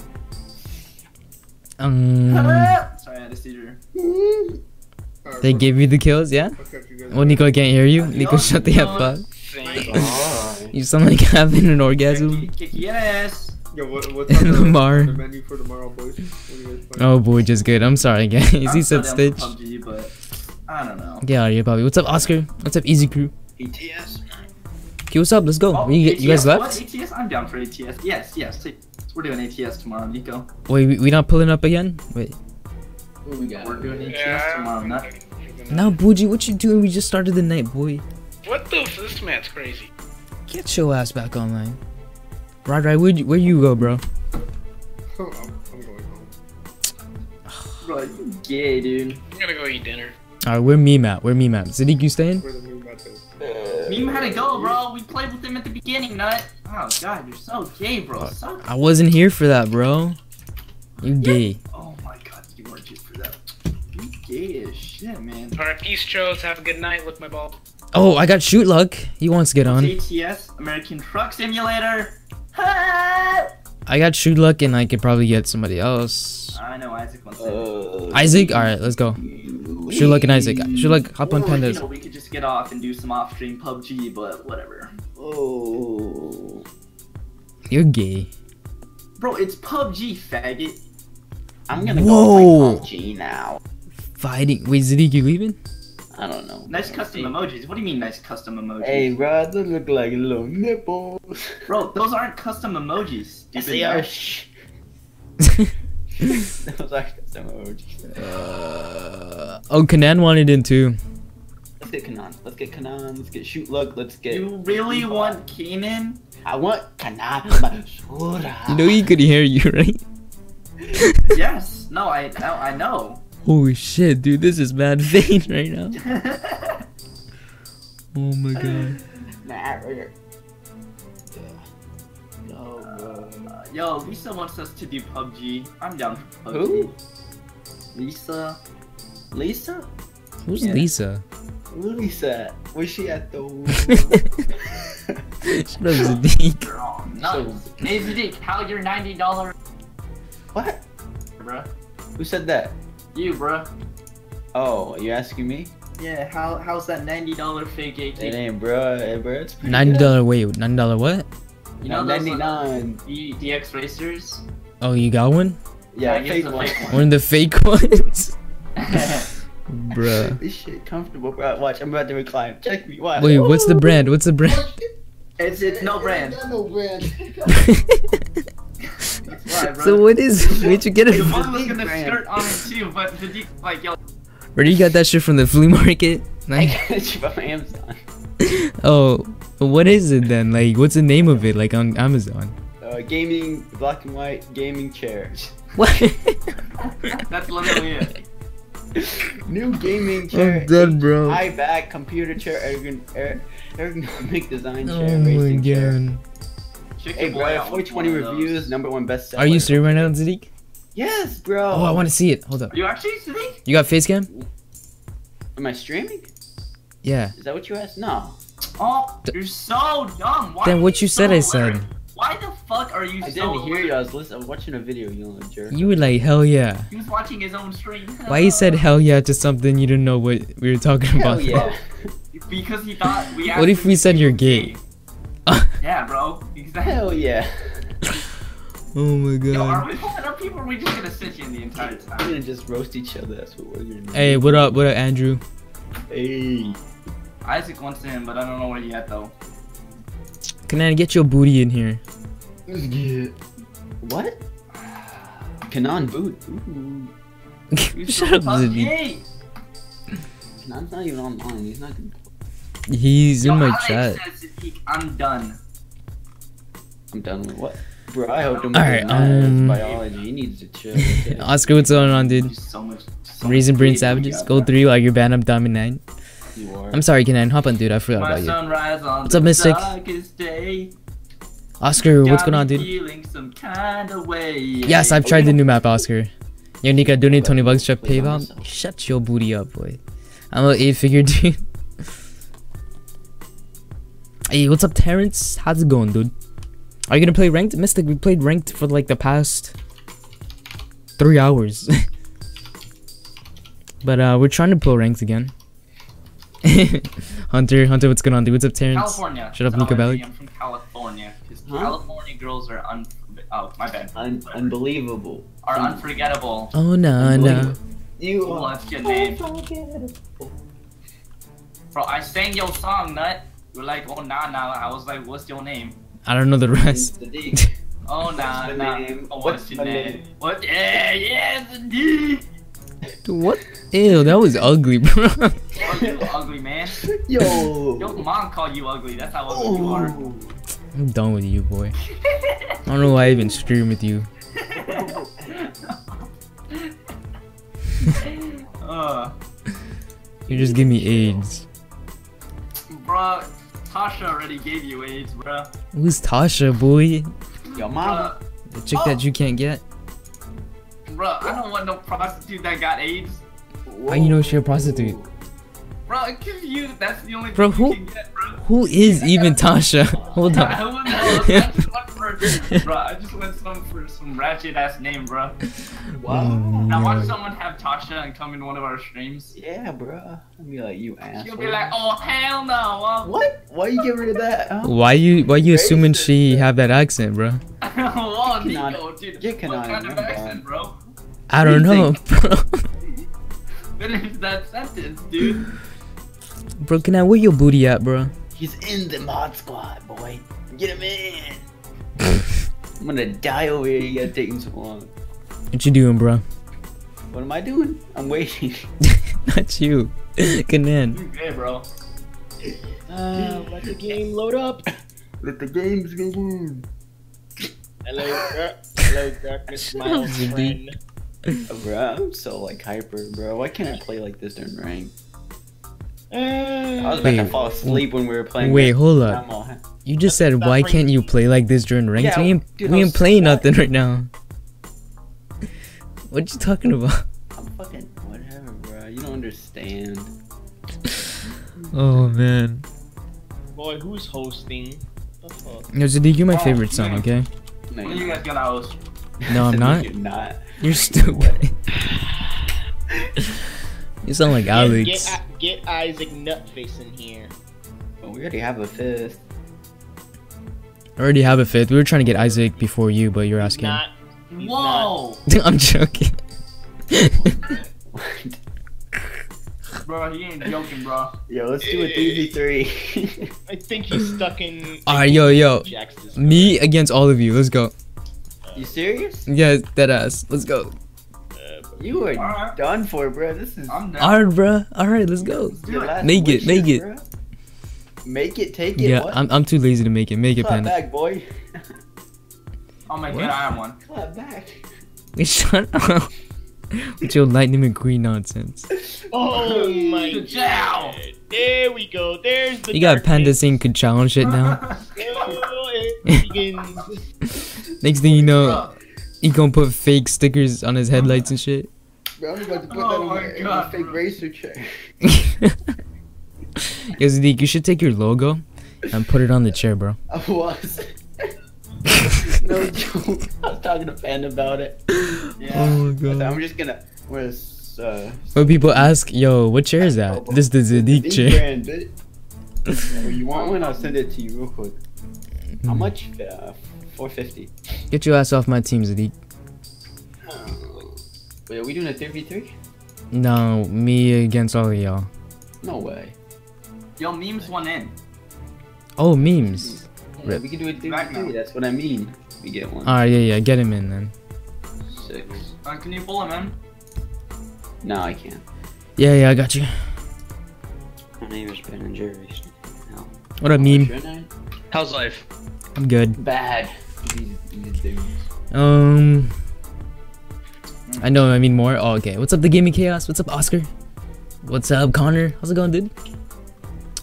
[SPEAKER 1] Um,
[SPEAKER 4] Sorry, I had a seizure.
[SPEAKER 1] They
[SPEAKER 5] bro.
[SPEAKER 1] gave you the kills, yeah?
[SPEAKER 5] I'll catch
[SPEAKER 1] Well, Niko can't hear you. Niko, shut the F up.
[SPEAKER 8] Same.
[SPEAKER 2] Oh.
[SPEAKER 1] You sound like having an orgasm.
[SPEAKER 4] Kick, kick your ass.
[SPEAKER 5] Yo, what, what's on the,
[SPEAKER 1] Lamar.
[SPEAKER 5] the menu for tomorrow, boys? What do you guys plan?
[SPEAKER 1] Oh boy, just good. I'm sorry, guys.
[SPEAKER 4] I'm
[SPEAKER 1] He said Stitch.
[SPEAKER 4] PUBG, but I don't know.
[SPEAKER 1] Get out of here, Bobby. What's up, Oscar? What's up, Easy Crew?
[SPEAKER 4] ATS.
[SPEAKER 1] Okay, what's up? Let's go.
[SPEAKER 4] Oh,
[SPEAKER 1] you, you guys left?
[SPEAKER 4] What? ATS? I'm down for ATS. Yes, yes. take- We're doing ATS tomorrow, Niko.
[SPEAKER 1] Wait, we, we not pulling up again? Wait.
[SPEAKER 2] What we got?
[SPEAKER 4] We're doing ATS
[SPEAKER 8] Yeah.
[SPEAKER 4] tomorrow, nut.
[SPEAKER 1] Now, Bougie, what you doing? We just started the night, boy.
[SPEAKER 8] What the? F- this man's crazy.
[SPEAKER 1] Get your ass back online. Right, right. Where you, where you go, bro?
[SPEAKER 5] I'm, I'm going home.
[SPEAKER 4] Bro, you gay, dude.
[SPEAKER 8] I'm gonna go eat dinner.
[SPEAKER 1] Alright, where meme at? Where meme at? Sadiq, you staying?
[SPEAKER 5] Where the new map is.
[SPEAKER 4] Meme had to go, bro. We played with him at the beginning, nut. Oh god, you're so gay, bro. So.
[SPEAKER 1] I wasn't here for that, bro. You gay.
[SPEAKER 4] Oh my god, you weren't here for that. You gay as shit, man.
[SPEAKER 8] Alright, peace, Chos. Have a good night. Look my ball.
[SPEAKER 1] Oh, I got shoot luck. He wants to get on.
[SPEAKER 4] ATS, American Truck Simulator.
[SPEAKER 1] I got shoot luck, and I could probably get somebody else.
[SPEAKER 4] I know Isaac wants to.
[SPEAKER 2] Uh,
[SPEAKER 1] Isaac. All right, let's go. Shoot luck and Isaac. Shoot luck. Hop on
[SPEAKER 4] Or, You know,
[SPEAKER 1] pandas.
[SPEAKER 4] we could just get off and do some off-stream PUBG, but whatever.
[SPEAKER 2] Oh.
[SPEAKER 1] You're gay.
[SPEAKER 4] Bro, it's PUBG, faggot.
[SPEAKER 2] I'm gonna
[SPEAKER 1] Whoa.
[SPEAKER 2] go play PUBG now.
[SPEAKER 1] Fighting. Wait, Sadiq, you leaving?
[SPEAKER 2] I don't know.
[SPEAKER 4] Nice custom emojis. What do you mean nice custom emojis?
[SPEAKER 2] Hey, bro, those look like little nipples.
[SPEAKER 4] Bro, those aren't custom emojis.
[SPEAKER 2] Yes,
[SPEAKER 4] stupid
[SPEAKER 2] they are. Shh. those are custom emojis.
[SPEAKER 1] Uh, oh, Kanan wanted in too.
[SPEAKER 2] Let's get Kanan. Let's get Kanan. Let's get Shoot Luck. Let's get.
[SPEAKER 4] You really want Keenan?
[SPEAKER 2] I want Kanan. Basura.
[SPEAKER 1] You know he could hear you, right?
[SPEAKER 4] yes. No, I, I, I know.
[SPEAKER 1] Holy shit, dude, this is mad vain right now. Oh my god.
[SPEAKER 2] Nah, right here.
[SPEAKER 4] Uh, yo, Lisa wants us to do PUBG. I'm down for PUBG.
[SPEAKER 2] Who? Lisa? Lisa?
[SPEAKER 1] Who's
[SPEAKER 2] Yeah.
[SPEAKER 1] Lisa?
[SPEAKER 2] Lisa? at? Where's she at though?
[SPEAKER 1] Shut up, Sadiq.
[SPEAKER 4] Girl, nuts. Hey, Zadiq, how your $90,
[SPEAKER 2] what?
[SPEAKER 4] bruh?
[SPEAKER 2] Who said that?
[SPEAKER 4] You, bruh.
[SPEAKER 2] Oh, you asking me?
[SPEAKER 4] Yeah, how how's that $90 fake AK?
[SPEAKER 2] It ain't, bro. Hey, eh, bro, it's pretty
[SPEAKER 1] Ninety
[SPEAKER 2] good.
[SPEAKER 1] dollar wait, ninety dollar what?
[SPEAKER 4] You know those uh,
[SPEAKER 2] 99.
[SPEAKER 4] D- DX racers?
[SPEAKER 1] Oh, you got one?
[SPEAKER 2] Yeah,
[SPEAKER 4] I guess
[SPEAKER 2] fake
[SPEAKER 4] the
[SPEAKER 2] one.
[SPEAKER 4] fake
[SPEAKER 1] One of the fake ones, bruh.
[SPEAKER 2] This shit comfortable, bro. Watch, I'm about to recline. Check me. Watch.
[SPEAKER 1] Wait, what's the brand? What's the brand?
[SPEAKER 4] it's it's no brand.
[SPEAKER 2] No brand.
[SPEAKER 4] Right, bro.
[SPEAKER 1] so what is? Where'd you get it?
[SPEAKER 4] The
[SPEAKER 1] from?
[SPEAKER 4] one was gonna skirt on it too, but Zadiq like yo.
[SPEAKER 1] Where do you got that shit from the flea market?
[SPEAKER 2] I got it from Amazon.
[SPEAKER 1] oh, what is it then? Like, what's the name of it? Like on Amazon?
[SPEAKER 2] Uh, gaming, black and white gaming chairs.
[SPEAKER 1] What?
[SPEAKER 4] That's literally it.
[SPEAKER 2] New gaming chair.
[SPEAKER 1] I'm dead, bro.
[SPEAKER 2] High back computer chair, ergon, er, ergonomic design chair,
[SPEAKER 1] Oh my
[SPEAKER 2] racing chair.
[SPEAKER 1] God.
[SPEAKER 4] Chicken
[SPEAKER 2] Hey,
[SPEAKER 4] boy,
[SPEAKER 2] bro,
[SPEAKER 4] I want
[SPEAKER 2] 420
[SPEAKER 4] one of those.
[SPEAKER 2] reviews, number one bestseller.
[SPEAKER 1] Are you serious right now, Sadiq?
[SPEAKER 2] Yes, bro.
[SPEAKER 1] Oh, I want to see it. Hold up.
[SPEAKER 4] Are you actually Zadiq?
[SPEAKER 1] You got face cam?
[SPEAKER 2] Am I streaming?
[SPEAKER 1] Yeah.
[SPEAKER 2] Is that what you asked? No.
[SPEAKER 4] Oh, you're so dumb. Why
[SPEAKER 1] Then what you said
[SPEAKER 4] so
[SPEAKER 1] I said.
[SPEAKER 4] illiterate? Why the fuck are you
[SPEAKER 2] I
[SPEAKER 4] so
[SPEAKER 2] didn't hear you. I was listening. I was watching a video. You little jerk.
[SPEAKER 1] You were like, hell yeah.
[SPEAKER 4] He was watching his own stream.
[SPEAKER 1] Why you said hell yeah to something you didn't know what we were talking
[SPEAKER 2] Hell
[SPEAKER 1] about?
[SPEAKER 2] yeah.
[SPEAKER 4] Because he thought we.
[SPEAKER 1] What if we said you're
[SPEAKER 4] he
[SPEAKER 1] gay?
[SPEAKER 4] Yeah, bro. Exactly.
[SPEAKER 2] Hell yeah.
[SPEAKER 1] Oh my
[SPEAKER 4] Yo, are
[SPEAKER 1] god.
[SPEAKER 4] we pulling up people? Or are we just gonna sit here the entire time?
[SPEAKER 2] We're gonna just roast each other. That's what we're gonna do.
[SPEAKER 1] Hey, what up? What up, Andrew?
[SPEAKER 2] Hey.
[SPEAKER 4] Isaac wants in, but I don't know where he at though.
[SPEAKER 1] Can I get your booty in here?
[SPEAKER 2] Let's get. What? Kanan boot. Ooh.
[SPEAKER 1] Shut up,
[SPEAKER 4] tough.
[SPEAKER 1] Ziggy.
[SPEAKER 4] Hey!
[SPEAKER 2] Kanan's not even online. He's not gonna.
[SPEAKER 1] He's
[SPEAKER 4] Yo,
[SPEAKER 1] in my
[SPEAKER 4] Alex
[SPEAKER 1] chat.
[SPEAKER 4] says Zadiq, I'm done.
[SPEAKER 2] I'm done with what? Bro, I hope him
[SPEAKER 1] Alright, um,
[SPEAKER 2] biology. He needs to chill. okay?
[SPEAKER 1] Oscar, what's going on, dude?
[SPEAKER 4] There's so much. So
[SPEAKER 1] Raisin
[SPEAKER 4] much
[SPEAKER 1] Brain Savages. Go
[SPEAKER 4] got.
[SPEAKER 1] three like your band. I'm dominant.
[SPEAKER 2] You are.
[SPEAKER 1] I'm sorry, Kenan. Hop on, dude. I forgot
[SPEAKER 4] My
[SPEAKER 1] about you.
[SPEAKER 4] sunrise on
[SPEAKER 1] What's
[SPEAKER 4] the
[SPEAKER 1] up, Mystic?
[SPEAKER 4] day.
[SPEAKER 1] Oscar, what's
[SPEAKER 4] Got
[SPEAKER 1] going on, dude?
[SPEAKER 4] Some kind of way.
[SPEAKER 1] Yes, I've tried the new map, Oscar. Yo, Nika, donate 20 bucks to
[SPEAKER 2] Play by
[SPEAKER 1] PayPal. Shut your booty up, boy. I'm a eight figure dude. hey, what's up, Terrence? How's it going, dude? Are you gonna play ranked? Mystic, we played ranked for like the past three hours. but uh, we're trying to pull ranked again. Hunter, Hunter, what's going on, dude? What's up, Terrence?
[SPEAKER 4] California.
[SPEAKER 1] Shut up,
[SPEAKER 4] That's
[SPEAKER 1] Nika
[SPEAKER 4] how I'm from California.
[SPEAKER 2] Huh?
[SPEAKER 4] California girls are un. Oh, my bad.
[SPEAKER 2] Un- unbelievable.
[SPEAKER 4] are unforgettable.
[SPEAKER 1] Oh, no, no.
[SPEAKER 2] Unbelievable. You are.
[SPEAKER 4] that's your name. Bro, I sang your song, nut. You're like, oh nah nah. I was like, what's your name?
[SPEAKER 1] I don't know the rest.
[SPEAKER 2] Sadiq.
[SPEAKER 4] Oh nah
[SPEAKER 2] What's
[SPEAKER 4] nah. Oh, what's,
[SPEAKER 2] What's
[SPEAKER 4] your name?
[SPEAKER 2] name?
[SPEAKER 4] What? Yeah, yeah, indeed.
[SPEAKER 1] Dude, what? Ew, that was ugly, bro.
[SPEAKER 4] Oh, you ugly man.
[SPEAKER 2] Yo.
[SPEAKER 4] Your mom called you ugly. That's how ugly you are.
[SPEAKER 2] Oh.
[SPEAKER 1] I'm done with you, boy. I don't know why I even stream with you.
[SPEAKER 4] uh,
[SPEAKER 1] You just give me AIDS.
[SPEAKER 4] bro, Tasha already gave you AIDS, bro.
[SPEAKER 1] Who's Tasha, boy?
[SPEAKER 2] Yo, mama.
[SPEAKER 4] Bruh,
[SPEAKER 1] The chick that you can't get?
[SPEAKER 4] bro, I don't want no prostitute that got AIDS.
[SPEAKER 1] How you know she a prostitute?
[SPEAKER 4] Bro, I'm confused. That's the only
[SPEAKER 1] Bro,
[SPEAKER 4] thing
[SPEAKER 1] who-
[SPEAKER 4] you can get, bro.
[SPEAKER 1] Who is even Tasha? Hold
[SPEAKER 4] I
[SPEAKER 1] on.
[SPEAKER 4] don't know. I just went for, bro, I just went some for some ratchet ass name, bro.
[SPEAKER 2] Wow.
[SPEAKER 4] Now watch someone have Tasha and come in one of our streams.
[SPEAKER 2] Yeah, bro. I'll be like, you asshole.
[SPEAKER 4] She'll be like, oh hell no. uh,
[SPEAKER 2] What? Why you get rid of that? Huh?
[SPEAKER 1] Why you why you assuming she
[SPEAKER 2] man.
[SPEAKER 1] have that accent, bro?
[SPEAKER 4] oh,
[SPEAKER 2] You cannot-
[SPEAKER 4] Niko, dude.
[SPEAKER 2] you
[SPEAKER 4] what kind of
[SPEAKER 2] remember.
[SPEAKER 4] accent, bro?
[SPEAKER 1] I don't
[SPEAKER 2] do you
[SPEAKER 1] know, bro.
[SPEAKER 4] Finish that sentence, dude.
[SPEAKER 1] Bro, can I where your booty at, bro?
[SPEAKER 2] He's in the mod squad, boy. Get him in. I'm gonna die over here. You gotta take him so long.
[SPEAKER 1] What you doing, bro?
[SPEAKER 2] What am I doing? I'm waiting.
[SPEAKER 1] Not you. Kanan.
[SPEAKER 4] in. good, bro?
[SPEAKER 13] Uh, let the game load up.
[SPEAKER 2] Let the games go on.
[SPEAKER 13] Hello, dar- hello, darkness, my old
[SPEAKER 1] Ziggy.
[SPEAKER 13] friend.
[SPEAKER 2] Bro, I'm so like hyper, bro. Why can't I play like this during rank? I was about
[SPEAKER 1] Wait,
[SPEAKER 2] to fall asleep when we were playing.
[SPEAKER 1] Wait,
[SPEAKER 2] this.
[SPEAKER 1] hold
[SPEAKER 2] I'm
[SPEAKER 1] up.
[SPEAKER 2] all-
[SPEAKER 1] You just said why can't you play like this during ranked?
[SPEAKER 2] Yeah,
[SPEAKER 1] we ain't,
[SPEAKER 2] dude,
[SPEAKER 1] we ain't playing
[SPEAKER 2] so
[SPEAKER 1] nothing right now. What you talking about?
[SPEAKER 2] I'm fucking whatever, bro. You don't understand.
[SPEAKER 1] Oh man.
[SPEAKER 13] Boy, who's hosting? The fuck?
[SPEAKER 1] Yo, Zadig, you're my
[SPEAKER 2] Oh,
[SPEAKER 1] favorite son,
[SPEAKER 2] man.
[SPEAKER 1] okay?
[SPEAKER 2] No, you're
[SPEAKER 4] guys gonna host?
[SPEAKER 1] No, I'm not.
[SPEAKER 2] You're not.
[SPEAKER 1] You're stupid. You sound like
[SPEAKER 13] Get,
[SPEAKER 1] Alex.
[SPEAKER 13] get, get Isaac Nutface in here.
[SPEAKER 2] Well, we already have a fifth.
[SPEAKER 1] I already have a fifth. We were trying to get Isaac before you, but you're asking.
[SPEAKER 13] Not. he's
[SPEAKER 4] Whoa!
[SPEAKER 1] I'm joking.
[SPEAKER 4] bro, he ain't joking, bro.
[SPEAKER 2] Yo, let's do a 3v3.
[SPEAKER 13] I think he's stuck in.
[SPEAKER 1] Alright, yo, yo. Me against all of you. Let's go.
[SPEAKER 2] you serious?
[SPEAKER 1] Yeah, that ass. Let's go.
[SPEAKER 2] You are
[SPEAKER 4] Alright.
[SPEAKER 2] done for, bro. This is
[SPEAKER 4] I'm down.
[SPEAKER 1] Alright, bruh. Alright, let's go.
[SPEAKER 2] your last
[SPEAKER 1] Make it, make it.
[SPEAKER 2] bruh. Make it, take it.
[SPEAKER 1] Yeah,
[SPEAKER 2] what?
[SPEAKER 1] I'm, I'm too lazy to make it. Make it,
[SPEAKER 2] Clap
[SPEAKER 1] Panda.
[SPEAKER 2] back, boy.
[SPEAKER 4] Oh my
[SPEAKER 1] What?
[SPEAKER 4] god, I have one.
[SPEAKER 2] Clap back.
[SPEAKER 1] Shut up. With your Lightning McQueen nonsense.
[SPEAKER 13] Oh my god. There we go. There's the
[SPEAKER 1] You got Panda
[SPEAKER 13] darkness.
[SPEAKER 1] saying Kachao and shit now.
[SPEAKER 13] Oh, it begins.
[SPEAKER 1] Next thing you know, he gonna put fake stickers on his headlights and shit.
[SPEAKER 2] Bro, I'm about to put
[SPEAKER 4] Oh
[SPEAKER 2] that on
[SPEAKER 4] my
[SPEAKER 2] my,
[SPEAKER 4] God,
[SPEAKER 2] my fake
[SPEAKER 4] bro.
[SPEAKER 2] racer chair.
[SPEAKER 1] Yo, Zadiq, you should take your logo and put it on the chair, bro.
[SPEAKER 2] I was. no joke. I was talking to Panda about it.
[SPEAKER 4] Yeah.
[SPEAKER 1] Oh my
[SPEAKER 2] I said,
[SPEAKER 1] god.
[SPEAKER 2] I'm just gonna. Where's uh?
[SPEAKER 1] When people ask, yo, what chair is that? This is the Zadiq
[SPEAKER 2] Deep
[SPEAKER 1] chair.
[SPEAKER 2] brand. Oh, you want one? I'll send it to you real quick. How
[SPEAKER 1] Hmm.
[SPEAKER 2] much? Uh, 450.
[SPEAKER 1] Get your ass off my team, Zadiq.
[SPEAKER 2] Wait, are we doing a 3v3?
[SPEAKER 1] No, me against all of y'all.
[SPEAKER 2] No way.
[SPEAKER 4] Yo, memes one in.
[SPEAKER 1] Oh, memes.
[SPEAKER 2] Yeah,
[SPEAKER 1] Rip.
[SPEAKER 2] we can do a
[SPEAKER 4] Back
[SPEAKER 2] 3v3. That's what I mean. We get one.
[SPEAKER 1] Alright, yeah, yeah, get him in then.
[SPEAKER 2] Six.
[SPEAKER 4] Uh, can you pull him in?
[SPEAKER 2] No, I can't.
[SPEAKER 1] Yeah, yeah, I got you.
[SPEAKER 2] My name is Ben and Jerry's. No.
[SPEAKER 1] What up, meme?
[SPEAKER 3] How's life?
[SPEAKER 1] I'm good.
[SPEAKER 2] Bad. These, these dudes.
[SPEAKER 1] Um, I know. I mean more. Oh, okay. What's up, the gaming chaos? What's up, Oscar? What's up, Connor? How's it going, dude?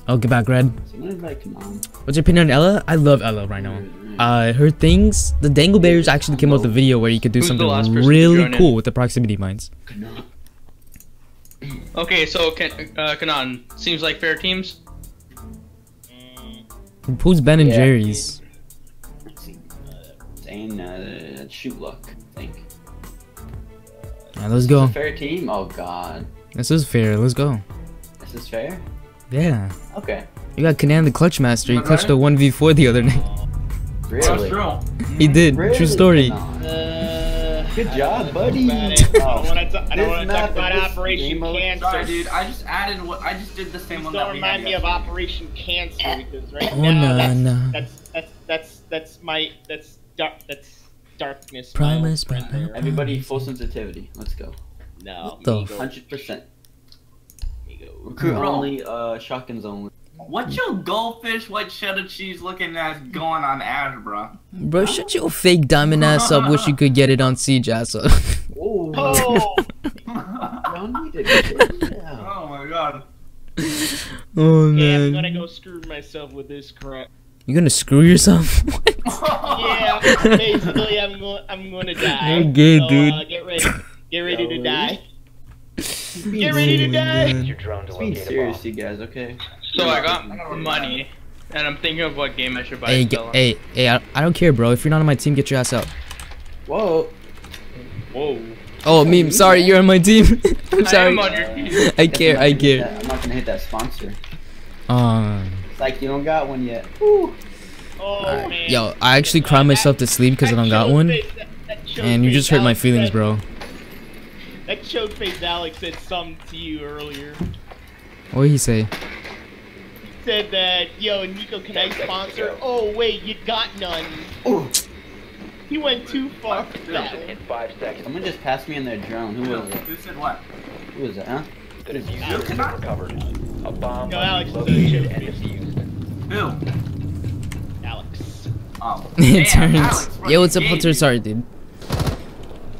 [SPEAKER 1] Oh, get back, Red.
[SPEAKER 2] Someone invite come on.
[SPEAKER 1] What's your opinion on Ela? I love Ela right now. Uh, her things, the Dangleberries actually came out with a video where you could do
[SPEAKER 3] Who's
[SPEAKER 1] something really
[SPEAKER 3] join in?
[SPEAKER 1] cool with the proximity mines.
[SPEAKER 3] Okay, so Ken, uh, Kanan, seems like fair teams.
[SPEAKER 1] Who's Ben and
[SPEAKER 2] Yeah.
[SPEAKER 1] Jerry's?
[SPEAKER 2] Let's. Uh, shoot luck. I think.
[SPEAKER 1] Yeah, let's go.
[SPEAKER 2] Fair team. Oh God.
[SPEAKER 1] This is fair. Let's go.
[SPEAKER 2] This is fair.
[SPEAKER 1] Yeah.
[SPEAKER 2] Okay.
[SPEAKER 1] You got Kanan the Clutch Master. He clutched a 1v4 the other night.
[SPEAKER 2] Really.
[SPEAKER 1] He did.
[SPEAKER 2] Really?
[SPEAKER 1] True story.
[SPEAKER 13] Uh,
[SPEAKER 2] Good job, buddy.
[SPEAKER 13] about it. I don't
[SPEAKER 2] Oh.
[SPEAKER 13] want to. I don't want to talk about Operation Cancer.
[SPEAKER 4] Sorry, dude. I just added what I just did the same
[SPEAKER 13] Please
[SPEAKER 4] one
[SPEAKER 13] don't
[SPEAKER 4] that we had
[SPEAKER 13] remind me of. Operation Cancer because right
[SPEAKER 1] Oh,
[SPEAKER 13] now
[SPEAKER 1] nah,
[SPEAKER 13] that's,
[SPEAKER 1] nah.
[SPEAKER 13] that's that's that's that's my that's dark that's darkness. my
[SPEAKER 1] Primus,
[SPEAKER 13] old friend
[SPEAKER 2] Everybody, full sensitivity. Let's go.
[SPEAKER 13] No,
[SPEAKER 1] the
[SPEAKER 2] Hundred percent.
[SPEAKER 13] Migo.
[SPEAKER 2] Recruit
[SPEAKER 4] Bro.
[SPEAKER 2] only. Uh, shotguns only.
[SPEAKER 4] What your goldfish white cheddar cheese looking ass going on Ash, bro?
[SPEAKER 1] Bro, shut your fake diamond ass up. Wish you could get it on siege ass up.
[SPEAKER 2] Oh.
[SPEAKER 13] Oh,
[SPEAKER 2] Don't need it. Yeah.
[SPEAKER 4] Oh my god.
[SPEAKER 1] oh man.
[SPEAKER 13] yeah, I'm gonna go screw myself with this crap.
[SPEAKER 1] You gonna screw yourself?
[SPEAKER 13] Yeah, basically, I'm going. I'm going to die.
[SPEAKER 1] You're good,
[SPEAKER 13] so,
[SPEAKER 1] dude.
[SPEAKER 13] Uh, get ready. Get ready to die. Get ready to die.
[SPEAKER 1] man.
[SPEAKER 6] Your drone to
[SPEAKER 2] being serious, you guys. Okay.
[SPEAKER 3] So I got money, and I'm thinking of what game I should buy.
[SPEAKER 1] Hey,
[SPEAKER 3] and
[SPEAKER 1] ge-
[SPEAKER 3] sell 'em.
[SPEAKER 1] hey, hey! I, I don't care, bro. If you're not on my team, get your ass out.
[SPEAKER 2] Whoa.
[SPEAKER 13] Whoa.
[SPEAKER 1] Oh, meme. Sorry, you're on my team. I'm
[SPEAKER 3] I
[SPEAKER 1] sorry.
[SPEAKER 3] am on your team.
[SPEAKER 1] I care. I care.
[SPEAKER 2] I'm not gonna hit that sponsor.
[SPEAKER 1] Um,
[SPEAKER 2] It's like you don't got one yet.
[SPEAKER 13] Oh man.
[SPEAKER 1] yo, I actually cried myself to sleep because I don't got one, and you just hurt my feelings, bro.
[SPEAKER 13] That choke face Alex said something to you earlier.
[SPEAKER 1] What did he say?
[SPEAKER 13] Said that, yo, Niko, can I sponsor? Oh wait, you got none.
[SPEAKER 2] Oh.
[SPEAKER 13] He went too far for that.
[SPEAKER 6] In five.
[SPEAKER 2] Someone just passed me on their drone. Who was it?
[SPEAKER 4] Who said what?
[SPEAKER 2] Who was it? Huh?
[SPEAKER 6] The defuser has been recovered. A bomb
[SPEAKER 13] No, Alex
[SPEAKER 6] be
[SPEAKER 13] is
[SPEAKER 6] located
[SPEAKER 13] a
[SPEAKER 6] and defused.
[SPEAKER 4] Who?
[SPEAKER 13] Alex.
[SPEAKER 4] Oh.
[SPEAKER 1] it
[SPEAKER 4] damn,
[SPEAKER 1] turns.
[SPEAKER 4] Alex,
[SPEAKER 1] Yo, what's up,
[SPEAKER 4] gave
[SPEAKER 1] Hunter? Sorry, dude.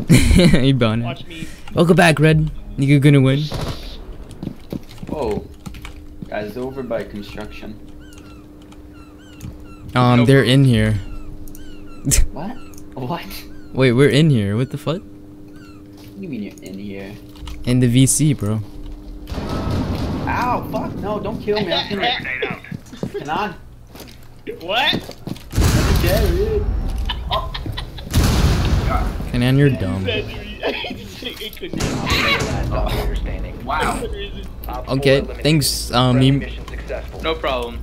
[SPEAKER 1] you bound it.
[SPEAKER 13] Watch me.
[SPEAKER 1] Welcome back, Red. You're gonna win?
[SPEAKER 2] Whoa. guys. They're over by construction.
[SPEAKER 1] Um, they're in here.
[SPEAKER 2] What? What?
[SPEAKER 1] Wait, we're in here. What the fuck?
[SPEAKER 2] What do you mean you're in here?
[SPEAKER 1] In the VC, bro.
[SPEAKER 2] Ow! Fuck! No! Don't kill me. I'm gonna. Can on.
[SPEAKER 13] What?
[SPEAKER 2] Jerry.
[SPEAKER 1] Kanan, you're dumb.
[SPEAKER 13] it could be.
[SPEAKER 6] Last operator standing.
[SPEAKER 4] Wow.
[SPEAKER 1] Okay, thanks, um, you-
[SPEAKER 8] No problem.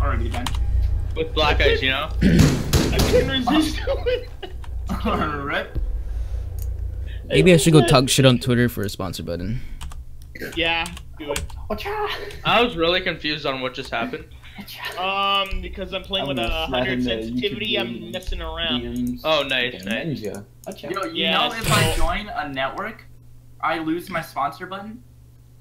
[SPEAKER 4] Already done.
[SPEAKER 8] With black eyes, you know?
[SPEAKER 13] I couldn't resist.
[SPEAKER 4] Alright.
[SPEAKER 1] Maybe I should go talk shit on Twitter for a sponsor button.
[SPEAKER 13] yeah, do it.
[SPEAKER 8] I was really confused on what just happened.
[SPEAKER 13] Um, because I'm playing
[SPEAKER 2] I'm
[SPEAKER 13] with a 100 sensitivity, I'm messing around.
[SPEAKER 2] DMs.
[SPEAKER 8] Oh, nice, nice.
[SPEAKER 2] Ninja. Watch.
[SPEAKER 4] Yo, you
[SPEAKER 13] Yeah,
[SPEAKER 4] know if I join a network, I lose my sponsor button?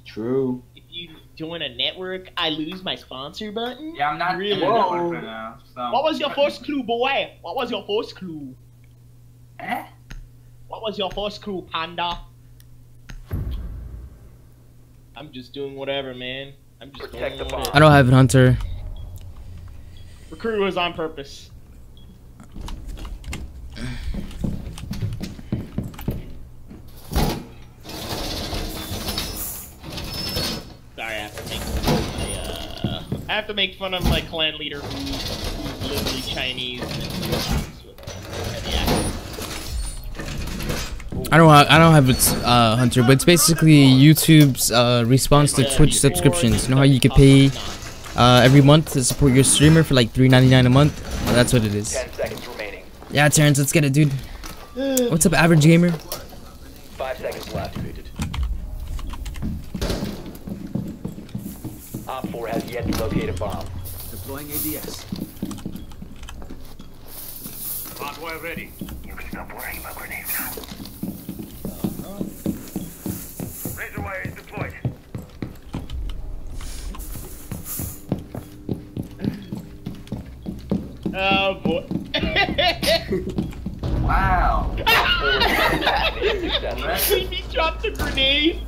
[SPEAKER 2] True.
[SPEAKER 13] If you join a network, I lose my sponsor button?
[SPEAKER 4] Yeah, I'm not
[SPEAKER 13] Really?
[SPEAKER 4] in a network right now. So.
[SPEAKER 13] What was your first clue, boy? What was your first clue?
[SPEAKER 4] Eh?
[SPEAKER 13] What was your first clue, panda? I'm just doing whatever, man. I'm just
[SPEAKER 6] Protect the bomb.
[SPEAKER 1] I don't have it, Hunter.
[SPEAKER 13] Recruit was on purpose. Sorry, I have to make fun of my, uh, I have to make fun of my clan leader who's, who's literally Chinese
[SPEAKER 1] I don't. I don't have it, uh, Hunter. But it's basically YouTube's uh, response to Twitch subscriptions. You know how you can pay uh, every month to support your streamer for like $3.99 a month. Well, that's what it is.
[SPEAKER 6] Ten seconds remaining.
[SPEAKER 1] Yeah, Terrence, let's get it, dude. What's up, average gamer?
[SPEAKER 6] Five seconds left. Op 4 has yet to locate a bomb.
[SPEAKER 7] Deploying ADS. Hardware ready. You can stop worrying about grenades now. Razor wire is deployed.
[SPEAKER 13] Oh boy.
[SPEAKER 4] Wow.
[SPEAKER 13] He dropped a grenade.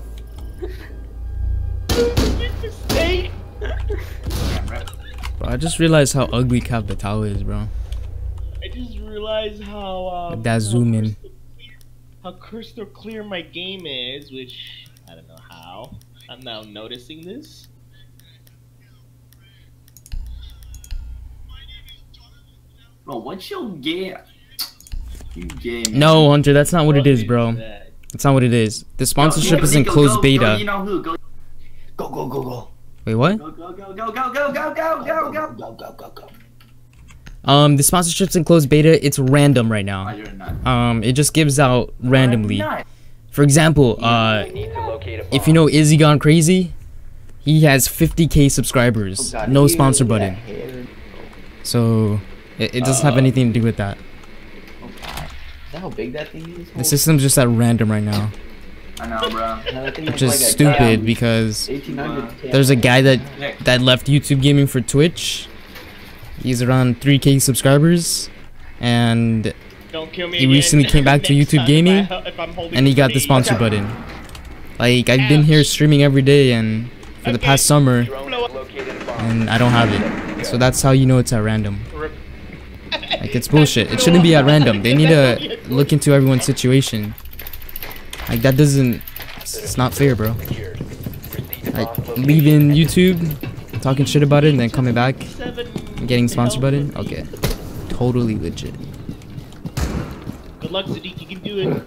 [SPEAKER 13] Big mistake.
[SPEAKER 1] Bro, I just realized how ugly Capitão is, bro.
[SPEAKER 13] I just realized how uh,
[SPEAKER 1] Like that zoom in.
[SPEAKER 13] how crystal clear my game is, which I don't know how. I'm now noticing this.
[SPEAKER 4] Bro, what's your game? You game.
[SPEAKER 1] No, Hunter, that's not what it is, bro.
[SPEAKER 13] That.
[SPEAKER 1] That's not what it is. The sponsorship is in closed beta.
[SPEAKER 4] Go, you know who? Go,
[SPEAKER 2] Go go go go.
[SPEAKER 1] Wait, what?
[SPEAKER 4] go, go, go, go, go, go, go, go, go, go.
[SPEAKER 2] Go go go go.
[SPEAKER 1] Um, the sponsorship's in closed beta. It's random right
[SPEAKER 4] Oh,
[SPEAKER 1] now. Um, it just gives out randomly. For example, uh,
[SPEAKER 6] We need to locate a bomb.
[SPEAKER 1] if you know Izzy Gone Crazy, he has 50k subscribers.
[SPEAKER 2] Oh,
[SPEAKER 1] No sponsor button. So it, it doesn't have uh, anything to do with that.
[SPEAKER 2] Oh god. Is that how big that thing is?
[SPEAKER 1] The system's just at random right now,
[SPEAKER 4] I know, bro.
[SPEAKER 2] No, that
[SPEAKER 1] which is
[SPEAKER 2] like
[SPEAKER 1] stupid because there's a guy that that left YouTube gaming for Twitch. He's around 3k subscribers, and
[SPEAKER 13] Don't kill me.
[SPEAKER 1] He
[SPEAKER 13] again.
[SPEAKER 1] recently came back to YouTube Gaming,
[SPEAKER 13] if I- if
[SPEAKER 1] and he got the
[SPEAKER 13] grenade.
[SPEAKER 1] sponsor button. Like I've been here streaming every day, and for the past summer,
[SPEAKER 6] Drone has located a bomb.
[SPEAKER 1] and I don't have it. So that's how you know it's at random.
[SPEAKER 13] Rip.
[SPEAKER 1] Like it's bullshit. It shouldn't be at random. They need to look into everyone's situation. Like that doesn't. It's it's not fair, bro.
[SPEAKER 6] Secured. Proceed to
[SPEAKER 1] Like leaving YouTube, talking shit about it, and then coming back
[SPEAKER 13] Seven.
[SPEAKER 1] and getting sponsor button. Okay, totally legit.
[SPEAKER 13] Good luck, Sadiq. You can do it.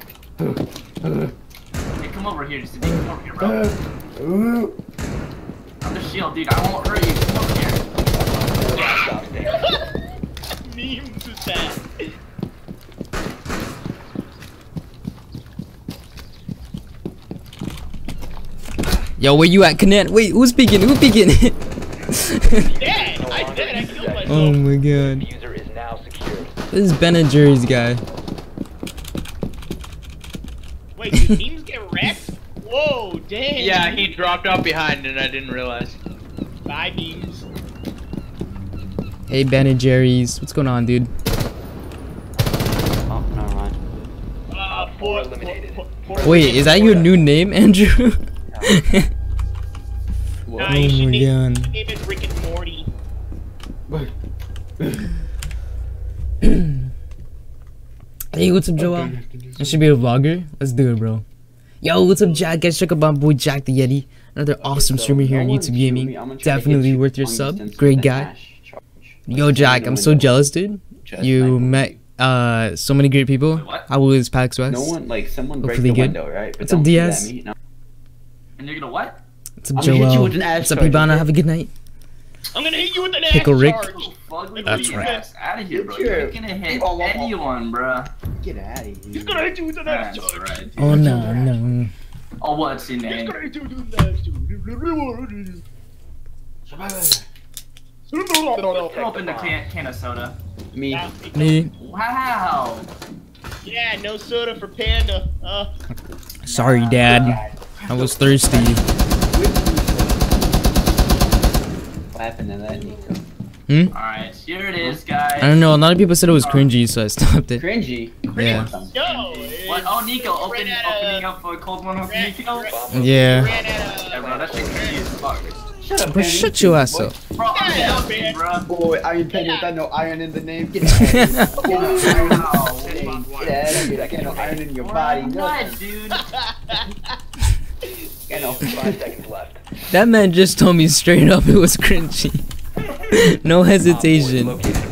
[SPEAKER 4] Hey, come over here, just come over here, bro. I'm the shield, dude. I won't hurt you. Come over here.
[SPEAKER 6] Last stop.
[SPEAKER 13] Memes with that.
[SPEAKER 1] Yo, where you at, Canet? Wait, who's speaking? Who's speaking?
[SPEAKER 13] Dead. I did. I killed myself.
[SPEAKER 1] oh my god.
[SPEAKER 6] Defuser is now secured.
[SPEAKER 1] This is Ben and Jerry's guy.
[SPEAKER 13] Wait, did memes get wrecked? Whoa, dang.
[SPEAKER 8] Yeah, he dropped out behind and I didn't realize.
[SPEAKER 13] Bye, memes.
[SPEAKER 1] Hey, Ben and Jerry's. What's going on, dude?
[SPEAKER 2] Oh, never mind.
[SPEAKER 13] Uh,
[SPEAKER 6] four eliminated.
[SPEAKER 13] poor- poor-
[SPEAKER 1] Wait, is that your new name, Andrew?
[SPEAKER 13] Nah,
[SPEAKER 1] Oh
[SPEAKER 13] you should
[SPEAKER 1] my
[SPEAKER 13] name,
[SPEAKER 1] God.
[SPEAKER 13] name it Rick and Morty.
[SPEAKER 1] Hey, what's up, Joel? I should be a vlogger. Let's do it, bro. Yo, what's up, Jack? Guys, check out my boy Jack the Yeti. Another awesome
[SPEAKER 2] So,
[SPEAKER 1] streamer here
[SPEAKER 2] no
[SPEAKER 1] on YouTube Gaming.
[SPEAKER 2] me. I'm gonna try to hit
[SPEAKER 1] Definitely
[SPEAKER 2] you
[SPEAKER 1] worth your sub. Great guy.
[SPEAKER 2] ash charge.
[SPEAKER 1] Yo, Jack, I'm so jealous, dude.
[SPEAKER 2] Just
[SPEAKER 1] You met uh so many great people.
[SPEAKER 4] Wait, what?
[SPEAKER 1] How was PAX West?
[SPEAKER 2] No one, like, someone break
[SPEAKER 1] Hopefully
[SPEAKER 2] the
[SPEAKER 1] good.
[SPEAKER 2] window, right? But
[SPEAKER 1] What's up,
[SPEAKER 2] don't shoot at
[SPEAKER 1] Diaz?
[SPEAKER 2] me. No.
[SPEAKER 4] And you're gonna what?
[SPEAKER 1] What's up,
[SPEAKER 2] I'm gonna hit you
[SPEAKER 1] Joel?
[SPEAKER 2] with an
[SPEAKER 1] What's up,
[SPEAKER 2] charge,
[SPEAKER 1] Hibana?
[SPEAKER 2] okay?
[SPEAKER 1] Have a good night.
[SPEAKER 13] I'm gonna hit you with an
[SPEAKER 1] Pickle
[SPEAKER 13] ass
[SPEAKER 1] Rick.
[SPEAKER 13] charge.
[SPEAKER 4] Fuck
[SPEAKER 1] That's
[SPEAKER 4] your
[SPEAKER 1] right.
[SPEAKER 4] ass out of here, bro.
[SPEAKER 2] Get
[SPEAKER 4] You
[SPEAKER 2] your-
[SPEAKER 4] ain't gonna hit
[SPEAKER 2] Oh, oh, oh.
[SPEAKER 4] anyone, bro.
[SPEAKER 2] Get out of here.
[SPEAKER 13] He's gonna hit you with an ass
[SPEAKER 4] That's
[SPEAKER 13] charge.
[SPEAKER 4] right.
[SPEAKER 1] Oh no, no.
[SPEAKER 4] Oh, what's your
[SPEAKER 13] He's gonna hit you with an ass charge.
[SPEAKER 4] Open the can, can of soda.
[SPEAKER 2] Me.
[SPEAKER 1] Me.
[SPEAKER 4] Wow.
[SPEAKER 13] Yeah, no soda for Panda. Uh,
[SPEAKER 1] Sorry, Dad. I was thirsty.
[SPEAKER 2] What happened to that, Niko?
[SPEAKER 1] Hmm?
[SPEAKER 4] Alright, here it is, guys.
[SPEAKER 1] I don't know. A lot of people said it was cringy, so I stopped it.
[SPEAKER 2] Cringy.
[SPEAKER 1] Yeah.
[SPEAKER 13] no.
[SPEAKER 4] What? Oh, Niko, open,
[SPEAKER 13] Ran out
[SPEAKER 4] opening up for a cold one with
[SPEAKER 13] Niko?
[SPEAKER 1] Yeah.
[SPEAKER 13] ran out
[SPEAKER 4] Yeah,
[SPEAKER 13] of-
[SPEAKER 4] bro, that shit crazy as fuck.
[SPEAKER 2] Shut up,
[SPEAKER 1] Bro,
[SPEAKER 2] Penny.
[SPEAKER 1] shut your ass up.
[SPEAKER 4] Bro,
[SPEAKER 13] Yeah,
[SPEAKER 4] joking,
[SPEAKER 13] man.
[SPEAKER 2] Boy, Iron Penny without no iron in the name. Get out of here. Get out of here.
[SPEAKER 4] Wow.
[SPEAKER 2] Get out of here. Got no iron in your body.
[SPEAKER 4] what, dude?
[SPEAKER 2] Got no
[SPEAKER 6] Five seconds left.
[SPEAKER 1] That man just told me straight up it was cringy. no hesitation. Oh
[SPEAKER 6] Located.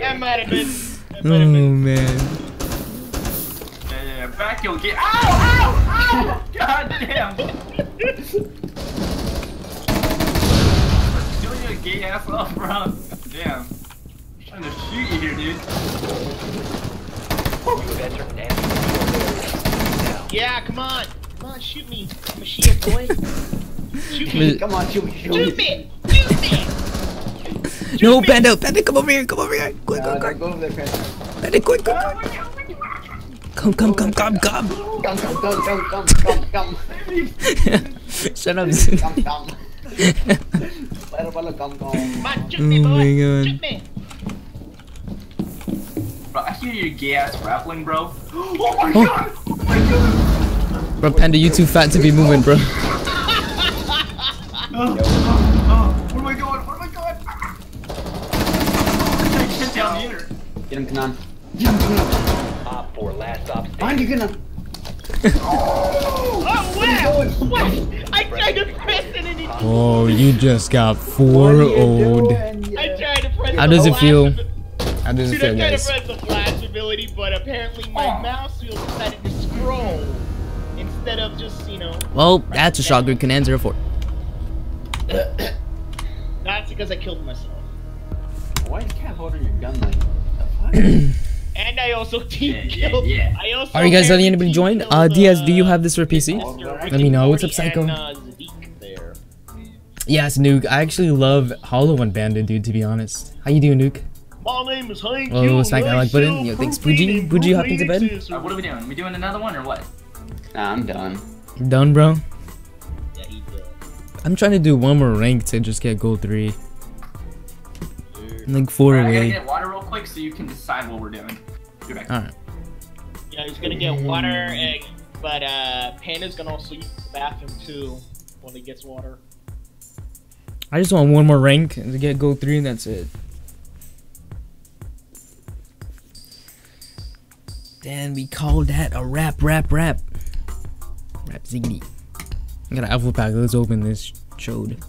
[SPEAKER 13] That might have been. That
[SPEAKER 1] Oh
[SPEAKER 13] been.
[SPEAKER 1] man.
[SPEAKER 4] Yeah, yeah, back you'll get. Ow! Ow! Ow! God damn! Doing your gay ass off, bro. Damn. I'm trying to shoot you here, dude.
[SPEAKER 6] You have entered an enemy control area.
[SPEAKER 13] Yeah, come on. Come on, shoot me. I'm a shield boy. Shoot me.
[SPEAKER 2] Come on, shoot me. Shoot
[SPEAKER 13] Shoot
[SPEAKER 2] me.
[SPEAKER 13] me. Shoot me.
[SPEAKER 1] No, Panda, Panda, come over here, come over here. Quick, quick,
[SPEAKER 2] don't go over there, Penny.
[SPEAKER 1] Panda, quick, quick. Come, come, come, come, come.
[SPEAKER 2] Come, come, come, come, come, come, come.
[SPEAKER 1] Shut up.
[SPEAKER 2] Come, come. Pero pala, come, come.
[SPEAKER 13] Come on, shoot me,
[SPEAKER 1] Oh
[SPEAKER 13] boy.
[SPEAKER 1] my God.
[SPEAKER 13] Shoot me.
[SPEAKER 4] Bro, I hear your gay ass grappling, bro. Oh my oh. god! Oh my god!
[SPEAKER 1] Bro, Panda, you too fat to be moving, bro.
[SPEAKER 4] Oh, oh, oh, where am I going? Where am I going? I can't get down here.
[SPEAKER 2] Get him, Kanan. Get him, Kanan.
[SPEAKER 6] Op 4, last stop
[SPEAKER 2] Behind
[SPEAKER 6] standing.
[SPEAKER 2] you, Kanan.
[SPEAKER 13] Oh, wow. What? I tried to press it and it.
[SPEAKER 1] Oh, you just got
[SPEAKER 2] What are you
[SPEAKER 1] 4
[SPEAKER 2] doing?
[SPEAKER 13] I tried to press
[SPEAKER 1] How does it feel? How does it
[SPEAKER 13] Dude, I
[SPEAKER 1] feel,
[SPEAKER 13] tried to
[SPEAKER 1] guys?
[SPEAKER 13] press the flash ability, but apparently my
[SPEAKER 4] Oh.
[SPEAKER 13] mouse wheel decided to scroll instead of just, you know.
[SPEAKER 1] Well, that's a shotgun Conan 04.
[SPEAKER 13] That's because I killed myself.
[SPEAKER 2] Why is Cat holding your gun like the fuck?
[SPEAKER 13] And I also team
[SPEAKER 4] Yeah, yeah,
[SPEAKER 13] killed.
[SPEAKER 4] yeah.
[SPEAKER 13] I also
[SPEAKER 1] Are you guys letting anybody join? Uh, Diaz, do you
[SPEAKER 13] uh,
[SPEAKER 1] have this for PC? Let me know. What's up,
[SPEAKER 13] Ricky
[SPEAKER 1] Psycho?
[SPEAKER 13] And, uh, there.
[SPEAKER 1] Yes, Nuke. I actually love Hollow One Bandit, dude, to be honest. How you doing, Nuke?
[SPEAKER 13] My name is Hank.
[SPEAKER 1] Oh,
[SPEAKER 13] Yo,
[SPEAKER 1] smack that like button. Yo, thanks, Fuji. Fuji, hop into bed.
[SPEAKER 4] Alright, what are we doing? we doing another one or what?
[SPEAKER 2] Nah, I'm done.
[SPEAKER 1] You done, bro?
[SPEAKER 13] Yeah, he did.
[SPEAKER 1] I'm trying to do one more rank to just get gold 3. I'm like 4
[SPEAKER 4] Alright, I gotta
[SPEAKER 1] away.
[SPEAKER 4] get water real quick so you can decide what we're doing. Be back.
[SPEAKER 1] Alright.
[SPEAKER 13] Yeah, he's gonna get water, egg, but uh, Panda's gonna also use the bathroom too when he gets water.
[SPEAKER 1] I just want one more rank to get gold 3 and that's it. Then we call that a rap, rap, rap. Rap ziggity. I got an alpha pack. Let's open this chode.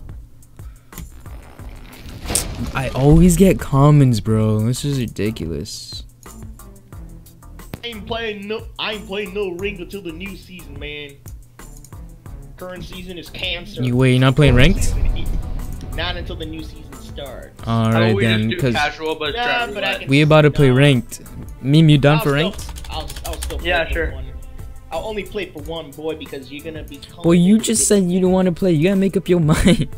[SPEAKER 1] I always get commons, bro. This is ridiculous.
[SPEAKER 13] I ain't playing no. I ain't playing no ring until the new season, man. Current season is cancer.
[SPEAKER 1] You wait, you're not playing ranked?
[SPEAKER 13] Not until the new season starts.
[SPEAKER 1] Alright then, because
[SPEAKER 9] casual, but
[SPEAKER 13] Nah,
[SPEAKER 9] try
[SPEAKER 13] but I
[SPEAKER 9] roulette.
[SPEAKER 13] can-
[SPEAKER 1] we about to play
[SPEAKER 13] no.
[SPEAKER 1] ranked. Meme, you done
[SPEAKER 13] I'll
[SPEAKER 1] for
[SPEAKER 13] still-
[SPEAKER 1] ranked?
[SPEAKER 13] I'll, I'll still play
[SPEAKER 9] Yeah, sure.
[SPEAKER 13] One. I'll only play for one, boy, because you're gonna be.
[SPEAKER 1] Boy, you just said you don't want to play. You gotta make up your mind.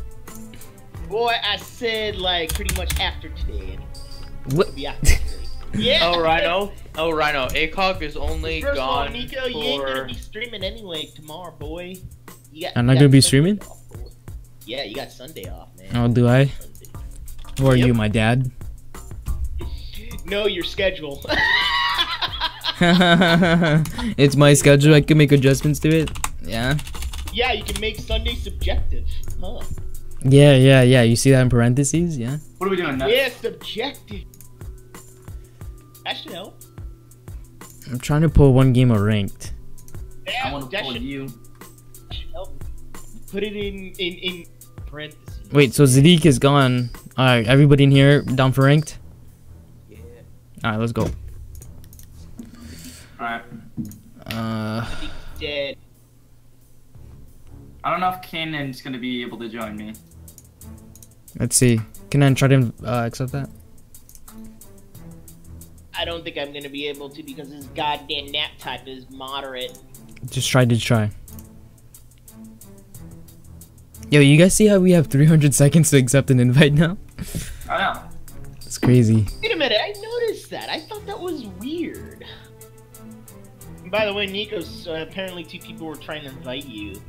[SPEAKER 13] Boy, I said like pretty much after today.
[SPEAKER 1] What?
[SPEAKER 13] It'll after today. Yeah.
[SPEAKER 9] Oh, Rhino. Oh, Rhino. ACOG is only
[SPEAKER 13] First of all,
[SPEAKER 9] gone
[SPEAKER 13] Niko, you ain't gonna be streaming anyway tomorrow, boy. You got,
[SPEAKER 1] I'm not gonna be
[SPEAKER 13] Sunday
[SPEAKER 1] streaming?
[SPEAKER 13] off, yeah, you got Sunday off, man.
[SPEAKER 1] Oh, do I?
[SPEAKER 13] Sunday.
[SPEAKER 1] Who are
[SPEAKER 13] Yep.
[SPEAKER 1] you, my dad?
[SPEAKER 13] No, your schedule.
[SPEAKER 1] it's my schedule. I can make adjustments to it. Yeah.
[SPEAKER 13] Yeah, you can make Sunday subjective. Huh.
[SPEAKER 1] Yeah, yeah, yeah. You see that in parentheses? Yeah.
[SPEAKER 4] What are we doing now?
[SPEAKER 13] Yeah, subjective. That should help.
[SPEAKER 1] I'm trying to pull one game of ranked.
[SPEAKER 13] Yeah,
[SPEAKER 4] I want to
[SPEAKER 13] that
[SPEAKER 4] pull
[SPEAKER 13] should,
[SPEAKER 4] you.
[SPEAKER 13] that should help. Put it in in in parentheses.
[SPEAKER 1] Wait, so Zadiq is gone. Alright, everybody in here down for ranked?
[SPEAKER 13] Yeah.
[SPEAKER 1] Alright, let's go.
[SPEAKER 4] Alright.
[SPEAKER 1] Uh,
[SPEAKER 13] Dead.
[SPEAKER 4] I don't know if Kanan's gonna be able to join me.
[SPEAKER 1] let's see. Can I try to uh, accept that?
[SPEAKER 13] I don't think I'm gonna be able to because this goddamn nap type is moderate.
[SPEAKER 1] Just try to try. Yo, you guys see how we have 300 seconds to accept an invite now?
[SPEAKER 4] I know.
[SPEAKER 1] It's crazy.
[SPEAKER 13] Wait a minute, I noticed that. I thought that was weird. And by the way, Niko's uh, apparently two people were trying to invite you.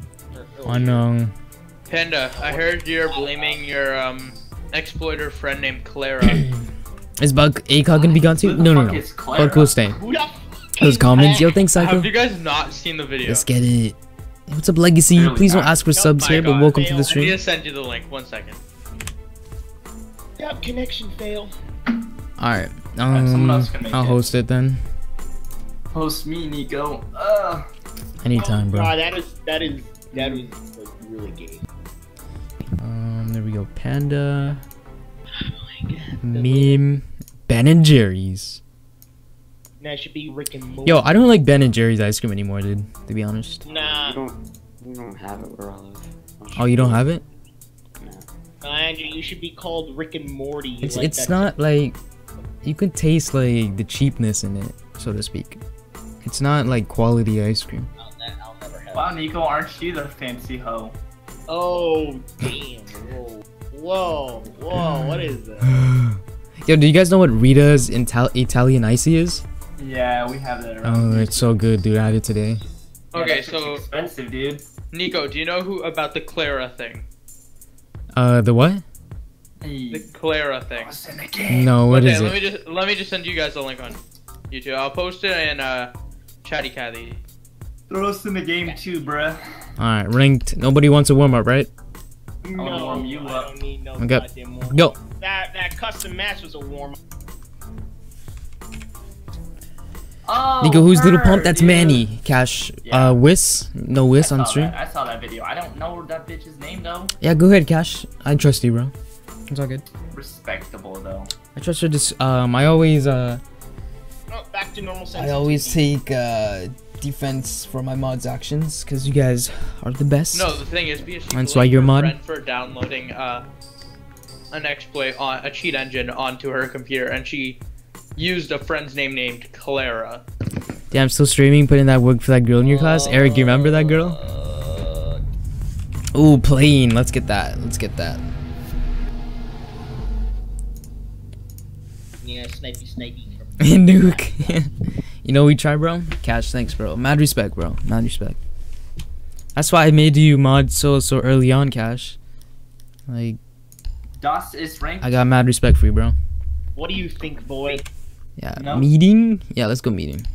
[SPEAKER 13] or-
[SPEAKER 1] I know.
[SPEAKER 9] Panda, I heard you're blaming your um exploiter friend named Clara.
[SPEAKER 1] Is Bug ACOG gonna be gone too? No, no, no. Bug will stay. Those comments. Yo, thanks, Psycho.
[SPEAKER 9] Have you guys not seen the video?
[SPEAKER 1] Let's get it. What's up, Legacy?
[SPEAKER 4] Really
[SPEAKER 1] Please don't ask for
[SPEAKER 13] Oh
[SPEAKER 1] subs
[SPEAKER 13] my
[SPEAKER 1] here, but
[SPEAKER 13] God.
[SPEAKER 1] welcome to
[SPEAKER 13] Fail.
[SPEAKER 1] the
[SPEAKER 9] I need
[SPEAKER 1] stream.
[SPEAKER 9] to send you the link. One second.
[SPEAKER 13] Yep, connection fail.
[SPEAKER 1] Alright.
[SPEAKER 4] Alright, someone
[SPEAKER 1] Um,
[SPEAKER 4] else can make
[SPEAKER 1] I'll
[SPEAKER 4] it.
[SPEAKER 1] host it then.
[SPEAKER 4] Host me, Niko. Uh,
[SPEAKER 1] Anytime, bro.
[SPEAKER 13] Ah, that is that is that is like really gay.
[SPEAKER 1] Um, there we go. Panda. Meme. Ben and Jerry's.
[SPEAKER 13] That should be Rick and Morty.
[SPEAKER 1] Yo, I don't like Ben and Jerry's ice cream anymore, dude. To be honest.
[SPEAKER 13] Nah,
[SPEAKER 2] We don't, we don't have it where I live.
[SPEAKER 1] Oh, you don't have it?
[SPEAKER 13] nah, Andrew, you should be called Rick and Morty. You
[SPEAKER 1] It's
[SPEAKER 13] like
[SPEAKER 1] it's
[SPEAKER 13] that
[SPEAKER 1] not like you can taste like the cheapness in it, so to speak. It's not like quality ice cream.
[SPEAKER 13] I'll, ne- I'll never have.
[SPEAKER 4] wow, Niko, aren't you the fancy hoe?
[SPEAKER 13] Oh damn! Whoa, whoa, whoa! What is that?
[SPEAKER 1] Yo, do you guys know what Rita's Ital- Italian icy is?
[SPEAKER 4] Yeah, we have that around.
[SPEAKER 1] Oh, it's so good, dude. I had it today.
[SPEAKER 9] Okay,
[SPEAKER 4] that shit's
[SPEAKER 9] so
[SPEAKER 4] expensive, dude.
[SPEAKER 9] Niko, do you know who about the Clara thing?
[SPEAKER 1] Uh, the what?
[SPEAKER 9] The Clara thing.
[SPEAKER 4] what's in the game?
[SPEAKER 1] No, what
[SPEAKER 9] okay,
[SPEAKER 1] is
[SPEAKER 9] let me just let me just send you guys a link on YouTube. I'll post it in uh Chatty Cathy.
[SPEAKER 4] Throw us in the game too, bruh.
[SPEAKER 1] Alright, ranked. Nobody wants a warm up, right?
[SPEAKER 13] No,
[SPEAKER 4] wanna warm you
[SPEAKER 13] I don't need no
[SPEAKER 1] Okay.
[SPEAKER 13] goddamn warm.
[SPEAKER 1] Go.
[SPEAKER 13] That that custom match was a warm.
[SPEAKER 4] Oh,
[SPEAKER 1] Niko, who's
[SPEAKER 4] Lil
[SPEAKER 1] Pump? That's
[SPEAKER 4] dude.
[SPEAKER 1] Manny. Cash.
[SPEAKER 4] Yeah.
[SPEAKER 1] Uh, Wiss? No
[SPEAKER 4] I
[SPEAKER 1] Wiss on stream?
[SPEAKER 4] that. I saw that video. I don't know that bitch's name though.
[SPEAKER 1] Yeah, go ahead, Cash. I trust you, bro. It's all good.
[SPEAKER 4] Respectable though.
[SPEAKER 1] I trust your dis- um, I always, uh,
[SPEAKER 13] Oh, back to normal
[SPEAKER 1] I always take, uh, defense for my mod's actions, because you guys are the best.
[SPEAKER 9] No, the thing is, BSC
[SPEAKER 1] That's
[SPEAKER 9] blamed
[SPEAKER 1] why you're mod?
[SPEAKER 9] friend for downloading uh, an exploit on a cheat engine onto her computer, and she used a friend's name named Clara.
[SPEAKER 1] Damn, I'm still streaming, putting that work for that girl in your class. Eric, you remember that girl? Ooh, plane. Let's get that. Let's get that.
[SPEAKER 13] Yeah, snipey, snipey.
[SPEAKER 1] Nuke. you know we try, bro. Cash, thanks, bro. Mad respect, bro. Mad respect. That's why I made you mod so so early on, Cash. Like
[SPEAKER 4] Das is ranked.
[SPEAKER 1] I got mad respect for you, bro.
[SPEAKER 13] What do you think, boy?
[SPEAKER 1] Yeah.
[SPEAKER 4] No.
[SPEAKER 1] Meeting? Yeah, let's go meeting.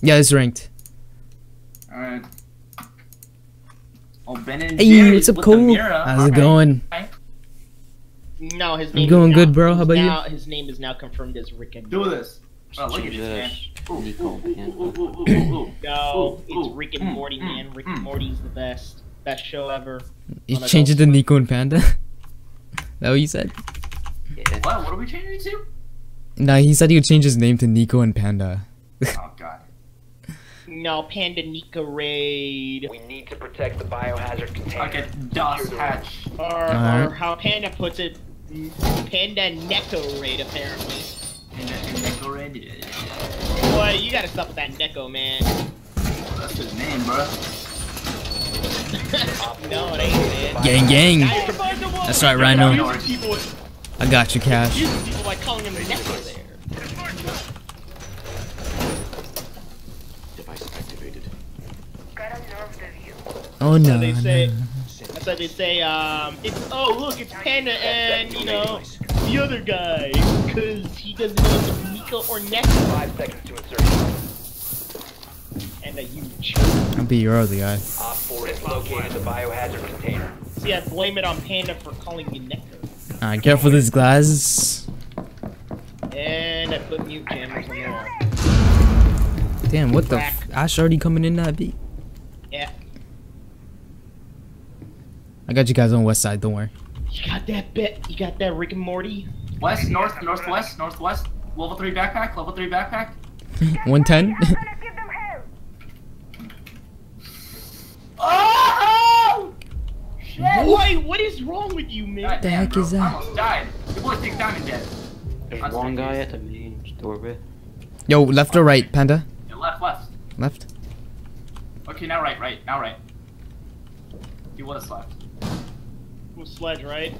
[SPEAKER 1] Yeah, it's ranked.
[SPEAKER 4] Alright. Oh, Ben and
[SPEAKER 1] Hey,
[SPEAKER 4] Jerry's
[SPEAKER 1] what's up,
[SPEAKER 4] with the
[SPEAKER 1] Cole?
[SPEAKER 4] Mira.
[SPEAKER 1] How's it
[SPEAKER 4] Alright.
[SPEAKER 1] going?
[SPEAKER 13] No, his
[SPEAKER 1] I'm
[SPEAKER 13] name.
[SPEAKER 1] going
[SPEAKER 13] is
[SPEAKER 1] good,
[SPEAKER 13] now,
[SPEAKER 1] bro. How
[SPEAKER 13] he's
[SPEAKER 1] about you?
[SPEAKER 13] now, His name is now confirmed as Rick and.
[SPEAKER 4] Do this. Oh, look at this, man. Ooh,
[SPEAKER 2] Niko,
[SPEAKER 4] ooh,
[SPEAKER 2] man.
[SPEAKER 4] ooh.
[SPEAKER 13] No, it's Rick and
[SPEAKER 4] mm,
[SPEAKER 13] Morty,
[SPEAKER 4] mm,
[SPEAKER 13] man. Rick
[SPEAKER 4] mm.
[SPEAKER 13] and Morty's the best. Best show ever.
[SPEAKER 1] You changed it to Niko and Panda? that what you said?
[SPEAKER 2] Yeah.
[SPEAKER 4] What? What are we changing it to?
[SPEAKER 1] Nah, he said he would change his name to Niko and Panda.
[SPEAKER 4] Oh god.
[SPEAKER 13] No, Panda Nika Raid.
[SPEAKER 6] We need to protect the biohazard container.
[SPEAKER 4] Okay, Das Hatch.
[SPEAKER 13] Or,
[SPEAKER 1] Alright.
[SPEAKER 13] or how Panda puts it, Panda Neko Raid, apparently.
[SPEAKER 4] And then Niko Red. Yeah, yeah,
[SPEAKER 13] Boy, you gotta stop with that Neko, man.
[SPEAKER 4] yeah. That's his name, bro.
[SPEAKER 13] Oh, no, it ain't, man.
[SPEAKER 1] Gang, gang.
[SPEAKER 13] Now you're confusing-
[SPEAKER 1] That's right, Rhino.
[SPEAKER 13] You're confusing people,
[SPEAKER 1] I got you, Cash.
[SPEAKER 13] people by calling him Neko there.
[SPEAKER 7] Device activated.
[SPEAKER 12] Gotta nerve the view.
[SPEAKER 1] Oh no.
[SPEAKER 13] they say,
[SPEAKER 1] no.
[SPEAKER 13] That's why they say, um, it's, oh look, it's Panda and, you know, the other guy. Cause he doesn't know if it's Neko or Neko.
[SPEAKER 6] Five seconds to insertion.
[SPEAKER 13] And a huge.
[SPEAKER 1] I'll be your other guy.
[SPEAKER 6] Op 4 has located the biohazard container.
[SPEAKER 13] See, I blame it on Panda for calling me nectar.
[SPEAKER 1] Alright, careful these glasses.
[SPEAKER 13] And I put mute jammers on the wall.
[SPEAKER 1] Damn, what the f- Ash already coming in that beat.
[SPEAKER 13] Yeah.
[SPEAKER 1] I got you guys on west side, don't worry.
[SPEAKER 13] You got that bit? You got that Rick and Morty?
[SPEAKER 4] West, north, northwest, northwest. Level three backpack. Level three backpack.
[SPEAKER 1] 110?
[SPEAKER 4] Oh!
[SPEAKER 13] Boy, what is wrong with you, man?
[SPEAKER 4] What
[SPEAKER 1] the heck
[SPEAKER 4] bro.
[SPEAKER 1] is that?
[SPEAKER 4] I almost died. Your boy Dick Diamond dead.
[SPEAKER 2] There's one guy at the main doorway.
[SPEAKER 1] Yo, left or right, Panda?
[SPEAKER 4] Yeah, left, left.
[SPEAKER 1] Left.
[SPEAKER 4] Okay, now right, right, now right. He was left.
[SPEAKER 13] With sledge, right?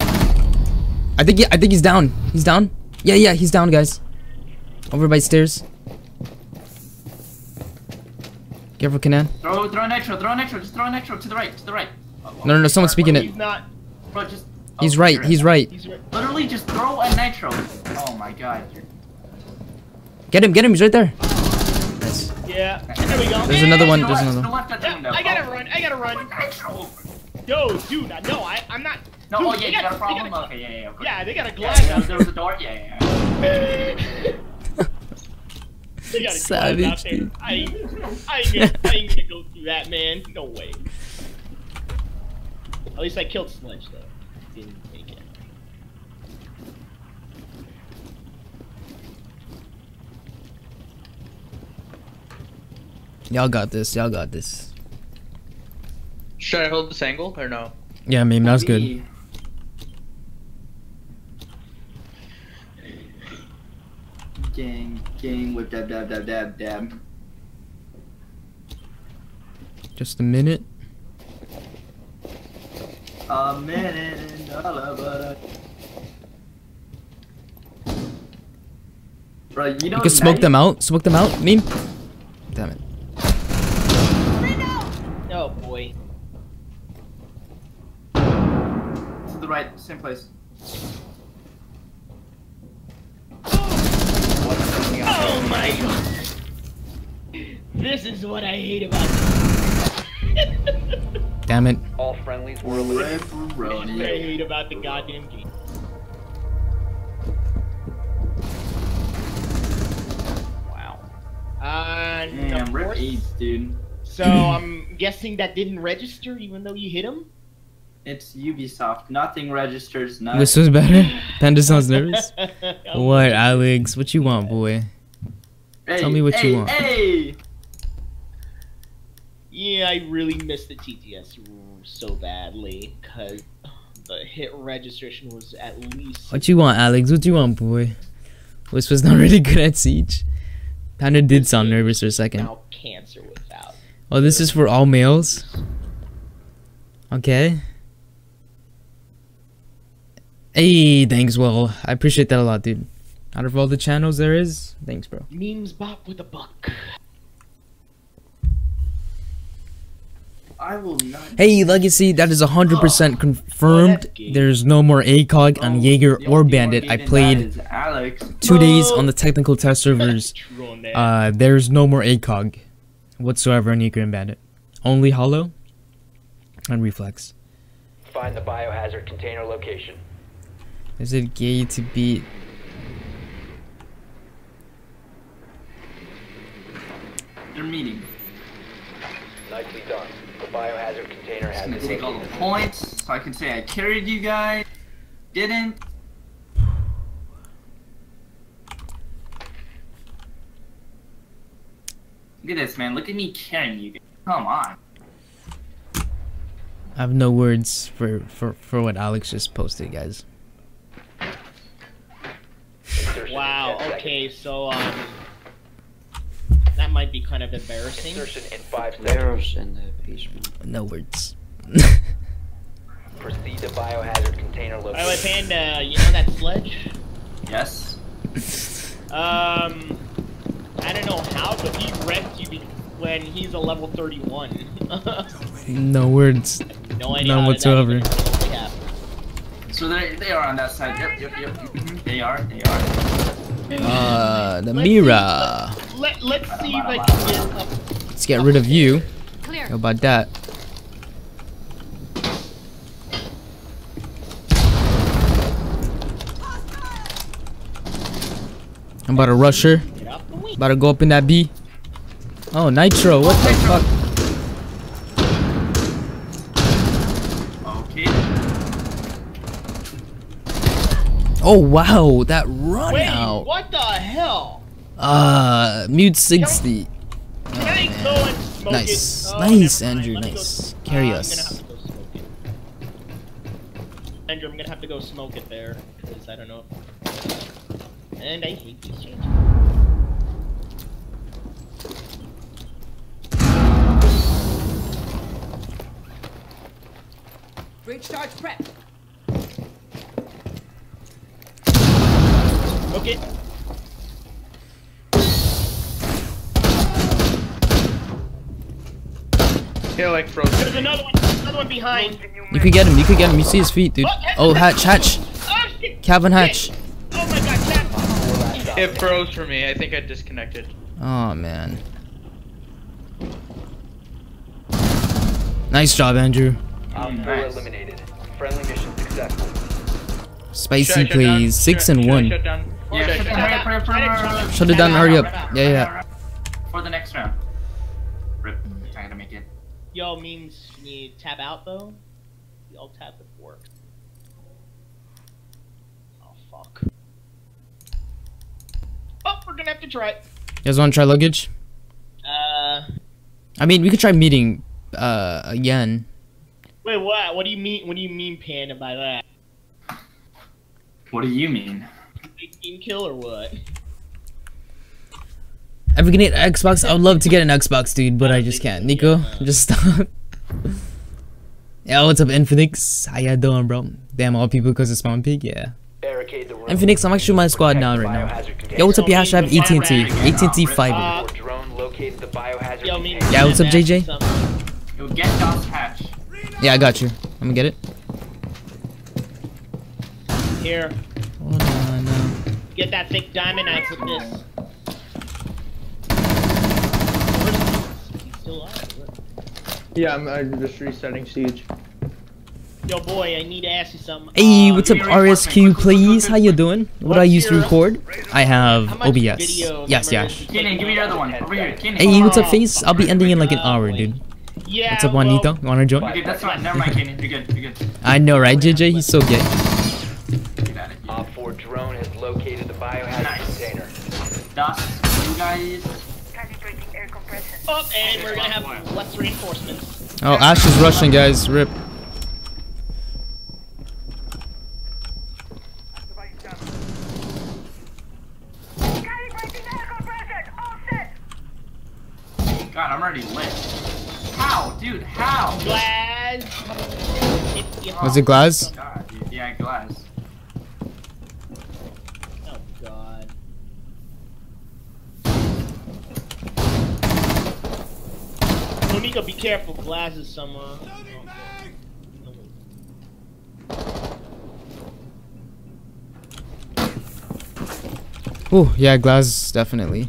[SPEAKER 1] I think he, I think he's down. He's down. Yeah, yeah, he's down, guys. Over by stairs. Careful, Kanan.
[SPEAKER 4] Throw, throw a nitro, throw a nitro, just throw a nitro to the right, to the right. Oh,
[SPEAKER 1] No, no, no, someone's speaking
[SPEAKER 13] He's
[SPEAKER 1] it.
[SPEAKER 13] not.
[SPEAKER 4] Bro, just.
[SPEAKER 1] He's
[SPEAKER 4] oh,
[SPEAKER 1] right, he's right.
[SPEAKER 13] He's right.
[SPEAKER 4] Literally, just throw a nitro. Oh my god.
[SPEAKER 1] Get him, get him, he's right there.
[SPEAKER 13] Yeah. There we go.
[SPEAKER 1] There's another one, there's
[SPEAKER 4] left,
[SPEAKER 1] another one.
[SPEAKER 4] the
[SPEAKER 13] I gotta
[SPEAKER 4] Oh,
[SPEAKER 13] run. I gotta run.
[SPEAKER 4] Nitro.
[SPEAKER 13] Yo, dude, I know. I, I'm not.
[SPEAKER 4] No,
[SPEAKER 13] dude,
[SPEAKER 4] oh yeah,
[SPEAKER 13] they
[SPEAKER 4] you got a problem?
[SPEAKER 13] got
[SPEAKER 4] Okay, yeah, yeah, okay.
[SPEAKER 13] Yeah, they got a glass.
[SPEAKER 4] there, there was a door? Yeah, yeah, yeah.
[SPEAKER 13] They got a
[SPEAKER 1] Savage,
[SPEAKER 13] glass out there.
[SPEAKER 1] dude.
[SPEAKER 13] I, ain't- I, ain't gonna, I ain't gonna go through that, man. No way. At least I killed Sledge, though. Didn't make it.
[SPEAKER 1] Y'all got this, y'all got this.
[SPEAKER 9] Should I hold this angle or no?
[SPEAKER 1] Yeah, meme, that was good.
[SPEAKER 4] Gang, gang, whip, dab, dab, dab, dab, dab.
[SPEAKER 1] Just a minute.
[SPEAKER 4] A minute and all of it. Bro, you know
[SPEAKER 1] You can smoke them out, smoke them out, meme. Damn it.
[SPEAKER 13] Oh boy.
[SPEAKER 4] Right, same place.
[SPEAKER 13] Oh my god. This is what I hate about this.
[SPEAKER 1] Damn it.
[SPEAKER 6] All friendlies were eliminated.
[SPEAKER 13] what I hate about the goddamn game. Wow. Uh,
[SPEAKER 4] Damn, rip
[SPEAKER 13] course.
[SPEAKER 4] AIDS, dude.
[SPEAKER 13] So I'm guessing that didn't register even though you hit him?
[SPEAKER 4] It's Ubisoft. Nothing registers. Nothing.
[SPEAKER 1] This was better. Panda sounds nervous. What, Alex? What you want, boy?
[SPEAKER 4] Hey,
[SPEAKER 1] Tell me what
[SPEAKER 4] hey,
[SPEAKER 1] you want.
[SPEAKER 4] Hey!
[SPEAKER 13] Yeah, I really missed the TTS so badly because the hit registration was at least.
[SPEAKER 1] What you want, Alex? What you want, boy? Wisp was not really good at Siege. Panda did sound nervous for a second.
[SPEAKER 13] Now cancer without.
[SPEAKER 1] Oh, this is for all males? Okay. Hey, thanks, well, I appreciate that a lot, dude. Out of all the channels there is, thanks, bro.
[SPEAKER 13] Memes bot with a buck.
[SPEAKER 4] I will not.
[SPEAKER 1] Hey, Legacy, that is 100% confirmed. There's no more ACOG on Jaeger or Bandit. I played
[SPEAKER 4] Alex.
[SPEAKER 1] two days on the technical test servers.
[SPEAKER 13] True on that.
[SPEAKER 1] Uh, there's no more ACOG whatsoever on Jaeger and Bandit. Only Holo and Reflex.
[SPEAKER 6] Find the biohazard container location.
[SPEAKER 1] Is it gay to beat?
[SPEAKER 4] They're meeting.
[SPEAKER 6] Nicely done. The biohazard container
[SPEAKER 4] I'm
[SPEAKER 6] has
[SPEAKER 4] gonna
[SPEAKER 6] been
[SPEAKER 4] take all the points so I can say I carried you guys. Didn't. Look at this, man. Look at me carrying you. guys. Come on.
[SPEAKER 1] I have no words for, for, for what Alex just posted, guys.
[SPEAKER 6] Insertion
[SPEAKER 13] Wow.
[SPEAKER 6] in 10
[SPEAKER 13] Okay, so um, that might be kind of embarrassing.
[SPEAKER 6] Insertion in 5 seconds.
[SPEAKER 2] There's in the basement.
[SPEAKER 1] No words.
[SPEAKER 6] Proceed to biohazard container
[SPEAKER 13] By the way,
[SPEAKER 6] location.
[SPEAKER 13] Panda, you know that sledge?
[SPEAKER 4] Yes.
[SPEAKER 13] Um, I don't know how, but he wrecked you when he's a level 31.
[SPEAKER 1] no words.
[SPEAKER 13] no idea.
[SPEAKER 1] None
[SPEAKER 13] how that
[SPEAKER 1] whatsoever.
[SPEAKER 13] Even remotely happened.
[SPEAKER 4] So they they are on that side. Yep, yep, yep. They are. They are.
[SPEAKER 1] Uh, the
[SPEAKER 13] Let's see-
[SPEAKER 1] Mira.
[SPEAKER 13] Let, let's see if I can get up.
[SPEAKER 1] Let's get rid of you.
[SPEAKER 11] clear.
[SPEAKER 1] How about that? I'm about to rush her. About to go up in that B. Oh, Nitro, what the fuck?
[SPEAKER 4] Okay.
[SPEAKER 1] Oh, wow, that run
[SPEAKER 13] Wait,
[SPEAKER 1] out.
[SPEAKER 13] what the hell?
[SPEAKER 1] Uh, mute 60.
[SPEAKER 13] Can I go and smoke
[SPEAKER 1] Nice.
[SPEAKER 13] it? Oh,
[SPEAKER 1] nice. Andrew,
[SPEAKER 13] Let me go-
[SPEAKER 1] nice.
[SPEAKER 13] Uh,
[SPEAKER 1] Carry
[SPEAKER 13] I'm gonna
[SPEAKER 1] us.
[SPEAKER 13] have to go smoke it. Andrew, I'm gonna have to go smoke it there because I don't know. And I hate these changes.
[SPEAKER 11] Breach charge prep.
[SPEAKER 13] Okay.
[SPEAKER 9] Yeah, like frozen.
[SPEAKER 13] There's another one. Another one behind.
[SPEAKER 1] You could get him, you could get him. You see his feet, dude. Oh, oh hatch, hatch.
[SPEAKER 13] Oh shit!
[SPEAKER 1] Calvin Hatch.
[SPEAKER 13] Oh my god, chat.
[SPEAKER 9] It froze for me. I think I disconnected.
[SPEAKER 1] Oh, man. Nice job, Andrew.
[SPEAKER 6] Op 4
[SPEAKER 4] Nice.
[SPEAKER 6] eliminated. Friendly mission successful.
[SPEAKER 1] Spicy,
[SPEAKER 9] Should down?
[SPEAKER 1] please. Six
[SPEAKER 9] Should
[SPEAKER 1] and
[SPEAKER 9] should I
[SPEAKER 1] one.
[SPEAKER 9] Shut down.
[SPEAKER 4] Yeah,
[SPEAKER 9] Should I
[SPEAKER 4] shut? Hurry
[SPEAKER 1] it down, hurry up. Yeah, yeah.
[SPEAKER 4] For the next round. Rip. I gotta make it.
[SPEAKER 13] Yo, means you tab out though. I'll tab before. Oh fuck. Oh, we're gonna have to try it.
[SPEAKER 1] You guys want to try luggage?
[SPEAKER 13] Uh,
[SPEAKER 1] I mean, we could try meeting uh again.
[SPEAKER 13] wait, what? What do you mean? What do you mean, Panda, by that?
[SPEAKER 4] What do you mean?
[SPEAKER 13] Team kill or what?
[SPEAKER 1] If we can get an Xbox, I would love to get an Xbox, dude, but I just can't. Niko, just stop. Yo, what's up, Infinix? How ya doing, bro? Damn, all people because of Spawn Pig? Yeah.
[SPEAKER 6] Barricade the.
[SPEAKER 1] Infinix, I'm actually my squad now right now. Yo, what's up, Yash? I have AT&T. AT&T fiber.
[SPEAKER 6] Your the
[SPEAKER 13] Yo, mean.
[SPEAKER 1] Yeah, what's up, JJ?
[SPEAKER 4] Yo, get Dot's hatch.
[SPEAKER 1] Yeah, I got you. I'm gonna get it.
[SPEAKER 13] Here,
[SPEAKER 1] Hold on,
[SPEAKER 13] get that thick diamond. I put this. He's still alive.
[SPEAKER 9] Yeah, I'm, I'm just resetting siege.
[SPEAKER 13] Yo, boy, I need to ask you something.
[SPEAKER 1] Hey,
[SPEAKER 13] Uh,
[SPEAKER 1] what's up, RSQ, please? How you doing? What do I use to record? I have OBS.
[SPEAKER 13] Yes,
[SPEAKER 1] Yes,
[SPEAKER 13] memory
[SPEAKER 1] Yash.
[SPEAKER 13] does it take
[SPEAKER 4] Kenan, give me your other one. Over here, Kenan.
[SPEAKER 1] Hey, what's up, face? I'll be ending in like an hour, dude.
[SPEAKER 13] Yeah.
[SPEAKER 1] What's up,
[SPEAKER 13] well,
[SPEAKER 1] Juanito? You wanna join?
[SPEAKER 4] Okay, that's fine. Never mind, Kenan. You're good. You're good.
[SPEAKER 1] I know, right, JJ? He's so gay.
[SPEAKER 4] Get out of Dots, you guys.
[SPEAKER 12] Calibrating air compression.
[SPEAKER 13] Up, oh, and we're gonna have less reinforcements.
[SPEAKER 1] Oh, Ash is rushing, guys. Rip.
[SPEAKER 12] Calibrating air compression. All set.
[SPEAKER 4] God, I'm already lit. How, dude? How?
[SPEAKER 13] Glass.
[SPEAKER 1] Was it Glass?
[SPEAKER 4] God. Yeah, glass.
[SPEAKER 13] Oh god. Monico, be careful. Glass is somewhere.
[SPEAKER 1] Oh, yeah, Glass, definitely.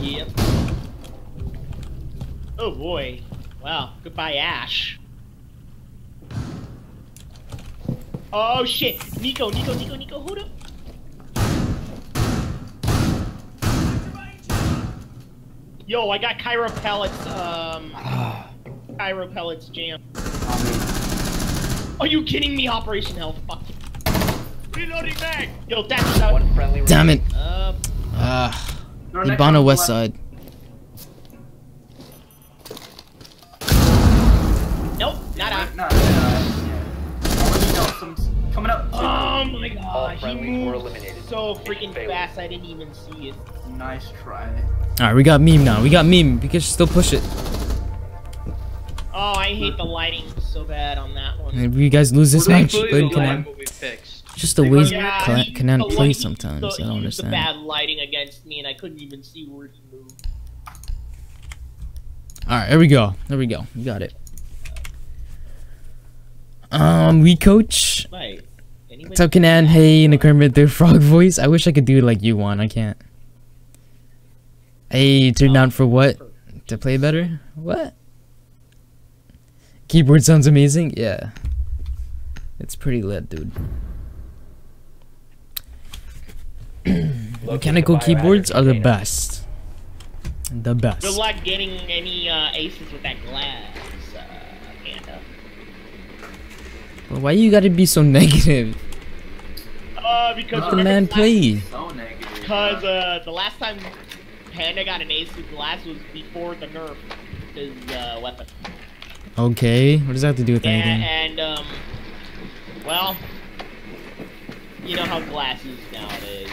[SPEAKER 13] Yep. Oh boy. Wow. Goodbye, Ash. Oh shit. Niko, Niko, Niko, Niko, hold up. Yo, I got Cairo pellets, um Cairo pellets jam. Are you kidding me? Operation Health. Fuck. Reloading mag! Yo, that's uh,
[SPEAKER 6] One friendly
[SPEAKER 1] Damn it.
[SPEAKER 13] uh,
[SPEAKER 4] Throw Hibana
[SPEAKER 1] West
[SPEAKER 4] left.
[SPEAKER 1] Side.
[SPEAKER 13] nope, not out.
[SPEAKER 4] No, no, no, yeah. I'll let you know. Some coming up.
[SPEAKER 13] Oh my
[SPEAKER 6] All
[SPEAKER 13] god, he
[SPEAKER 6] friendlies were
[SPEAKER 13] moved
[SPEAKER 6] eliminated.
[SPEAKER 13] So freaking fast I didn't even see it.
[SPEAKER 4] Nice try.
[SPEAKER 1] Alright, we got meme now. We got meme. We can still push it.
[SPEAKER 13] Oh, I hate the lighting so bad on that one.
[SPEAKER 1] If you guys lose this match,
[SPEAKER 9] Thankfully,
[SPEAKER 1] good
[SPEAKER 9] the
[SPEAKER 1] can
[SPEAKER 9] line
[SPEAKER 1] I?
[SPEAKER 9] will be fixed.
[SPEAKER 1] Just the way
[SPEAKER 13] Yeah,
[SPEAKER 1] Can-
[SPEAKER 13] he-
[SPEAKER 1] Canan plays
[SPEAKER 13] lighting-
[SPEAKER 1] sometimes.
[SPEAKER 13] the-
[SPEAKER 1] I don't
[SPEAKER 13] he used the
[SPEAKER 1] understand.
[SPEAKER 13] bad lighting against me, and I couldn't even see where he moved.
[SPEAKER 1] Alright, here we go. There we go. You got it. Um, we coach.
[SPEAKER 13] Right. Anyway,
[SPEAKER 1] What's up, Canan? Hey, in the Kermit the Frog voice. I wish I could do it like you want. I can't. Hey, turned down for what? To play better? What? Keyboard sounds amazing. Yeah. It's pretty lit, dude. Mechanical keyboards are the best. The best.
[SPEAKER 13] Good luck getting any uh, aces with that glass, uh, Panda.
[SPEAKER 1] But why you gotta be so negative?
[SPEAKER 13] Uh, because
[SPEAKER 1] Let the man play.
[SPEAKER 13] Because uh, the last time Panda got an ace with glass was before the nerf his uh, weapon.
[SPEAKER 1] Okay, what does that have to do with
[SPEAKER 13] Yeah,
[SPEAKER 1] anything?
[SPEAKER 13] and um, well, you know how glass is nowadays.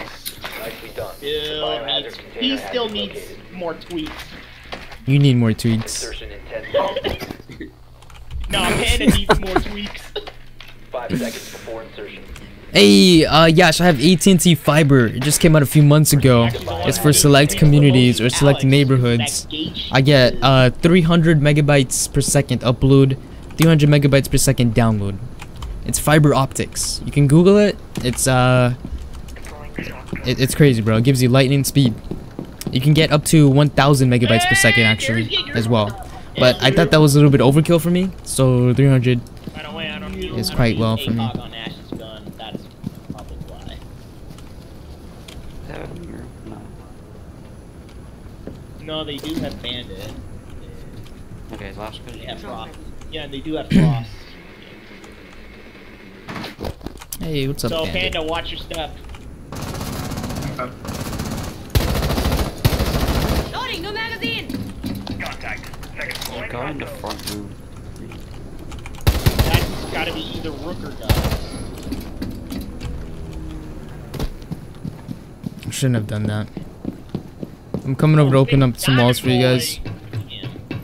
[SPEAKER 6] Nicely done.
[SPEAKER 13] Still needs, he still needs
[SPEAKER 6] located.
[SPEAKER 13] more tweaks.
[SPEAKER 1] You need more tweaks.
[SPEAKER 6] Insertion in 10 seconds.
[SPEAKER 13] No, Panda needs more tweaks.
[SPEAKER 6] 5 seconds before insertion.
[SPEAKER 1] Hey, uh, Yash, I have AT&T Fiber. It just came out a few months ago. It's for select communities or select neighborhoods. I get uh 300 megabytes per second upload, 300 megabytes per second download. It's fiber optics. You can Google it. It's uh, it, it's crazy, bro. It gives you lightning speed. You can get up to 1,000 megabytes per second actually as well. But I thought that was a little bit overkill for me, so 300
[SPEAKER 13] By the way, I don't use
[SPEAKER 1] is quite well for me.
[SPEAKER 13] ACOG on Ash's gun. That's probably why. No, they do have Bandit.
[SPEAKER 2] Okay, last
[SPEAKER 13] They
[SPEAKER 2] good.
[SPEAKER 13] have Frost. Yeah, they do have Frost.
[SPEAKER 1] Hey, what's up,
[SPEAKER 13] so
[SPEAKER 1] Bandit?
[SPEAKER 13] Panda, watch your step.
[SPEAKER 11] Loading, new magazine!
[SPEAKER 7] Contact. Second floor.
[SPEAKER 2] Go in the front room.
[SPEAKER 13] That's gotta be either Rook or
[SPEAKER 1] Doc. Shouldn't have done that. I'm coming over to open up some walls for you guys.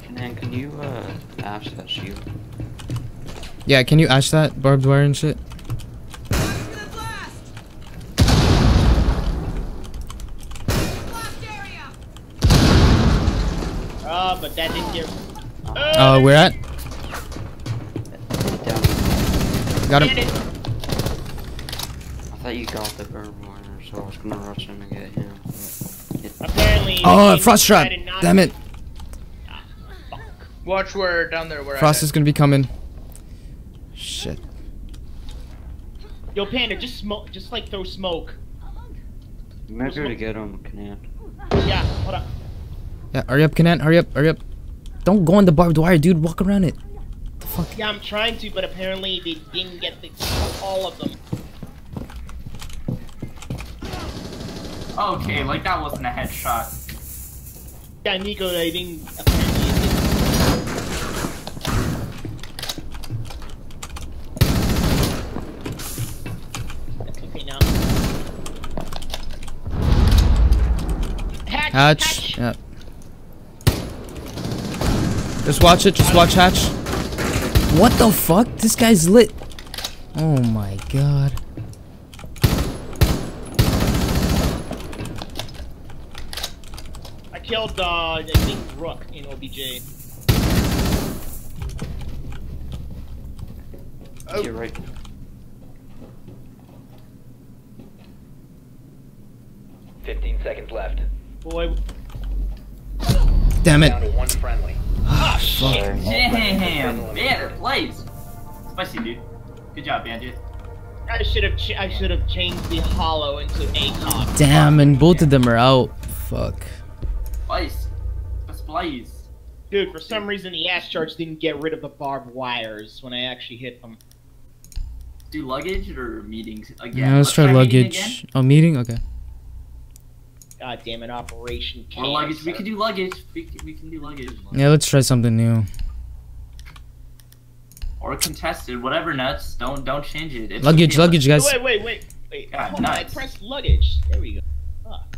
[SPEAKER 2] Man, can you uh ash that shield?
[SPEAKER 1] Yeah, can you ash that barbed wire and shit?
[SPEAKER 13] Uh, but that didn't get.
[SPEAKER 1] Uh, where at? Got him.
[SPEAKER 2] I thought you got the bird wire, so I was gonna rush in and get him. It,
[SPEAKER 13] Apparently.
[SPEAKER 1] Oh, frost trap! Damn
[SPEAKER 13] to-
[SPEAKER 1] it!
[SPEAKER 9] Watch where down there where
[SPEAKER 1] Frost
[SPEAKER 9] I
[SPEAKER 1] is gonna be coming. Shit.
[SPEAKER 13] Yo, Panda, just smoke. Just like throw smoke.
[SPEAKER 2] you might to get him, Canaan.
[SPEAKER 13] Yeah, hold up.
[SPEAKER 1] Yeah, hurry up, Canan, hurry up, hurry up. Don't go on the barbed wire, dude. Walk around it. The fuck?
[SPEAKER 13] Yeah, I'm trying to, but apparently they didn't get the all of them.
[SPEAKER 4] Okay, like that wasn't a headshot.
[SPEAKER 13] Yeah, Niko, I didn't. Apparently, it didn't. Okay, now. Hatch.
[SPEAKER 1] Hatch. Yep. Just watch it. Just watch Hatch. What the fuck? This guy's lit. Oh my god.
[SPEAKER 13] Killed, uh, I think Rook in OBJ.
[SPEAKER 2] Oh. You're right.
[SPEAKER 6] Fifteen seconds left.
[SPEAKER 13] Boy.
[SPEAKER 1] Damn it.
[SPEAKER 6] Down to one friendly.
[SPEAKER 4] Ah,
[SPEAKER 1] fuck.
[SPEAKER 4] Damn, man, plays. Spicy, dude. Good job, Bandit.
[SPEAKER 13] I should have ch I should have changed the holo into ACOG.
[SPEAKER 1] Damn, and both of them are out. Fuck.
[SPEAKER 4] Spice. That's Blaze.
[SPEAKER 13] Dude, for some reason the ash charge didn't get rid of the barbed wires when I actually hit them.
[SPEAKER 4] Do luggage or meetings again?
[SPEAKER 1] Yeah, let's try
[SPEAKER 4] meeting
[SPEAKER 1] luggage.
[SPEAKER 4] again?
[SPEAKER 1] Oh, meeting? Okay.
[SPEAKER 13] God damn it, Operation
[SPEAKER 4] Or luggage. We
[SPEAKER 13] Cancer.
[SPEAKER 4] could do luggage. We can, we can do luggage.
[SPEAKER 1] Yeah, let's try something new.
[SPEAKER 4] Or contested, whatever nuts. Don't don't change it. It's
[SPEAKER 1] Luggage, luggage, guys.
[SPEAKER 13] Wait, wait, wait, wait.
[SPEAKER 4] God,
[SPEAKER 13] Hold on, I pressed luggage. There we go. Fuck.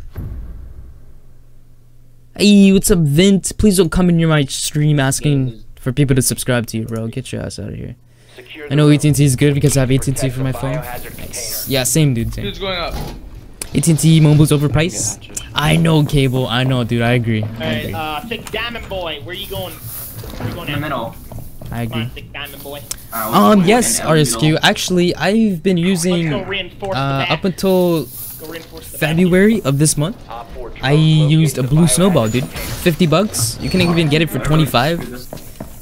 [SPEAKER 1] Hey, what's up, Vint? Please don't come in your my stream asking for people to subscribe to you, bro. Get your ass out of here. I know
[SPEAKER 6] room.
[SPEAKER 1] AT&T is good because I have AT&T for my phone.
[SPEAKER 6] biohazard container.
[SPEAKER 1] Yeah, same dude. Same.
[SPEAKER 9] Who's going up?
[SPEAKER 1] AT&T mobile's overpriced. I know cable. I know, dude. I agree. I
[SPEAKER 13] Alright,
[SPEAKER 1] agree.
[SPEAKER 13] uh, Thick Diamond Boy, where you going? Where you going
[SPEAKER 4] In the middle.
[SPEAKER 1] I agree.
[SPEAKER 13] Boy.
[SPEAKER 1] Um, yes,
[SPEAKER 4] in the
[SPEAKER 1] RSQ. Actually, I've been using
[SPEAKER 13] Let's go reinforce
[SPEAKER 1] uh, up until
[SPEAKER 13] Go reinforce the back.
[SPEAKER 1] February of this month. I used a blue snowball, dude. 50 bucks. You can even get it for 25.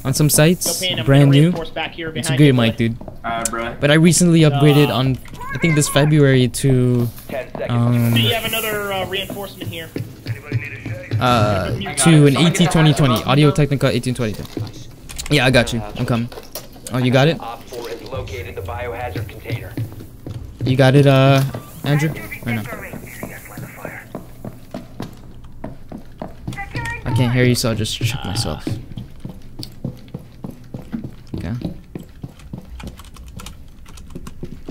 [SPEAKER 1] on some sites,
[SPEAKER 13] Yo, Panda, I'm
[SPEAKER 1] brand new.
[SPEAKER 13] reinforce back here
[SPEAKER 1] It's a great mic, dude. But I recently upgraded on, I think this February to, um,
[SPEAKER 13] you have another uh, reinforcement here?
[SPEAKER 1] uh, to an AT2020, Audio Technica 1820. Yeah, I got you. I'm coming. Oh, you got it?
[SPEAKER 6] Op 4 has located the biohazard container.
[SPEAKER 1] You got it, uh, Andrew? Or no? I can't hear you, so I'll just check myself. Okay.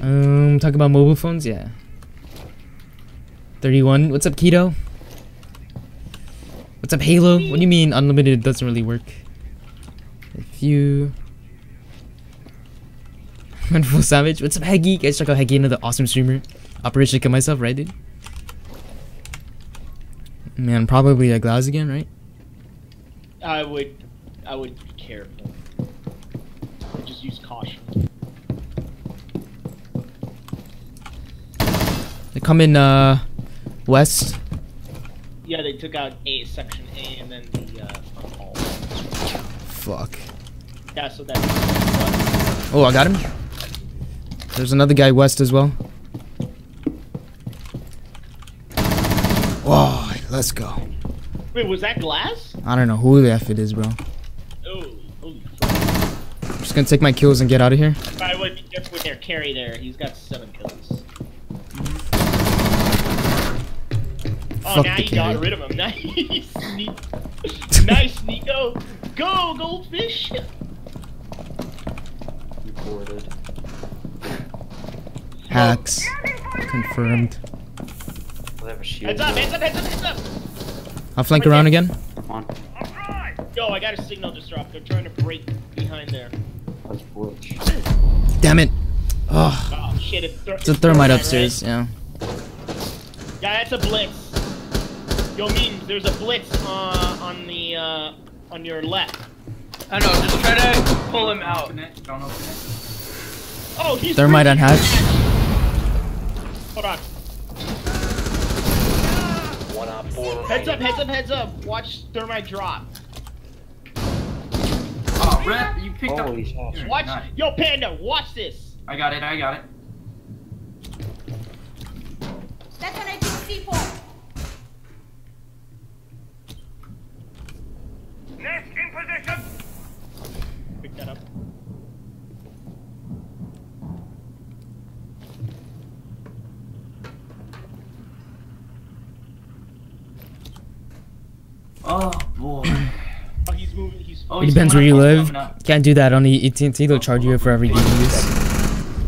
[SPEAKER 1] Um, talk about mobile phones? Yeah. 31. What's up, Keto? What's up, Halo? What do you mean unlimited doesn't really work? If you... Wonderful Savage. What's up, Heggy? Guys, check out Heggy, another awesome streamer. Operation Kill Myself, right, dude? Man, probably a glass again, right?
[SPEAKER 13] I would, I would be careful. I just use caution.
[SPEAKER 1] They come in, uh, west.
[SPEAKER 13] Yeah, they took out A section A and then the uh, front hall.
[SPEAKER 1] Fuck.
[SPEAKER 13] Yeah, so that's
[SPEAKER 1] Oh, I got him. There's another guy west as well. Whoa, let's go.
[SPEAKER 13] Wait, was that glass?
[SPEAKER 1] I don't know who the F it is, bro.
[SPEAKER 13] Oh, holy
[SPEAKER 1] I'm just gonna take my kills and get out of here.
[SPEAKER 13] By the way, be careful with their carry there. He's got seven kills. Oh,
[SPEAKER 1] Fuck
[SPEAKER 13] now
[SPEAKER 1] the
[SPEAKER 13] you got rid of him. Nice, Ne- nice, Niko. Go, goldfish.
[SPEAKER 2] Reported.
[SPEAKER 1] Hacks. Confirmed.
[SPEAKER 2] Whatever shield.
[SPEAKER 13] Heads up, heads up, heads up, heads up.
[SPEAKER 1] I'll flank around again.
[SPEAKER 2] Come on.
[SPEAKER 13] Yo, I got a signal disrupt. They're trying to break behind there.
[SPEAKER 2] Let's glitch.
[SPEAKER 1] Damn it. Oh,
[SPEAKER 13] Oh shit! It's, ther-
[SPEAKER 1] it's a thermite upstairs. Yeah.
[SPEAKER 13] right? Yeah, that's a blitz. Yo, mean, there's a blitz uh, on the uh, on your left.
[SPEAKER 9] I know, just try to pull him out.
[SPEAKER 4] Open it. Don't open it.
[SPEAKER 13] Oh, he's
[SPEAKER 1] Thermite on hatch.
[SPEAKER 13] Hold on.
[SPEAKER 6] One op 4
[SPEAKER 13] Heads up, heads up, heads up. Watch thermite drop.
[SPEAKER 4] Oh, Rep, you picked
[SPEAKER 2] Holy
[SPEAKER 4] up.
[SPEAKER 2] shit.
[SPEAKER 13] Watch.
[SPEAKER 4] got it.
[SPEAKER 13] Yo, Panda, watch this.
[SPEAKER 4] I got it. I got it.
[SPEAKER 11] That's what I Detonating C4.
[SPEAKER 7] Nest in position.
[SPEAKER 13] Pick that up.
[SPEAKER 4] Oh boy.
[SPEAKER 13] Oh, he's moving. He's.
[SPEAKER 4] Oh,
[SPEAKER 1] It depends where you live. Can't do that on the AT&T. They'll charge you for every gig.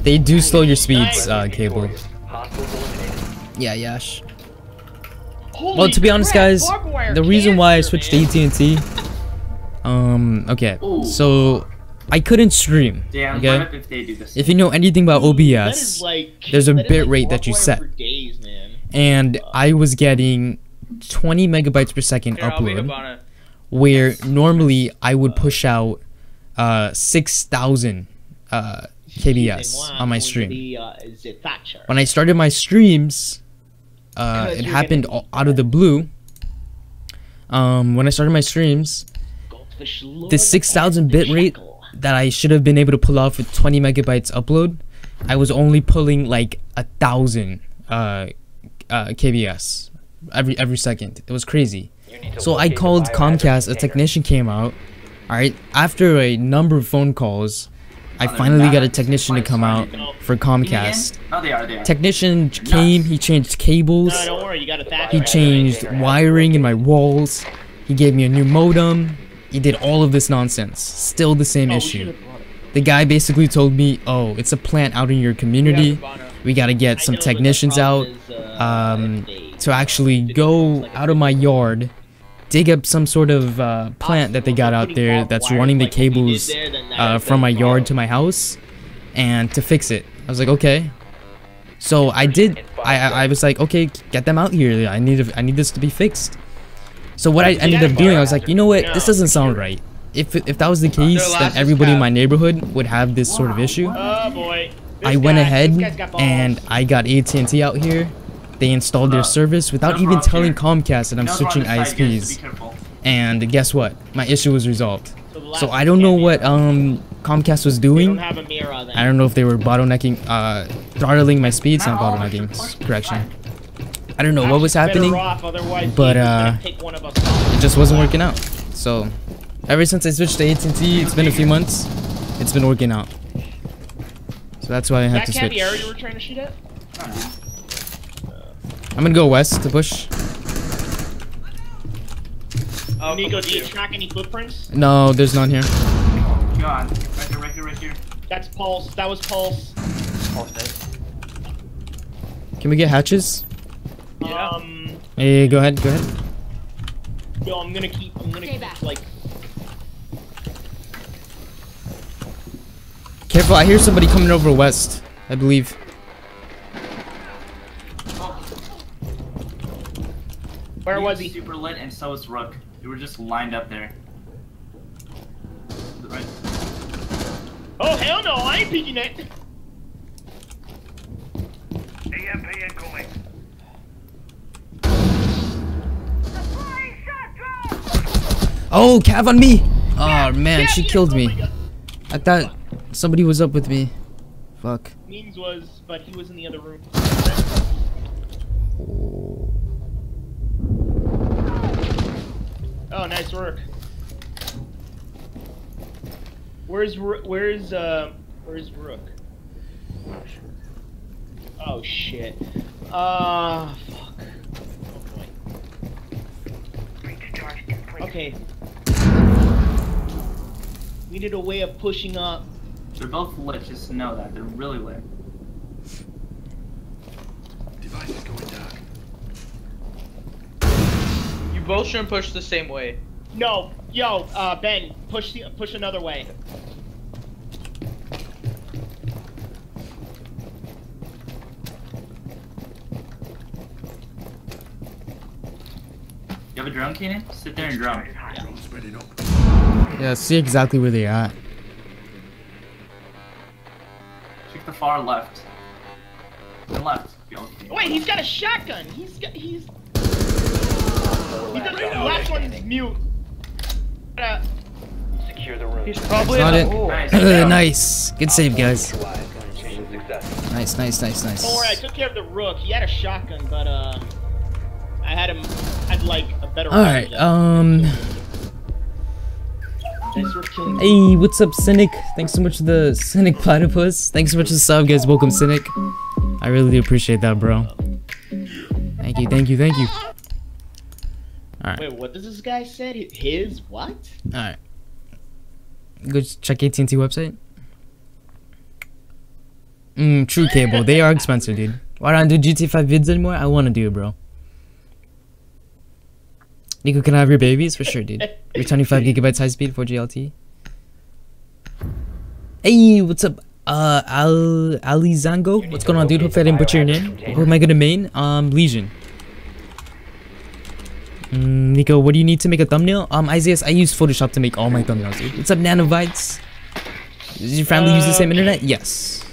[SPEAKER 1] They do slow your speeds, uh, cable. Yeah, Yash. Well, to be honest, guys, the reason why I switched to AT&T, um, okay, so I couldn't stream.
[SPEAKER 4] Damn,
[SPEAKER 1] Okay,
[SPEAKER 4] if they do this.
[SPEAKER 1] if you know anything about OBS,
[SPEAKER 13] like.
[SPEAKER 1] there's a bit
[SPEAKER 13] like
[SPEAKER 1] rate that you set.
[SPEAKER 13] Days, man.
[SPEAKER 1] and I was getting 20 megabytes per second
[SPEAKER 9] Here,
[SPEAKER 1] upload, where normally I would push out uh 6,000 uh kbs on my stream. When I started my streams, uh, it happened out of the blue. Um, when I started my streams, the 6,000
[SPEAKER 13] of the
[SPEAKER 1] bit rate that I should have been able to pull off with 20 megabytes upload, I was only pulling like a thousand uh, uh, kbs every every second. It was crazy.
[SPEAKER 6] You need to
[SPEAKER 1] So I called Comcast. A technician came out. All right. After a number of phone calls, I finally got a technician to come out for Comcast.
[SPEAKER 4] in? Oh, they are. They are.
[SPEAKER 1] Technician came. He changed cables.
[SPEAKER 13] No, don't worry. You got a Thatcher.
[SPEAKER 1] He changed wiring in my walls. He gave me a new modem. He did all of this nonsense. Still the same
[SPEAKER 13] Oh,
[SPEAKER 1] issue.
[SPEAKER 13] should've brought it.
[SPEAKER 1] The guy basically told me, "Oh, it's a plant out in your community. We gotta get some
[SPEAKER 13] know, but the
[SPEAKER 1] technicians out
[SPEAKER 13] problem is, uh,
[SPEAKER 1] um,
[SPEAKER 13] they-
[SPEAKER 1] to actually go out of my yard, dig up some sort of uh, plant that they got out there that's running the cables uh, from my yard to my house, and to fix it." I was like, "Okay." So I did. I I, was like, "Okay, get them out here. I need I need this to be fixed." So what I ended up doing, I was like, "You know what? This doesn't sound right." If, if that was the case, then everybody in my neighborhood would have this sort of issue.
[SPEAKER 13] Oh boy.
[SPEAKER 1] I went ahead
[SPEAKER 13] this guy's got balls.
[SPEAKER 1] and I got AT&T out here. They installed their
[SPEAKER 4] Uh,
[SPEAKER 1] service without even telling. Comcast that I'm switching
[SPEAKER 4] problem, side, guys,
[SPEAKER 1] ISPs. And guess what? My issue was resolved.
[SPEAKER 13] So the last
[SPEAKER 1] So I don't know what um Comcast was doing.
[SPEAKER 13] have a mirror then.
[SPEAKER 1] I don't know if they were bottlenecking, uh, throttling my speeds, not bottlenecking. s- Correction. I don't know what was happening, but uh,
[SPEAKER 13] pick one of us off.
[SPEAKER 1] it just wasn't working out. So, ever since I switched to AT&T, it's been a few months. It's been working out. So that's why I
[SPEAKER 13] Is
[SPEAKER 1] had
[SPEAKER 13] that
[SPEAKER 1] to switch.
[SPEAKER 13] caviar you were trying to shoot at?
[SPEAKER 1] I'm gonna go west to push.
[SPEAKER 13] Oh, Niko, do you track any footprints?
[SPEAKER 1] No, there's none here.
[SPEAKER 4] Oh, God, right here, right here, right here.
[SPEAKER 13] That's Pulse. That was Pulse. Pulse dead.
[SPEAKER 1] Can we get hatches?
[SPEAKER 13] Um,
[SPEAKER 1] Hey, go ahead, go ahead.
[SPEAKER 13] yo, I'm gonna keep. I'm gonna keep like.
[SPEAKER 1] Careful, I hear somebody coming over west. I believe.
[SPEAKER 13] Where
[SPEAKER 4] He
[SPEAKER 13] was he?
[SPEAKER 4] Super lit, and so was Rook. They were just lined up there. Right.
[SPEAKER 13] Oh hell no! I ain't peeking it.
[SPEAKER 7] EMP incoming.
[SPEAKER 1] Oh, Cav on me! Oh man, she killed me. I thought somebody was up with me. Fuck.
[SPEAKER 13] Means was, but he was in the other room. Oh, nice work. Where's where's uh where's Rook? Oh shit. Uh fuck. Oh. Okay. We need a way of pushing up.
[SPEAKER 4] They're both lit, just know that. They're really lit.
[SPEAKER 7] Device is going dark.
[SPEAKER 9] You both shouldn't push the same way.
[SPEAKER 13] No, yo, uh, Ben, push the push another way.
[SPEAKER 4] You have a drone, Keenan? Sit there and drone.
[SPEAKER 7] Spreading up.
[SPEAKER 1] Yeah, see exactly where they are.
[SPEAKER 4] Check the far left. The left.
[SPEAKER 13] Wait, he's got a shotgun. He's got he's. He. The last one's mute. Uh,
[SPEAKER 6] Secure the room.
[SPEAKER 9] He's
[SPEAKER 1] That's
[SPEAKER 9] probably
[SPEAKER 1] not
[SPEAKER 9] in
[SPEAKER 1] it.
[SPEAKER 9] a-
[SPEAKER 4] Nice.
[SPEAKER 1] nice. Good save, guys. Nice, nice, nice, nice.
[SPEAKER 13] don't worry, I took care of the rook. He had a shotgun, but uh, I had him. I'd like a better.
[SPEAKER 1] Alright,
[SPEAKER 13] rifle.
[SPEAKER 1] um.
[SPEAKER 13] Nice work killing.
[SPEAKER 1] Hey, what's up, Cynic? Thanks so much for the Cynic Platypus. Thanks so much for the sub, guys. Welcome, Cynic. I really do appreciate that, bro. Thank you, thank you, thank you. Alright,
[SPEAKER 13] Wait, what does this guy said? His what?
[SPEAKER 1] alright. Go check AT&T website. Mm, true cable. They are expensive, dude. Why don't I do GTA 5 vids anymore? I want to do it, bro. Niko, can I have your babies? For sure, dude. Your 25 gigabytes high speed 4G LTE. Hey, what's up? Uh, Al Ali Zango? What's going on, dude? Hope I didn't butcher your name. Who am I gonna main? Um, Legion. Mm, Niko, what do you need to make a thumbnail? Um, Isaiah, I use Photoshop to make all my thumbnails, dude. What's up, Nanovites? Does your family use the same internet? Yes,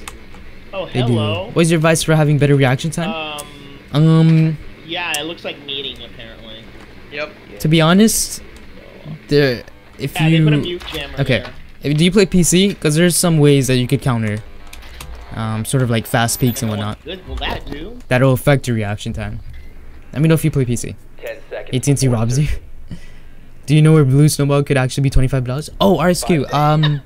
[SPEAKER 13] Oh,
[SPEAKER 1] they
[SPEAKER 13] hello.
[SPEAKER 1] do. What's your advice for having better reaction time?
[SPEAKER 13] Um,
[SPEAKER 1] Um,
[SPEAKER 13] yeah, it looks like meeting apparently.
[SPEAKER 9] Yep.
[SPEAKER 1] to be honest, there, if
[SPEAKER 13] Yeah, they put a
[SPEAKER 1] you
[SPEAKER 13] mute
[SPEAKER 1] okay,
[SPEAKER 13] there.
[SPEAKER 1] if, do you play PC? Because there's some ways that you could counter, um, sort of like fast peeks and whatnot.
[SPEAKER 13] Good will that do?
[SPEAKER 1] That'll affect your reaction time. Let me know if you play PC.
[SPEAKER 6] Ten seconds.
[SPEAKER 1] AT&T robs you. Do you know where Blue Snowball could actually be twenty-five dollars? Oh, RSQ. Um,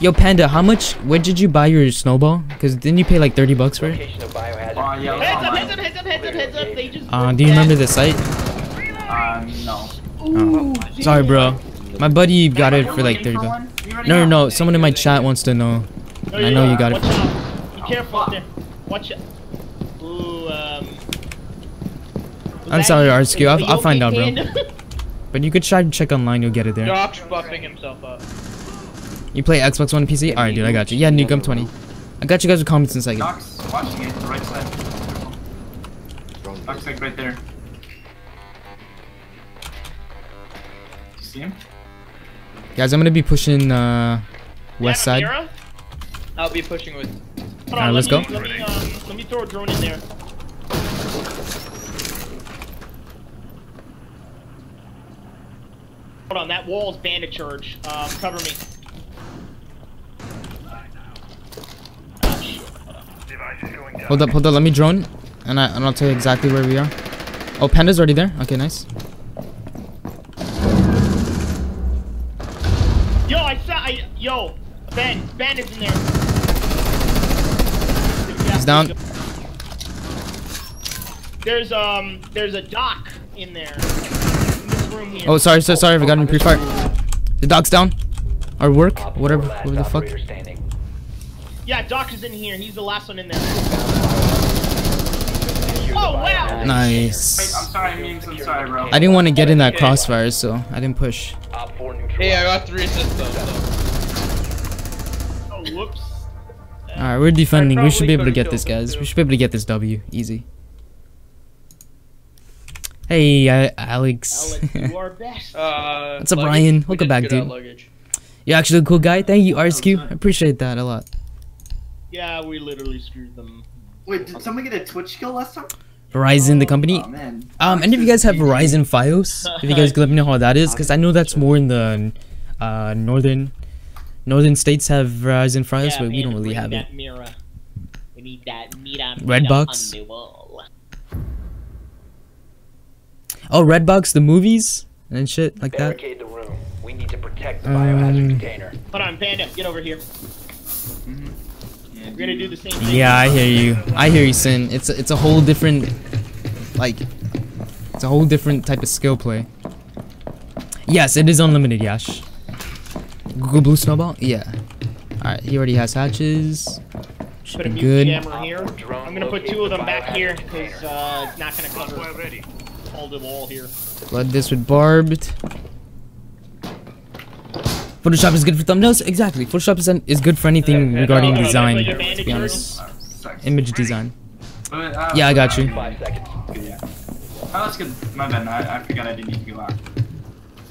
[SPEAKER 1] yo, Panda, how much? Where did you buy your Snowball? Cause didn't you pay like thirty bucks for it?
[SPEAKER 6] Location of biohazard.
[SPEAKER 4] Yeah,
[SPEAKER 13] Heads up, heads up, heads up, heads up, heads up. They just.
[SPEAKER 1] Uh, do you remember the site?
[SPEAKER 4] Uh, no.
[SPEAKER 1] Oh, sorry, bro. My buddy got it for like thirty bucks. No, no, no. Someone in my chat wants to know. I know you got it.
[SPEAKER 13] Watch out. Be careful out there. Watch out. Ooh, um. was
[SPEAKER 1] I'm
[SPEAKER 13] that
[SPEAKER 1] sorry. RSQ. I'll- I'll find out, bro. But you could try to check online. You'll get it there.
[SPEAKER 9] Doc's buffing himself up.
[SPEAKER 1] You play Xbox One PC? Alright, dude. I got you. Yeah, Nuke. I'm twenty. I got you guys with comments in a second.
[SPEAKER 4] Doc's watching it, the right side. Doc's like right there. See him?
[SPEAKER 1] Guys, I'm gonna be pushing uh, west side.
[SPEAKER 9] I'll be pushing with.
[SPEAKER 1] Alright, let's
[SPEAKER 13] let
[SPEAKER 1] go.
[SPEAKER 13] Let me, um, let me throw a drone in there. Hold on, that wall's bandit charge. Um, cover me.
[SPEAKER 1] Hold up, hold up. Let me drone, and I and I'll tell you exactly where we are. Oh, panda's already there. Okay, nice.
[SPEAKER 13] Yo, I saw. I, yo, Ben. Ben is in there.
[SPEAKER 1] He's down.
[SPEAKER 13] There's um. There's a Doc in there. In this room here.
[SPEAKER 1] Oh, sorry, so sorry. I forgot him pre-fire. The dog's down. Our work, whatever, whatever the fuck.
[SPEAKER 13] Yeah, Doc is in here. He's the last one in there. Oh wow!
[SPEAKER 1] Nice.
[SPEAKER 4] Wait, I'm sorry, memes. I'm sorry, bro.
[SPEAKER 1] I didn't want to get in that crossfire, so I didn't push.
[SPEAKER 9] Hey, I got three assists though.
[SPEAKER 13] Oh whoops.
[SPEAKER 1] Alright, we're defending. We should be able to get this, guys. We should be able to get this W. Easy. Hey, uh, Alex.
[SPEAKER 13] Alex, you are best.
[SPEAKER 9] Uh,
[SPEAKER 1] What's up,
[SPEAKER 9] luggage.
[SPEAKER 1] Ryan?
[SPEAKER 9] We
[SPEAKER 1] Welcome
[SPEAKER 9] did
[SPEAKER 1] back, dude.
[SPEAKER 9] luggage.
[SPEAKER 1] You're actually a cool guy. Thank you, RSQ. I appreciate that a lot.
[SPEAKER 13] Yeah, we literally screwed them.
[SPEAKER 2] Wait, did someone get a Twitch kill last time?
[SPEAKER 1] Verizon, the company.
[SPEAKER 2] Oh man.
[SPEAKER 1] Um, any of you guys have Verizon FiOS? If you guys could let me know how that is, because I know that's more in the uh, northern northern states have Verizon FiOS,
[SPEAKER 13] yeah,
[SPEAKER 1] but we
[SPEAKER 13] man,
[SPEAKER 1] don't really have it.
[SPEAKER 13] Mirror. We need that mirror.
[SPEAKER 1] Redbox?
[SPEAKER 13] mirror on the wall.
[SPEAKER 1] Oh, Redbox, the movies and shit like that.
[SPEAKER 6] Barricade the room. We need to protect the biohazard
[SPEAKER 1] Um,
[SPEAKER 6] container.
[SPEAKER 13] Hold on, Panda, get over here. We're gonna do the same thing.
[SPEAKER 1] Yeah, I hear you. I hear you, Sin. It's a, it's a whole different, like, it's a whole different type of skill play. Yes, it is unlimited, Yash. Google Blue Snowball? Yeah. Alright, he already has hatches. Should
[SPEAKER 13] Put a
[SPEAKER 1] good.
[SPEAKER 13] here. I'm gonna put two of them back here because uh, it's not gonna cover
[SPEAKER 7] ready.
[SPEAKER 13] All the wall here.
[SPEAKER 1] Flood this with barbed. Photoshop is good for thumbnails? Exactly. Photoshop is, is good for anything regarding
[SPEAKER 13] Okay,
[SPEAKER 1] design,
[SPEAKER 13] put your
[SPEAKER 1] to be honest.
[SPEAKER 4] Sucks.
[SPEAKER 1] Image design.
[SPEAKER 4] But, uh,
[SPEAKER 1] Yeah, I got you.
[SPEAKER 6] Uh, five seconds.
[SPEAKER 4] Oh, that's good. My bad. I, I forgot I didn't need to go out.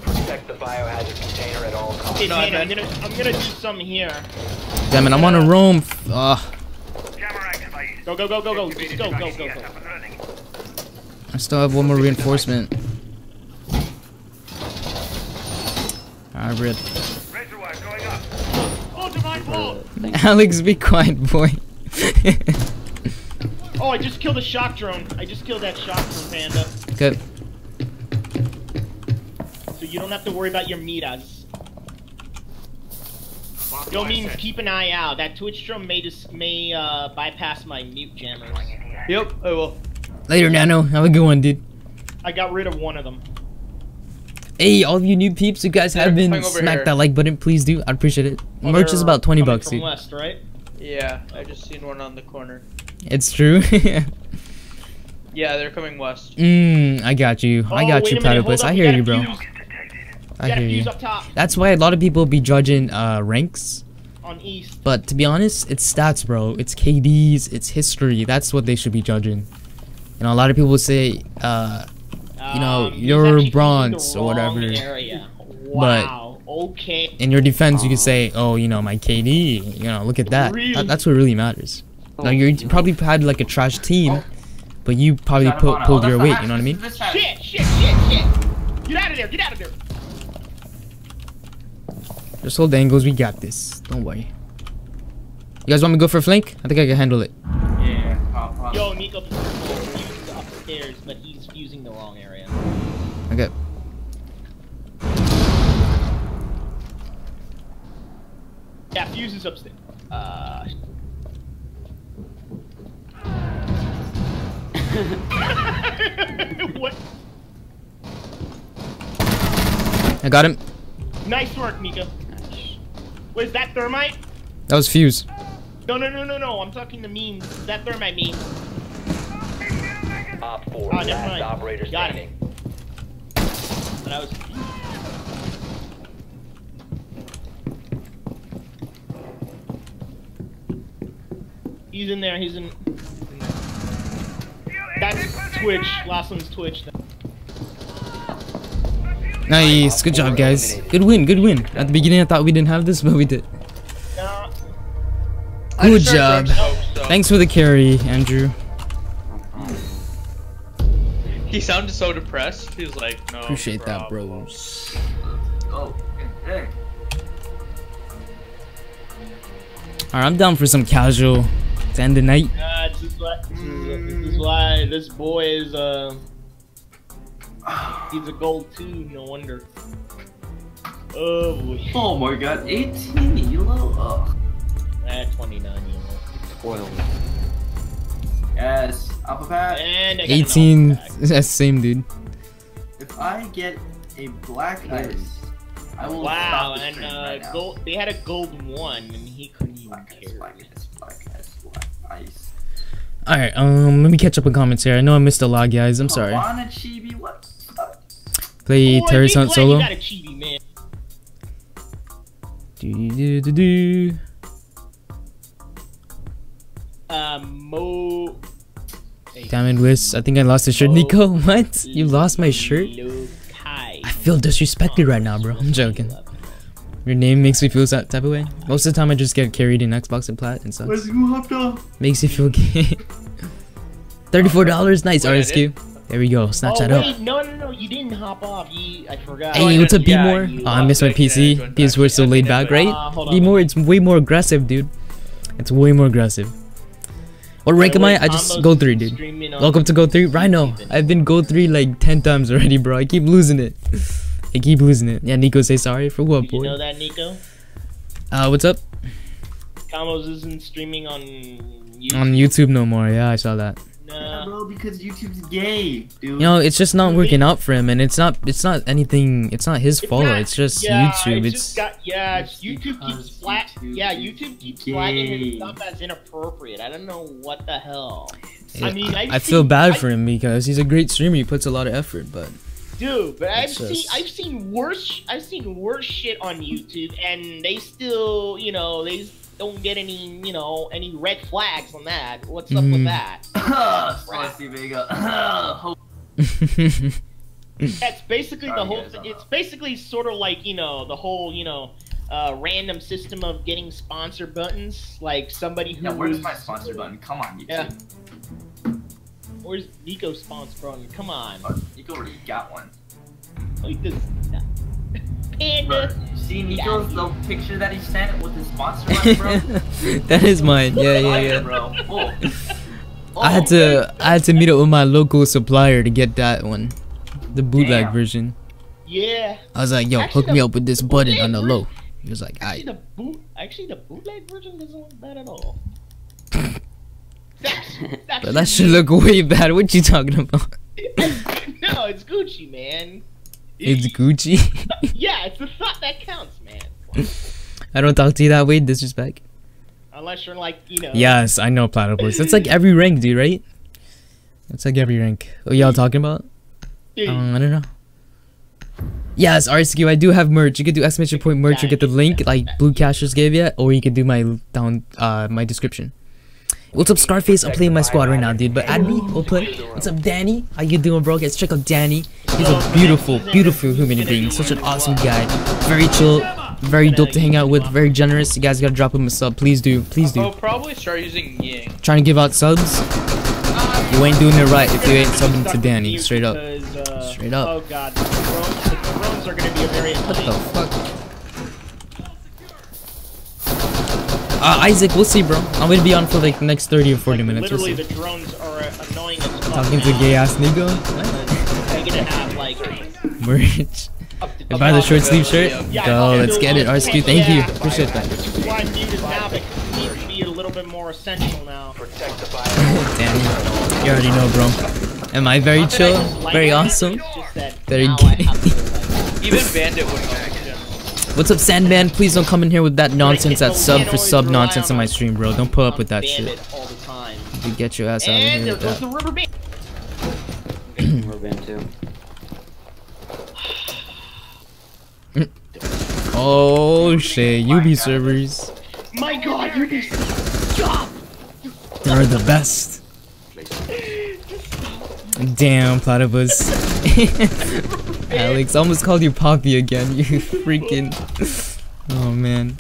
[SPEAKER 6] Protect the biohazard container at all costs.
[SPEAKER 13] Okay, Panda, I'm gonna I'm gonna do some here.
[SPEAKER 1] Damn it, I'm on a roam. Ugh.
[SPEAKER 13] Go go go go go. Just go go go go.
[SPEAKER 1] I still have one more reinforcement. Alright, rip.
[SPEAKER 13] Oh, divine ball!
[SPEAKER 1] Alex, be quiet, boy.
[SPEAKER 13] Oh, I just killed a shock drone. I just killed that shock drone, Panda.
[SPEAKER 1] Good.
[SPEAKER 13] So you don't have to worry about your miras. Yo means keep an eye out. That Twitch drone may just may uh, bypass my mute jammers.
[SPEAKER 9] Yep, I will.
[SPEAKER 1] Later, Nano. Have a good one, dude.
[SPEAKER 13] I got rid of one of them.
[SPEAKER 1] Hey, all of you new peeps, you guys haven't
[SPEAKER 9] coming
[SPEAKER 1] smacked
[SPEAKER 9] here.
[SPEAKER 1] that like button, please do. I'd appreciate it.
[SPEAKER 13] Oh,
[SPEAKER 1] Merch is about 20
[SPEAKER 13] coming
[SPEAKER 1] bucks,
[SPEAKER 13] from
[SPEAKER 1] dude.
[SPEAKER 13] west, right?
[SPEAKER 9] Yeah, I just seen one on the corner.
[SPEAKER 1] It's true.
[SPEAKER 9] Yeah, they're coming west.
[SPEAKER 1] Mmm, I got you. I
[SPEAKER 13] Oh,
[SPEAKER 1] got you,
[SPEAKER 13] a
[SPEAKER 1] Platypus. I hear you, bro.
[SPEAKER 13] Fuze.
[SPEAKER 1] I hear you.
[SPEAKER 13] Fuze up top
[SPEAKER 1] That's why a lot of people be judging uh, ranks.
[SPEAKER 13] on east.
[SPEAKER 1] But to be honest, it's stats, bro. It's KDs. It's history. That's what they should be judging. You know, a lot of people say, uh, you know,
[SPEAKER 13] Um,
[SPEAKER 1] you're bronze or whatever.
[SPEAKER 13] Area. Wow. okay.
[SPEAKER 1] In your defense, you could say, oh, you know, my KD. You know, look at that.
[SPEAKER 13] Really?
[SPEAKER 1] That- that's what really matters. Now, you probably had like a trash team, but you probably
[SPEAKER 4] Shot
[SPEAKER 1] pu-
[SPEAKER 4] upon it.
[SPEAKER 1] pulled
[SPEAKER 4] Oh,
[SPEAKER 1] your weight.
[SPEAKER 4] the
[SPEAKER 1] You know what I mean?
[SPEAKER 4] hatch. This hatch.
[SPEAKER 13] Shit, shit, shit, shit. Get out of there, get out of there.
[SPEAKER 1] Just hold the angles. We got this. Don't worry. You guys want me to go for a flank? I think I can handle it.
[SPEAKER 4] Yeah, pop, pop.
[SPEAKER 13] Yo,
[SPEAKER 1] Niko,
[SPEAKER 13] Yeah, Fuze is upstairs. Uh. what?
[SPEAKER 1] I got him.
[SPEAKER 13] Nice work, Mika. Wait, is that thermite?
[SPEAKER 1] That was Fuze.
[SPEAKER 13] No, no, no, no, no. I'm talking to memes. That thermite meme?
[SPEAKER 6] Op 4,
[SPEAKER 13] Oh, never
[SPEAKER 6] last
[SPEAKER 13] mind.
[SPEAKER 6] operator
[SPEAKER 13] Got
[SPEAKER 6] standing.
[SPEAKER 13] But I was. He's in there. He's in. That's Twitch. Last one's Twitch.
[SPEAKER 1] Nice. Good job, guys. Good win. Good win. At the beginning, I thought we didn't have this, but we did. Good job. Thanks for the carry, Andrew.
[SPEAKER 9] He sounded so depressed. He was like, no.
[SPEAKER 1] Appreciate that,
[SPEAKER 9] bro.
[SPEAKER 1] Oh, hey. Alright, I'm down for some casual to end the night.
[SPEAKER 13] Uh, this, is why, this, is, this is why this boy is uh he's a gold too. No wonder. Oh boy.
[SPEAKER 4] Oh my god, 18 elo? Ugh.
[SPEAKER 13] Ah, 29 elo.
[SPEAKER 2] Spoiled.
[SPEAKER 4] Yes, Alpha Pack.
[SPEAKER 13] And I got an
[SPEAKER 1] 18.
[SPEAKER 13] alpha pack.
[SPEAKER 1] That's same, dude.
[SPEAKER 4] If I get a black ice, I will
[SPEAKER 13] Wow,
[SPEAKER 4] stop the
[SPEAKER 13] and
[SPEAKER 4] stream
[SPEAKER 13] uh,
[SPEAKER 4] right
[SPEAKER 13] gold. They had a gold one, and he couldn't even
[SPEAKER 4] Black ice,
[SPEAKER 13] carry.
[SPEAKER 4] black black ice, ice.
[SPEAKER 1] Alright, um, let me catch up on comments here. I know I missed a lot, guys. I'm sorry.
[SPEAKER 4] Havana Chibi, what the fuck?
[SPEAKER 1] Play
[SPEAKER 13] Boy, Terrorist
[SPEAKER 1] Hunt solo.
[SPEAKER 13] You got a chibi, man.
[SPEAKER 1] Do, do, do, do.
[SPEAKER 13] Uh, Mo.
[SPEAKER 1] Damn it, Wiz. I think I lost the shirt. Niko, what? You lost my shirt? I feel disrespected right now, bro. I'm joking. Your name makes me feel that type of way. Most of the time, I just get carried in Xbox and Plat and such.
[SPEAKER 4] Where's who hopped off?
[SPEAKER 1] Makes you feel gay. Thirty-four dollars, nice
[SPEAKER 9] Wait,
[SPEAKER 1] RSQ. There we go. Snatch
[SPEAKER 13] oh,
[SPEAKER 1] that
[SPEAKER 13] wait,
[SPEAKER 1] up.
[SPEAKER 13] no, no, no, you didn't hop off. You, I forgot.
[SPEAKER 1] Hey, what's up,
[SPEAKER 9] yeah,
[SPEAKER 1] B more?
[SPEAKER 9] you
[SPEAKER 1] Oh, I missed my
[SPEAKER 9] lost. Yeah,
[SPEAKER 1] PC.
[SPEAKER 9] join back.
[SPEAKER 1] PS4 still
[SPEAKER 9] Yeah,
[SPEAKER 1] laid back, right?
[SPEAKER 13] Uh.
[SPEAKER 1] B more, it's way more aggressive, dude. It's way more aggressive. What rank am I? I just go three, dude. Welcome to Go 3. Rhino, I've been Go 3 like 10 times already, bro. I keep losing it. I keep losing it. Yeah, Niko, say sorry for what,
[SPEAKER 13] Did you know that, Niko?
[SPEAKER 1] Uh, what's up?
[SPEAKER 13] Combos isn't streaming on YouTube.
[SPEAKER 1] On YouTube no more. Yeah, I saw that.
[SPEAKER 4] Yeah,
[SPEAKER 13] Nah.
[SPEAKER 4] bro, because YouTube's gay, dude.
[SPEAKER 1] You know, it's just not working out for him, and it's not. It's not anything. It's not his
[SPEAKER 13] It's
[SPEAKER 1] fault.
[SPEAKER 13] not-
[SPEAKER 1] It's just
[SPEAKER 13] yeah,
[SPEAKER 1] YouTube.
[SPEAKER 13] It's,
[SPEAKER 1] It's
[SPEAKER 13] just got, yeah, it's
[SPEAKER 4] It's
[SPEAKER 13] YouTube keeps flat.
[SPEAKER 4] YouTube
[SPEAKER 13] Yeah, YouTube keeps flagging his
[SPEAKER 4] gay.
[SPEAKER 13] stuff as inappropriate. I don't know what the hell.
[SPEAKER 1] Yeah,
[SPEAKER 13] I mean, I've
[SPEAKER 1] I feel bad
[SPEAKER 13] I-
[SPEAKER 1] for him because he's a great streamer. He puts a lot of effort, but
[SPEAKER 13] dude. But I've
[SPEAKER 1] It's
[SPEAKER 13] seen I've seen worse I've seen worse shit on YouTube, and they still, you know, they don't get any, you know, any red flags on that. What's up
[SPEAKER 1] Mhm.
[SPEAKER 13] with that?
[SPEAKER 4] Spicy Vega.
[SPEAKER 13] That's basically the whole.
[SPEAKER 4] guys,
[SPEAKER 13] it's basically sort of like you know the whole you know uh, random system of getting sponsor buttons. Like somebody who
[SPEAKER 4] Yeah, where's my sponsor button? Come on, YouTube.
[SPEAKER 13] Yeah. Where's Niko's sponsor button? Come on, uh,
[SPEAKER 4] Oh, you already got one.
[SPEAKER 13] Oh, like this.
[SPEAKER 4] Bro,
[SPEAKER 13] Panda.
[SPEAKER 4] you see Niko's little picture that he sent with his sponsor button, bro?
[SPEAKER 1] that is mine. Yeah, yeah,
[SPEAKER 4] Fire,
[SPEAKER 1] yeah.
[SPEAKER 4] bro. Oh.
[SPEAKER 1] I had
[SPEAKER 4] Oh,
[SPEAKER 1] to. I had to meet up with my local supplier to get that one, the bootleg
[SPEAKER 4] Damn.
[SPEAKER 1] version.
[SPEAKER 13] Yeah.
[SPEAKER 1] I was like, "Yo,
[SPEAKER 13] Actually,
[SPEAKER 1] hook me up with this button on the low." He was like,
[SPEAKER 13] Actually,
[SPEAKER 1] "I."
[SPEAKER 13] the boot. Actually, the bootleg version doesn't look bad at all.
[SPEAKER 1] But that should look way bad. What you talking about?
[SPEAKER 13] no, it's Gucci, man.
[SPEAKER 1] It's Gucci.
[SPEAKER 13] yeah, it's the thought that counts, man.
[SPEAKER 1] I don't talk to you that way. Disrespect.
[SPEAKER 13] Unless you're like, you know.
[SPEAKER 1] Yes, I know platypus. It's like every rank, dude. Right? It's like every rank. What y'all talking about? Um, I don't know. Yes, RSQ, I do have merch. You could do exclamation point merch or get the link like Blue Cash just gave you, or you could do my down uh my description. What's up, Scarface? I'm playing my squad right now, dude. But add me, we'll play. What's up, Danny? How you doing, bro? Guys, check out Danny. He's a beautiful, beautiful human being. Such an awesome guy. Very chill, very dope to hang out with. Very generous. You guys gotta drop him a sub. Please do, please do.
[SPEAKER 9] I'll probably start using Ying.
[SPEAKER 1] Trying to give out subs. You ain't doing it right if you ain't subbing to Danny. Straight up.
[SPEAKER 13] Uh,
[SPEAKER 1] Straight up.
[SPEAKER 13] Oh god, the drones, are gonna be a very
[SPEAKER 1] What the fuck? Uh, Isaac, we'll see, bro. I'm gonna be on for like the next 30 or 40
[SPEAKER 13] Like,
[SPEAKER 1] minutes. We'll
[SPEAKER 13] literally, the drones are uh, annoying as fuck.
[SPEAKER 1] Talking to gay ass Niko.
[SPEAKER 13] They're gonna have like.
[SPEAKER 1] Merch.
[SPEAKER 13] up to-
[SPEAKER 1] buy the short sleeve shirt?
[SPEAKER 13] Yeah,
[SPEAKER 1] Go,
[SPEAKER 13] I'll
[SPEAKER 1] let's get it.
[SPEAKER 13] one.
[SPEAKER 1] RSQ, thank you. Appreciate that.
[SPEAKER 13] Why mute is now because it needs to be a little bit more essential now.
[SPEAKER 1] Damn. You already know, bro. Am I very
[SPEAKER 13] Not that I
[SPEAKER 1] chill? Very awesome?
[SPEAKER 13] it's just that
[SPEAKER 1] Very gay.
[SPEAKER 13] have to, like,
[SPEAKER 9] Even Bandit would know.
[SPEAKER 1] What's up, Sandman? Please don't come in here with that nonsense, that sub for sub nonsense on
[SPEAKER 13] on
[SPEAKER 1] my
[SPEAKER 13] my-
[SPEAKER 1] stream, bro. Don't put up with that shit.
[SPEAKER 13] all the time.
[SPEAKER 1] You get your ass out of
[SPEAKER 13] And
[SPEAKER 1] here
[SPEAKER 13] there
[SPEAKER 1] with
[SPEAKER 13] goes
[SPEAKER 1] that.
[SPEAKER 13] the rubber band.
[SPEAKER 2] Rubber band too.
[SPEAKER 1] Oh shit, Ubi servers.
[SPEAKER 13] My god, you're just stop.
[SPEAKER 1] They're the best. Damn, platypus. Alex, almost called you Poppy again. You freaking. Oh man.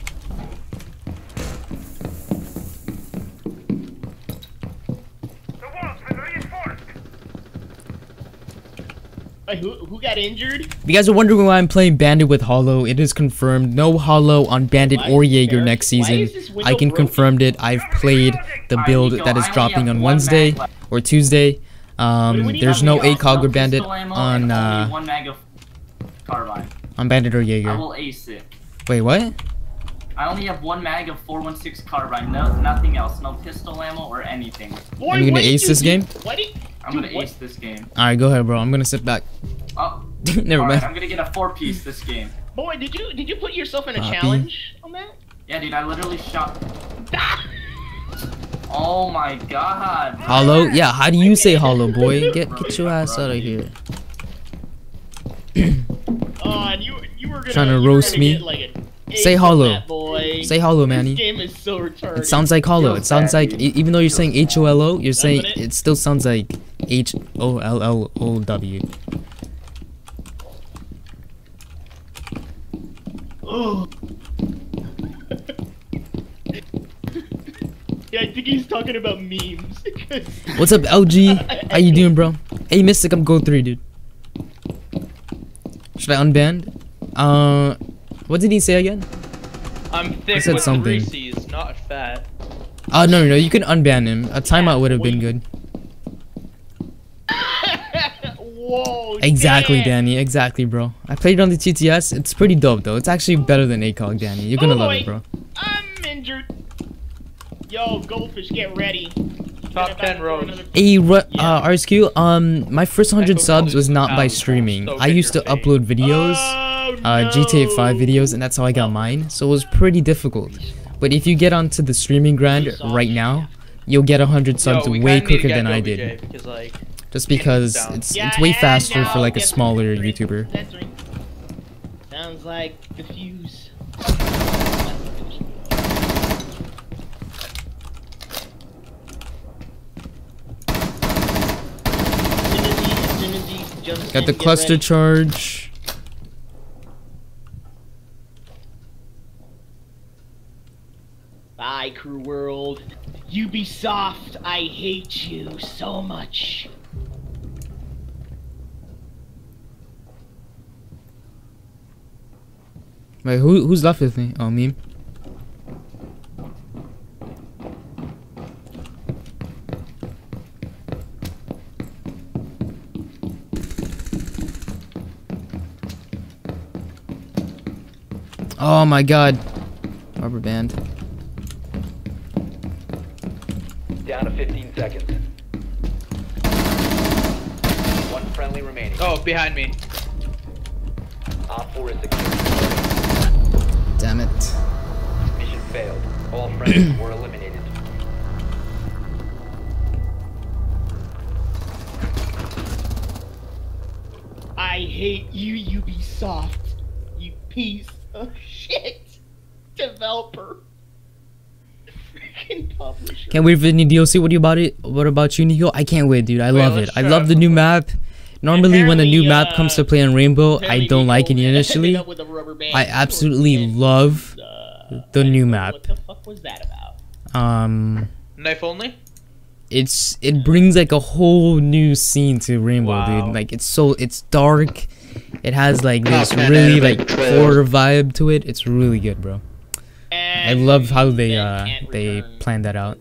[SPEAKER 12] The walls been reinforced.
[SPEAKER 13] Wait, who, who got injured?
[SPEAKER 1] If you guys are wondering why I'm playing Bandit with Holo, it is confirmed. No Holo on Bandit or Jaeger next season. I can confirm it. I've played the build that is dropping on Wednesday or Tuesday. Um, there's no ACOG or Bandit on uh,
[SPEAKER 4] one mag of carbine.
[SPEAKER 1] on Bandit or
[SPEAKER 4] I
[SPEAKER 1] Jaeger.
[SPEAKER 4] will ace it.
[SPEAKER 1] Wait, what?
[SPEAKER 4] I only have one mag of 416 carbine. No, nothing else. No pistol ammo or anything.
[SPEAKER 13] Boy,
[SPEAKER 1] Are you gonna ace
[SPEAKER 13] you
[SPEAKER 1] this
[SPEAKER 13] do?
[SPEAKER 1] game?
[SPEAKER 13] What
[SPEAKER 4] I'm gonna
[SPEAKER 13] what-
[SPEAKER 4] ace this game.
[SPEAKER 1] All right, go ahead, bro. I'm gonna sit back.
[SPEAKER 4] Oh,
[SPEAKER 1] Never
[SPEAKER 4] alright,
[SPEAKER 1] mind.
[SPEAKER 4] I'm gonna get a four piece this game.
[SPEAKER 13] Boy, did you did you put yourself in a
[SPEAKER 1] Poppy.
[SPEAKER 13] challenge on that?
[SPEAKER 4] Yeah, dude, I literally shot. Oh my god.
[SPEAKER 1] Hollow? Yeah, how do you say hollow, boy? Get get your ass out of here.
[SPEAKER 13] Oh, and you you were gonna
[SPEAKER 1] Trying to
[SPEAKER 13] you were
[SPEAKER 1] roast
[SPEAKER 13] gonna
[SPEAKER 1] me?
[SPEAKER 13] get, like,
[SPEAKER 1] Say
[SPEAKER 13] ace
[SPEAKER 1] hollow.
[SPEAKER 13] boy.
[SPEAKER 1] Say hollow,
[SPEAKER 13] This
[SPEAKER 1] Manny.
[SPEAKER 13] game is so retarded.
[SPEAKER 1] It sounds like hollow. It sounds like even though you're saying H O L O, you're saying
[SPEAKER 13] it?
[SPEAKER 1] it still sounds like H O L L O W.
[SPEAKER 13] Oh. Yeah, I think he's talking about memes.
[SPEAKER 1] What's up, LG? How you doing, bro? Hey, Mystic, I'm Gold 3, dude. Should I unband? Uh, what did he say again?
[SPEAKER 9] I'm thick
[SPEAKER 1] said
[SPEAKER 9] with
[SPEAKER 1] something.
[SPEAKER 9] three C's, not fat.
[SPEAKER 1] Oh, no, no, no, you can unban him. A timeout would have been good.
[SPEAKER 13] Whoa.
[SPEAKER 1] Exactly,
[SPEAKER 13] damn.
[SPEAKER 1] Danny. Exactly, bro. I played it on the TTS. It's pretty dope, though. It's actually better than ACOG, Danny. You're gonna
[SPEAKER 13] Oh,
[SPEAKER 1] love
[SPEAKER 13] wait.
[SPEAKER 1] it, bro.
[SPEAKER 13] I'm injured. Yo, goldfish, get ready.
[SPEAKER 9] Top
[SPEAKER 13] Get
[SPEAKER 9] 10 rows.
[SPEAKER 13] another-
[SPEAKER 1] Hey, Ru- uh, RSQ, um, my first 100 subs was not by streaming.
[SPEAKER 9] so
[SPEAKER 1] I used to
[SPEAKER 9] face.
[SPEAKER 1] upload videos,
[SPEAKER 13] Oh,
[SPEAKER 1] uh, GTA 5 videos, and that's how I got mine. So it was pretty difficult. But if you get onto the streaming grind right now, you'll get 100 subs
[SPEAKER 9] Yo,
[SPEAKER 1] way
[SPEAKER 9] kinda need to
[SPEAKER 1] quicker than I did.
[SPEAKER 9] Because, like,
[SPEAKER 1] Just because it's
[SPEAKER 13] Yeah,
[SPEAKER 1] it's way faster for like a smaller YouTuber.
[SPEAKER 13] Sounds like the Fuze.
[SPEAKER 1] Got the cluster charge.
[SPEAKER 13] Bye, Crew World. Ubisoft, I hate you so much.
[SPEAKER 1] Wait, who who's left with me? Oh, me. Oh my god. Rubber band.
[SPEAKER 6] Down to 15 seconds. One friendly remaining.
[SPEAKER 9] oh, behind me.
[SPEAKER 6] Op 4 is secure.
[SPEAKER 1] Damn it.
[SPEAKER 6] Mission failed. All friendlies were eliminated.
[SPEAKER 13] I hate you, Ubisoft. You piece of shit. Developer. Freaking publisher.
[SPEAKER 1] Can't wait for the new DLC. What do you about it? What about you, Niko? I can't wait, dude. I
[SPEAKER 9] Wait,
[SPEAKER 1] love it. I love the new map. Normally, when a new
[SPEAKER 13] Apparently,
[SPEAKER 1] map
[SPEAKER 13] uh,
[SPEAKER 1] comes to play on Rainbow, I don't like it initially.
[SPEAKER 13] ended up with a rubber band
[SPEAKER 1] I absolutely love
[SPEAKER 13] Uh,
[SPEAKER 1] the new map.
[SPEAKER 13] What the fuck was that about?
[SPEAKER 1] Um,
[SPEAKER 9] Knife only?
[SPEAKER 1] it's it brings like a whole new scene to Rainbow,
[SPEAKER 9] Wow.
[SPEAKER 1] dude. Like it's so it's dark. It has like this
[SPEAKER 9] man,
[SPEAKER 1] really like
[SPEAKER 9] trails.
[SPEAKER 1] horror vibe to it. It's really good, bro. I love how they uh they
[SPEAKER 13] return,
[SPEAKER 1] planned that out.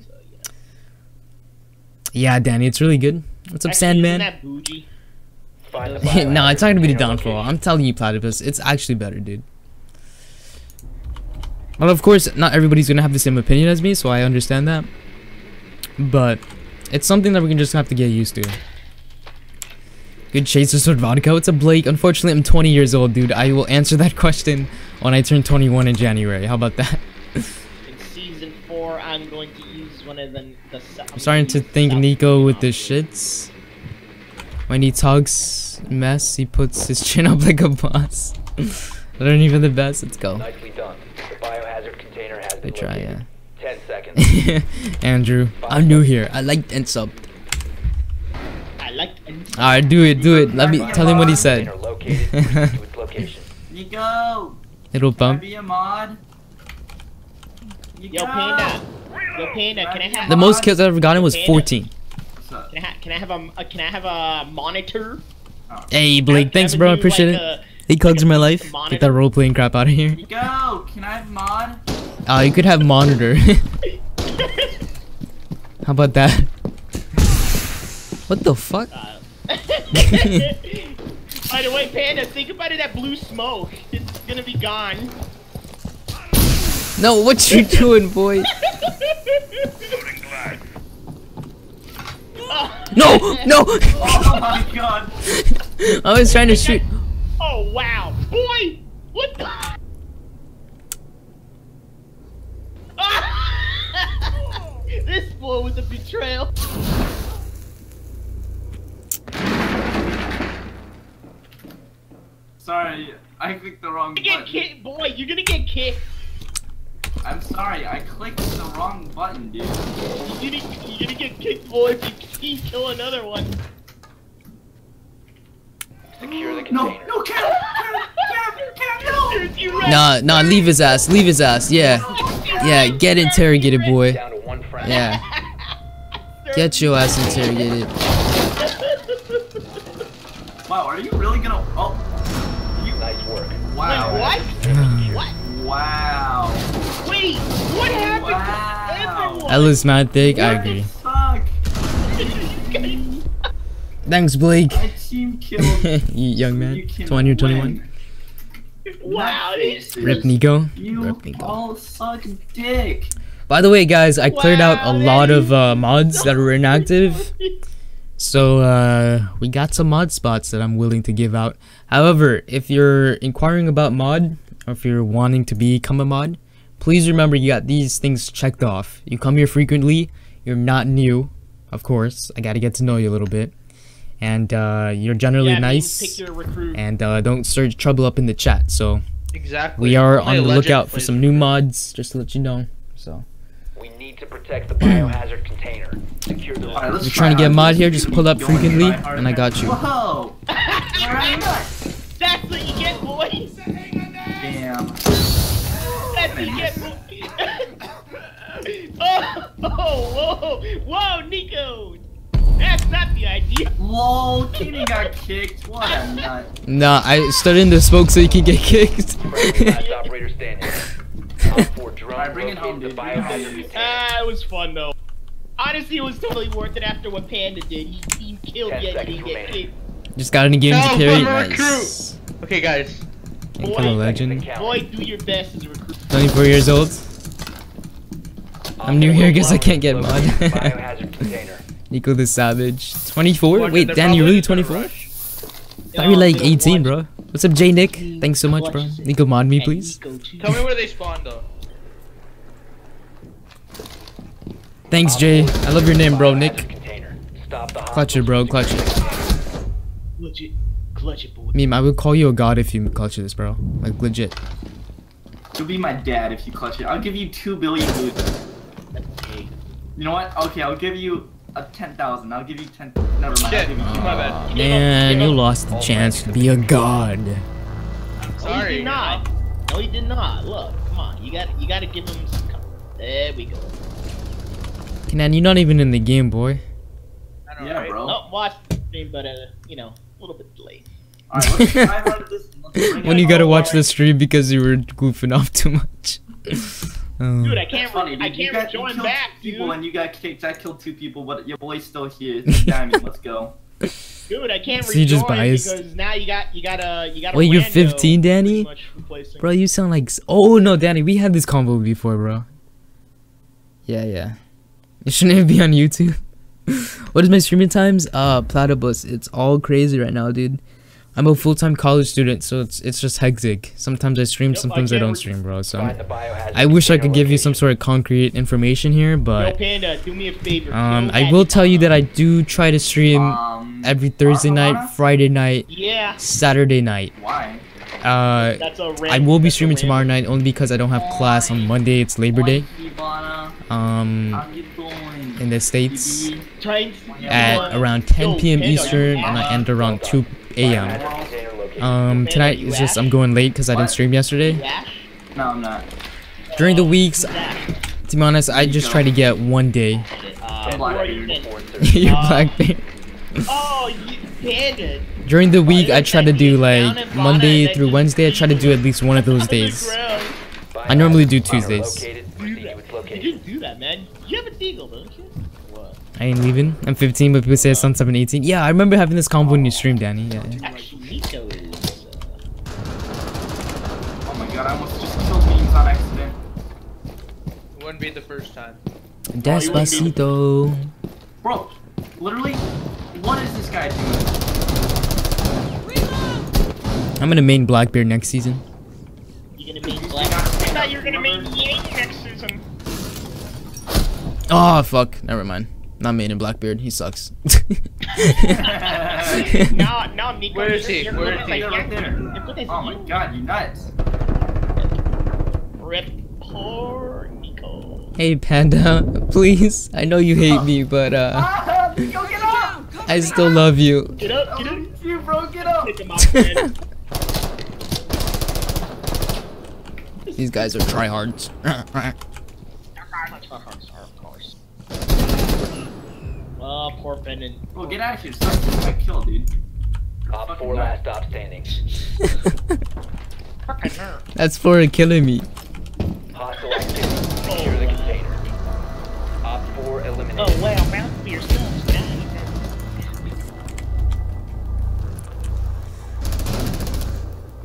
[SPEAKER 13] yeah.
[SPEAKER 1] Yeah, Danny, it's really good. What's up,
[SPEAKER 13] Actually,
[SPEAKER 1] Sandman?
[SPEAKER 13] that bougie?
[SPEAKER 1] No, it's not gonna be the
[SPEAKER 6] biohazard
[SPEAKER 1] downfall.
[SPEAKER 6] container
[SPEAKER 1] I'm telling you, Platypus, it's actually better, dude. Well, of course, not everybody's gonna have the same opinion as me, so I understand that. But it's something that we're gonna just have to get used to. Good chaser sword vodka. What's up, Blake? Unfortunately, I'm 20 years old, dude. I will answer that question when I turn 21 in January. How about that?
[SPEAKER 13] In season four, I'm going to use one of the. the
[SPEAKER 1] I'm starting to think Niko with the shits. When he talks mess, he puts his chin up like a boss. That aren't even the best. Let's go.
[SPEAKER 6] Nicely done. The biohazard container has
[SPEAKER 1] I
[SPEAKER 6] been
[SPEAKER 1] try,
[SPEAKER 6] located.
[SPEAKER 1] yeah.
[SPEAKER 6] 10 seconds.
[SPEAKER 1] Andrew, I'm new here. I liked and subbed.
[SPEAKER 13] I like.
[SPEAKER 1] Alright, do it, do it. Let me tell him what he said.
[SPEAKER 6] Container located. Proceed to its location.
[SPEAKER 4] Niko,
[SPEAKER 1] It'll bump.
[SPEAKER 4] be a mod?
[SPEAKER 13] Yo, Panda. Yo, Panda. Can I have?
[SPEAKER 1] The most kills I've ever gotten was 14.
[SPEAKER 4] What's up?
[SPEAKER 13] Can I, ha- can I have a uh, can I have a monitor?
[SPEAKER 1] Hey Blake, thanks bro, I
[SPEAKER 13] a new,
[SPEAKER 1] appreciate
[SPEAKER 13] like,
[SPEAKER 1] it.
[SPEAKER 13] uh,
[SPEAKER 1] Hey, Cugs in my life. Get that role playing crap out of here.
[SPEAKER 4] Go! Can I have mod?
[SPEAKER 1] Uh, you could have monitor. How about that? What the fuck?
[SPEAKER 13] By the way, Panda, think about it. That blue smoke, it's gonna be gone.
[SPEAKER 1] No, what you doing, boy? Oh. No, no!
[SPEAKER 4] Oh my god!
[SPEAKER 1] I was trying to shoot.
[SPEAKER 13] Oh wow, boy! What the? this boy was a betrayal.
[SPEAKER 4] Sorry, I clicked the wrong
[SPEAKER 13] You get
[SPEAKER 4] button.
[SPEAKER 13] kicked, boy. You're gonna get kicked.
[SPEAKER 4] I'm sorry, I clicked the wrong button, dude.
[SPEAKER 13] You're gonna, you're gonna get kicked, boy. If you keep kill another one.
[SPEAKER 6] Secure the
[SPEAKER 4] No,
[SPEAKER 6] container.
[SPEAKER 4] no, Cam! Cam! Cam, Cam, no!
[SPEAKER 13] You right.
[SPEAKER 1] Nah, nah, leave his ass. Leave his ass. Yeah. Yeah, get interrogated, boy.
[SPEAKER 6] Down to one.
[SPEAKER 1] Yeah. Get your ass interrogated.
[SPEAKER 4] Wow.
[SPEAKER 13] Wait, what? what?
[SPEAKER 4] Wow.
[SPEAKER 13] Wait, what happened
[SPEAKER 4] Wow.
[SPEAKER 13] to everyone?
[SPEAKER 1] Ela's mad thick. I agree. Thanks, Blake.
[SPEAKER 4] My
[SPEAKER 1] you young man.
[SPEAKER 4] You can
[SPEAKER 1] 20 or
[SPEAKER 4] win.
[SPEAKER 1] 21.
[SPEAKER 13] wow,
[SPEAKER 1] Rip Niko.
[SPEAKER 4] You
[SPEAKER 1] Rip Niko.
[SPEAKER 4] all suck dick.
[SPEAKER 1] By the way, guys, I cleared out a lot of uh, mods that were inactive. So uh, we got some mod spots that I'm willing to give out. However, if you're inquiring about mod, or if you're wanting to become a mod, please remember you got these things checked off. You come here frequently. You're not new, of course. I gotta get to know you a little bit, and uh, you're generally
[SPEAKER 13] Yeah,
[SPEAKER 1] nice.
[SPEAKER 13] Pick your recruit.
[SPEAKER 1] And uh, don't stir trouble up in the chat. So
[SPEAKER 9] Exactly.
[SPEAKER 1] we are on the lookout for some new mods, just to let you know. So.
[SPEAKER 6] We need to protect the biohazard container. Secure the
[SPEAKER 4] Alright, let's
[SPEAKER 1] You're trying to get
[SPEAKER 4] out
[SPEAKER 1] mod here, just pull up
[SPEAKER 4] going
[SPEAKER 1] frequently, and I got you.
[SPEAKER 4] Whoa!
[SPEAKER 13] That's what you get, boy.
[SPEAKER 4] Damn.
[SPEAKER 13] That's what you get, boy. oh, oh, whoa, whoa, Niko. That's not the idea.
[SPEAKER 4] Lol, Kenny got kicked. What a nut.
[SPEAKER 1] Nah, I started in the smoke so you can get kicked.
[SPEAKER 6] friendly last operator standing. Op 4 drone
[SPEAKER 4] Alright, bring it home,
[SPEAKER 6] located the
[SPEAKER 4] dude. Bring it home,
[SPEAKER 6] biohazard
[SPEAKER 4] dude.
[SPEAKER 6] container.
[SPEAKER 13] Ah, it was fun though. Honestly, it was totally worth it after what Panda did. He, he killed
[SPEAKER 6] Ten
[SPEAKER 13] yet he didn't get
[SPEAKER 6] remaining.
[SPEAKER 13] kicked.
[SPEAKER 1] Just got any games to carry.
[SPEAKER 9] I'm
[SPEAKER 1] Nice.
[SPEAKER 9] Okay, guys.
[SPEAKER 1] Can't
[SPEAKER 13] Boy,
[SPEAKER 1] kill a legend.
[SPEAKER 13] Boy, do your best as a recruit.
[SPEAKER 1] 24 years old. I'm new
[SPEAKER 6] 4
[SPEAKER 1] here 'cause I can't get
[SPEAKER 6] the
[SPEAKER 1] mod.
[SPEAKER 6] biohazard container.
[SPEAKER 1] Niko the Savage. 24? Wait,
[SPEAKER 9] they're
[SPEAKER 1] Dan, you
[SPEAKER 9] probably
[SPEAKER 1] really 24?
[SPEAKER 9] rush.
[SPEAKER 1] thought you were like 18, bro. What's up, J Nick? Thanks so much, bro. Niko, mod me, please.
[SPEAKER 9] Tell me where they spawn though.
[SPEAKER 1] Thanks, Jay. I love your name, bro, Nick.
[SPEAKER 6] container. Stop the
[SPEAKER 1] Clutch it, bro. Clutch it.
[SPEAKER 13] Clutch it. Clutch it, boy.
[SPEAKER 1] Meme, I would call you a god if you clutch this, bro. Like, legit.
[SPEAKER 4] You'll be my dad if you clutch it. I'll give you two billion boots. You know what? Okay, I'll give you a ten thousand. I'll give you ten. Never mind. I'll
[SPEAKER 9] Shit,
[SPEAKER 4] give you
[SPEAKER 9] my bad.
[SPEAKER 1] Man, you lost the chance to be a god.
[SPEAKER 13] No, he
[SPEAKER 9] Sorry.
[SPEAKER 13] did not. No, he did not. Look, come on. You got you got to give him some. com- There we go.
[SPEAKER 1] Kenan, you're not even in the game, boy.
[SPEAKER 9] I know,
[SPEAKER 4] Yeah,
[SPEAKER 9] right?
[SPEAKER 4] bro.
[SPEAKER 13] Oh, watch the stream, but uh, you know, a little bit late.
[SPEAKER 4] Alright, let's try hard this.
[SPEAKER 1] When you gotta watch the stream because you were goofing off too much. Um,
[SPEAKER 13] Dude, I can't.
[SPEAKER 4] funny,
[SPEAKER 13] I
[SPEAKER 4] dude. You
[SPEAKER 13] can't
[SPEAKER 4] got you
[SPEAKER 13] rejoin
[SPEAKER 4] killed
[SPEAKER 13] back,
[SPEAKER 4] two people
[SPEAKER 13] dude.
[SPEAKER 4] and you got kicked. I killed two people, but your boy's still here. Diamond, let's go.
[SPEAKER 13] Dude, I can't
[SPEAKER 1] So you just
[SPEAKER 13] rejoin
[SPEAKER 1] biased?
[SPEAKER 13] because now you got you got a you got a
[SPEAKER 1] Wait, you're 15, Danny?
[SPEAKER 13] pretty much replacing-
[SPEAKER 1] Bro, you sound like. Oh no, Danny, we had this combo before, bro. Yeah, yeah. It Shouldn't it be on YouTube? what is my streaming times? Uh, Platypus. It's all crazy right now, dude. I'm a full-time college student, so it's it's just hectic. Sometimes I stream,
[SPEAKER 13] Yep,
[SPEAKER 1] sometimes I
[SPEAKER 13] get
[SPEAKER 1] don't stream, bro. So
[SPEAKER 6] Find the
[SPEAKER 1] I wish I could give you some sort of concrete information here,
[SPEAKER 13] Yo,
[SPEAKER 1] but
[SPEAKER 13] Panda, do me a favor.
[SPEAKER 1] um, I will tell you that I do try to stream
[SPEAKER 4] Um,
[SPEAKER 1] every Thursday night, Friday night,
[SPEAKER 13] Yeah,
[SPEAKER 1] Saturday night.
[SPEAKER 4] Why?
[SPEAKER 1] Uh,
[SPEAKER 13] that's a.
[SPEAKER 1] I
[SPEAKER 13] random-
[SPEAKER 1] will be streaming tomorrow night only because I don't have class on Monday. It's Labor Day. Um,
[SPEAKER 4] how you doing?
[SPEAKER 1] in the states at around 10 p.m. Eastern, and I end around 2 a.m.
[SPEAKER 6] Biohazard container located.
[SPEAKER 1] Um, tonight is just I'm going late because I didn't stream yesterday.
[SPEAKER 4] No, I'm not.
[SPEAKER 1] During the weeks, to be honest, I just try to get one day.
[SPEAKER 13] Uh,
[SPEAKER 4] Black
[SPEAKER 13] who you then?
[SPEAKER 6] Four thirty.
[SPEAKER 1] You're Blackbeard.
[SPEAKER 13] Oh, you, Panda.
[SPEAKER 1] During the week, I try to do like Monday through Wednesday. I try to do at least one of those days. I normally do Tuesdays.
[SPEAKER 6] Located. Proceed to its
[SPEAKER 13] You
[SPEAKER 6] location.
[SPEAKER 13] do that, man. You have a deagle, don't you? What?
[SPEAKER 1] I ain't leaving. I'm 15, but people say it's on 7, 18. Yeah, I remember having this convo in your stream, Danny. Yeah. yeah.
[SPEAKER 13] Actually, Niko is. Uh,
[SPEAKER 4] Oh my god, I almost just killed memes on accident.
[SPEAKER 9] It wouldn't be the first time.
[SPEAKER 1] Despacito.
[SPEAKER 4] Bro, literally, what is this guy doing?
[SPEAKER 1] I'm gonna main Blackbeard next season.
[SPEAKER 13] you gonna main black? I thought you were gonna main Yang next season.
[SPEAKER 1] Oh, fuck. Never mind. Not main in Blackbeard. He sucks.
[SPEAKER 13] now, now Niko.
[SPEAKER 9] Where is he?
[SPEAKER 13] you're
[SPEAKER 9] Where he?
[SPEAKER 13] at
[SPEAKER 4] Right there.
[SPEAKER 13] You're good at
[SPEAKER 4] Oh my god, you nuts.
[SPEAKER 13] Rip poor Niko.
[SPEAKER 1] hey, Panda. Please. I know you hate me, but uh,
[SPEAKER 4] get up!
[SPEAKER 1] I still love you.
[SPEAKER 13] Get up, get up.
[SPEAKER 4] You bro, get up!
[SPEAKER 13] Take him out, man.
[SPEAKER 1] These guys are tryhards.
[SPEAKER 13] of course. Oh, poor Brendan.
[SPEAKER 4] Well, get out of here. Stop getting my kill, dude.
[SPEAKER 6] Op 4
[SPEAKER 4] nuts.
[SPEAKER 6] last stop standing.
[SPEAKER 13] Fucking her.
[SPEAKER 1] That's for killing me.
[SPEAKER 6] Hostile activity. Secure the container. Op 4 eliminated.
[SPEAKER 13] Oh, wow, bounce for yourselves,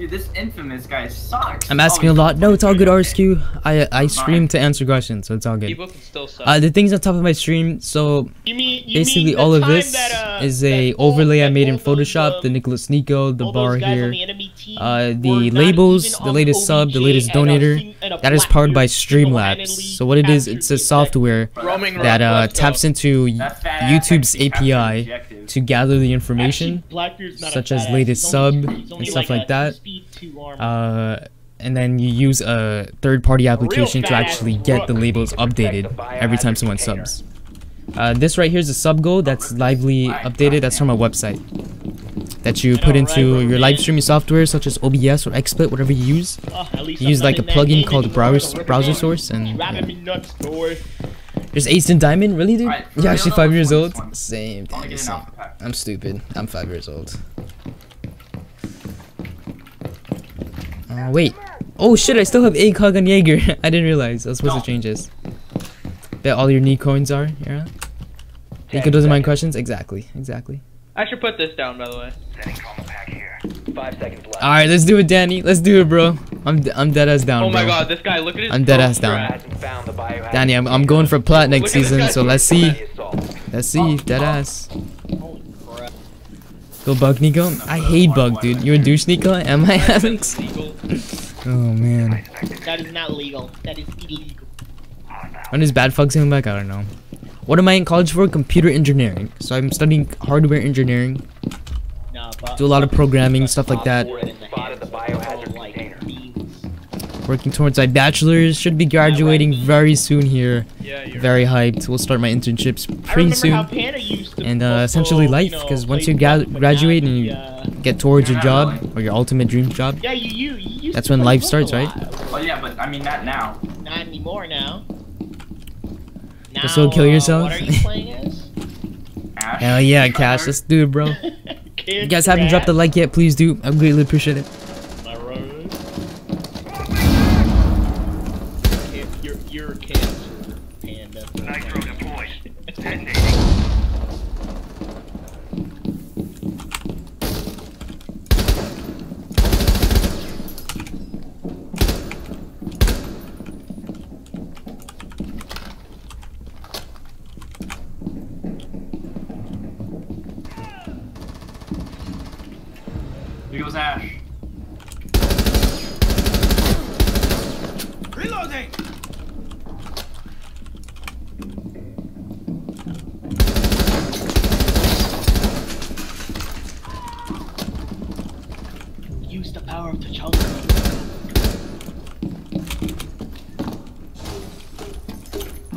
[SPEAKER 4] Dude, this infamous guy sucks.
[SPEAKER 1] I'm asking
[SPEAKER 4] Oh,
[SPEAKER 1] a lot. No, it's all good,
[SPEAKER 4] okay.
[SPEAKER 1] RSQ. I I stream to answer questions, so it's all good.
[SPEAKER 9] People can still suck.
[SPEAKER 1] Uh, the things on top of my stream. So
[SPEAKER 13] You mean, you
[SPEAKER 1] basically,
[SPEAKER 13] mean
[SPEAKER 1] all of this
[SPEAKER 13] that, uh,
[SPEAKER 1] is a
[SPEAKER 13] that all-
[SPEAKER 1] overlay I made in
[SPEAKER 13] all those,
[SPEAKER 1] Photoshop.
[SPEAKER 13] um,
[SPEAKER 1] The Nicholas Niko, the bar
[SPEAKER 13] those guys on
[SPEAKER 1] here,
[SPEAKER 13] the enemy team
[SPEAKER 1] uh, the labels, the
[SPEAKER 13] on
[SPEAKER 1] latest sub, the latest donator.
[SPEAKER 13] sing- and a
[SPEAKER 1] That is powered by Streamlabs. So what it is, it's a software that uh, taps into
[SPEAKER 4] That fat ass
[SPEAKER 1] YouTube's
[SPEAKER 4] actually captured the
[SPEAKER 1] API to gather the information,
[SPEAKER 13] Actually, Blackbeard's not a
[SPEAKER 1] such as latest sub and stuff like that. uh, and then you use a third-party application to actually get the labels updated every time someone subs. Uh, this right here is a sub goal that's lively updated. That's from a website that you put into your live streaming software, such as OBS or XSplit, whatever you use. You use like a plugin called browser browser source, and yeah.
[SPEAKER 13] boy.
[SPEAKER 1] there's Ace and Diamond. Really, dude? You're actually five years old. Same,
[SPEAKER 4] I wanna
[SPEAKER 1] Danny.
[SPEAKER 4] get an
[SPEAKER 1] Same. I'm stupid. I'm five years old. Oh wait. Oh shit! I still have ACOG on Jaeger. I didn't realize I was supposed to change this. Bet all your knee coins are. Yeah.
[SPEAKER 6] Niko
[SPEAKER 1] doesn't mind questions. Exactly. Exactly.
[SPEAKER 9] I should put this down, by the way.
[SPEAKER 7] Setting combo pack here.
[SPEAKER 6] 5 seconds left.
[SPEAKER 1] All right, let's do it, Danny. Let's do it, bro. I'm d- I'm dead ass down,
[SPEAKER 9] Oh my
[SPEAKER 1] bro.
[SPEAKER 9] god, this guy, look at his
[SPEAKER 1] I'm dead ass down.
[SPEAKER 9] strat.
[SPEAKER 6] Hasn't found the biohazard
[SPEAKER 1] Danny, I'm, I'm going for plat next season, so let's see. Let's see. Dead ass. Go Buck, Niko. I hate Buck, dude. You're a douche, Nico? Am I, Alex? Oh man.
[SPEAKER 13] That is not legal. That is illegal.
[SPEAKER 1] When is bad fucks coming back? I don't know. What am I in college for? Computer engineering. So I'm studying hardware engineering.
[SPEAKER 13] Nah,
[SPEAKER 1] Do a lot of programming, stuff like that.
[SPEAKER 6] Op 4 has spotted the biohazard
[SPEAKER 13] like
[SPEAKER 6] container.
[SPEAKER 13] beans.
[SPEAKER 1] Working towards my bachelor's. Should be graduating very soon here.
[SPEAKER 9] Yeah, you're
[SPEAKER 1] Very hyped. We'll start my internships pretty soon.
[SPEAKER 13] Panda used to
[SPEAKER 1] And, uh,
[SPEAKER 13] also,
[SPEAKER 1] essentially life, because once you gra-
[SPEAKER 13] Fortnite, but
[SPEAKER 1] graduate and you
[SPEAKER 13] uh,
[SPEAKER 1] Get towards your job
[SPEAKER 4] really.
[SPEAKER 1] or your ultimate dream job.
[SPEAKER 13] Yeah, you, you, you
[SPEAKER 1] That's when life starts, right?
[SPEAKER 13] lot.
[SPEAKER 4] Well, yeah, but I mean not now.
[SPEAKER 13] Not anymore now. Now,
[SPEAKER 1] Just go kill
[SPEAKER 13] uh,
[SPEAKER 1] yourself?
[SPEAKER 13] what are you playing as?
[SPEAKER 1] Hell yeah, Cash. Let's do it, bro. You guys haven't dropped a like yet, please do. I greatly appreciate it.
[SPEAKER 13] My road. You're, you're cancer, Panda.
[SPEAKER 7] Nitro deployed. Detonating.
[SPEAKER 4] Here goes Ash.
[SPEAKER 7] Reloading.
[SPEAKER 13] Use the power of the children.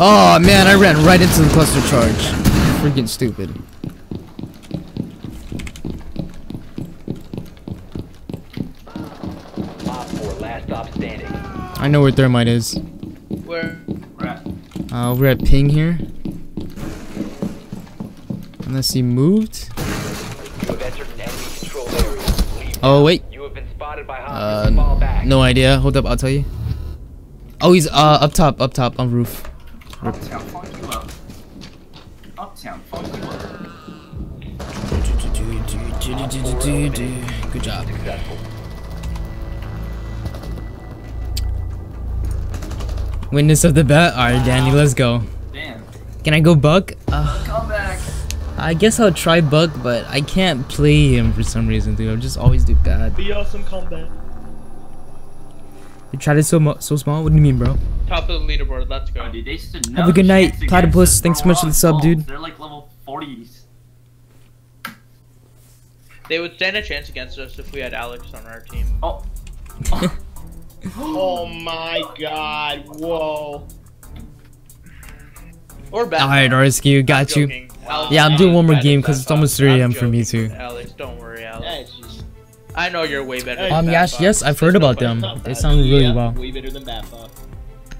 [SPEAKER 1] Oh man, I ran right into the cluster charge. Freaking stupid.
[SPEAKER 6] Op 4 last stop.
[SPEAKER 1] I know where thermite is.
[SPEAKER 9] Where?
[SPEAKER 4] We're at.
[SPEAKER 1] Uh, we're at ping here. Unless he moved.
[SPEAKER 6] You have entered an enemy control
[SPEAKER 1] Oh wait.
[SPEAKER 6] You have been spotted by
[SPEAKER 1] Uh.
[SPEAKER 6] Fall back.
[SPEAKER 1] no idea. Hold up, I'll tell you. Oh, he's uh up top, up top on roof. Witness of the bet. All right, Danny, let's go.
[SPEAKER 4] Damn.
[SPEAKER 1] Can I go Buck? Uh,
[SPEAKER 4] Come back.
[SPEAKER 1] I guess I'll try Buck, but I can't play him for some reason, dude. I just always do bad.
[SPEAKER 13] Be awesome combat.
[SPEAKER 1] You tried it so so small. What do you mean, bro?
[SPEAKER 9] Top of the leaderboard. Let's go.
[SPEAKER 4] Oh, dude, they
[SPEAKER 1] Have a good night,
[SPEAKER 4] chance against
[SPEAKER 1] Platypus. Thanks so much for the sub, dude.
[SPEAKER 4] They're like level 40s.
[SPEAKER 9] They would stand a chance against us if we had Alex on our team.
[SPEAKER 4] Oh.
[SPEAKER 13] Oh my god, whoa.
[SPEAKER 9] Or bad.
[SPEAKER 1] All right, RSQ, got you.
[SPEAKER 9] joking. Alex,
[SPEAKER 1] Yeah, I'm doing one more game because it's almost 3
[SPEAKER 9] I'm
[SPEAKER 1] for me too.
[SPEAKER 9] Alex, don't worry, Alex.
[SPEAKER 13] Just
[SPEAKER 9] I know you're way better.
[SPEAKER 1] Um, yes, yes, I've heard about them. They sound really
[SPEAKER 13] yeah,
[SPEAKER 1] well.
[SPEAKER 13] Way better than Batfuck.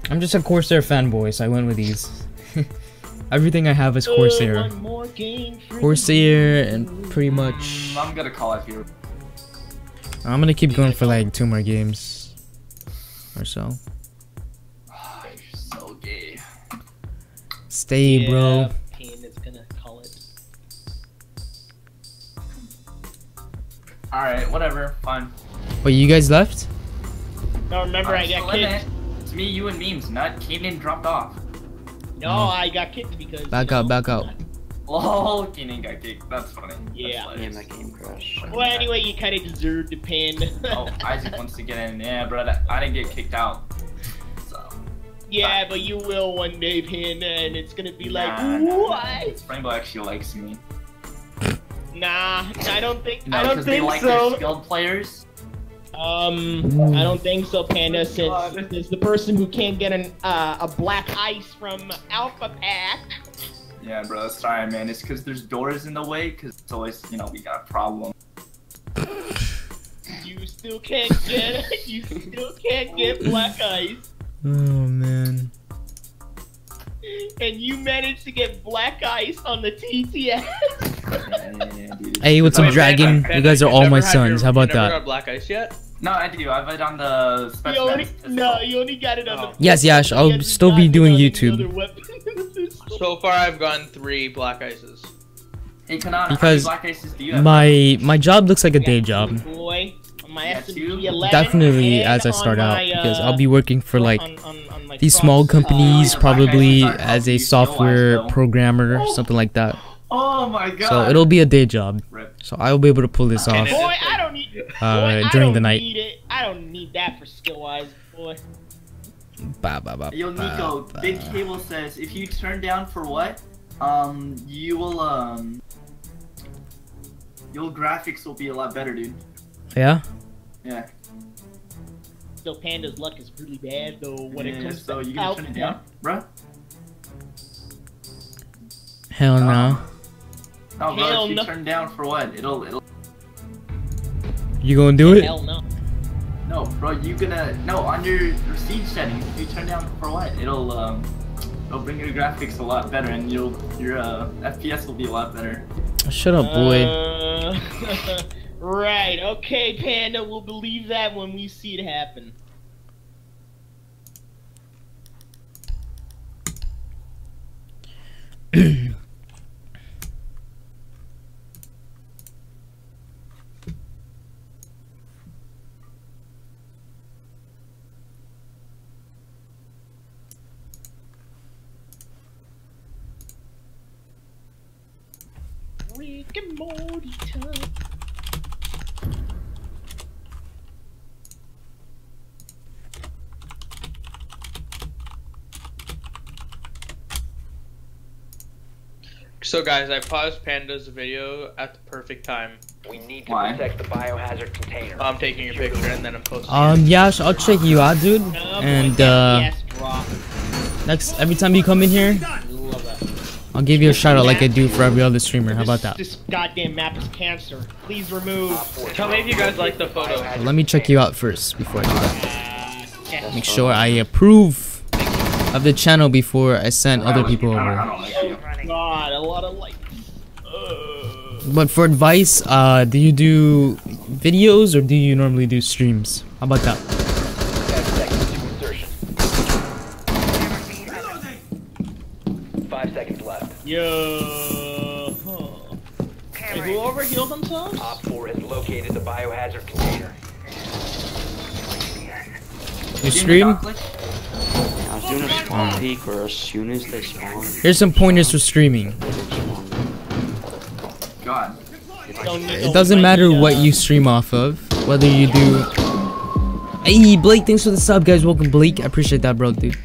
[SPEAKER 1] I'm just a Corsair fanboy, so I went with these. Everything I have is
[SPEAKER 13] Oh,
[SPEAKER 1] Corsair.
[SPEAKER 13] one more game for
[SPEAKER 1] Corsair and pretty much.
[SPEAKER 4] I'm gonna call it here.
[SPEAKER 1] I'm gonna keep going for like two more games or so.
[SPEAKER 4] You're so gay.
[SPEAKER 1] Stay, bro.
[SPEAKER 13] Pain is gonna call it.
[SPEAKER 4] Alright, whatever. Fine.
[SPEAKER 1] Wait, you guys left?
[SPEAKER 13] No, remember I
[SPEAKER 4] I'm
[SPEAKER 13] got kicked.
[SPEAKER 4] it. It's me, you, and memes. Not Keenan dropped off.
[SPEAKER 13] No,
[SPEAKER 1] Mm.
[SPEAKER 13] I got kicked because.
[SPEAKER 1] Back
[SPEAKER 13] you
[SPEAKER 1] out,
[SPEAKER 13] know,
[SPEAKER 1] back out.
[SPEAKER 4] Oh, Keenan got kicked. That's funny.
[SPEAKER 13] Yeah.
[SPEAKER 4] That's
[SPEAKER 2] Man,
[SPEAKER 4] hilarious.
[SPEAKER 2] that game crashed.
[SPEAKER 13] Well, anyway, you kind of deserved to pin.
[SPEAKER 4] oh, Isaac wants to get in. Yeah, but I, I didn't get kicked out. So.
[SPEAKER 13] yeah, but you will one day pin, and it's gonna be like,
[SPEAKER 4] Nah, nah, nah.
[SPEAKER 13] what?
[SPEAKER 4] Rainbow actually likes me.
[SPEAKER 13] Nah, I don't think.
[SPEAKER 4] No,
[SPEAKER 13] I don't
[SPEAKER 4] because they
[SPEAKER 13] think
[SPEAKER 4] like their
[SPEAKER 13] so.
[SPEAKER 4] skilled players.
[SPEAKER 13] Um, I don't think so, Panda. Since there's the person who can't get an uh, a black ice from Alpha Pack.
[SPEAKER 4] Yeah, bro, sorry, man. It's because there's doors in the way, because it's always, you know, we got a problem.
[SPEAKER 13] You still can't get. you still can't get black ice,
[SPEAKER 1] Oh man.
[SPEAKER 13] and you managed to get black ice on the TTS.
[SPEAKER 4] Yeah, yeah.
[SPEAKER 1] Hey, what's up, Dragon?
[SPEAKER 9] Panda,
[SPEAKER 1] You guys are all my sons.
[SPEAKER 9] your-
[SPEAKER 1] How about
[SPEAKER 9] you never
[SPEAKER 1] that?
[SPEAKER 9] black ice yet?
[SPEAKER 4] No, I do. I have it on the
[SPEAKER 13] You
[SPEAKER 4] special.
[SPEAKER 13] only, no, you only got it on the. Oh.
[SPEAKER 1] Yes, Yash, I'll still be doing YouTube.
[SPEAKER 13] Other weapon.
[SPEAKER 9] So far, I've gotten three black ices.
[SPEAKER 4] Hey, Kanan, how many
[SPEAKER 1] Because
[SPEAKER 4] black aces do you have?
[SPEAKER 1] My my job looks like a day job.
[SPEAKER 13] Boy, my
[SPEAKER 4] Yeah,
[SPEAKER 13] SMG
[SPEAKER 4] two?
[SPEAKER 13] 11
[SPEAKER 1] Definitely as I start out
[SPEAKER 13] my,
[SPEAKER 1] because
[SPEAKER 13] uh,
[SPEAKER 1] I'll be working for like
[SPEAKER 13] on- on- on my
[SPEAKER 1] these
[SPEAKER 13] cross-
[SPEAKER 1] small
[SPEAKER 13] uh,
[SPEAKER 1] companies,
[SPEAKER 4] black
[SPEAKER 1] probably as a software
[SPEAKER 4] watch, though.
[SPEAKER 1] programmer, something like that.
[SPEAKER 4] Oh my god.
[SPEAKER 1] So it'll be a day job.
[SPEAKER 4] Rip.
[SPEAKER 1] So I'll be able to pull this
[SPEAKER 9] Okay,
[SPEAKER 1] off.
[SPEAKER 9] then.
[SPEAKER 13] Boy, I don't need. boy,
[SPEAKER 1] Uh,
[SPEAKER 13] I
[SPEAKER 1] during
[SPEAKER 13] don't
[SPEAKER 1] the night.
[SPEAKER 13] Need it. I don't need that for skill wise, boy.
[SPEAKER 1] Ba, ba, ba,
[SPEAKER 4] Yo, Niko,
[SPEAKER 1] ba,
[SPEAKER 4] Big. Cable says if you turn down for what, um, you will um, your graphics will be a lot better, dude.
[SPEAKER 1] Yeah.
[SPEAKER 4] Yeah.
[SPEAKER 13] Still, Panda's luck is really bad though when
[SPEAKER 4] yeah,
[SPEAKER 13] it comes
[SPEAKER 4] so
[SPEAKER 13] to
[SPEAKER 4] you gonna turn it down, bruh?
[SPEAKER 1] Hell no.
[SPEAKER 4] No, bro,
[SPEAKER 13] Hell
[SPEAKER 4] if you
[SPEAKER 13] no.
[SPEAKER 4] turn down for what, it'll, it'll.
[SPEAKER 1] You gonna do it?
[SPEAKER 13] Hell no.
[SPEAKER 4] No, bro, you gonna no on your, your siege settings. If you turn down for what, it'll um, it'll bring your graphics a lot better, and you'll your uh, FPS will be a lot better.
[SPEAKER 1] Shut up, boy.
[SPEAKER 13] Uh, right. Okay, Panda. We'll believe that when we see it happen. Rick and Morty time.
[SPEAKER 9] So, guys, I paused Panda's video at the perfect time.
[SPEAKER 6] We need to
[SPEAKER 4] Why?
[SPEAKER 6] protect the biohazard container.
[SPEAKER 9] I'm taking your picture and then I'm posting.
[SPEAKER 1] Um, Yash, I'll check you out, dude. And uh,
[SPEAKER 13] yes
[SPEAKER 1] next every time you come in here,
[SPEAKER 13] Love that.
[SPEAKER 1] I'll give you a shout out like I do for every other streamer. How about that?
[SPEAKER 13] This goddamn map is cancer. Please remove.
[SPEAKER 9] Tell me if you guys like the photo.
[SPEAKER 1] Let me check you out first before I do that. Make sure I approve of the channel before I send other people
[SPEAKER 4] I don't, I
[SPEAKER 1] over.
[SPEAKER 4] don't like you.
[SPEAKER 13] God, a lot of likes.
[SPEAKER 1] But for advice, uh, do you do videos or do you normally do streams? How about that?
[SPEAKER 6] 10 seconds to insertion. Five seconds left.
[SPEAKER 13] Yo. Huh. Hey, who overhealed themselves?
[SPEAKER 6] Op 4 has located the biohazard container.
[SPEAKER 1] You stream?
[SPEAKER 2] I was doing a spawn peek where as soon as they spawn,
[SPEAKER 1] Here's some pointers for streaming.
[SPEAKER 4] God.
[SPEAKER 1] It doesn't matter what you stream off of, whether you do. Hey, Blake, thanks for the sub, guys. Welcome, Blake. I appreciate that, bro, dude.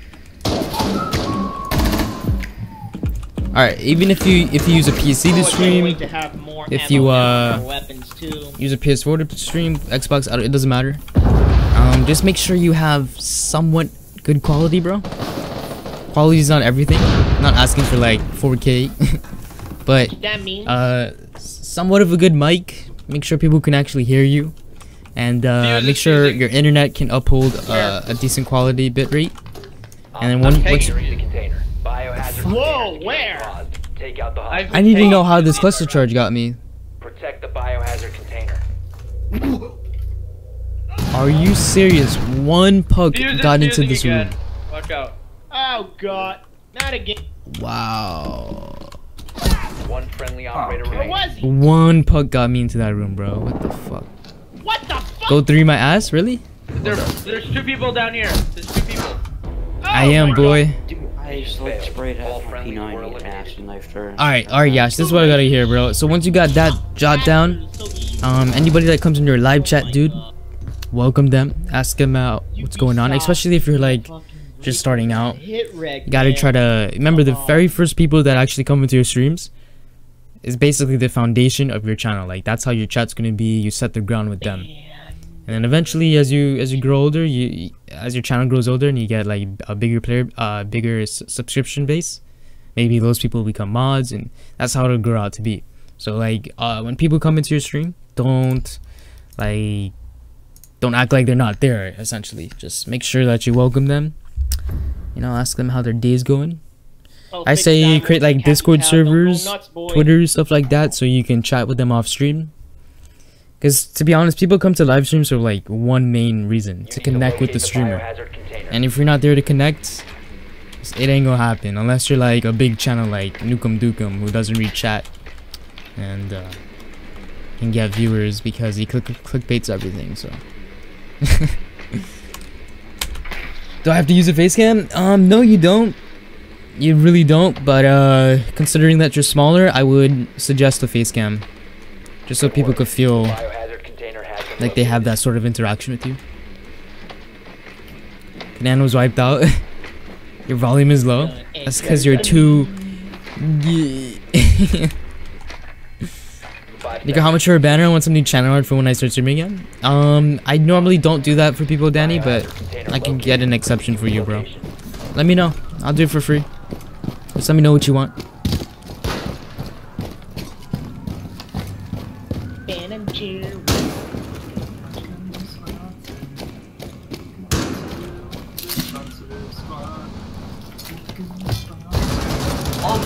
[SPEAKER 1] All right, even if you if you use a PC to
[SPEAKER 13] Oh, I can't wait
[SPEAKER 1] stream,
[SPEAKER 13] to have more
[SPEAKER 1] if you uh
[SPEAKER 13] too.
[SPEAKER 1] use a PS4 to stream, Xbox, it doesn't matter. Um, just make sure you have somewhat good quality, bro. Quality is not everything. I'm not asking for like 4K, but
[SPEAKER 13] That
[SPEAKER 1] uh, somewhat of a good mic. Make sure people can actually hear you, and uh, make sure your internet can uphold uh, a decent quality bitrate. And then one, once,
[SPEAKER 13] Whoa, where?
[SPEAKER 6] Take out the.
[SPEAKER 1] I need to know how this cluster charge got me.
[SPEAKER 6] Protect the biohazard container.
[SPEAKER 1] Are you serious? One pug got into this
[SPEAKER 9] again.
[SPEAKER 1] room.
[SPEAKER 9] Watch out.
[SPEAKER 13] Oh god. Not again.
[SPEAKER 1] Wow.
[SPEAKER 6] One friendly operator
[SPEAKER 13] Where
[SPEAKER 6] remaining.
[SPEAKER 13] was he?
[SPEAKER 1] One pug got me into that room, bro. What the fuck?
[SPEAKER 13] What the fuck?
[SPEAKER 1] Go three my ass? Really?
[SPEAKER 9] There, there's two people down here. There's two people.
[SPEAKER 1] I am, oh, boy.
[SPEAKER 2] dude,
[SPEAKER 6] All
[SPEAKER 2] half my
[SPEAKER 6] friendlies were
[SPEAKER 2] P90 and
[SPEAKER 6] eliminated.
[SPEAKER 2] her.
[SPEAKER 1] Alright, alright, Yash, this is what I gotta hear, bro. So once you got that jot down, um, anybody that comes in your live chat, dude, welcome them. Ask them out what's going on, especially if you're like just starting out. You gotta try to remember the very first people that actually come into your streams is basically the foundation of your channel. Like that's how your chat's gonna be. You set the ground with them, and then eventually, as you as you grow older, you as your channel grows older and you get like a bigger player, uh, bigger s- subscription base, maybe those people become mods, and that's how it'll grow out to be. So like uh, when people come into your stream, don't like don't act like they're not there. Essentially, just make sure that you welcome them. You know, ask them how their day's going.
[SPEAKER 13] Oh,
[SPEAKER 1] I say create like Discord
[SPEAKER 13] Cow, don't go
[SPEAKER 1] servers,
[SPEAKER 13] nuts.
[SPEAKER 1] Twitter, stuff like that, so you can chat with them off stream. Because to be honest, people come to live streams for like one main reason to connect with the streamer. And if you're not there to connect, it ain't gonna happen unless you're like a big channel like Nukem Dukem who doesn't read chat and uh, can get viewers because he click clickbaits everything. So. Do I have to use a face cam? Um, no, you don't. You really don't. But uh, considering that you're smaller, I would suggest a face cam, just so people could feel
[SPEAKER 6] Biohazard container has been
[SPEAKER 1] like they have that sort of interaction with you. Banana was wiped out. Your volume is low. That's because you're too. Niko, how much for a banner? I want some new channel art for when I start streaming again. Um, I normally don't do that for people, Danny, but I can get an exception for you, bro. Let me know. I'll do it for free. Just let me know what you want.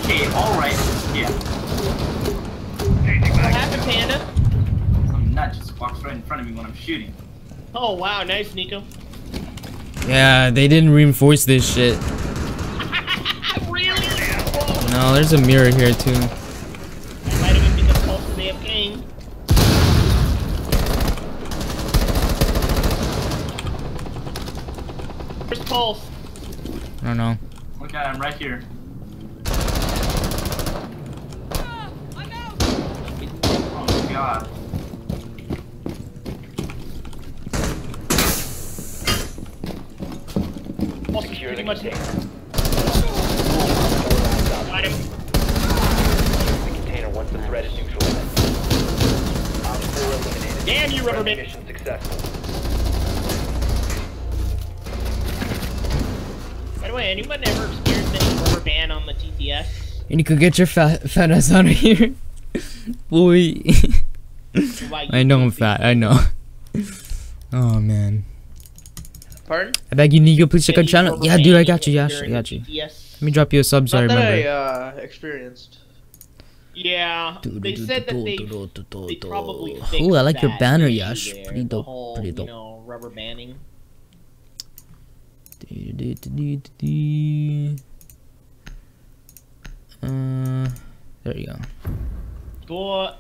[SPEAKER 4] Okay, alright. Yeah.
[SPEAKER 13] What happened, Panda?
[SPEAKER 4] Some nut just walks right in front of me when I'm shooting.
[SPEAKER 13] Oh wow, nice, Niko.
[SPEAKER 1] Yeah, they didn't reinforce this shit.
[SPEAKER 13] really?
[SPEAKER 1] No, there's a mirror here too.
[SPEAKER 13] That might have been because Pulse of AFK. Where's Pulse?
[SPEAKER 1] I don't know.
[SPEAKER 4] Look at him right here. Oh god.
[SPEAKER 13] Pulse pretty much
[SPEAKER 6] container.
[SPEAKER 13] got him.
[SPEAKER 6] The container once the threat is neutralized. Op 4 eliminated.
[SPEAKER 13] Damn you, rubber band.
[SPEAKER 6] Mission successful.
[SPEAKER 13] By the way, anyone ever experienced any rubber band on the TTS?
[SPEAKER 1] And you could get your fat fat ass out of here, boy. I know I'm fat. I know. Oh man.
[SPEAKER 9] Pardon?
[SPEAKER 1] I beg you, Niko, please check out
[SPEAKER 13] Any
[SPEAKER 1] channel. Yeah, dude, I got you. Yash, I got you.
[SPEAKER 13] TTS?
[SPEAKER 1] Let me drop you a sub so I
[SPEAKER 9] Not that I uh, experienced.
[SPEAKER 8] Yeah, they said that they, they probably fixed
[SPEAKER 1] Ooh, I like your banner, Yash. Pretty dope,
[SPEAKER 8] whole,
[SPEAKER 1] pretty
[SPEAKER 8] You know, rubber banding.
[SPEAKER 1] Uh, there you go.
[SPEAKER 13] Boy,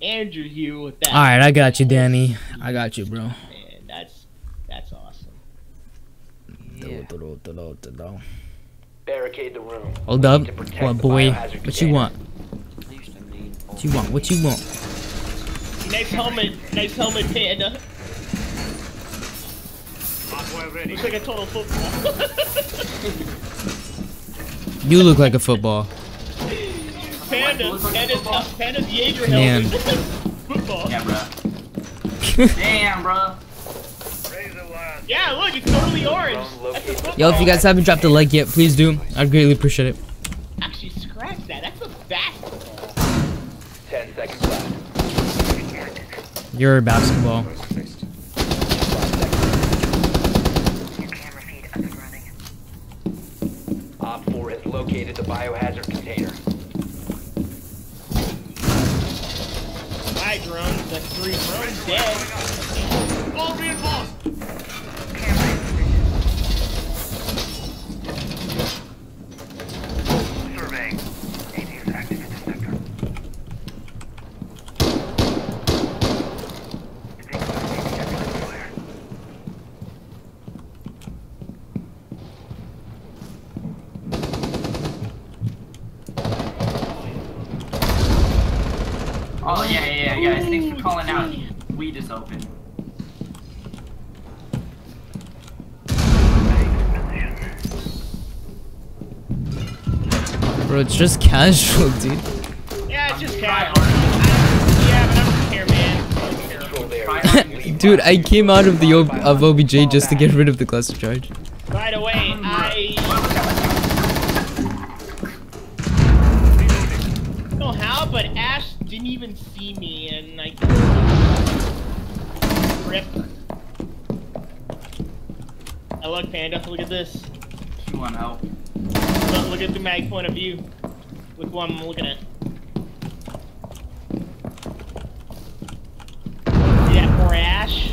[SPEAKER 13] Andrew Hugh with that.
[SPEAKER 1] All right, I got you, Danny. I got you, bro.
[SPEAKER 13] Man, that's that's awesome.
[SPEAKER 6] Barricade the room.
[SPEAKER 1] Hold up. What, boy? What you want? What you want? What you want?
[SPEAKER 13] Nice helmet, nice helmet, Panda. Looks like a total football.
[SPEAKER 1] You look like a football.
[SPEAKER 13] Panda, Panda's, Panda's Jaeger
[SPEAKER 1] Man.
[SPEAKER 13] helmet. football.
[SPEAKER 4] Yeah, bro. Damn, bro.
[SPEAKER 13] Yeah, look, it's totally orange. That's a football.
[SPEAKER 1] Yo, if you guys haven't dropped a like yet, please do. I'd greatly appreciate it.
[SPEAKER 13] Actually, scratch that. That's a basketball.
[SPEAKER 6] Ten seconds left.
[SPEAKER 1] You're a basketball.
[SPEAKER 6] Op 4 has located the biohazard container.
[SPEAKER 13] My drones, the three drones dead. All reinforced.
[SPEAKER 7] Surveying. AT is active in the sector.
[SPEAKER 4] Oh yeah, yeah, yeah, guys. Thanks for calling out. Weed is open.
[SPEAKER 1] Bro, it's just casual, dude.
[SPEAKER 13] Yeah, it's just casual. Yeah, but I don't care, man. I don't care.
[SPEAKER 6] Control the area.
[SPEAKER 1] Dude, I came out of the o of OBJ just to get rid of the cluster charge.
[SPEAKER 13] By the way, I don't know how, but Ash didn't even see me, and I rip. I look, Panda. Look at this.
[SPEAKER 4] You want help?
[SPEAKER 13] Look, at the mag point of view. Look what I'm looking at. See that poor Ash?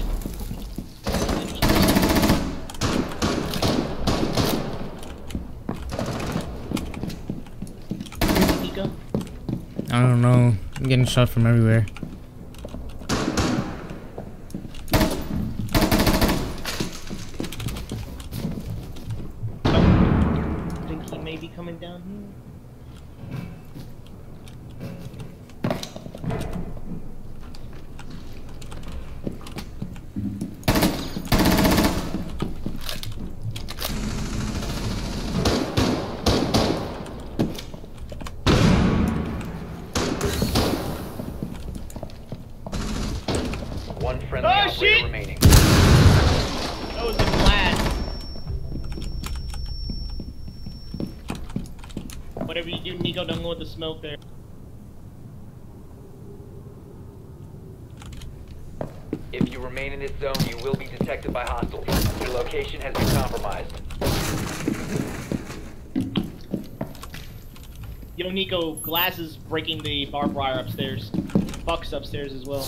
[SPEAKER 1] I don't know. I'm getting shot from everywhere.
[SPEAKER 13] Think he may be coming down here?
[SPEAKER 6] One friendly
[SPEAKER 13] Oh,
[SPEAKER 6] operator
[SPEAKER 13] shit!
[SPEAKER 6] remaining.
[SPEAKER 13] That was a blast. Whatever you do, Niko, don't go with the smoke there.
[SPEAKER 6] If you remain in this zone, you will be by hostiles. Your location has been compromised.
[SPEAKER 13] Yo, Niko, Glaz is breaking the barbed wire upstairs. Buck's upstairs as well.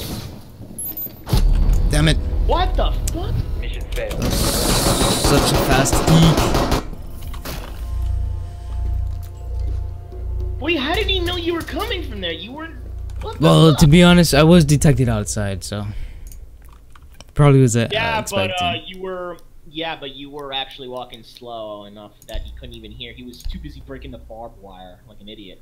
[SPEAKER 1] Damn it.
[SPEAKER 13] What the fuck?
[SPEAKER 6] Mission failed.
[SPEAKER 1] Such a fast geek.
[SPEAKER 13] Wait, how did he know you were coming from there? You weren't. What the
[SPEAKER 1] Well, to be honest, I was detected outside, so probably was uh,
[SPEAKER 13] Yeah, but
[SPEAKER 1] expecting.
[SPEAKER 13] uh, you were. Yeah, but you were actually walking slow enough that he couldn't even hear. He was too busy breaking the barbed wire like an idiot.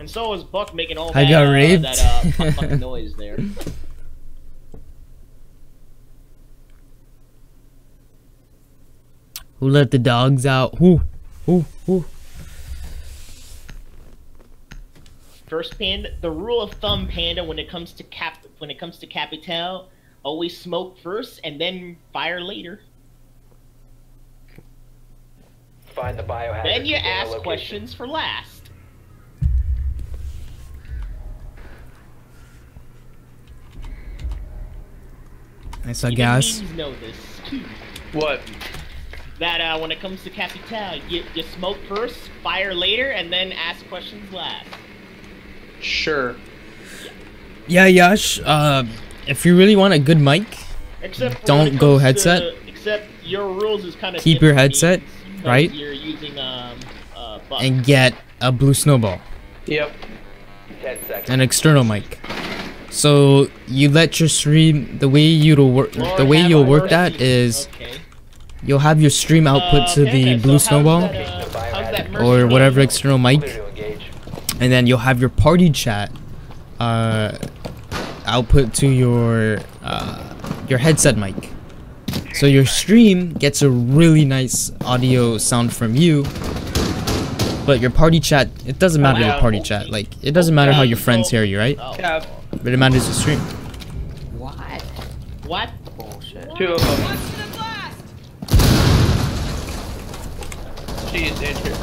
[SPEAKER 13] And so was Buck making all
[SPEAKER 1] I
[SPEAKER 13] that,
[SPEAKER 1] got
[SPEAKER 13] uh,
[SPEAKER 1] raped.
[SPEAKER 13] that uh, fuck- noise there.
[SPEAKER 1] Who let the dogs out? Who? Who? Who?
[SPEAKER 13] First panda, the rule of thumb panda when it comes to cap when it comes to Capitão, always smoke first and then fire later.
[SPEAKER 6] Find the biohazard
[SPEAKER 13] Then you ask
[SPEAKER 6] location.
[SPEAKER 13] questions for last.
[SPEAKER 1] I saw gas.
[SPEAKER 13] know this too.
[SPEAKER 9] What?
[SPEAKER 13] that uh, when it comes to Capitão, you, you smoke first, fire later, and then ask questions last.
[SPEAKER 9] Sure.
[SPEAKER 1] Yeah, Yash. Uh, if you really want a good mic,
[SPEAKER 13] Except
[SPEAKER 1] Don't go headset.
[SPEAKER 13] To, except your rules is kind of
[SPEAKER 1] keep your headset, right,
[SPEAKER 13] You're using um uh
[SPEAKER 1] and get a blue snowball,
[SPEAKER 9] Yep.
[SPEAKER 6] Ten seconds.
[SPEAKER 1] an external mic. So you let your stream the way you'll work.
[SPEAKER 13] Lord
[SPEAKER 1] The way you'll work that
[SPEAKER 13] mercy.
[SPEAKER 1] is
[SPEAKER 13] Okay.
[SPEAKER 1] you'll have your stream output
[SPEAKER 13] Uh,
[SPEAKER 1] to the
[SPEAKER 13] Panda, so
[SPEAKER 1] blue
[SPEAKER 13] how's
[SPEAKER 1] snowball
[SPEAKER 13] that, uh, how's that mercy
[SPEAKER 1] or whatever external mic,
[SPEAKER 6] Clear to engage.
[SPEAKER 1] And then you'll have your party chat uh, output to your uh, your headset mic. So your stream gets a really nice audio sound from you, but your party chat it doesn't matter your party chat. Like it doesn't matter how your friends hear you, right? But it matters the stream.
[SPEAKER 2] What?
[SPEAKER 13] What?
[SPEAKER 2] Bullshit.
[SPEAKER 9] Two of them.
[SPEAKER 11] Watch the blast!
[SPEAKER 9] She is injured.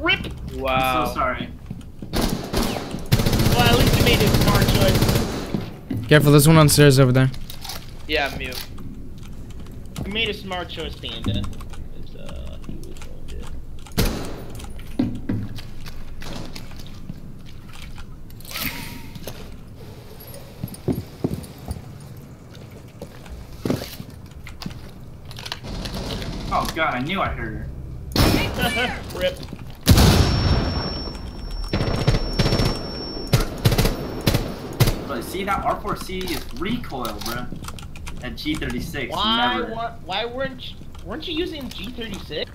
[SPEAKER 13] Rip.
[SPEAKER 9] Wow.
[SPEAKER 4] So sorry.
[SPEAKER 13] Well, at least you made a smart choice.
[SPEAKER 1] Careful, there's one on stairs over there.
[SPEAKER 9] Yeah, I'm mute.
[SPEAKER 13] You made a smart choice, Panda. uh, he was going to-
[SPEAKER 4] Oh god, I knew I heard her.
[SPEAKER 13] Rip.
[SPEAKER 4] But see that R4C is recoil, bruh. At G36.
[SPEAKER 13] Why?
[SPEAKER 4] Never.
[SPEAKER 13] What? Why weren't you, weren't you using G36?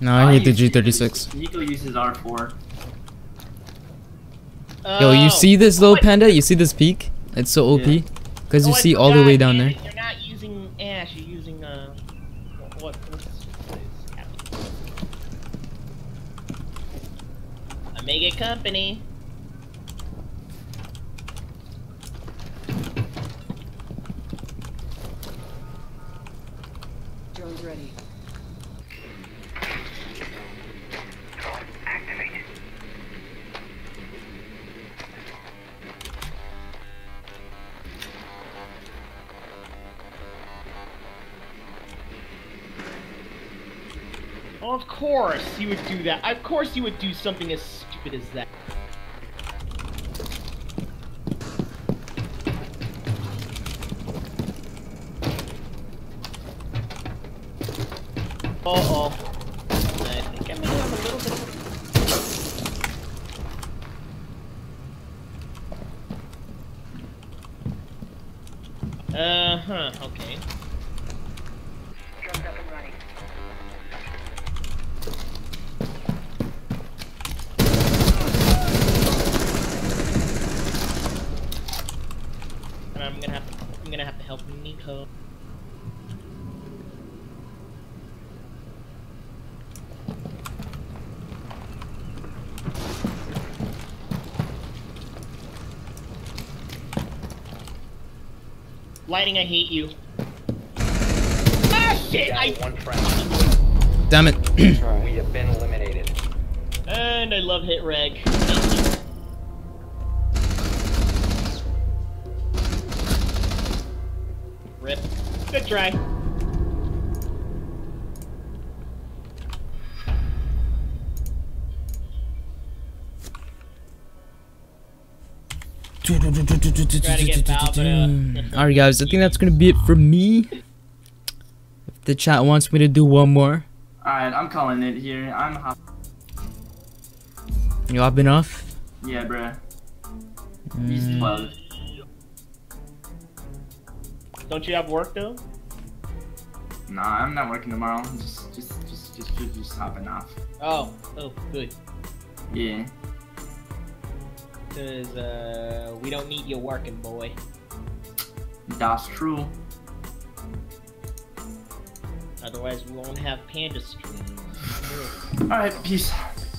[SPEAKER 1] No, I need the G36.
[SPEAKER 4] Niko uses R4.
[SPEAKER 1] Yo, you
[SPEAKER 13] Oh.
[SPEAKER 1] see this
[SPEAKER 13] Oh,
[SPEAKER 1] little
[SPEAKER 13] I-
[SPEAKER 1] panda? You see this peak? It's so OP.
[SPEAKER 4] Yeah.
[SPEAKER 1] Because you
[SPEAKER 13] oh,
[SPEAKER 1] see all the way down there.
[SPEAKER 13] You're not using Ash. You're using uh, what? What's what is happening? A company. Well, of course you would do that. Of course you would do something as stupid as that. Uh oh. I think I may have a little bit of a... Uh huh, okay. Lighting, I hate you. Ah shit! I
[SPEAKER 6] one friend.
[SPEAKER 1] Damn it.
[SPEAKER 6] We have been eliminated.
[SPEAKER 13] and I love hit reg. Rip. Good try.
[SPEAKER 1] Alright, guys, I think that's gonna be it for me. If the chat wants me to do one more,
[SPEAKER 4] Alright, I'm calling it here. I'm hot.
[SPEAKER 1] you hopping off?
[SPEAKER 4] Yeah, bruh. He's
[SPEAKER 1] Mm,
[SPEAKER 4] 12.
[SPEAKER 13] Don't you have work though?
[SPEAKER 4] Nah, I'm not working tomorrow. Just, just, just, just, just, just hopping off.
[SPEAKER 13] Oh, oh, good.
[SPEAKER 4] Yeah.
[SPEAKER 13] Cause uh, we don't need you working, boy.
[SPEAKER 4] That's true.
[SPEAKER 13] Otherwise, we won't have panda streams.
[SPEAKER 4] Alright, peace.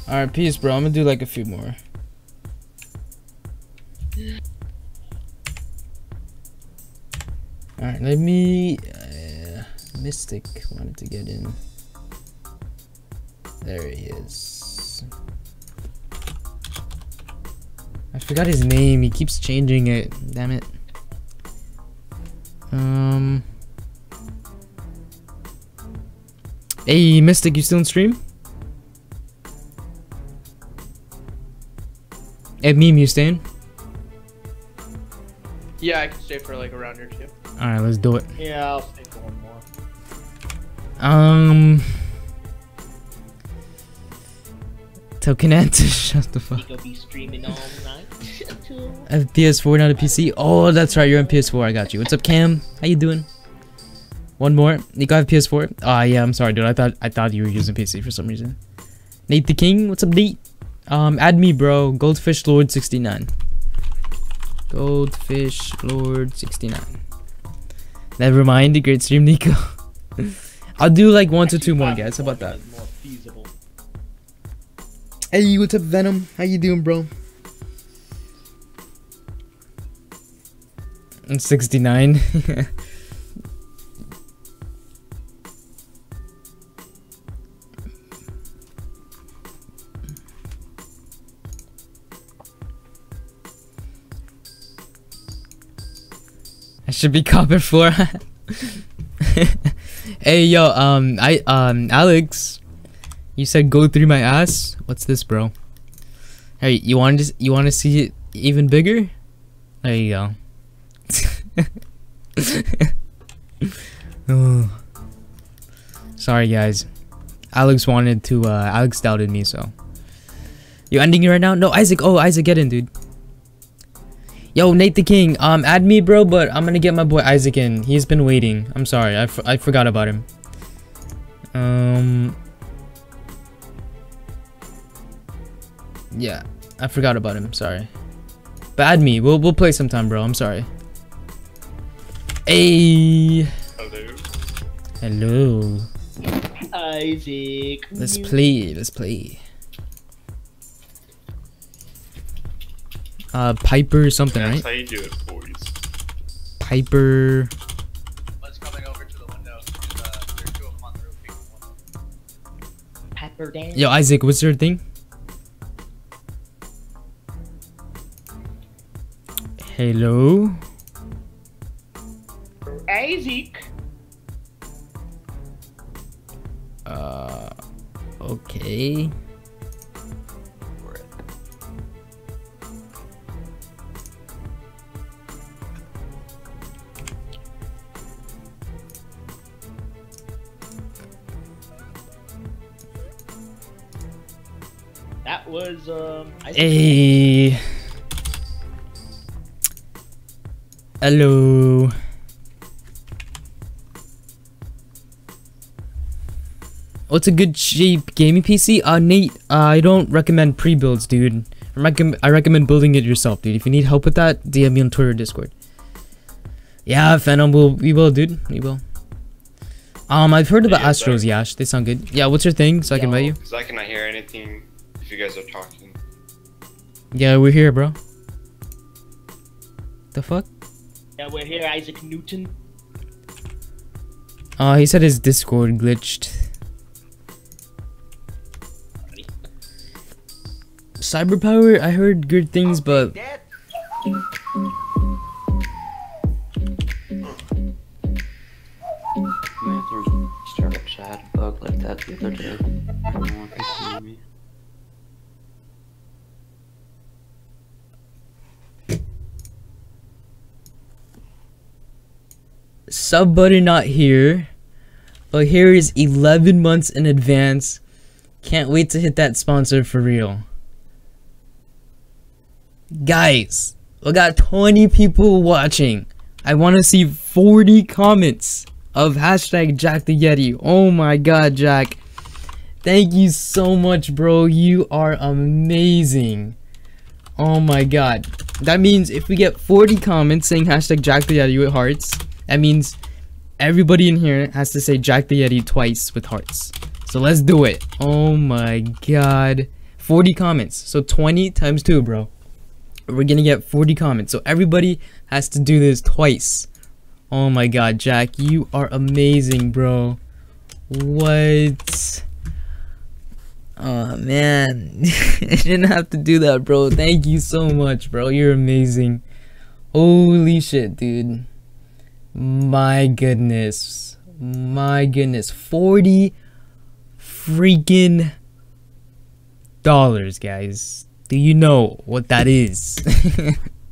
[SPEAKER 1] Alright, peace, bro. I'm gonna do like a few more. Alright, let me. Uh, Mystic wanted to get in. There he is. I forgot his name. He keeps changing it. Damn it. Um. Hey, Mystic, you still in stream? Hey, Meme, you staying?
[SPEAKER 9] Yeah, I can stay for like a round or two.
[SPEAKER 1] Alright, let's do it.
[SPEAKER 13] Yeah, I'll stay for one more.
[SPEAKER 1] Um. Tell Kanan to shut the fuck.
[SPEAKER 13] You'll be streaming all night. until-
[SPEAKER 1] I have PS4, not a PC. Oh, that's right, you're on PS4. I got you. What's up, Cam? How you doing? One more. Niko, I have PS4. Ah, yeah. I'm sorry, dude. I thought I thought you were using PC for some reason. Nate the King. What's up, Nate? Um, add me, bro. Goldfish Lord 69. Goldfish Lord 69. Never mind. Great stream, Nico. I'll do like one to two more, guys. How about that? Hey, what's up, Venom? How you doing, bro? I'm 69. I should be copping for. hey, yo, um, I, um, Alex, you said go through my ass. What's this, bro? Hey, you want to you want to see it even bigger? There you go. oh. Sorry, guys. Alex wanted to. Uh, Alex doubted me, so. You ending it right now? No, Isaac. Oh, Isaac, get in, dude. Yo, Nate the King. Um, add me, bro. But I'm gonna get my boy Isaac in. He's been waiting. I'm sorry. I, I forgot about him. Um. Yeah, I forgot about him. Sorry. Bad me. We'll we'll play sometime, bro. I'm sorry. Hey.
[SPEAKER 7] Hello.
[SPEAKER 1] Hello.
[SPEAKER 13] Isaac.
[SPEAKER 1] Let's play. Let's play. Uh, Piper something,
[SPEAKER 7] That's
[SPEAKER 1] right?
[SPEAKER 7] how you do it, boys.
[SPEAKER 1] Piper.
[SPEAKER 9] Let's coming over to the window. Uh, there are two of them on the roof.
[SPEAKER 13] Pepper dance.
[SPEAKER 1] Yo, Isaac, what's your thing? Hello.
[SPEAKER 13] Isaac.
[SPEAKER 1] Uh, okay.
[SPEAKER 13] That was um. Isaac.
[SPEAKER 1] Hey. Hello. What's a good cheap gaming PC? Uh, Nate, uh, I don't recommend pre-builds, dude. I recommend, I recommend building it yourself, dude. If you need help with that, DM me on Twitter or Discord. Yeah, Phantom, will we will, dude. We will. Um, I've heard about
[SPEAKER 7] Yeah,
[SPEAKER 1] Astros, Yash. They sound good. Yeah, what's your thing so I can buy you?
[SPEAKER 7] Because I cannot hear anything if you guys are talking.
[SPEAKER 1] Yeah, we're here, bro. The fuck?
[SPEAKER 13] Yeah, we're here, Isaac Newton.
[SPEAKER 1] Uh, he said his Discord glitched. Cyberpower, I heard good things, but
[SPEAKER 2] Man, there was a startup chat bug like that the other day. I don't want people to know me.
[SPEAKER 1] Sub button not here. But here is 11 months in advance. Can't wait to hit that sponsor for real. Guys, we got 20 people watching. I want to see 40 comments of hashtag Jack the Yeti. Oh my god, Jack. Thank you so much, bro. You are amazing. Oh my god. That means if we get 40 comments saying hashtag Jack the Yeti with hearts, that means everybody in here has to say Jack the Yeti twice with hearts. So let's do it. Oh my god. 40 comments. So 20 times 2, bro. We're gonna get 40 comments. So everybody has to do this twice. Oh my god, Jack. You are amazing, bro. What? Oh man. I didn't have to do that, bro. Thank you so much, bro. You're amazing. Holy shit, dude. My goodness. My goodness. 40 freaking dollars, guys. Do you know what that is?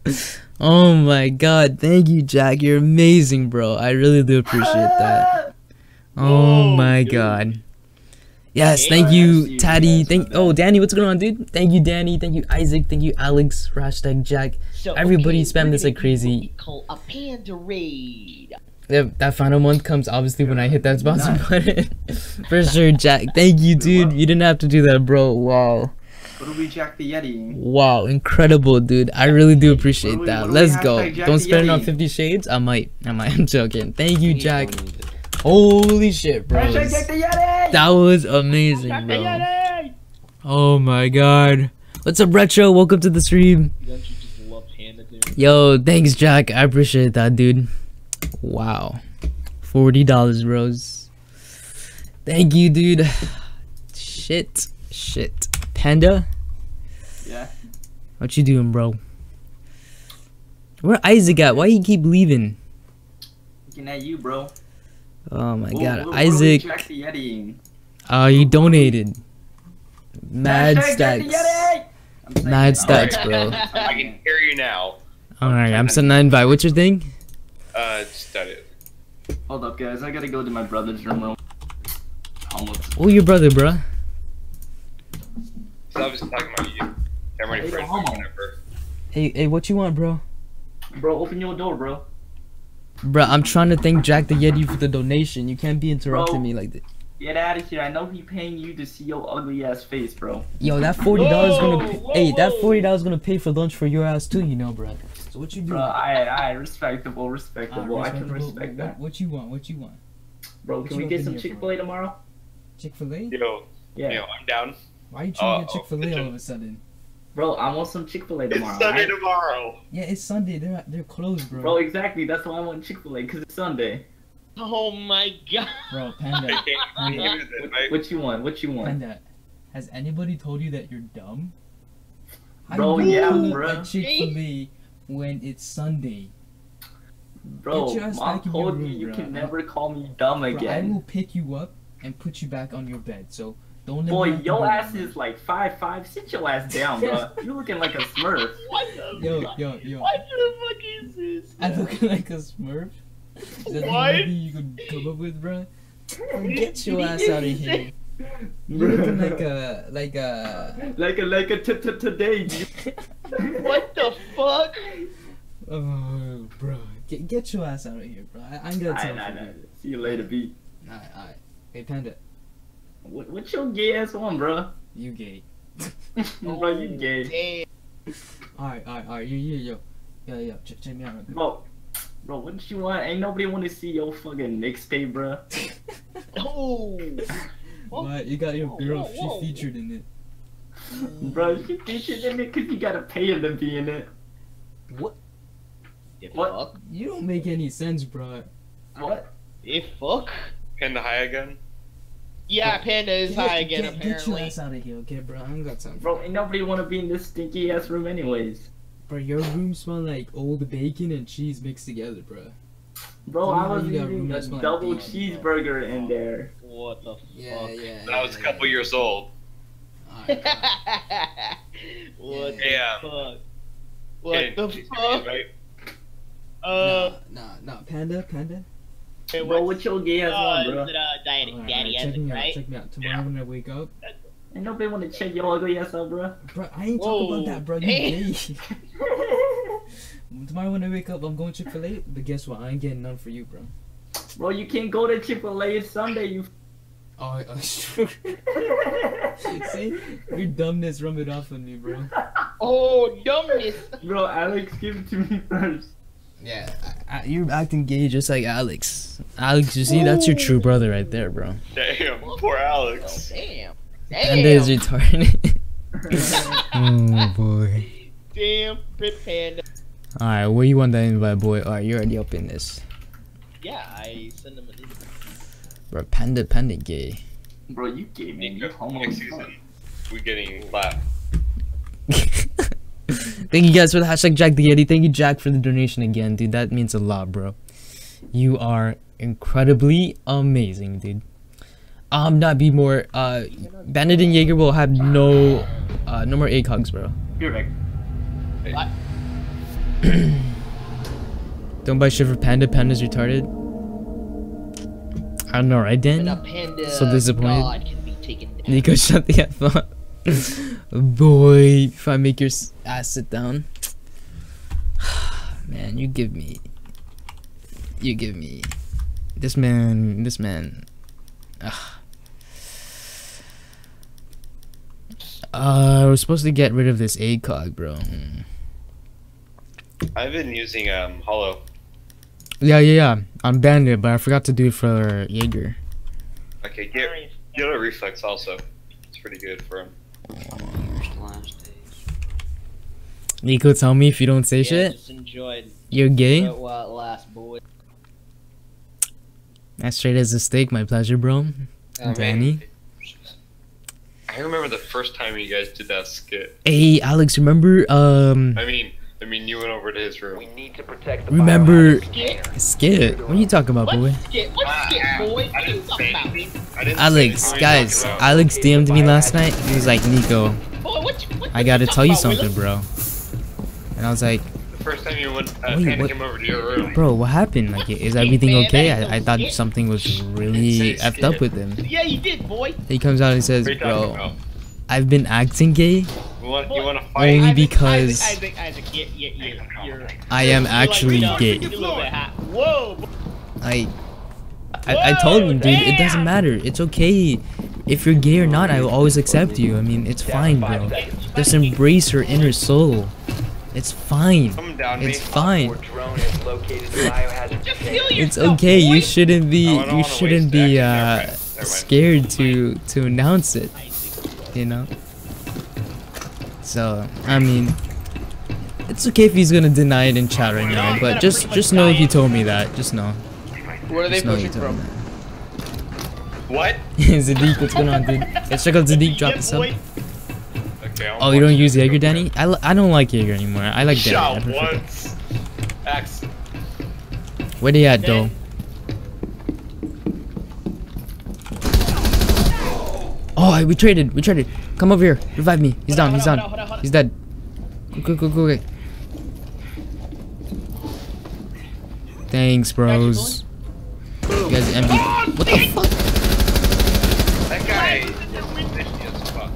[SPEAKER 1] oh my god, thank you, Jack. You're amazing, bro. I really do appreciate that. Oh, oh my god. Yes, thank you, Taddy. Thank oh Danny, what's going on, dude? Thank you, Danny. Thank you, Isaac. Thank you, Alex. Hashtag Jack.
[SPEAKER 13] So,
[SPEAKER 1] Everybody
[SPEAKER 13] okay,
[SPEAKER 1] spam this like crazy.
[SPEAKER 13] call a panda raid.
[SPEAKER 1] Yeah, that final month comes obviously when I hit that sponsor button. For sure, Jack. Thank you, dude. You didn't have to do that, bro. Wow.
[SPEAKER 4] What do we jack the Yeti?
[SPEAKER 1] Wow, incredible, dude. I really do appreciate
[SPEAKER 4] we-
[SPEAKER 1] that.
[SPEAKER 4] what do we
[SPEAKER 1] Let's go. Don't spend it on 50 Shades. I might. I might. I'm joking. Thank you, Jack. Holy shit, bro.
[SPEAKER 4] Hashtag Jack the Yeti!
[SPEAKER 1] That was amazing, bro. Oh my god. What's up, Retro? Welcome to the stream.
[SPEAKER 13] Don't you just love panda, dude?
[SPEAKER 1] Yo, thanks, Jack. I appreciate that, dude. Wow. $40, bros. Thank you, dude. Shit. Shit. Panda?
[SPEAKER 4] Yeah.
[SPEAKER 1] What you doing, bro? Where Isaac at? Why you keep leaving?
[SPEAKER 4] Looking at you, bro.
[SPEAKER 1] Oh my
[SPEAKER 4] Whoa,
[SPEAKER 1] god.
[SPEAKER 4] whoa, what
[SPEAKER 1] Isaac,
[SPEAKER 4] jack the
[SPEAKER 1] uh, you donated. Mad
[SPEAKER 4] Hashtag
[SPEAKER 1] stacks.
[SPEAKER 4] Yeti! I'm saying
[SPEAKER 1] Mad
[SPEAKER 4] it.
[SPEAKER 1] stacks, bro.
[SPEAKER 14] I can hear you now.
[SPEAKER 1] Alright, I'm sending that invite. What's your thing?
[SPEAKER 14] Uh, just done it.
[SPEAKER 4] Hold up, guys. I gotta go to my brother's room. real- Almost.
[SPEAKER 1] Oh, your brother, bruh.
[SPEAKER 14] So I was talking about you. I'm ready
[SPEAKER 4] Hey,
[SPEAKER 14] for
[SPEAKER 1] Hey, hey, what you want, bro?
[SPEAKER 4] Bro, open your door, bro.
[SPEAKER 1] Bruh, I'm trying to thank Jack the Yeti for the donation. You can't be interrupting
[SPEAKER 4] Bro.
[SPEAKER 1] me like that.
[SPEAKER 4] Get out of here. I know he paying you to see your ugly ass face, bro.
[SPEAKER 1] Yo, that forty dollars gonna pay,
[SPEAKER 13] whoa,
[SPEAKER 1] hey, that forty dollars gonna pay for lunch for your ass too, you know, bro. So what you do?
[SPEAKER 4] Bro, I, I, respectable, respectable. I can respect that.
[SPEAKER 1] What you want? What you want?
[SPEAKER 4] Bro,
[SPEAKER 1] what
[SPEAKER 4] can we get some Chick Fil A tomorrow?
[SPEAKER 1] Chick Fil A?
[SPEAKER 14] Yo,
[SPEAKER 4] Yeah.
[SPEAKER 14] yo, I'm down.
[SPEAKER 1] Why are you trying to
[SPEAKER 14] Uh,
[SPEAKER 1] get Chick Fil A all of a sudden?
[SPEAKER 4] Bro, I want some Chick Fil A tomorrow.
[SPEAKER 14] It's Sunday
[SPEAKER 4] alright?
[SPEAKER 14] tomorrow.
[SPEAKER 1] Yeah, it's Sunday. They're they're closed, bro.
[SPEAKER 4] Bro, exactly. That's why I want Chick Fil A because it's Sunday.
[SPEAKER 13] Oh my god.
[SPEAKER 1] Bro,
[SPEAKER 14] I
[SPEAKER 1] Panda,
[SPEAKER 14] can't, I can't give it an invite.
[SPEAKER 4] What you want? What you want?
[SPEAKER 1] Panda. Has anybody told you that you're dumb? How
[SPEAKER 4] Bro,
[SPEAKER 1] you
[SPEAKER 4] yeah,
[SPEAKER 1] gonna
[SPEAKER 4] bro.
[SPEAKER 1] Chick Fil A when it's Sunday?
[SPEAKER 4] Bro,
[SPEAKER 1] Get your ass
[SPEAKER 4] mom
[SPEAKER 1] back in your
[SPEAKER 4] told me you
[SPEAKER 1] bro.
[SPEAKER 4] can never call me dumb
[SPEAKER 1] Bro, I
[SPEAKER 4] again.
[SPEAKER 1] will pick you up and put you back on your bed. So don't.
[SPEAKER 4] Boy,
[SPEAKER 1] ever have to
[SPEAKER 4] your
[SPEAKER 1] do
[SPEAKER 4] ass is like five five. Sit your ass down, bro. You're looking like a Smurf.
[SPEAKER 13] What the
[SPEAKER 1] Yo,
[SPEAKER 13] fuck?
[SPEAKER 1] yo, yo.
[SPEAKER 13] What the fuck is this?
[SPEAKER 1] I look like a Smurf. Is that
[SPEAKER 13] What?
[SPEAKER 1] the movie you could come up with, bro? Get your ass out of here. You're looking like a like a.
[SPEAKER 4] Like a like a t t today.
[SPEAKER 13] What the fuck?
[SPEAKER 1] Oh, bro, get get your ass out of here, bro. I, I ain't gonna tell
[SPEAKER 4] Alright,
[SPEAKER 1] you.
[SPEAKER 4] alright, See you later, B.
[SPEAKER 1] Alright, alright. Hey, Panda,
[SPEAKER 4] What, what's your gay ass on, bro?
[SPEAKER 1] you gay.
[SPEAKER 4] Oh, bro, you oh, gay.
[SPEAKER 13] Damn.
[SPEAKER 1] Alright, alright, alright. You, yo, yo, yo, yo. Check, check me out. real quick.
[SPEAKER 4] Bro, bro, what you want? Ain't nobody want to see your fucking mixtape, bro.
[SPEAKER 13] Oh.
[SPEAKER 1] What? You got your
[SPEAKER 13] Whoa,
[SPEAKER 1] girl?
[SPEAKER 13] whoa, whoa. Mm.
[SPEAKER 1] She featured in it.
[SPEAKER 4] Bro, she featured in it because you gotta pay her to be in it.
[SPEAKER 13] What? The
[SPEAKER 4] What?
[SPEAKER 13] fuck?
[SPEAKER 1] You don't make any sense, bro.
[SPEAKER 4] What?
[SPEAKER 13] If fuck?
[SPEAKER 14] Panda high again.
[SPEAKER 13] Yeah, Panda is
[SPEAKER 1] Get-
[SPEAKER 13] high again,
[SPEAKER 1] get, Get your ass out of here, okay, bro? I ain't got time. For
[SPEAKER 4] Bro, ain't nobody want to be in this stinky ass room anyways.
[SPEAKER 1] Bro, your room smell like old bacon and cheese mixed together, bro.
[SPEAKER 4] Bro, I was
[SPEAKER 1] you got room
[SPEAKER 4] eating a
[SPEAKER 1] that smell like
[SPEAKER 4] double
[SPEAKER 1] bacon,
[SPEAKER 4] cheeseburger in there.
[SPEAKER 13] What the
[SPEAKER 1] Yeah,
[SPEAKER 13] fuck?
[SPEAKER 1] yeah.
[SPEAKER 14] When I was a couple years old.
[SPEAKER 1] Alright,
[SPEAKER 13] what the
[SPEAKER 14] Yeah.
[SPEAKER 13] fuck? What
[SPEAKER 14] And
[SPEAKER 13] the fuck?
[SPEAKER 14] Right?
[SPEAKER 13] Uh,
[SPEAKER 1] nah, nah, nah. Panda, panda.
[SPEAKER 13] Hey,
[SPEAKER 4] Bro,
[SPEAKER 13] what's-
[SPEAKER 4] what's your gay ass
[SPEAKER 13] uh,
[SPEAKER 4] on, bro?
[SPEAKER 13] is it, uh, Daddy,
[SPEAKER 1] Alright,
[SPEAKER 13] Daddy
[SPEAKER 1] alright, check me out,
[SPEAKER 13] right?
[SPEAKER 1] check me out. Tomorrow when I wake up,
[SPEAKER 4] Ain't nobody want to check your ugly ass out, bro.
[SPEAKER 1] bro, I ain't talking about that, bro. You
[SPEAKER 13] damn.
[SPEAKER 1] gay. Tomorrow when I wake up, I'm going Chick Fil A. But guess what? I ain't getting none for you, bro.
[SPEAKER 4] Bro, you can't go to Chick Fil A. It's Sunday. You.
[SPEAKER 1] Oh, oh true. See, your dumbness rub it off on me, bro.
[SPEAKER 13] Oh, dumbness.
[SPEAKER 4] Bro, Alex, give it to me first.
[SPEAKER 1] Yeah, I, I, you're acting gay just like Alex. Alex, you see, that's your true brother right there, bro.
[SPEAKER 14] Damn, poor Alex.
[SPEAKER 13] Oh, damn.
[SPEAKER 1] Panda is
[SPEAKER 13] Damn.
[SPEAKER 1] retarded. oh boy.
[SPEAKER 13] Damn, Rip Panda.
[SPEAKER 1] Alright, where you want that invite, boy? Alright, you're already up in this.
[SPEAKER 13] Yeah, I send him an invite.
[SPEAKER 1] Bro, Panda, Panda gay.
[SPEAKER 4] Bro, you gay, man. You homo.
[SPEAKER 14] Next
[SPEAKER 4] as fuck.
[SPEAKER 14] season, we getting clapped.
[SPEAKER 1] Thank you guys for the hashtag Jack the Yeti. Thank you, Jack, for the donation again, dude. That means a lot, bro. You are incredibly amazing, dude. Um, not be more. Uh, Bandit and Jaeger will have no, uh, no more egg ACOGs, bro.
[SPEAKER 4] You're right.
[SPEAKER 1] Don't buy shit for Panda. Panda's retarded. I don't know, right, Dan? So disappointed.
[SPEAKER 13] God can be taken down.
[SPEAKER 1] Nico, shut the F up. Boy, if I make your ass sit down. Man, you give me. You give me. This man, this man. Ugh. Uh, we're supposed to get rid of this ACOG, bro.
[SPEAKER 14] I've been using um Holo.
[SPEAKER 1] Yeah, yeah, yeah. I'm Bandit, but I forgot to do it for Jaeger.
[SPEAKER 14] Okay, get get a reflex also. It's pretty good for him.
[SPEAKER 1] Nico, tell me if you don't say
[SPEAKER 13] Yeah,
[SPEAKER 1] shit.
[SPEAKER 13] Just enjoyed.
[SPEAKER 1] You're gay?
[SPEAKER 13] But while it lasts, boy.
[SPEAKER 1] As straight as a steak, my pleasure, bro.
[SPEAKER 13] Oh,
[SPEAKER 1] Danny.
[SPEAKER 14] I remember the first time you guys did that skit.
[SPEAKER 1] Hey, Alex, remember? Um,
[SPEAKER 14] I mean, I mean, you went over to his room. We
[SPEAKER 6] need to protect the
[SPEAKER 1] remember? Skit. What are you talking about, boy?
[SPEAKER 13] Skit, what skit, boy? What are you talking about?
[SPEAKER 1] Alex, guys, Alex DM'd me last night. He was like, Nico,
[SPEAKER 13] Boy, what you, what
[SPEAKER 1] I gotta
[SPEAKER 13] talking
[SPEAKER 1] tell you something, bro. And I was like,
[SPEAKER 14] The first time you went, uh,
[SPEAKER 1] Wait, what-
[SPEAKER 14] came over to your room.
[SPEAKER 1] bro, what happened? Like, is everything okay? I, I thought something was really effed up with him.
[SPEAKER 13] Yeah, you did, boy.
[SPEAKER 1] He comes out and says,
[SPEAKER 14] What are you talking
[SPEAKER 1] bro,
[SPEAKER 14] about?
[SPEAKER 1] I've been acting gay
[SPEAKER 14] You want, want to fight?
[SPEAKER 1] only
[SPEAKER 13] Isaac,
[SPEAKER 1] because
[SPEAKER 13] Isaac, Isaac, Isaac, yeah, yeah, yeah,
[SPEAKER 1] I am actually
[SPEAKER 13] like,
[SPEAKER 1] gay.
[SPEAKER 13] You're a little bit hot. Whoa.
[SPEAKER 1] I, I, I told him, dude, it doesn't matter. It's okay. If you're gay or not, I will always accept you. I mean, it's fine, bro. Just embrace your inner soul. It's fine. It's fine.
[SPEAKER 6] Drone is located the biohazard container.
[SPEAKER 1] It's okay. You shouldn't be.
[SPEAKER 14] Oh, I don't
[SPEAKER 1] You shouldn't be uh
[SPEAKER 14] Never mind. Never mind.
[SPEAKER 1] scared to to announce it. You know. So I mean, it's okay if he's gonna deny it in chat right now. But just just know if you told me that. Just know.
[SPEAKER 9] Where are they
[SPEAKER 1] Just know he
[SPEAKER 9] pushing
[SPEAKER 1] told
[SPEAKER 9] from?
[SPEAKER 1] me
[SPEAKER 14] What?
[SPEAKER 1] that. Zadiq, what's going on, dude? Let's check out Zadiq. Drop
[SPEAKER 13] Yeah,
[SPEAKER 1] the sub.
[SPEAKER 14] Okay.
[SPEAKER 1] Oh, you don't use
[SPEAKER 14] it.
[SPEAKER 1] Jaeger, Danny? I, I don't like Jaeger anymore. I like Danny. I
[SPEAKER 14] Shot
[SPEAKER 1] prefer-
[SPEAKER 14] once. X.
[SPEAKER 1] Where they at, though? Oh, I- we traded. We traded. Come over here. Revive me. He's down. He's down.
[SPEAKER 13] on, hold on, hold on.
[SPEAKER 1] He's dead. Go, go, go, go. Thanks, bros. You guys MVP. What the fuck?
[SPEAKER 14] That guy is fuck.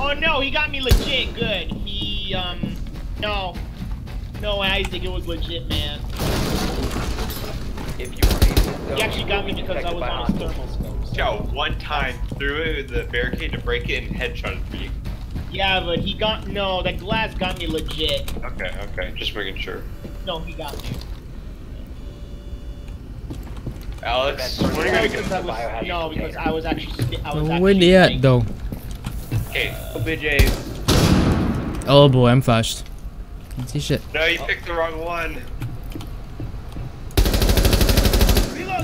[SPEAKER 13] Oh no, he got me legit good. He um no. No Isaac, it was legit man.
[SPEAKER 6] If you remain in this zone,
[SPEAKER 13] He actually got me because I was on his thermal scope.
[SPEAKER 14] Shot one time, threw it with the barricade to break it, and headshotted me.
[SPEAKER 13] Yeah, but he got no, that glass got me legit.
[SPEAKER 14] Okay, okay, just making sure.
[SPEAKER 13] No, he got me.
[SPEAKER 14] Alex, what are you
[SPEAKER 13] No,
[SPEAKER 14] gonna
[SPEAKER 13] because
[SPEAKER 14] get?
[SPEAKER 13] I was, no, because I was actually sti- I was
[SPEAKER 1] Where
[SPEAKER 13] actually
[SPEAKER 1] they at, though?
[SPEAKER 14] Okay.
[SPEAKER 9] Bitch A's.
[SPEAKER 1] Oh boy, I'm flashed. Can't see shit.
[SPEAKER 14] No, you picked the wrong one.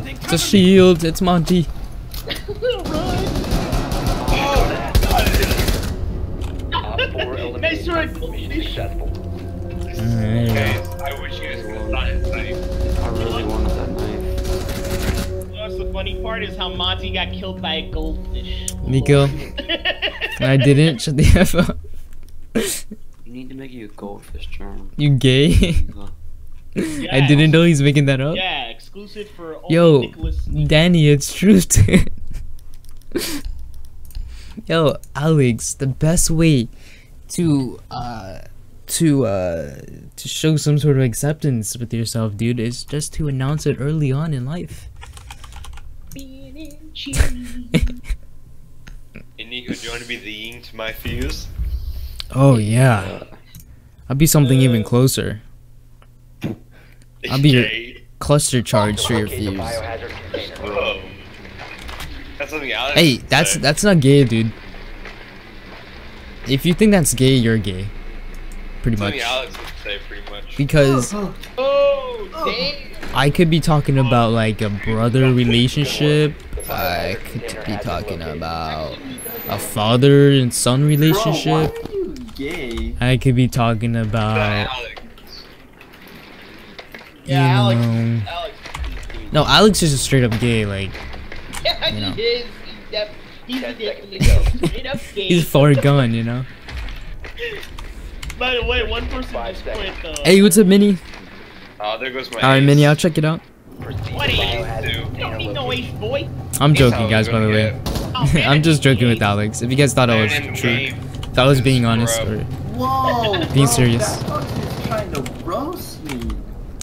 [SPEAKER 1] It's a shield. It's Monty.
[SPEAKER 6] Op 4
[SPEAKER 13] Nice
[SPEAKER 6] eliminated.
[SPEAKER 13] one.
[SPEAKER 6] Mission successful.
[SPEAKER 14] Okay, I wish you guys could have done it. Like,
[SPEAKER 2] I really wanted that knife.
[SPEAKER 13] You the funny part is how Monty got killed by a goldfish.
[SPEAKER 1] Nico. I didn't. Shut the F up.
[SPEAKER 2] You need to make you a goldfish charm.
[SPEAKER 1] You gay? I didn't know he's making that up.
[SPEAKER 13] Yeah, exclusive for only
[SPEAKER 1] Yo,
[SPEAKER 13] Nicholas.
[SPEAKER 1] Danny, it's true. too. Yo, Alex, the best way to uh to uh to show some sort of acceptance with yourself, dude, is just to announce it early on in life.
[SPEAKER 14] hey Nico, do you want to be the yin to my Fuze?
[SPEAKER 1] Oh yeah. I'll be something even closer. I'll be your
[SPEAKER 14] Jade.
[SPEAKER 1] Cluster charge for your
[SPEAKER 6] Locate
[SPEAKER 1] fuse.
[SPEAKER 14] Whoa. That's
[SPEAKER 1] Hey, that's
[SPEAKER 14] say.
[SPEAKER 1] that's not gay, dude. If you think that's gay, you're gay. Pretty much.
[SPEAKER 14] something Alex would say, pretty much.
[SPEAKER 1] Because
[SPEAKER 13] Oh, oh damn.
[SPEAKER 1] I could be talking about like a brother relationship. I could be talking about a father and son relationship.
[SPEAKER 2] Gay.
[SPEAKER 1] I could be talking about
[SPEAKER 14] Alex.
[SPEAKER 13] Yeah,
[SPEAKER 1] you
[SPEAKER 13] Alex.
[SPEAKER 1] know,
[SPEAKER 13] Alex.
[SPEAKER 1] No, Alex is just straight up gay. Like
[SPEAKER 13] Yeah,
[SPEAKER 1] You know.
[SPEAKER 13] he is. He's, def- he's
[SPEAKER 6] Ten
[SPEAKER 13] definitely
[SPEAKER 6] seconds
[SPEAKER 13] straight up gay.
[SPEAKER 1] he's far gone, you know.
[SPEAKER 13] By the way, one person
[SPEAKER 6] Five
[SPEAKER 13] just quit. Uh,
[SPEAKER 1] Hey, what's up, Mini?
[SPEAKER 14] Oh, there goes my.
[SPEAKER 1] Alright,
[SPEAKER 14] ace.
[SPEAKER 1] Mini, I'll check it out.
[SPEAKER 6] Proceed to
[SPEAKER 13] What is-
[SPEAKER 6] biohazard
[SPEAKER 13] you don't
[SPEAKER 6] container
[SPEAKER 13] need no
[SPEAKER 6] location.
[SPEAKER 13] ace, boy.
[SPEAKER 1] I'm joking, guys. By the way.
[SPEAKER 13] Oh, man,
[SPEAKER 1] I'm just joking with. Alex. If you guys thought I was
[SPEAKER 14] Man in the
[SPEAKER 1] true,
[SPEAKER 14] game.
[SPEAKER 1] if I was being honest, or
[SPEAKER 2] Whoa,
[SPEAKER 1] Being
[SPEAKER 2] bro,
[SPEAKER 1] serious.
[SPEAKER 2] That fuck is trying to roast me.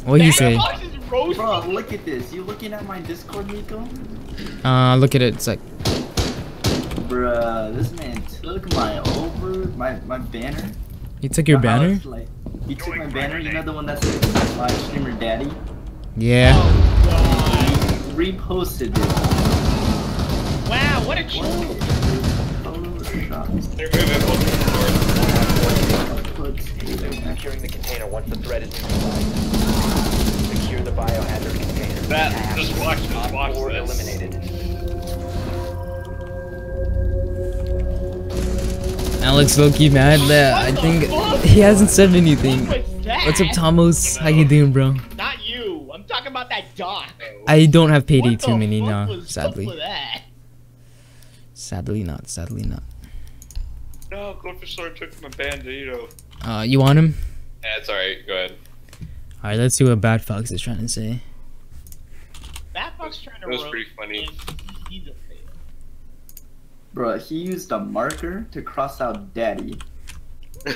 [SPEAKER 1] What do you say?
[SPEAKER 13] Fox is roasting.
[SPEAKER 2] Bro, look at this. You looking at my Discord, Nico?
[SPEAKER 1] Uh, look at it. It's like
[SPEAKER 2] Bruh, this man took my over my my banner.
[SPEAKER 1] he took your
[SPEAKER 2] For
[SPEAKER 1] banner.
[SPEAKER 2] it's Like, he took my banner. You know the one that says live streamer daddy.
[SPEAKER 1] Yeah.
[SPEAKER 13] Oh,
[SPEAKER 2] He reposted it.
[SPEAKER 13] Wow, what a cheat.
[SPEAKER 2] Photoshopped.
[SPEAKER 14] They're moving both
[SPEAKER 2] Uploads.
[SPEAKER 6] Securing the container once the threat is neutralized. Secure the biohazard container.
[SPEAKER 7] That, just watch this,
[SPEAKER 6] Op
[SPEAKER 7] watch
[SPEAKER 6] four
[SPEAKER 7] this.
[SPEAKER 6] eliminated.
[SPEAKER 1] Alex Loki mad that I think he hasn't said anything.
[SPEAKER 13] What?
[SPEAKER 1] What's up, Thomas? How you doing, bro?
[SPEAKER 13] Not you. I'm talking about that doc.
[SPEAKER 1] I don't have payday
[SPEAKER 13] What
[SPEAKER 1] too many now, sadly. Sadly not. Sadly not.
[SPEAKER 14] No, Goldfish Lord took my bandito.
[SPEAKER 1] Uh, you want him?
[SPEAKER 14] Yeah, it's alright. Go ahead.
[SPEAKER 1] All right, let's see what Bad Fox is trying to say.
[SPEAKER 13] That fuck's trying to
[SPEAKER 14] That was pretty funny.
[SPEAKER 13] and He's a fail.
[SPEAKER 2] Bro, he used a marker to cross out daddy.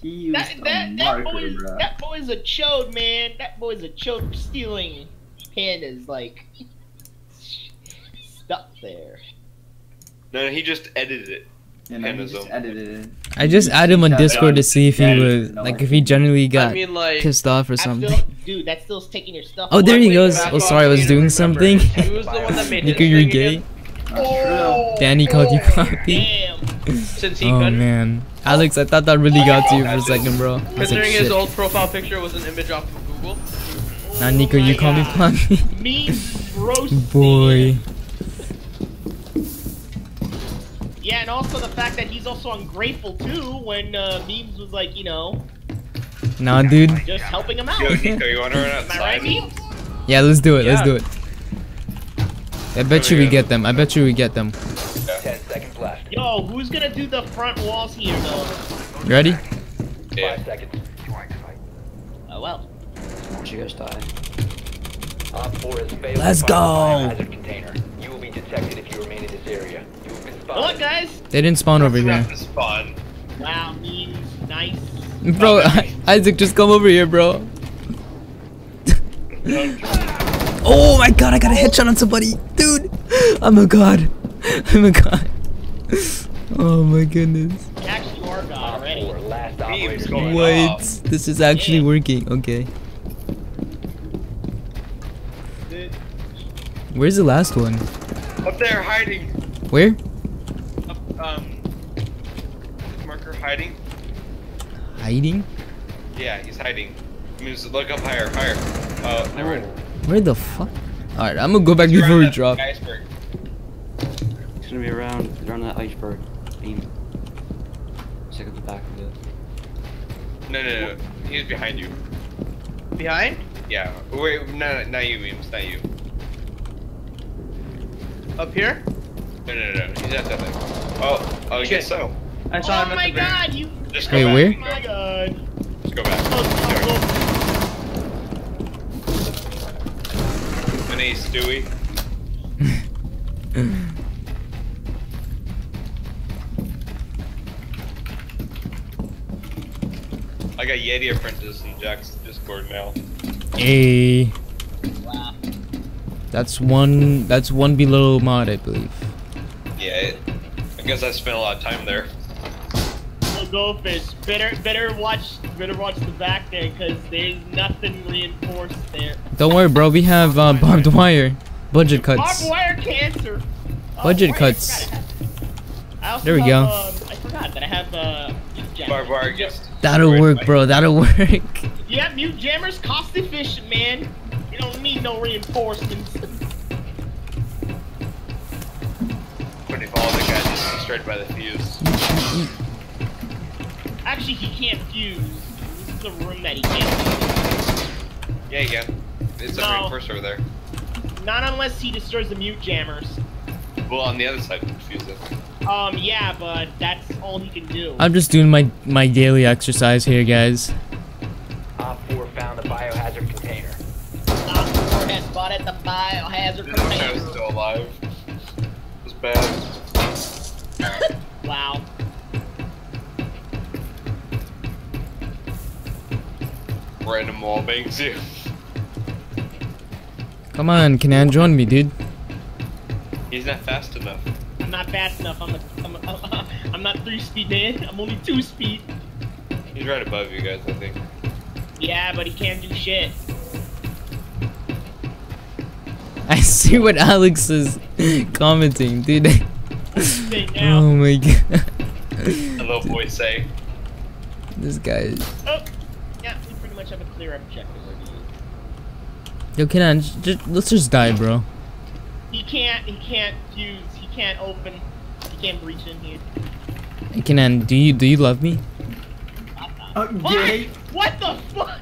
[SPEAKER 2] He used
[SPEAKER 13] That,
[SPEAKER 2] a
[SPEAKER 13] that, that,
[SPEAKER 2] marker,
[SPEAKER 13] boy's,
[SPEAKER 2] bro.
[SPEAKER 13] that boy's a chode, man. That boy's a chode stealing pandas, like, stuck there.
[SPEAKER 14] no, he just edited it.
[SPEAKER 2] You know, just edited it.
[SPEAKER 1] I just added him on Discord to see if he was like if he generally got
[SPEAKER 9] I mean, like,
[SPEAKER 1] pissed off or something.
[SPEAKER 13] still, dude, that still's taking your stuff.
[SPEAKER 1] Oh, there he goes. Oh, sorry, I was doing something.
[SPEAKER 9] Who was the one that made
[SPEAKER 1] Nico, you're gay.
[SPEAKER 13] Oh,
[SPEAKER 1] Danny called you
[SPEAKER 13] oh,
[SPEAKER 1] puppy.
[SPEAKER 13] Damn.
[SPEAKER 9] Since he
[SPEAKER 1] Oh
[SPEAKER 9] couldn't.
[SPEAKER 1] man, Alex, I thought that really got to you for a second, bro. I was like,
[SPEAKER 9] Considering his
[SPEAKER 1] shit.
[SPEAKER 9] old profile picture was an image off of Google.
[SPEAKER 1] Now, Nico, you
[SPEAKER 13] oh
[SPEAKER 1] call me
[SPEAKER 13] God.
[SPEAKER 1] puppy.
[SPEAKER 13] Memes roasting.
[SPEAKER 1] Boy.
[SPEAKER 13] Yeah, and also the fact that he's also ungrateful too when uh, memes was like, you know,
[SPEAKER 1] Nah, dude.
[SPEAKER 13] just helping him out.
[SPEAKER 14] Yo, Nico, you wanna run
[SPEAKER 13] Am I
[SPEAKER 14] outside?
[SPEAKER 13] right, memes?
[SPEAKER 1] Yeah, let's do it. Let's do it. I bet you we get them. I bet you we get them.
[SPEAKER 6] Ten seconds left.
[SPEAKER 13] Yo, who's gonna do the front walls here though?
[SPEAKER 1] You ready?
[SPEAKER 14] Yeah.
[SPEAKER 6] Five seconds.
[SPEAKER 13] Oh well.
[SPEAKER 2] Watch you guys die.
[SPEAKER 6] Op 4 has failed
[SPEAKER 1] Let's go.
[SPEAKER 6] container. You will be detected if you remain in this area. You have been
[SPEAKER 13] Good luck,
[SPEAKER 6] spotted.
[SPEAKER 13] guys.
[SPEAKER 1] They didn't spawn over here.
[SPEAKER 14] This.
[SPEAKER 13] Wow, memes, nice.
[SPEAKER 1] Bro, Isaac, just come over here, bro. oh my god, I got a headshot on somebody. Dude, I'm a god. I'm a god. Oh my goodness.
[SPEAKER 13] Actually, you are God
[SPEAKER 6] Op
[SPEAKER 13] already.
[SPEAKER 6] 4, last
[SPEAKER 14] Memes
[SPEAKER 6] operator
[SPEAKER 14] going
[SPEAKER 6] standing.
[SPEAKER 1] Wait, this is actually
[SPEAKER 13] Yeah.
[SPEAKER 1] working. Okay. Where's the last one?
[SPEAKER 14] Up there, hiding.
[SPEAKER 1] Where?
[SPEAKER 14] Up, um, marker hiding.
[SPEAKER 1] Hiding?
[SPEAKER 14] Yeah, he's hiding. Moves. Look up higher, higher. Oh, never mind.
[SPEAKER 1] Where the fuck? Alright, I'm gonna go back before we drop.
[SPEAKER 14] Iceberg.
[SPEAKER 15] It's gonna be around around that iceberg beam. Check at the back of it.
[SPEAKER 14] No, no, no. He's behind you.
[SPEAKER 9] Behind?
[SPEAKER 14] Yeah. Wait, no, no, not you, memes. Not you.
[SPEAKER 9] Up here?
[SPEAKER 14] No, no, no. He's at that thing. Oh, oh, I
[SPEAKER 9] Shit.
[SPEAKER 14] guess so.
[SPEAKER 9] I saw
[SPEAKER 13] Oh
[SPEAKER 9] him at
[SPEAKER 13] my
[SPEAKER 9] the very-
[SPEAKER 13] God, you.
[SPEAKER 14] Just go
[SPEAKER 1] Wait,
[SPEAKER 14] back.
[SPEAKER 1] where?
[SPEAKER 13] Oh my God.
[SPEAKER 14] Just go back. Oh, oh, oh. My name's Stewie. I got Yeti Apprentice in Jack's Discord now.
[SPEAKER 1] Hey. That's one. That's one below mod, I believe.
[SPEAKER 14] Yeah, it, I guess I spent a lot of time there.
[SPEAKER 13] Oh, goldfish. Better, better watch, better watch the back there, cause there's nothing reinforced there.
[SPEAKER 1] Don't worry, bro. We have uh, barbed wire. Budget cuts.
[SPEAKER 13] Barbed wire cancer. Oh,
[SPEAKER 1] Budget
[SPEAKER 13] wait, I
[SPEAKER 1] cuts.
[SPEAKER 13] forgot I have- I also
[SPEAKER 1] There we
[SPEAKER 13] have,
[SPEAKER 1] go.
[SPEAKER 13] Um, I forgot that I have uh, mute jammers.
[SPEAKER 14] Barbed wire gets.
[SPEAKER 1] That'll work, bro. That'll work.
[SPEAKER 13] Yeah, mute jammers cost efficient, man. You don't need no reinforcements.
[SPEAKER 14] But if all the guys just destroyed by the Fuze.
[SPEAKER 13] Actually, he can't fuse. This is a room that he can't fuse.
[SPEAKER 14] Yeah, you can. It's a
[SPEAKER 13] No.
[SPEAKER 14] reinforcer over there.
[SPEAKER 13] Not unless he destroys the mute jammers.
[SPEAKER 14] Well, on the other side, confuse it.
[SPEAKER 13] Um, yeah, but that's all he can do.
[SPEAKER 1] I'm just doing my my daily exercise here, guys.
[SPEAKER 6] Op 4 found the biohazard container.
[SPEAKER 13] Op 4 has spotted the biohazard
[SPEAKER 14] The guy's still alive. It's bad.
[SPEAKER 13] Wow.
[SPEAKER 14] Random wall bangs you.
[SPEAKER 1] Come on, Canan, join me, dude.
[SPEAKER 14] He's not fast enough.
[SPEAKER 13] I'm not fast enough. I'm a, I'm, a, I'm not three speed, man. I'm only two speed.
[SPEAKER 14] He's right above you guys, I think.
[SPEAKER 13] Yeah, but he can't do shit.
[SPEAKER 1] I see what Alex is commenting, dude.
[SPEAKER 13] Say
[SPEAKER 1] oh my god.
[SPEAKER 14] Hello, voice say.
[SPEAKER 1] This guy.
[SPEAKER 13] Oh, yeah, we pretty much have a clear objective.
[SPEAKER 1] Yo, Canan, just, let's just die, bro.
[SPEAKER 13] He can't. He can't fuse. He can't open. He can't breach in here.
[SPEAKER 1] Hey, Canan, do you do you love me?
[SPEAKER 13] What? What the fuck?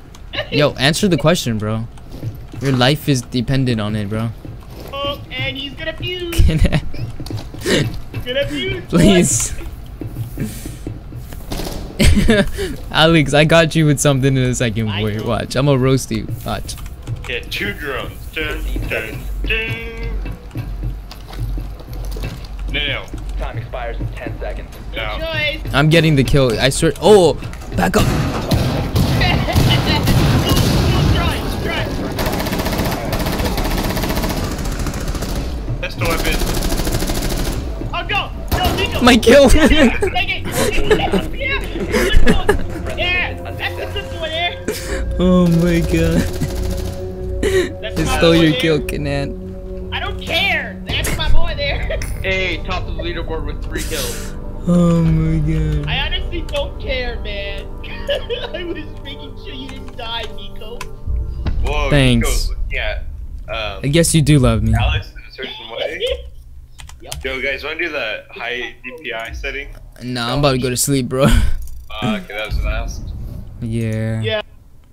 [SPEAKER 1] Yo, answer the question, bro. Your life is dependent on it, bro.
[SPEAKER 13] Oh, and he's gonna fuse.
[SPEAKER 1] Canan,
[SPEAKER 13] gonna fuse.
[SPEAKER 1] please. Alex, I got you with something in a second. Wait, watch. I'm gonna roast you. Watch.
[SPEAKER 14] Yeah, two drones. Dun, dun, dun. Now.
[SPEAKER 6] Time expires in 10 seconds.
[SPEAKER 14] Now.
[SPEAKER 13] Choice.
[SPEAKER 1] I'm getting the kill. I swear. Oh, back up.
[SPEAKER 14] Pistol weapon.
[SPEAKER 13] Oh, go! Go, Nico!
[SPEAKER 1] My kill.
[SPEAKER 13] Take it! Take it! Yeah! Yeah! That's the simple one!
[SPEAKER 1] Oh my god.
[SPEAKER 13] That's
[SPEAKER 1] I
[SPEAKER 13] my
[SPEAKER 1] stole
[SPEAKER 13] boy
[SPEAKER 1] your
[SPEAKER 13] there.
[SPEAKER 1] kill, Canan.
[SPEAKER 13] I don't care! That's my boy there!
[SPEAKER 9] Hey, top of the leaderboard with three kills.
[SPEAKER 1] Oh my god.
[SPEAKER 13] I honestly don't care, man. I was making sure you didn't die, Nico.
[SPEAKER 14] Whoa,
[SPEAKER 1] Thanks.
[SPEAKER 14] Nico's looking at, um,
[SPEAKER 1] I guess you do love me.
[SPEAKER 14] Alex in a certain way. Yo, guys, want to do the high DPI setting?
[SPEAKER 1] Nah, I'm about to go to sleep, bro.
[SPEAKER 14] Uh, okay, that was last.
[SPEAKER 1] Yeah.
[SPEAKER 13] Yeah.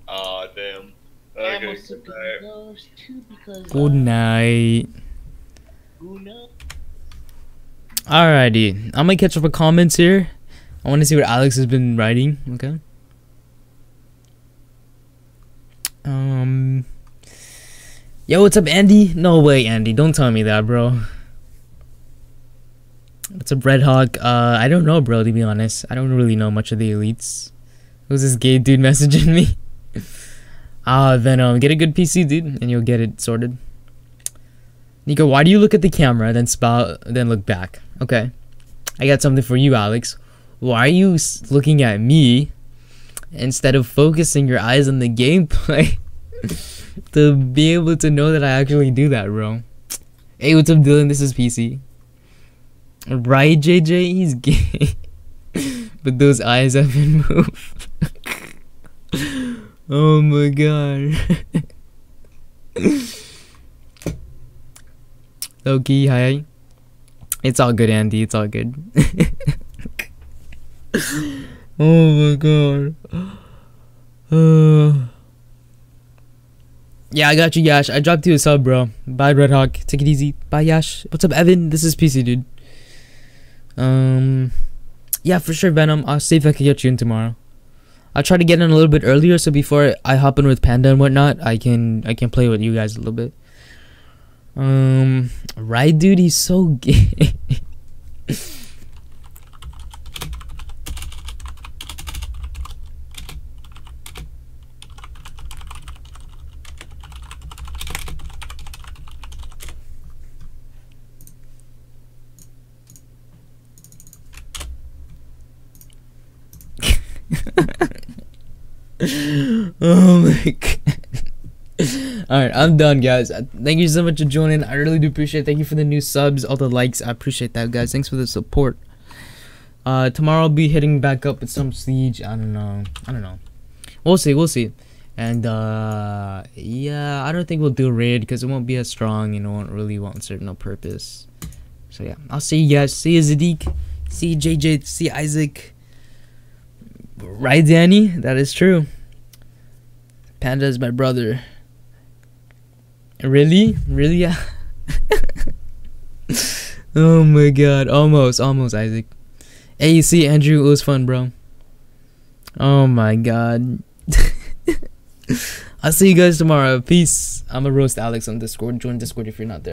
[SPEAKER 14] Aw, damn. Okay, good night.
[SPEAKER 13] those because
[SPEAKER 1] Good night.
[SPEAKER 13] Good night.
[SPEAKER 1] Alrighty, I'm gonna catch up with comments here. I want to see what Alex has been writing. Okay. Um. Yo, what's up, Andy? No way, Andy. Don't tell me that, bro. What's up, Red Hawk? Uh, I don't know, bro. To be honest, I don't really know much of the elites. Who's this gay dude messaging me? Ah, then um, get a good PC, dude, and you'll get it sorted. Nico, why do you look at the camera, then spout, then look back? Okay. I got something for you, Alex. Why are you looking at me instead of focusing your eyes on the gameplay to be able to know that I actually do that, bro? Hey, what's up, Dylan? This is PC. Right, JJ? He's gay. but those eyes haven't moved. oh my god. Loki, hi. It's all good, Andy. It's all good. oh my god. Uh, yeah, I got you, Yash. I dropped you a sub, bro. Bye, Red Hawk. Take it easy. Bye, Yash. What's up, Evan? This is PC, dude. Um, yeah, for sure, Venom. I'll see if I can get you in tomorrow. I'll try to get in a little bit earlier, so before I hop in with Panda and whatnot, I can I can play with you guys a little bit. Um, right, dude, he's so gay. oh my god. Alright, I'm done, guys. Uh, Thank you so much for joining. I really do appreciate it. Thank you for the new subs, all the likes. I appreciate that, guys. Thanks for the support. Uh, tomorrow I'll be hitting back up with some siege. I don't know. I don't know. We'll see. We'll see. And uh, yeah, I don't think we'll do raid because it won't be as strong and it won't really won't serve no purpose. So yeah, I'll see you guys. See you, Zadik. See you, JJ. See you, Isaac. Right, Danny? That is true. Panda is my brother. Really? Really? Yeah. oh my god. Almost, almost, Isaac. Hey, you see, Andrew, it was fun, bro. Oh my god. I'll see you guys tomorrow. Peace. I'm a roast Alex on Discord. Join Discord if you're not there.